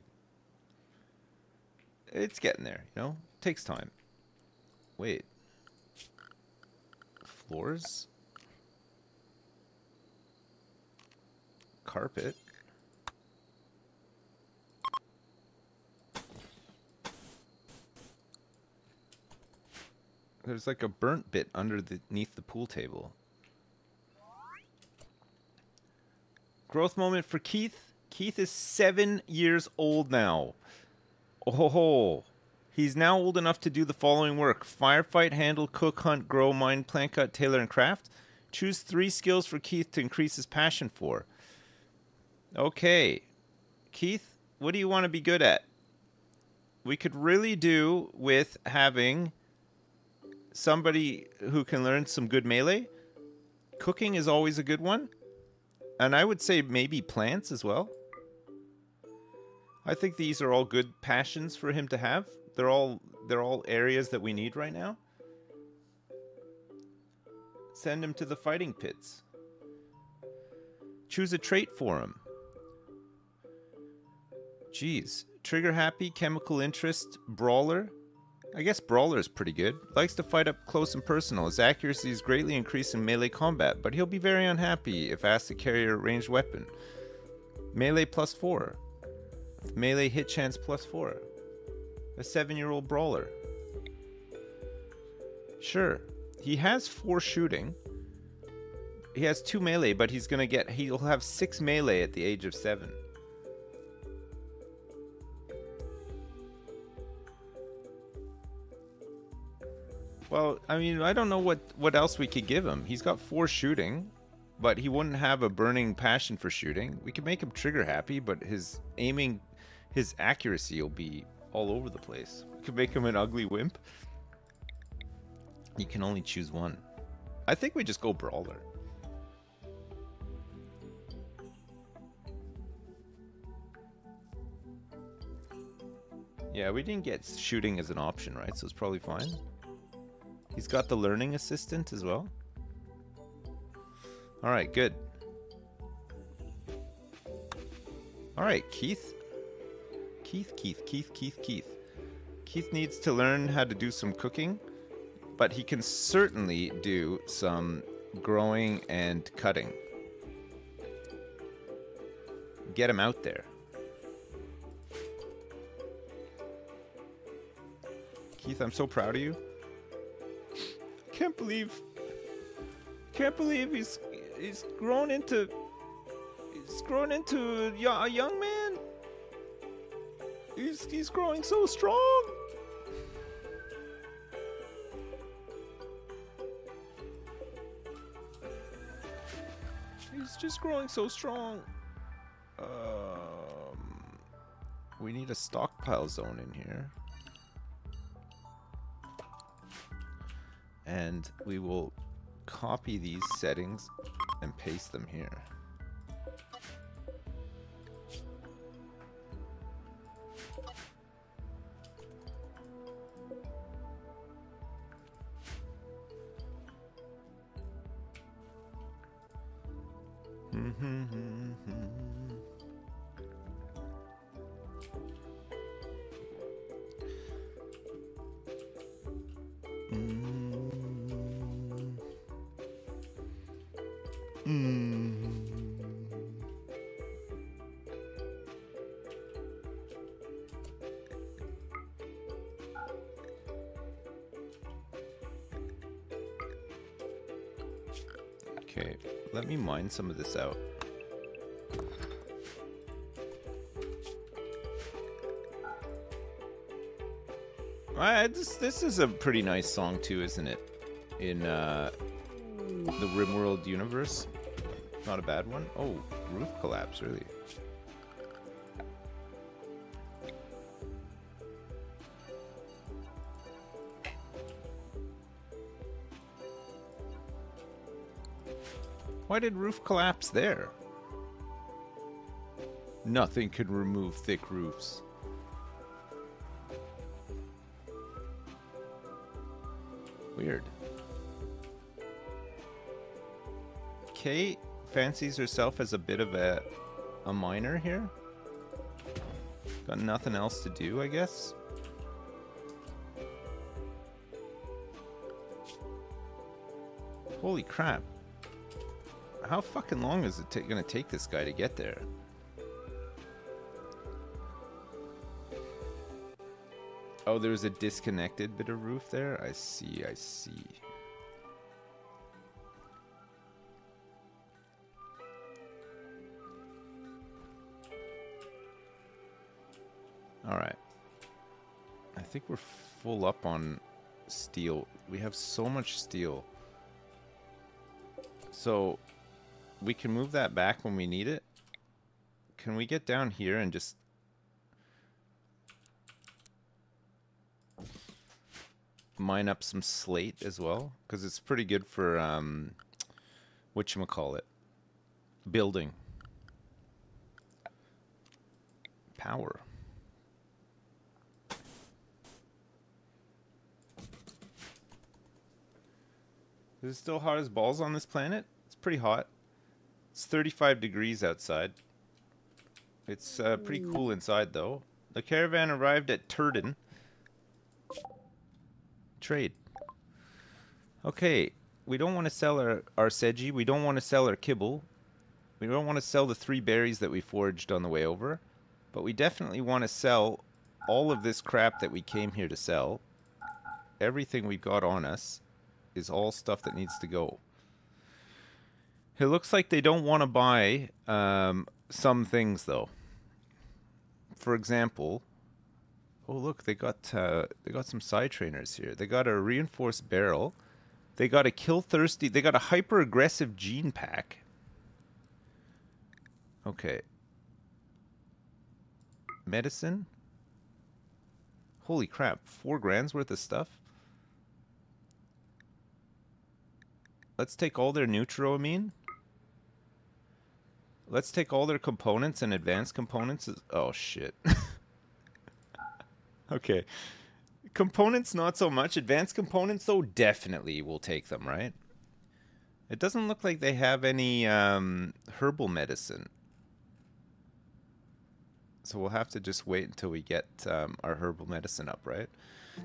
It's getting there, you know? Takes time. Wait. Floors? Carpet. There's like a burnt bit underneath the pool table. Growth moment for Keith. Keith is seven years old now. Oh, he's now old enough to do the following work: firefight, handle, cook, hunt, grow, mine, plant cut, tailor, and craft. Choose three skills for Keith to increase his passion for. Okay. Keith, what do you want to be good at? We could really do with having somebody who can learn some good melee. Cooking is always a good one. And I would say maybe plants as well. I think these are all good passions for him to have. They're all they're all areas that we need right now. Send him to the fighting pits. Choose a trait for him. Jeez. Trigger happy, chemical interest, brawler. I guess brawler is pretty good. Likes to fight up close and personal. His accuracy is greatly increased in melee combat, but he'll be very unhappy if asked to carry a ranged weapon. Melee plus four. Melee hit chance plus four. A seven year old brawler. Sure. He has four shooting. He has two melee, but he's gonna get he'll have six melee at the age of seven. Well, I mean, I don't know what what else we could give him. He's got four shooting, but he wouldn't have a burning passion for shooting. We could make him trigger happy, but his aiming, his accuracy will be all over the place. We could make him an ugly wimp. You can only choose one. I think we just go brawler. Yeah, we didn't get shooting as an option, right? So it's probably fine. He's got the learning assistant as well. All right, good. All right, Keith. Keith, Keith, Keith, Keith, Keith. Keith needs to learn how to do some cooking, but he can certainly do some growing and cutting. Get him out there. Keith, I'm so proud of you. Can't believe can't believe he's he's grown into he's grown into a young man. He's he's growing so strong. He's just growing so strong. Um, we need a stockpile zone in here. And we will copy these settings and paste them here. Okay, some of this out. This this is a pretty nice song too, isn't it? In uh, the RimWorld universe, not a bad one. Oh, roof collapse, really. Did roof collapse there? Nothing can remove thick roofs. Weird. Kate fancies herself as a bit of a a miner here. Got nothing else to do, I guess. Holy crap. How fucking long is it ta- gonna take this guy to get there? Oh, there's a disconnected bit of roof there? I see, I see. Alright. I think we're full up on steel. We have so much steel. So, we can move that back when we need it. Can we get down here and just... Mine up some slate as well? Because it's pretty good for, um, it building. Power. Is it still hot as balls on this planet? It's pretty hot. It's 35 degrees outside. It's uh, pretty cool inside, though. The caravan arrived at Turden. Trade. Okay, we don't want to sell our, our Seji. We don't want to sell our kibble. We don't want to sell the three berries that we foraged on the way over. But we definitely want to sell all of this crap that we came here to sell. Everything we've got on us is all stuff that needs to go. It looks like they don't want to buy um, some things, though. For example, oh look, they got uh, they got some psytrainers here. They got a reinforced barrel. They got a kill thirsty. They got a hyper aggressive gene pack. Okay. Medicine. Holy crap! Four grand's worth of stuff. Let's take all their neutroamine. Let's take all their components and advanced components. Oh shit. okay. Components not so much. Advanced components though definitely will take them, right? It doesn't look like they have any um, herbal medicine. So we'll have to just wait until we get um, our herbal medicine up, right?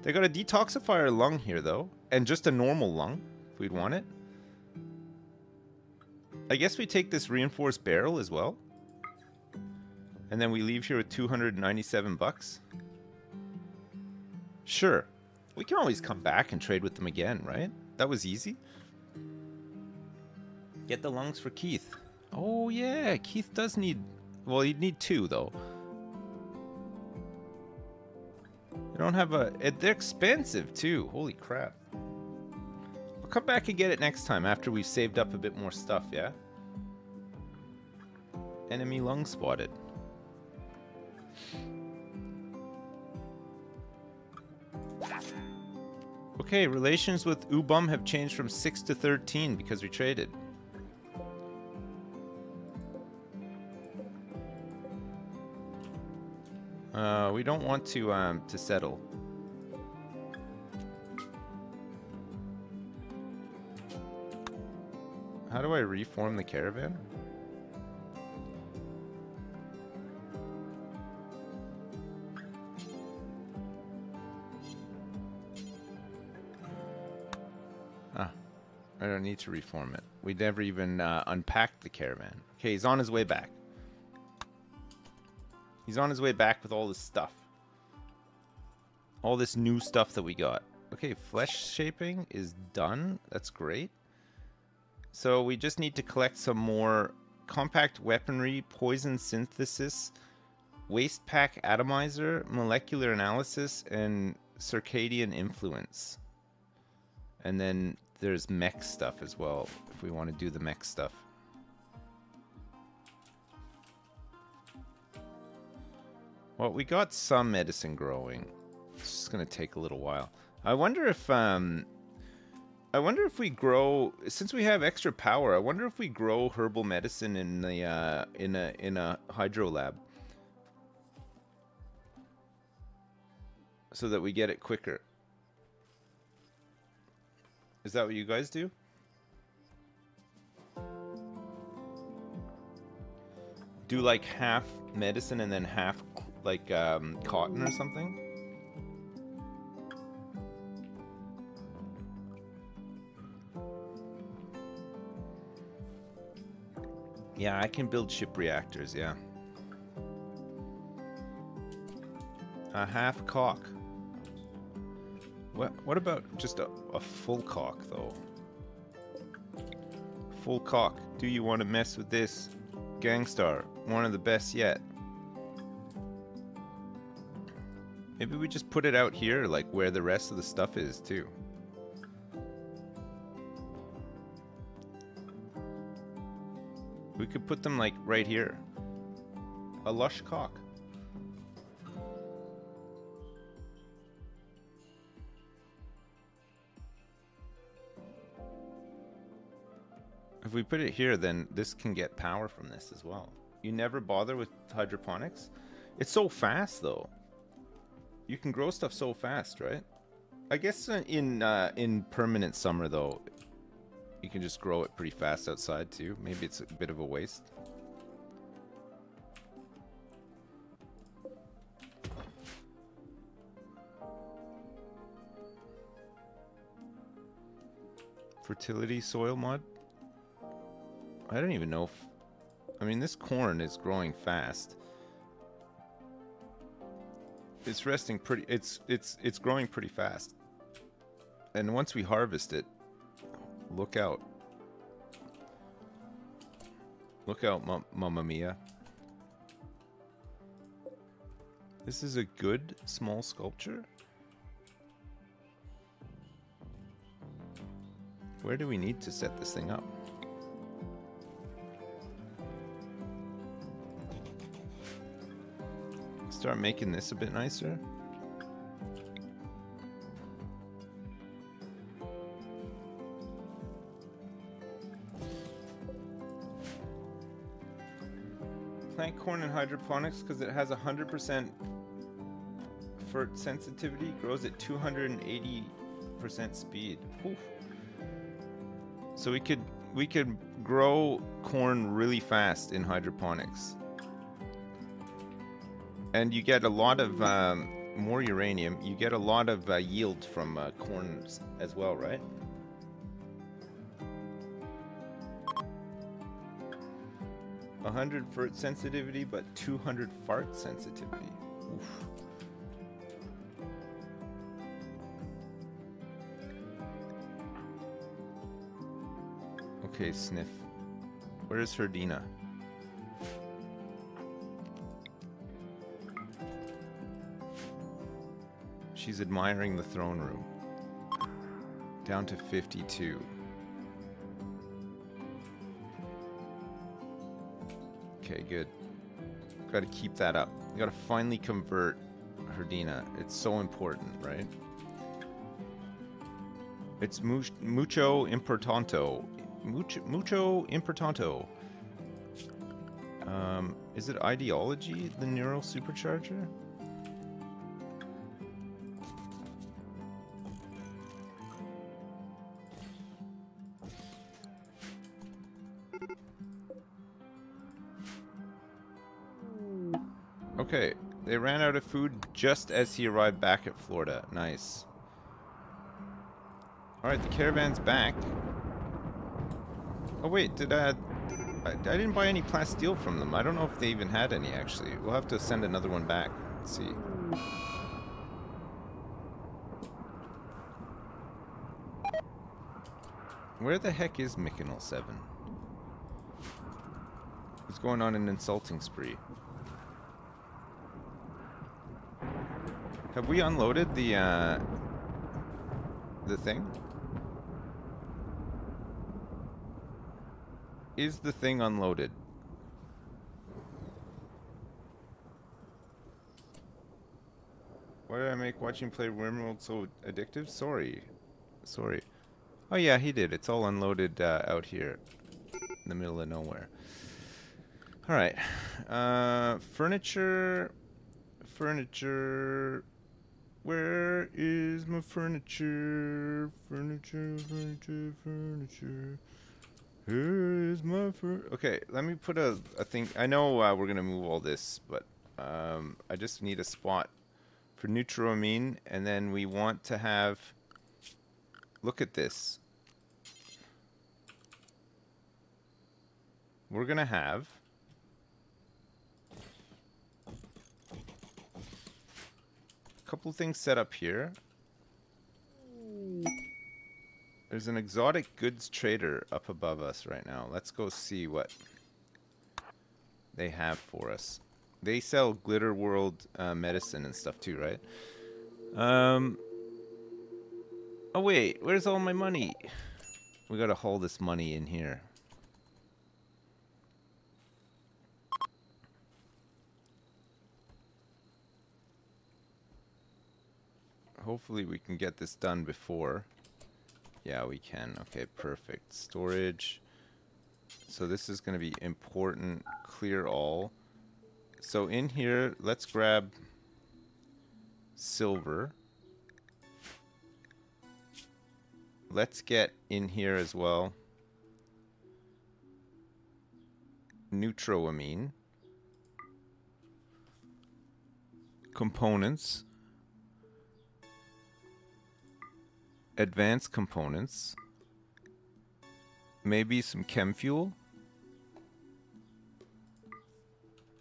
They got a detoxifier lung here though, and just a normal lung if we'd want it. I guess we take this reinforced barrel as well. And then we leave here with 297 bucks. Sure. We can always come back and trade with them again, right? That was easy. Get the lungs for Keith. Oh yeah, Keith does need well, he'd need two though. They don't have a they're expensive too. Holy crap. I'll come back and get it next time after we've saved up a bit more stuff, yeah? Enemy lung spotted. Okay, relations with Ubum have changed from 6 to 13 because we traded. Uh, we don't want to um, to settle. How do I reform the caravan? Ah, I don't need to reform it. We never even uh, unpacked the caravan. Okay, he's on his way back. He's on his way back with all this stuff. All this new stuff that we got. Okay, flesh shaping is done. That's great. So we just need to collect some more compact weaponry, poison synthesis, waste pack atomizer, molecular analysis, and circadian influence. And then there's mech stuff as well, if we want to do the mech stuff. Well, we got some medicine growing. It's just gonna take a little while. I wonder if um I wonder if we grow since we have extra power, I wonder if we grow herbal medicine in the uh in a in a hydro lab. So that we get it quicker. Is that what you guys do? Do like half medicine and then half like um, cotton or something? Yeah, I can build ship reactors, yeah. A half cock. What, what about just a, a full cock, though? Full cock. Do you want to mess with this? Gangstar, one of the best yet. Maybe we just put it out here, like where the rest of the stuff is, too. We could put them, like, right here. A lush cock. If we put it here, then this can get power from this as well. You never bother with hydroponics? It's so fast, though. You can grow stuff so fast, right? I guess in uh, in permanent summer though, You can just grow it pretty fast outside too. Maybe it's a bit of a waste. Fertility soil mod? I don't even know if... I mean, this corn is growing fast. It's resting pretty... It's, it's, it's growing pretty fast. And once we harvest it, look out. Look out, ma Mamma Mia. This is a good small sculpture? Where do we need to set this thing up? Start making this a bit nicer. Corn in hydroponics because it has 100% fert sensitivity, grows at 280% speed. Oof. So we could we could grow corn really fast in hydroponics, and you get a lot of um, more uranium. You get a lot of uh, yield from uh, corn as well, right? A hundred fert sensitivity, but 200 fart sensitivity. Oof. Okay, Sniff. Where is Herdina? She's admiring the throne room. Down to 52. Okay, good. Gotta keep that up. Gotta finally convert Herdina. It's so important, right? It's mucho importante mucho, mucho importante. Um, is it ideology, the neural supercharger? They ran out of food just as he arrived back at Florida. Nice. Alright, the caravan's back. Oh wait, did I, I... I didn't buy any plasteel from them. I don't know if they even had any, actually. We'll have to send another one back. Let's see. Where the heck is Mykonal 7? What's going on an insulting spree. Have we unloaded the, uh... The thing? Is the thing unloaded? Why did I make watching play Wormworld so addictive? Sorry. Sorry. Oh yeah, he did. It's all unloaded uh, out here. In the middle of nowhere. Alright. Uh, furniture... Furniture... Where is my furniture? Furniture, furniture, furniture. Here is my first. Okay, let me put a, a thing. I know uh, we're gonna move all this, but um, I just need a spot for neutroamine, and then we want to have. Look at this. We're gonna have. Couple things set up here. There's an exotic goods trader up above us right now. Let's go see what they have for us. They sell Glitter World uh, medicine and stuff too, right? Um. Oh wait, where's all my money? We gotta hold this money in here. hopefully we can get this done before. Yeah, we can. Okay, perfect. Storage. So this is going to be important. Clear all. So in here, let's grab silver. Let's get in here as well. Neutroamine. Components. Advanced components. Maybe some chem fuel.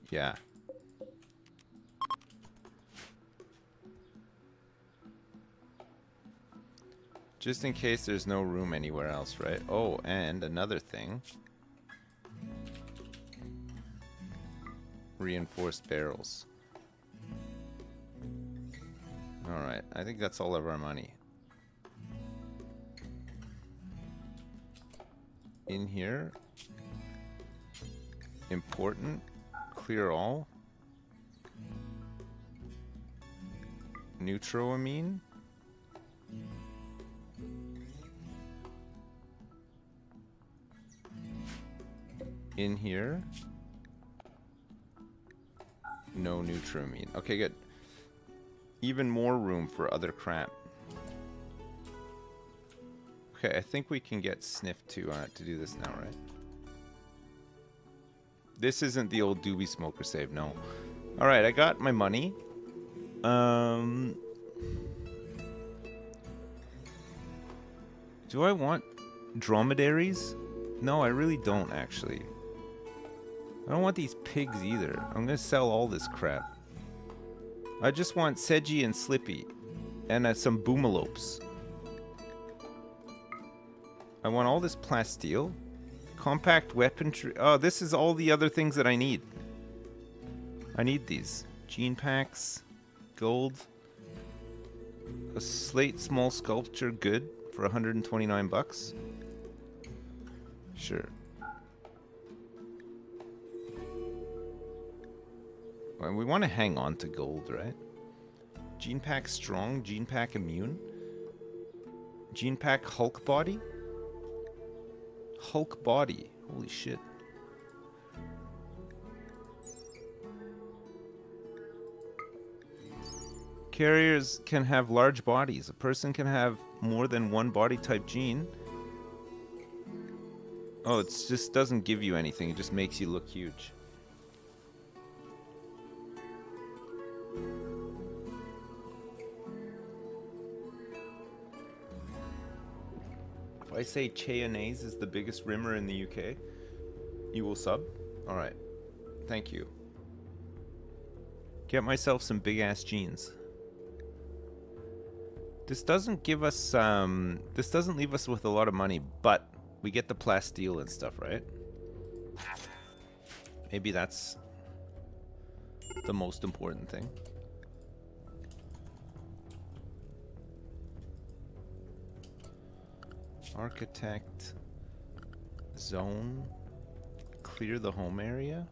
Yeah. Just in case there's no room anywhere else, right? Oh, and another thing. Reinforced barrels. Alright, I think that's all of our money. In here. Important. Clear all. Neutroamine. in here. No Neutroamine. Okay, good. Even more room for other crap. Okay, I think we can get Sniff to, uh, to do this now, right? This isn't the old doobie smoker save, no. Alright, I got my money. Um... Do I want dromedaries? No, I really don't, actually. I don't want these pigs either. I'm gonna sell all this crap. I just want Seji and Slippy. And uh, some boomalopes. I want all this plasteel. Compact weaponry. Oh, this is all the other things that I need. I need these. Gene packs. Gold. A slate small sculpture good for 129 bucks. Sure. Well, we want to hang on to gold, right? Gene pack strong, gene pack immune. Gene pack Hulk body? Hulk body. Holy shit. Carriers can have large bodies. A person can have more than one body type gene. Oh, it just doesn't give you anything. It just makes you look huge. I say Cheyennes is the biggest rimmer in the UK, you will sub? Alright. Thank you. Get myself some big ass jeans. This doesn't give us, um, this doesn't leave us with a lot of money, but we get the plasteel and stuff, right? Maybe that's the most important thing. Architect zone clear the home area.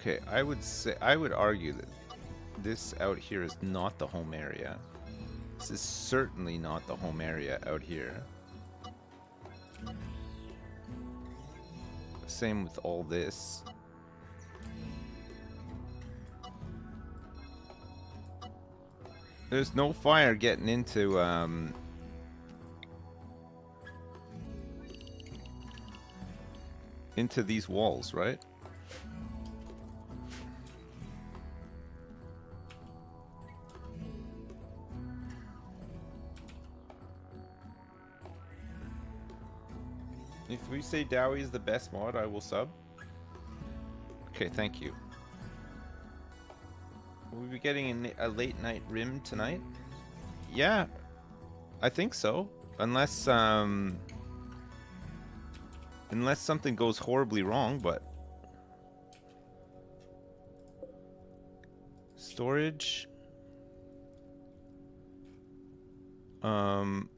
Okay, I would say I would argue that this out here is not the home area. This is certainly not the home area out here. Same with all this. There's no fire getting into, um... Into these walls, right? If we say Dowie is the best mod, I will sub. Okay, thank you. Will we be getting a, a late night rim tonight? Yeah, I think so. Unless, um... Unless something goes horribly wrong, but... Storage... Um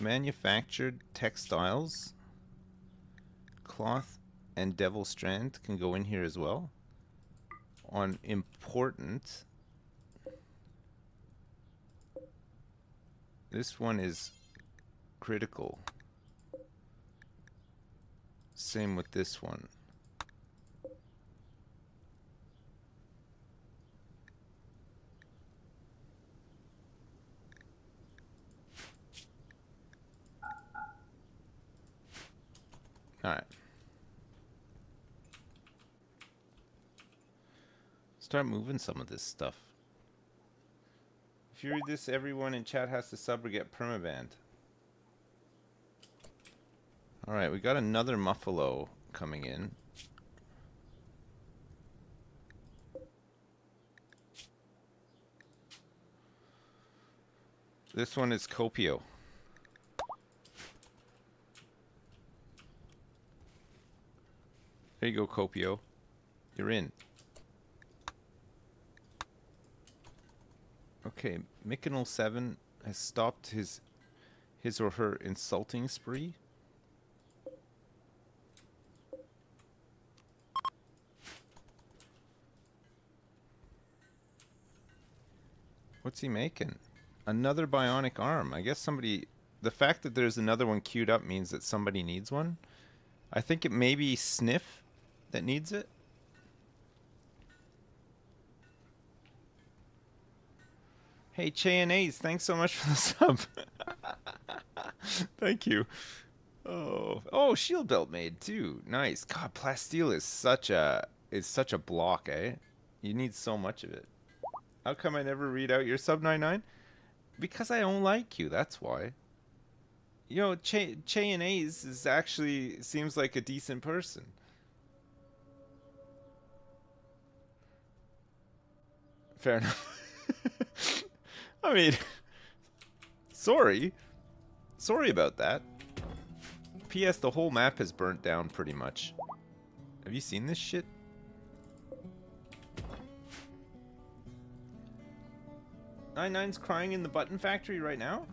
manufactured textiles, cloth, and devil strand can go in here as well. On important, this one is critical. Same with this one. Alright. Start moving some of this stuff. If you read this, everyone in chat has to sub or get permabanned. Alright, we got another Muffalo coming in. This one is Copio. There you go, Copio. You're in. Okay, Mykonal 7 has stopped his his or her insulting spree. What's he making? Another bionic arm. I guess somebody the fact that there's another one queued up means that somebody needs one. I think it may be Sniff that needs it. Hey, Cheyennes, thanks so much for the sub. Thank you. Oh, oh, shield belt made too. Nice. God, plasteel is such a is such a block, eh? You need so much of it. How come I never read out your sub 99? Because I don't like you. That's why. You know, Che Cheyennes is actually seems like a decent person. Fair enough. I mean, sorry. Sorry about that. P.S. The whole map has burnt down pretty much. Have you seen this shit? Nine Nine's crying in the button factory right now?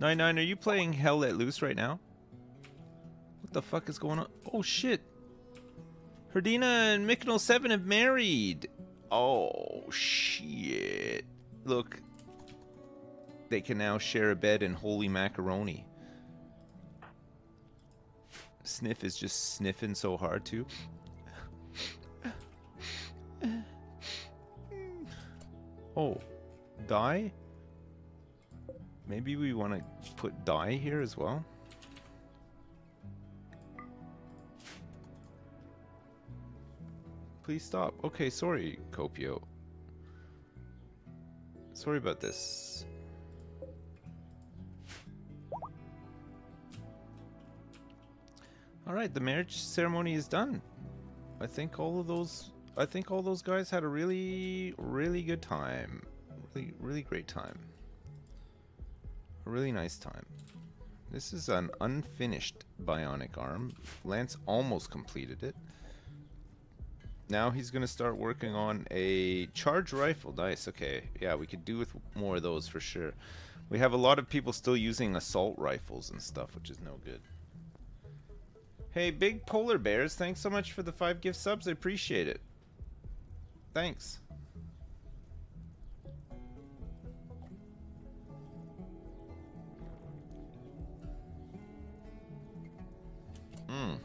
Nine Nine, are you playing Hell Let Loose right now? What the fuck is going on? Oh shit! Herdina and Mykonal 7 have married! Oh, shit. Look. They can now share a bed in holy macaroni. Sniff is just sniffing so hard, too. Oh, dye? Maybe we want to put dye here as well? Please stop. Okay, sorry, Copio. Sorry about this. Alright, the marriage ceremony is done. I think all of those I think all those guys had a really, really good time. Really, really great time. A really nice time. This is an unfinished bionic arm. Lance almost completed it. Now he's going to start working on a charge rifle. Nice. Okay. Yeah, we could do with more of those for sure. We have a lot of people still using assault rifles and stuff, which is no good. Hey, big polar bears, thanks so much for the five gift subs. I appreciate it. Thanks. Hmm.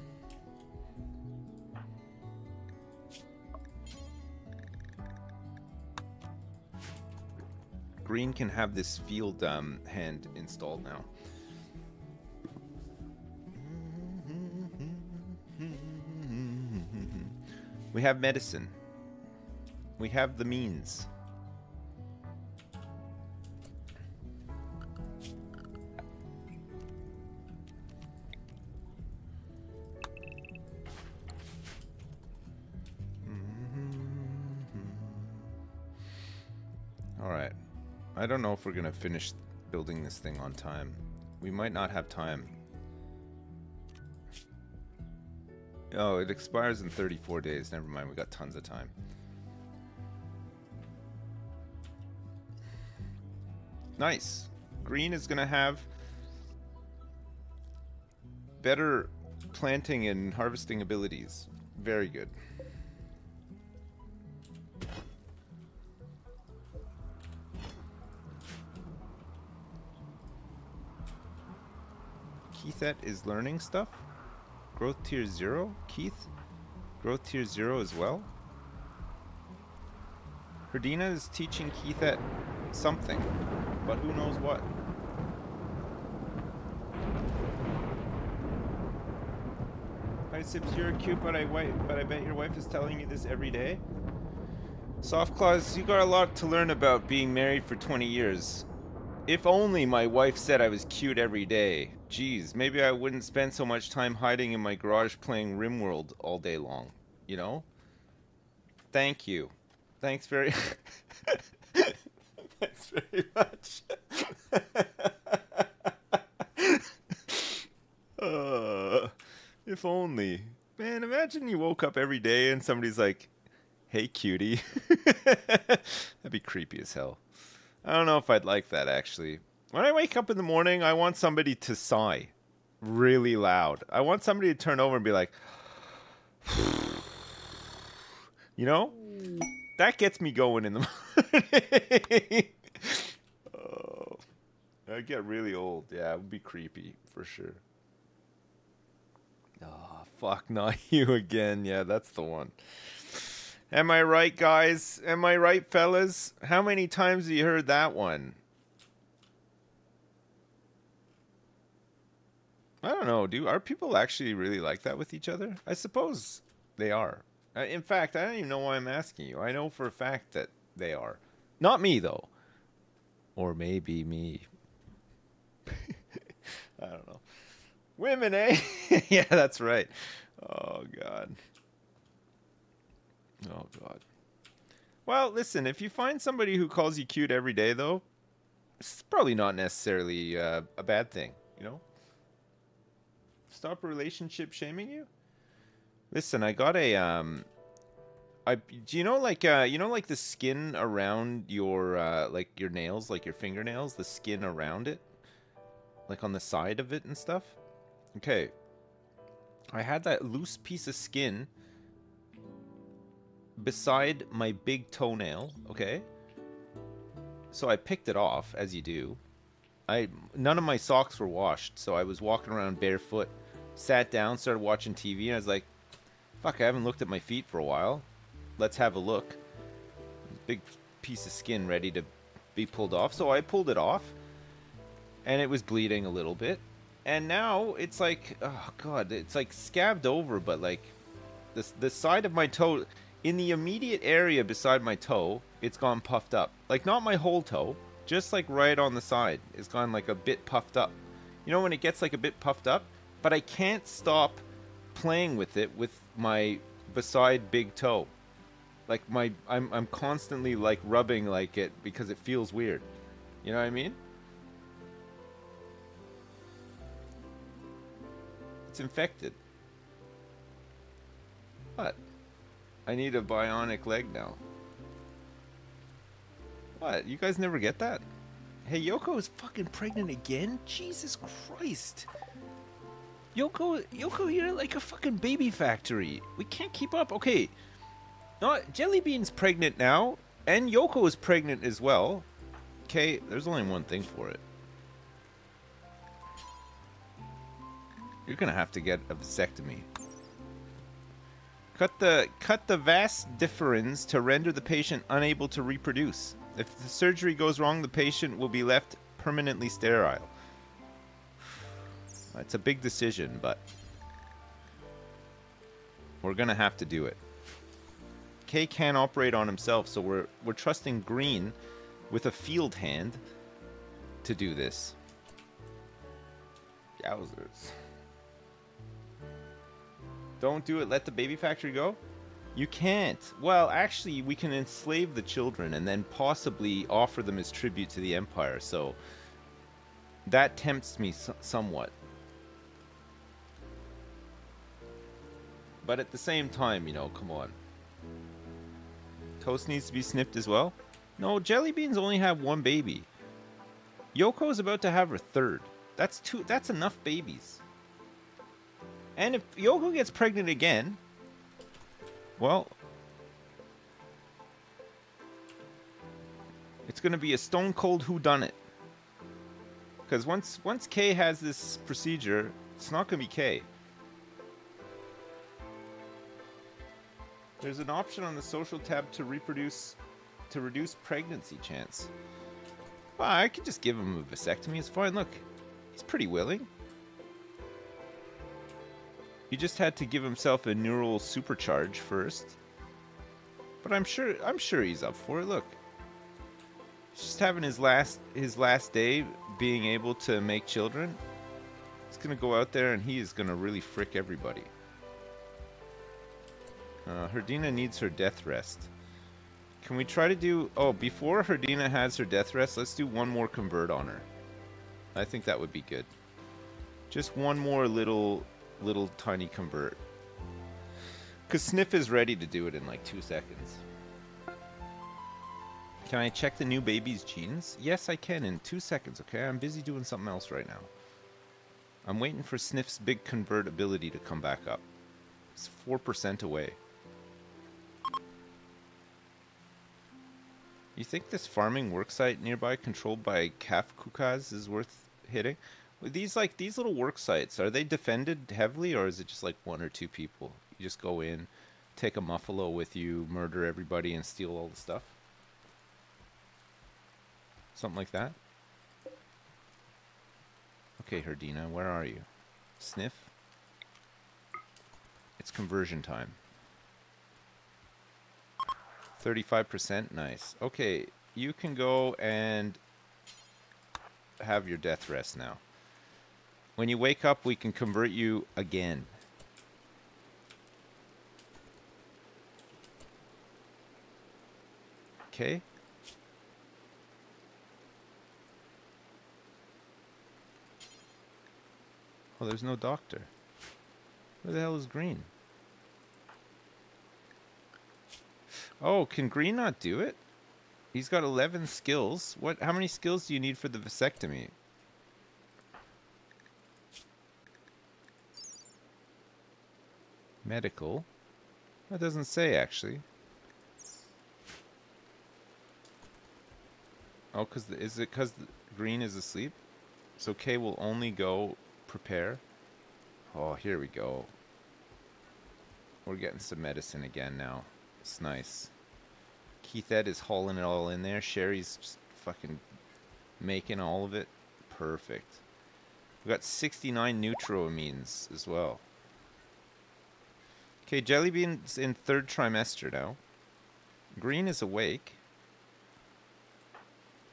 Green can have this field um, hand installed now. We have medicine. We have the means. I don't know if we're gonna finish building this thing on time. We might not have time. Oh, it expires in 34 days. Never mind, we got tons of time. Nice. Green is gonna have better planting and harvesting abilities. Very good. Is learning stuff. Growth tier zero. Keith, growth tier zero as well. Herdina is teaching Keithette something, but who knows what. Hi Sips, you're cute, but I wife, but I bet your wife is telling you this every day. Soft claws, you got a lot to learn about being married for 20 years. If only my wife said I was cute every day. Geez, maybe I wouldn't spend so much time hiding in my garage playing RimWorld all day long. You know? Thank you. Thanks very Thanks very much. uh, if only. Man, imagine you woke up every day and somebody's like, hey, cutie. That'd be creepy as hell. I don't know if I'd like that, actually. When I wake up in the morning, I want somebody to sigh really loud. I want somebody to turn over and be like, you know? That gets me going in the morning. oh, I'd get really old. Yeah, it would be creepy for sure. Oh, fuck, not you again. Yeah, that's the one. Am I right, guys? Am I right, fellas? How many times have you heard that one? I don't know. Do are people actually really like that with each other? I suppose they are. Uh, in fact, I don't even know why I'm asking you. I know for a fact that they are. Not me though. Or maybe me. I don't know. Women, eh? yeah, that's right. Oh god. Oh god. Well, listen, if you find somebody who calls you cute every day though, it's probably not necessarily uh, a bad thing, you know? Stop relationship shaming you? Listen, I got a um I do you know like uh you know like the skin around your uh like your nails, like your fingernails, the skin around it? Like on the side of it and stuff? Okay. I had that loose piece of skin beside my big toenail, okay? So I picked it off as you do. I none of my socks were washed, so I was walking around barefoot. Sat down, started watching TV, and I was like, "Fuck, I haven't looked at my feet for a while. Let's have a look." Big piece of skin ready to be pulled off, so I pulled it off, and it was bleeding a little bit. And now it's like, oh god, it's like scabbed over, but like the the side of my toe, in the immediate area beside my toe, it's gone puffed up. Like not my whole toe, just like right on the side. It's gone like a bit puffed up. You know when it gets like a bit puffed up, but I can't stop playing with it with my beside big toe. Like my I'm I'm constantly like rubbing like it because it feels weird. You know what I mean? It's infected. What? I need a bionic leg now. What? You guys never get that? Hey, Yoko is fucking pregnant again? Jesus Christ. Yoko, Yoko, you're like a fucking baby factory. We can't keep up. Okay. No, Jellybean's pregnant now, and Yoko is pregnant as well. Okay, there's only one thing for it. You're gonna have to get a vasectomy. Cut the cut the vas deferens to render the patient unable to reproduce. If the surgery goes wrong, the patient will be left permanently sterile. It's a big decision, but we're gonna have to do it. K can't operate on himself, so we're we're trusting Green with a field hand to do this. Yowzers. Don't do it. Let the baby factory go. You can't. Well, actually, we can enslave the children and then possibly offer them as tribute to the Empire. So that tempts me so- somewhat. But at the same time, you know, come on. Toast needs to be snipped as well. No, jelly beans only have one baby. Yoko is about to have her third. That's two. That's enough babies. And if Yoko gets pregnant again, well, it's going to be a stone cold who done it. Because once once Kay has this procedure, it's not gonna be Kay. There's an option on the social tab to reproduce to reduce pregnancy chance. Well, I could just give him a vasectomy. It's fine. Look, he's pretty willing. He just had to give himself a neural supercharge first. But I'm sure I'm sure he's up for it. Look. He's just having his last his last day being able to make children. He's gonna go out there and he is gonna really frick everybody. Uh, Herdina needs her death rest. Can we try to do... Oh, before Herdina has her death rest, let's do one more convert on her. I think that would be good. Just one more little, little tiny convert. Because Sniff is ready to do it in like two seconds. Can I check the new baby's genes? Yes, I can in two seconds, okay? I'm busy doing something else right now. I'm waiting for Sniff's big convert ability to come back up. It's 4% away. You think this farming worksite nearby controlled by Calf Kukas is worth hitting? These like these little work sites, are they defended heavily or is it just like one or two people? You just go in, take a muffalo with you, murder everybody and steal all the stuff? Something like that? Okay, Herdina, where are you? Sniff? It's conversion time. 35%, nice. Okay, you can go and have your death rest now. When you wake up, we can convert you again. Okay. Oh, there's no doctor. Where the hell is Green? Oh, can Green not do it? He's got 11 skills. What? How many skills do you need for the vasectomy? Medical. That doesn't say, actually. Oh, cause the, is it because Green is asleep? So Kay will only go prepare. Oh, here we go. We're getting some medicine again now. It's nice. Keithette is hauling it all in there. Sherry's just fucking making all of it perfect. We got 69 neutroamines as well. Okay, Jellybean's in third trimester now. Green is awake.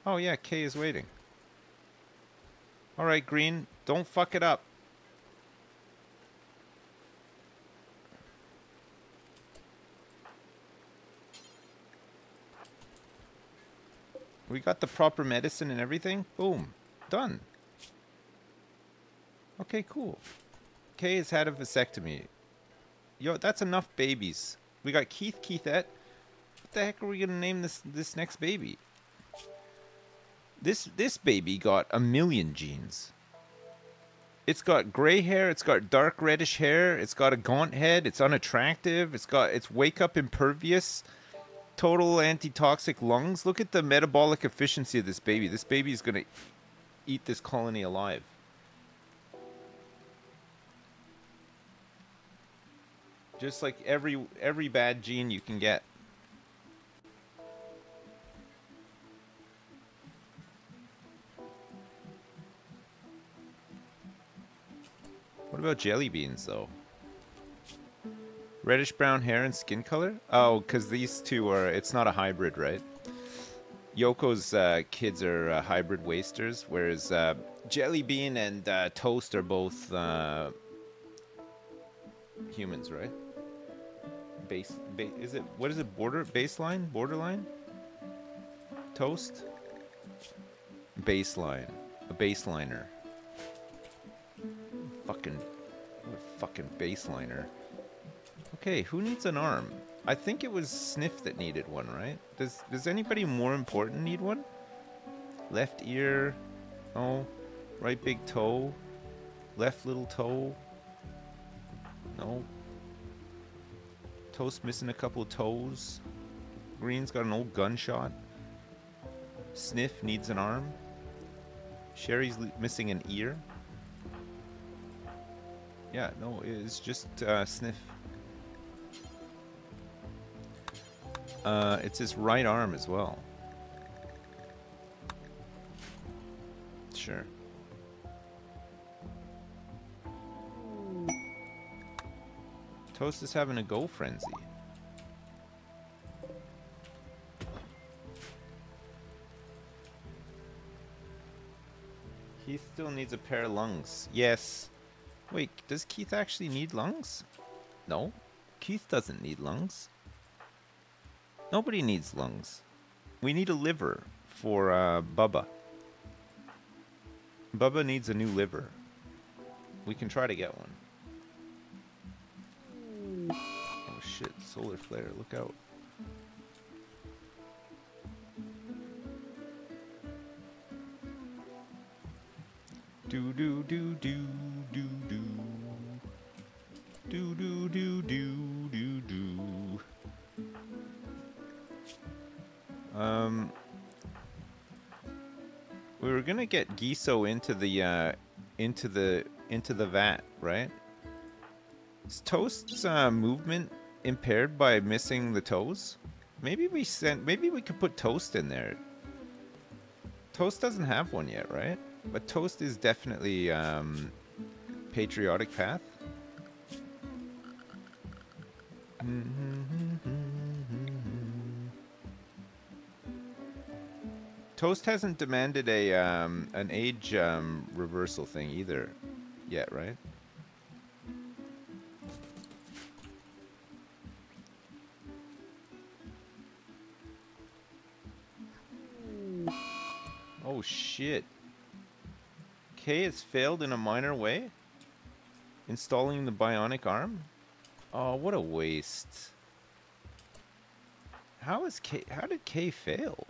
Oh yeah, Kay is waiting. Alright, Green, don't fuck it up. We got the proper medicine and everything. Boom. Done. Okay, cool. Kay has had a vasectomy. Yo, that's enough babies. We got Keith Keithette. What the heck are we gonna name this this next baby? This this baby got a million genes. It's got gray hair, it's got dark reddish hair, it's got a gaunt head, it's unattractive, it's got it's wake up impervious total antitoxic lungs. Look at the metabolic efficiency of this baby. This baby is going to eat this colony alive. Just like every every bad gene you can get. What about jelly beans though? Reddish brown hair and skin color? Oh, because these two are. It's not a hybrid, right? Yoko's uh, kids are uh, hybrid wasters, whereas uh, Jelly Bean and uh, Toast are both uh, humans, right? Base, ba- is it what is it? Border baseline, borderline. Toast. Baseline, a baseliner. Fucking, fucking baseliner. Okay, who needs an arm? I think it was Sniff that needed one, right? Does does anybody more important need one? Left ear, oh, right big toe, left little toe. No. Toast missing a couple of toes. Green's got an old gunshot. Sniff needs an arm. Sherry's missing an ear. Yeah, no, it's just uh, Sniff. Uh, it's his right arm as well. Sure. Toast is having a go frenzy. Keith still needs a pair of lungs. Yes. Wait, does Keith actually need lungs? No. Keith doesn't need lungs. Nobody needs lungs. We need a liver for uh, Bubba. Bubba needs a new liver. We can try to get one. Oh shit, solar flare, look out. Do do do do do do. Do do do do. Um we were gonna get Giso into the uh into the into the vat, right? Is Toast's uh, movement impaired by missing the toes? Maybe we sent maybe we could put Toast in there. Toast doesn't have one yet, right? But Toast is definitely um, patriotic path. Toast hasn't demanded a um, an age um, reversal thing either yet, right? Oh shit. K has failed in a minor way? Installing the bionic arm? Oh, what a waste. How is K how did K fail?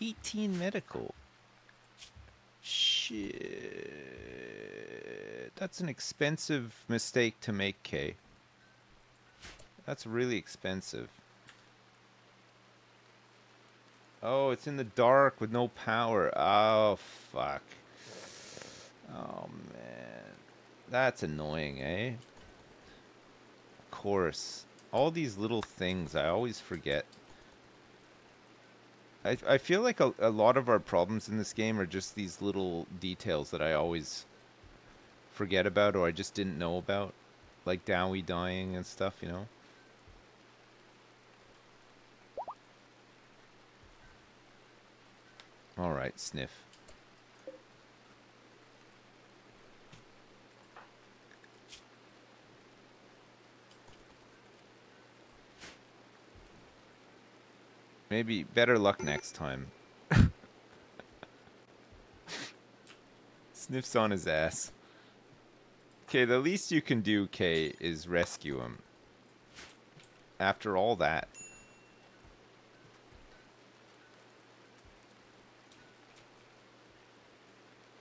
18 medical. Shit. That's an expensive mistake to make, K. That's really expensive. Oh, it's in the dark with no power. Oh, fuck. Oh, man. That's annoying, eh? Of course. All these little things I always forget. I, I feel like a, a lot of our problems in this game are just these little details that I always forget about or I just didn't know about. Like Dowie dying and stuff, you know? Alright, sniff. Maybe better luck next time. Sniffs on his ass. Okay, the least you can do, Kay, is rescue him. After all that.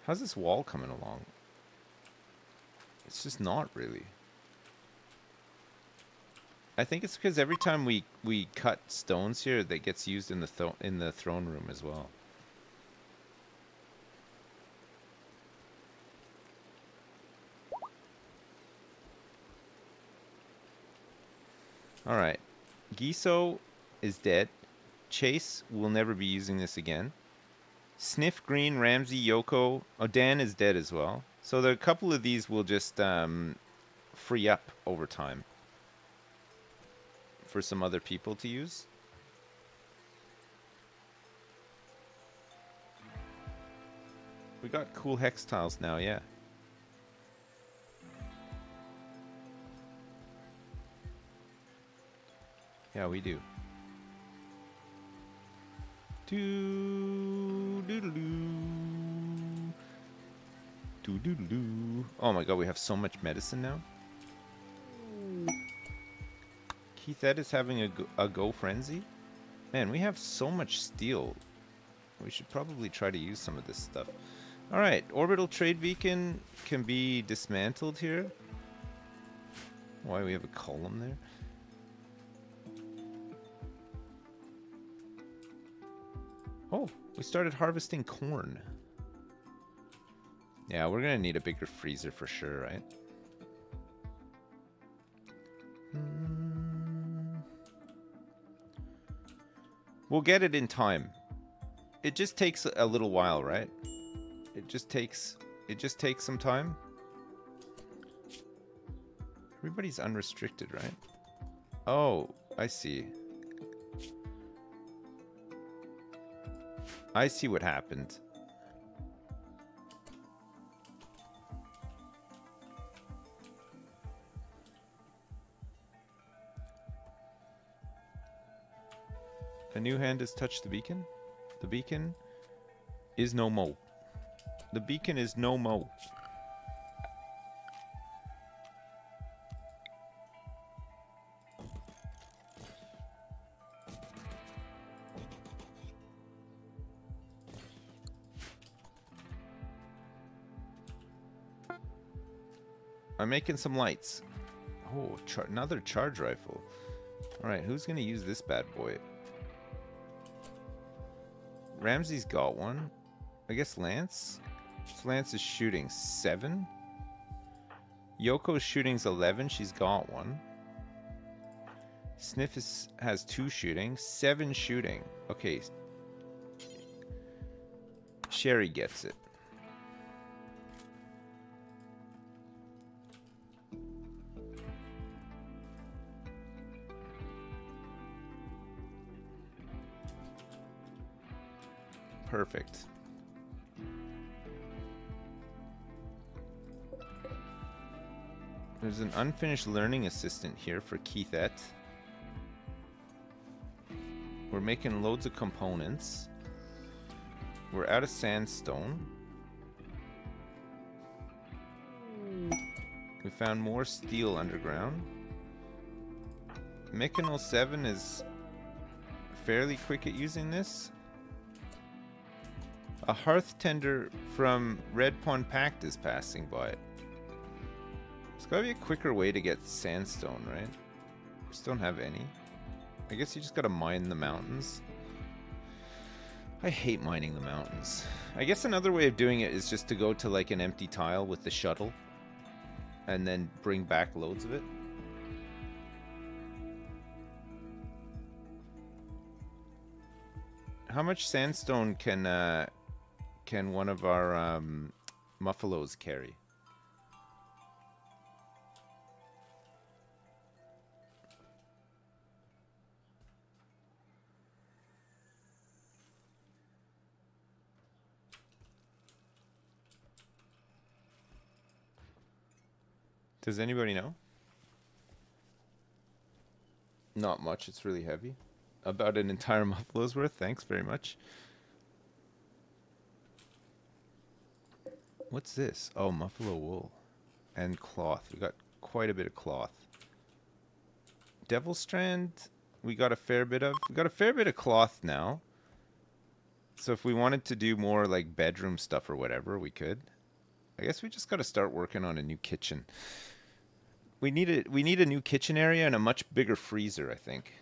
How's this wall coming along? It's just not really. I think it's because every time we we cut stones here, that gets used in the thro in the throne room as well. All right, Giso is dead. Chase will never be using this again. Sniff, Green, Ramsey, Yoko. Oh, Dan is dead as well. So the, a couple of these will just um, free up over time for some other people to use. We got cool hex tiles now, yeah. Yeah, we do. Doo doodle doo. Doo doodle doo. Oh my god, we have so much medicine now. Keithette is having a go, a go frenzy. Man, we have so much steel. We should probably try to use some of this stuff. All right, orbital trade beacon can be dismantled here. Why we have a column there? Oh, We started harvesting corn. Yeah, we're gonna need a bigger freezer for sure, right? We'll get it in time. It just takes a little while, right? It just takes it just takes some time. Everybody's unrestricted, right? Oh, I see. I see what happened. A new hand has touched the beacon. The beacon is no mo. The beacon is no mo. I'm making some lights. Oh, char another charge rifle. Alright, who's going to use this bad boy? Ramsey's got one. I guess Lance? Lance is shooting 7. Yoko's shooting's 11. She's got one. Sniff is, has 2 shooting. 7 shooting. Okay. Sherry gets it. Perfect. There's an unfinished learning assistant here for Keithette. We're making loads of components. We're out of sandstone. We found more steel underground. Mechanol 7 is fairly quick at using this. A hearth tender from Red Pond Pact is passing by. There's gotta be a quicker way to get sandstone, right? Just don't have any. I guess you just gotta mine the mountains. I hate mining the mountains. I guess another way of doing it is just to go to like an empty tile with the shuttle and then bring back loads of it. How much sandstone can uh, can one of our um, muffalos carry? Does anybody know? Not much. It's really heavy. About an entire muffalo's worth. Thanks very much. What's this? Oh, muffalo wool and cloth. We got quite a bit of cloth. Devil strand. We got a fair bit of. We got a fair bit of cloth now. So if we wanted to do more like bedroom stuff or whatever, we could. I guess we just got to start working on a new kitchen. We need a we need a new kitchen area and a much bigger freezer, I think.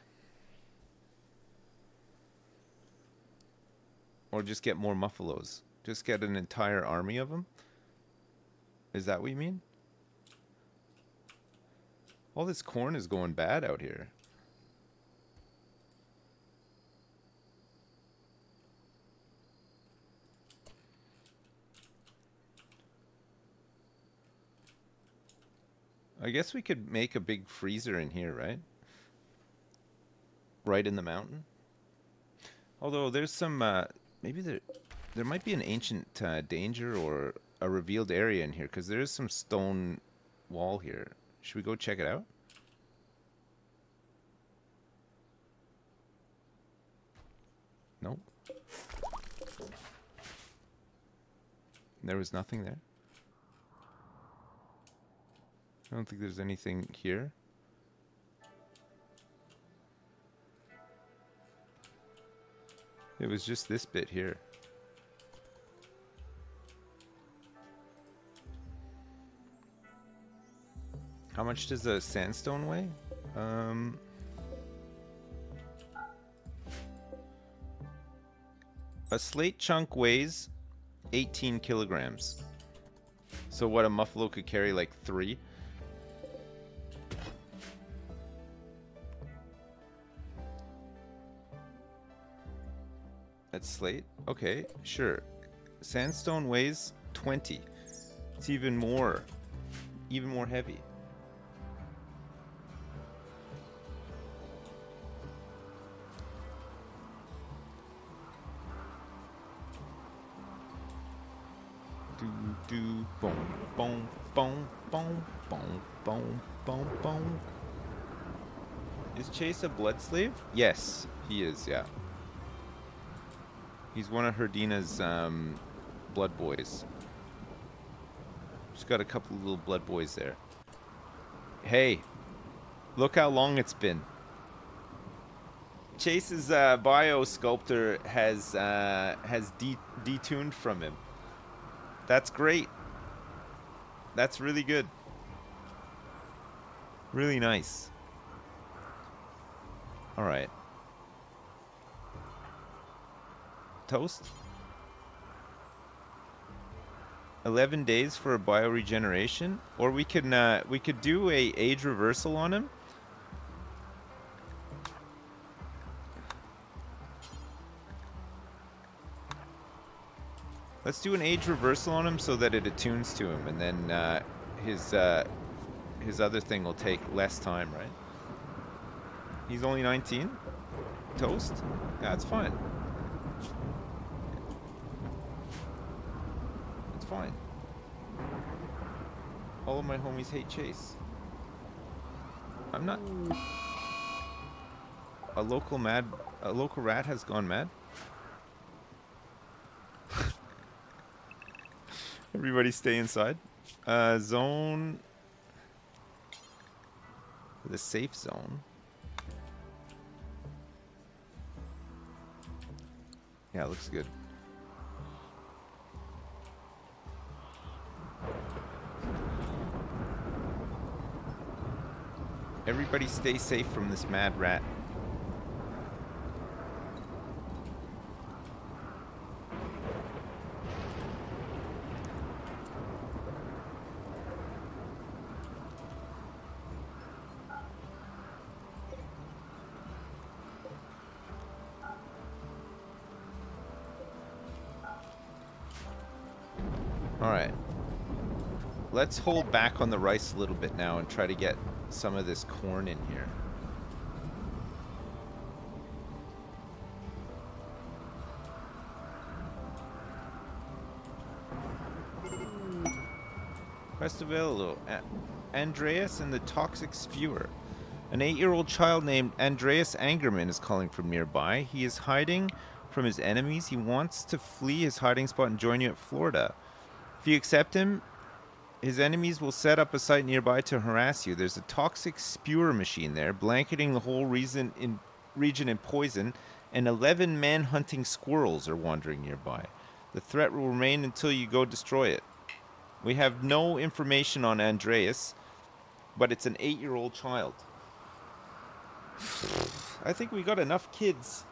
Or just get more muffalos. Just get an entire army of them? Is that what you mean? All this corn is going bad out here. I guess we could make a big freezer in here, right? Right in the mountain. Although there's some, uh, maybe there, there might be an ancient uh, danger or a revealed area in here because there is some stone wall here. Should we go check it out? Nope. There was nothing there. I don't think there's anything here. It was just this bit here. How much does the sandstone weigh? Um, A slate chunk weighs 18 kilograms. So what a muffalo could carry like three. That's slate. Okay, sure. Sandstone weighs 20. It's even more, even more heavy. Do boom boom boom boom boom boom boom boom. Is Chase a blood slave? Yes, he is. Yeah. He's one of Herdina's um, blood boys. She's got a couple of little blood boys there. Hey, look how long it's been. Chase's uh, bio sculptor has uh, has de- detuned from him. That's great. That's really good. Really nice. All right. Toast. 11 days for a bioregeneration or we can uh, we could do a age reversal on him let's do an age reversal on him so that it attunes to him and then uh, his uh, his other thing will take less time right he's only 19 toast that's fine It's fine. All of my homies hate Chase. I'm not. A local mad, a local rat has gone mad. Everybody stay inside. Uh, zone. The safe zone. Yeah, looks good. Everybody stay safe from this mad rat. Let's hold back on the rice a little bit now and try to get some of this corn in here. Quest available. Andreas and the Toxic Spewer. An eight-year-old child named Andreas Angerman is calling from nearby. He is hiding from his enemies. He wants to flee his hiding spot and join you at Florida. If you accept him, his enemies will set up a site nearby to harass you. There's a toxic spewer machine there, blanketing the whole reason in, region in poison, and 11 man hunting squirrels are wandering nearby. The threat will remain until you go destroy it. We have no information on Andreas, but it's an eight year old child. I think we got enough kids.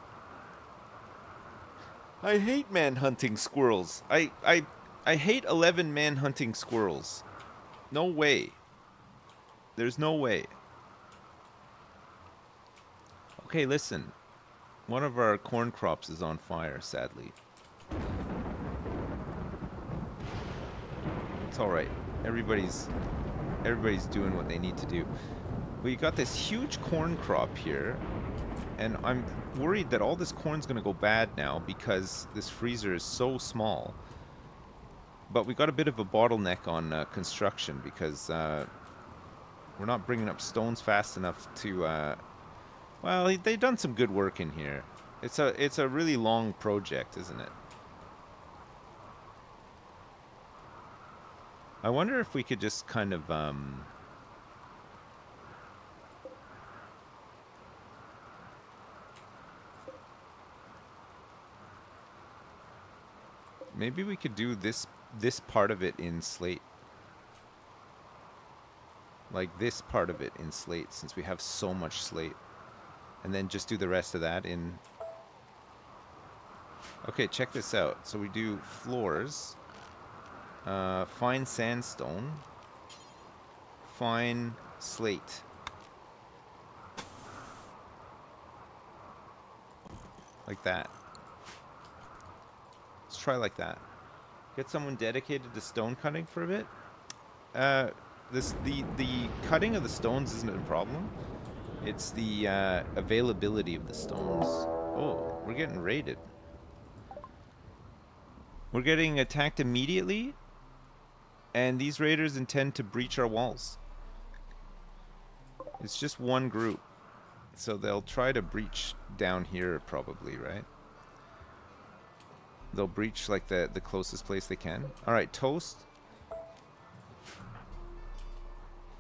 I hate man hunting squirrels. I, I I hate 11 man hunting squirrels. No way. There's no way. Okay, listen. One of our corn crops is on fire, sadly. It's all right. Everybody's everybody's doing what they need to do. We got this huge corn crop here, and I'm worried that all this corn's going to go bad now because this freezer is so small. But we got a bit of a bottleneck on uh, construction because uh, we're not bringing up stones fast enough to. Uh, well, they've done some good work in here. It's a it's a really long project, isn't it? I wonder if we could just kind of um, maybe we could do this this part of it in slate. Like this part of it in slate since we have so much slate. And then just do the rest of that in Okay, check this out. So we do floors. Uh, fine sandstone. Fine slate. Like that. Try like that. Get someone dedicated to stone cutting for a bit. Uh, this the the cutting of the stones isn't a problem. It's the uh, availability of the stones. Oh, we're getting raided. We're getting attacked immediately, and these raiders intend to breach our walls. It's just one group, so they'll try to breach down here probably, right? They'll breach like the the closest place they can. All right, toast.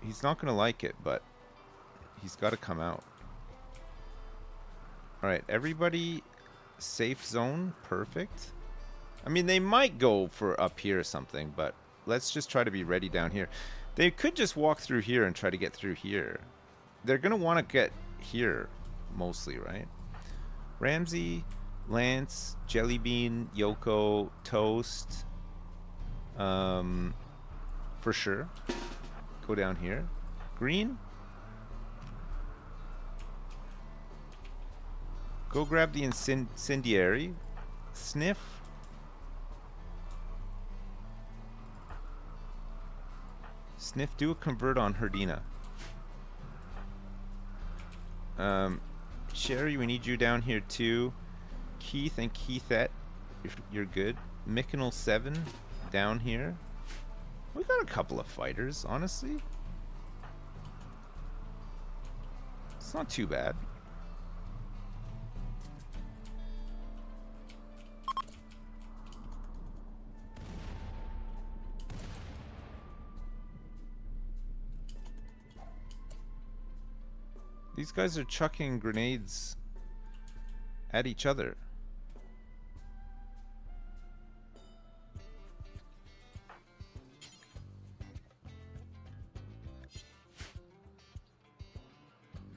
He's not gonna like it, but he's got to come out. All right, everybody, safe zone, perfect. I mean, they might go for up here or something, but let's just try to be ready down here. They could just walk through here and try to get through here. They're gonna want to get here, mostly, right? Ramsey, Lance, Jellybean, Yoko, Toast. Um, for sure. Go down here. Green. Go grab the incendiary. Sniff. Sniff, do a convert on Herdina. Um, Sherry, we need you down here too. Keith and Keithette, you're, you're good. Micknell 7, down here. We got a couple of fighters, honestly. It's not too bad. These guys are chucking grenades at each other.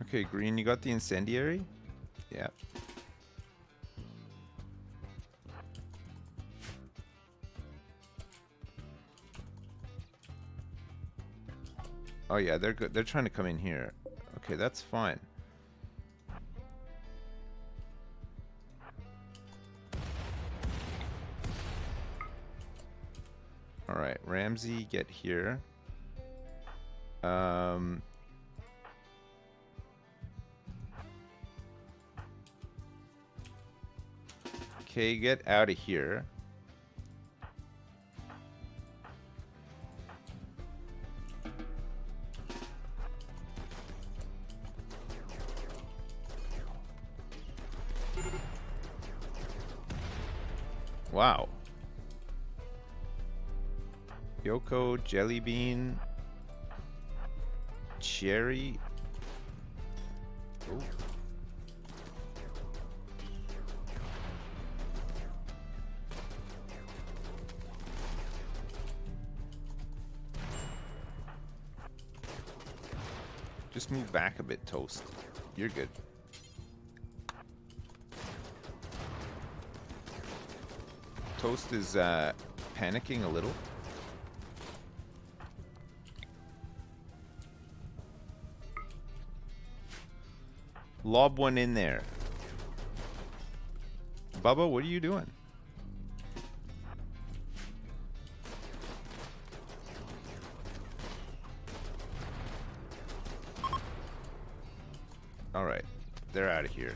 Okay, Green, you got the incendiary? Yeah. Oh yeah, they're good. They're trying to come in here. Okay, that's fine. Alright, Ramsey, get here. Um, okay, get out of here. Wow. Yoko, Jelly Bean, Cherry. Oh. Just move back a bit, Toast. You're good. Toast is uh, panicking a little. Lob one in there. Bubba, what are you doing? Here.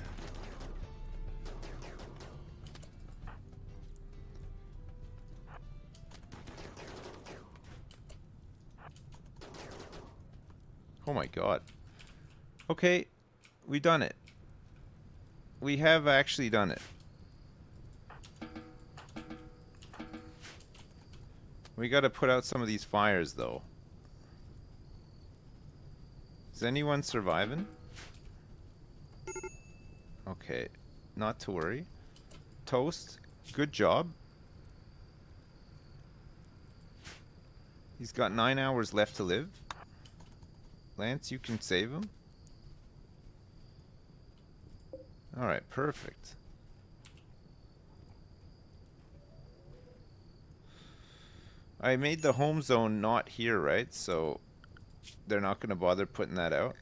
Oh my god. Okay, we've done it. We have actually done it. We gotta put out some of these fires though. Is anyone surviving? Okay, not to worry. Toast, good job. He's got nine hours left to live. Lance, you can save him. Alright, perfect. I made the home zone not here, right? So they're not going to bother putting that out.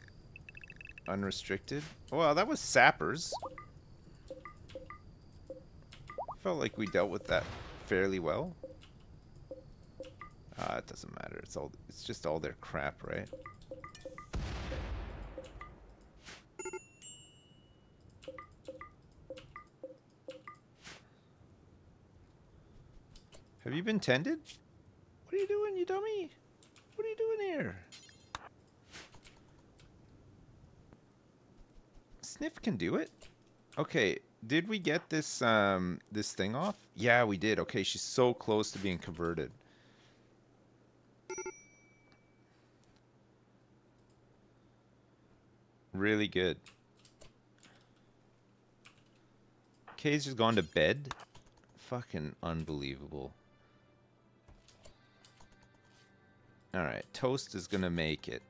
Unrestricted. Well, that was sappers. Felt like we dealt with that fairly well. Ah, it doesn't matter. It's all it's just all their crap, right? Have you been tended? What are you doing, you dummy? What are you doing here? Sniff can do it. Okay, did we get this um this thing off? Yeah, we did. Okay, she's so close to being converted. Really good. Kay's just gone to bed. Fucking unbelievable. Alright, Toast is gonna make it.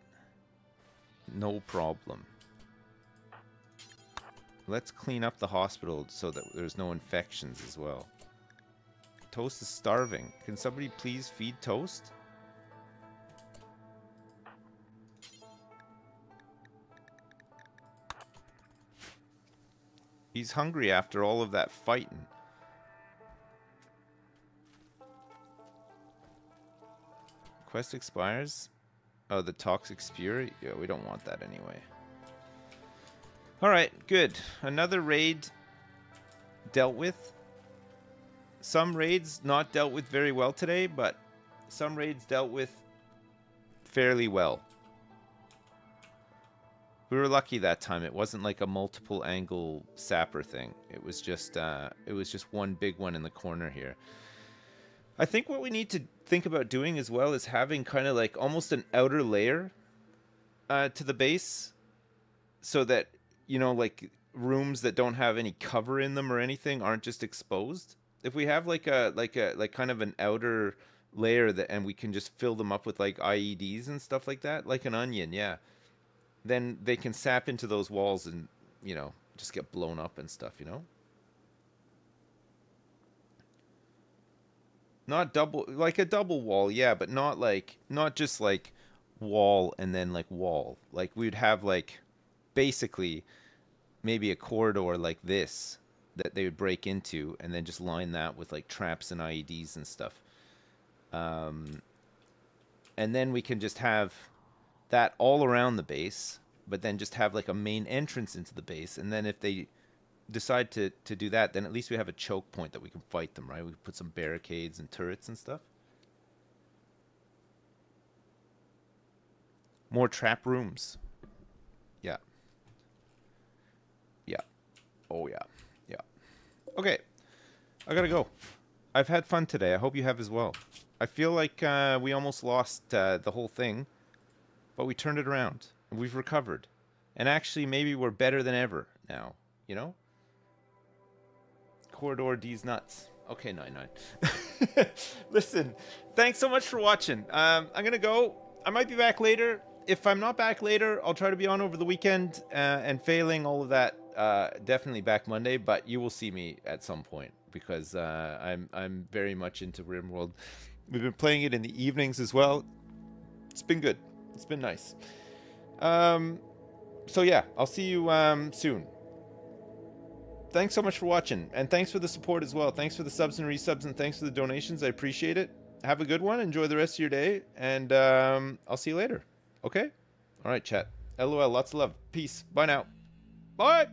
No problem. Let's clean up the hospital so that there's no infections as well. Toast is starving. Can somebody please feed Toast? He's hungry after all of that fighting. Quest expires? Oh, the toxic spewer? Yeah, we don't want that anyway. Alright, good. Another raid dealt with. Some raids not dealt with very well today, but some raids dealt with fairly well. We were lucky that time. It wasn't like a multiple angle sapper thing. It was just uh, it was just one big one in the corner here. I think what we need to think about doing as well is having kind of like almost an outer layer uh, to the base, so that you know like rooms that don't have any cover in them or anything aren't just exposed. If we have like a like a like kind of an outer layer that and we can just fill them up with like IEDs and stuff like that, like an onion, yeah then they can sap into those walls and you know just get blown up and stuff you know not double like a double wall yeah but not like not just like wall and then like wall like we'd have like basically maybe a corridor like this that they would break into and then just line that with like traps and IEDs and stuff um and then we can just have that all around the base, but then just have like a main entrance into the base. And then if they decide to, to do that, then at least we have a choke point that we can fight them, right? We put some barricades and turrets and stuff. More trap rooms. Yeah. Oh, yeah. Yeah. Okay. I gotta go. I've had fun today. I hope you have as well. I feel like uh, we almost lost uh, the whole thing but we turned it around and we've recovered. And actually, maybe we're better than ever now, you know? Corridor D's nuts. Okay, 9 9. Listen, thanks so much for watching. Um, I'm going to go. I might be back later. If I'm not back later, I'll try to be on over the weekend. Uh, and failing all of that, uh, definitely back Monday. But you will see me at some point because uh, I'm I'm very much into RimWorld. We've been playing it in the evenings as well. It's been good. It's been nice. Um, so yeah, I'll see you um, soon. Thanks so much for watching, and thanks for the support as well. Thanks for the subs and resubs, and thanks for the donations. I appreciate it. Have a good one. Enjoy the rest of your day, and um, I'll see you later. Okay? All right, chat. LOL. Lots of love. Peace. Bye now. Bye.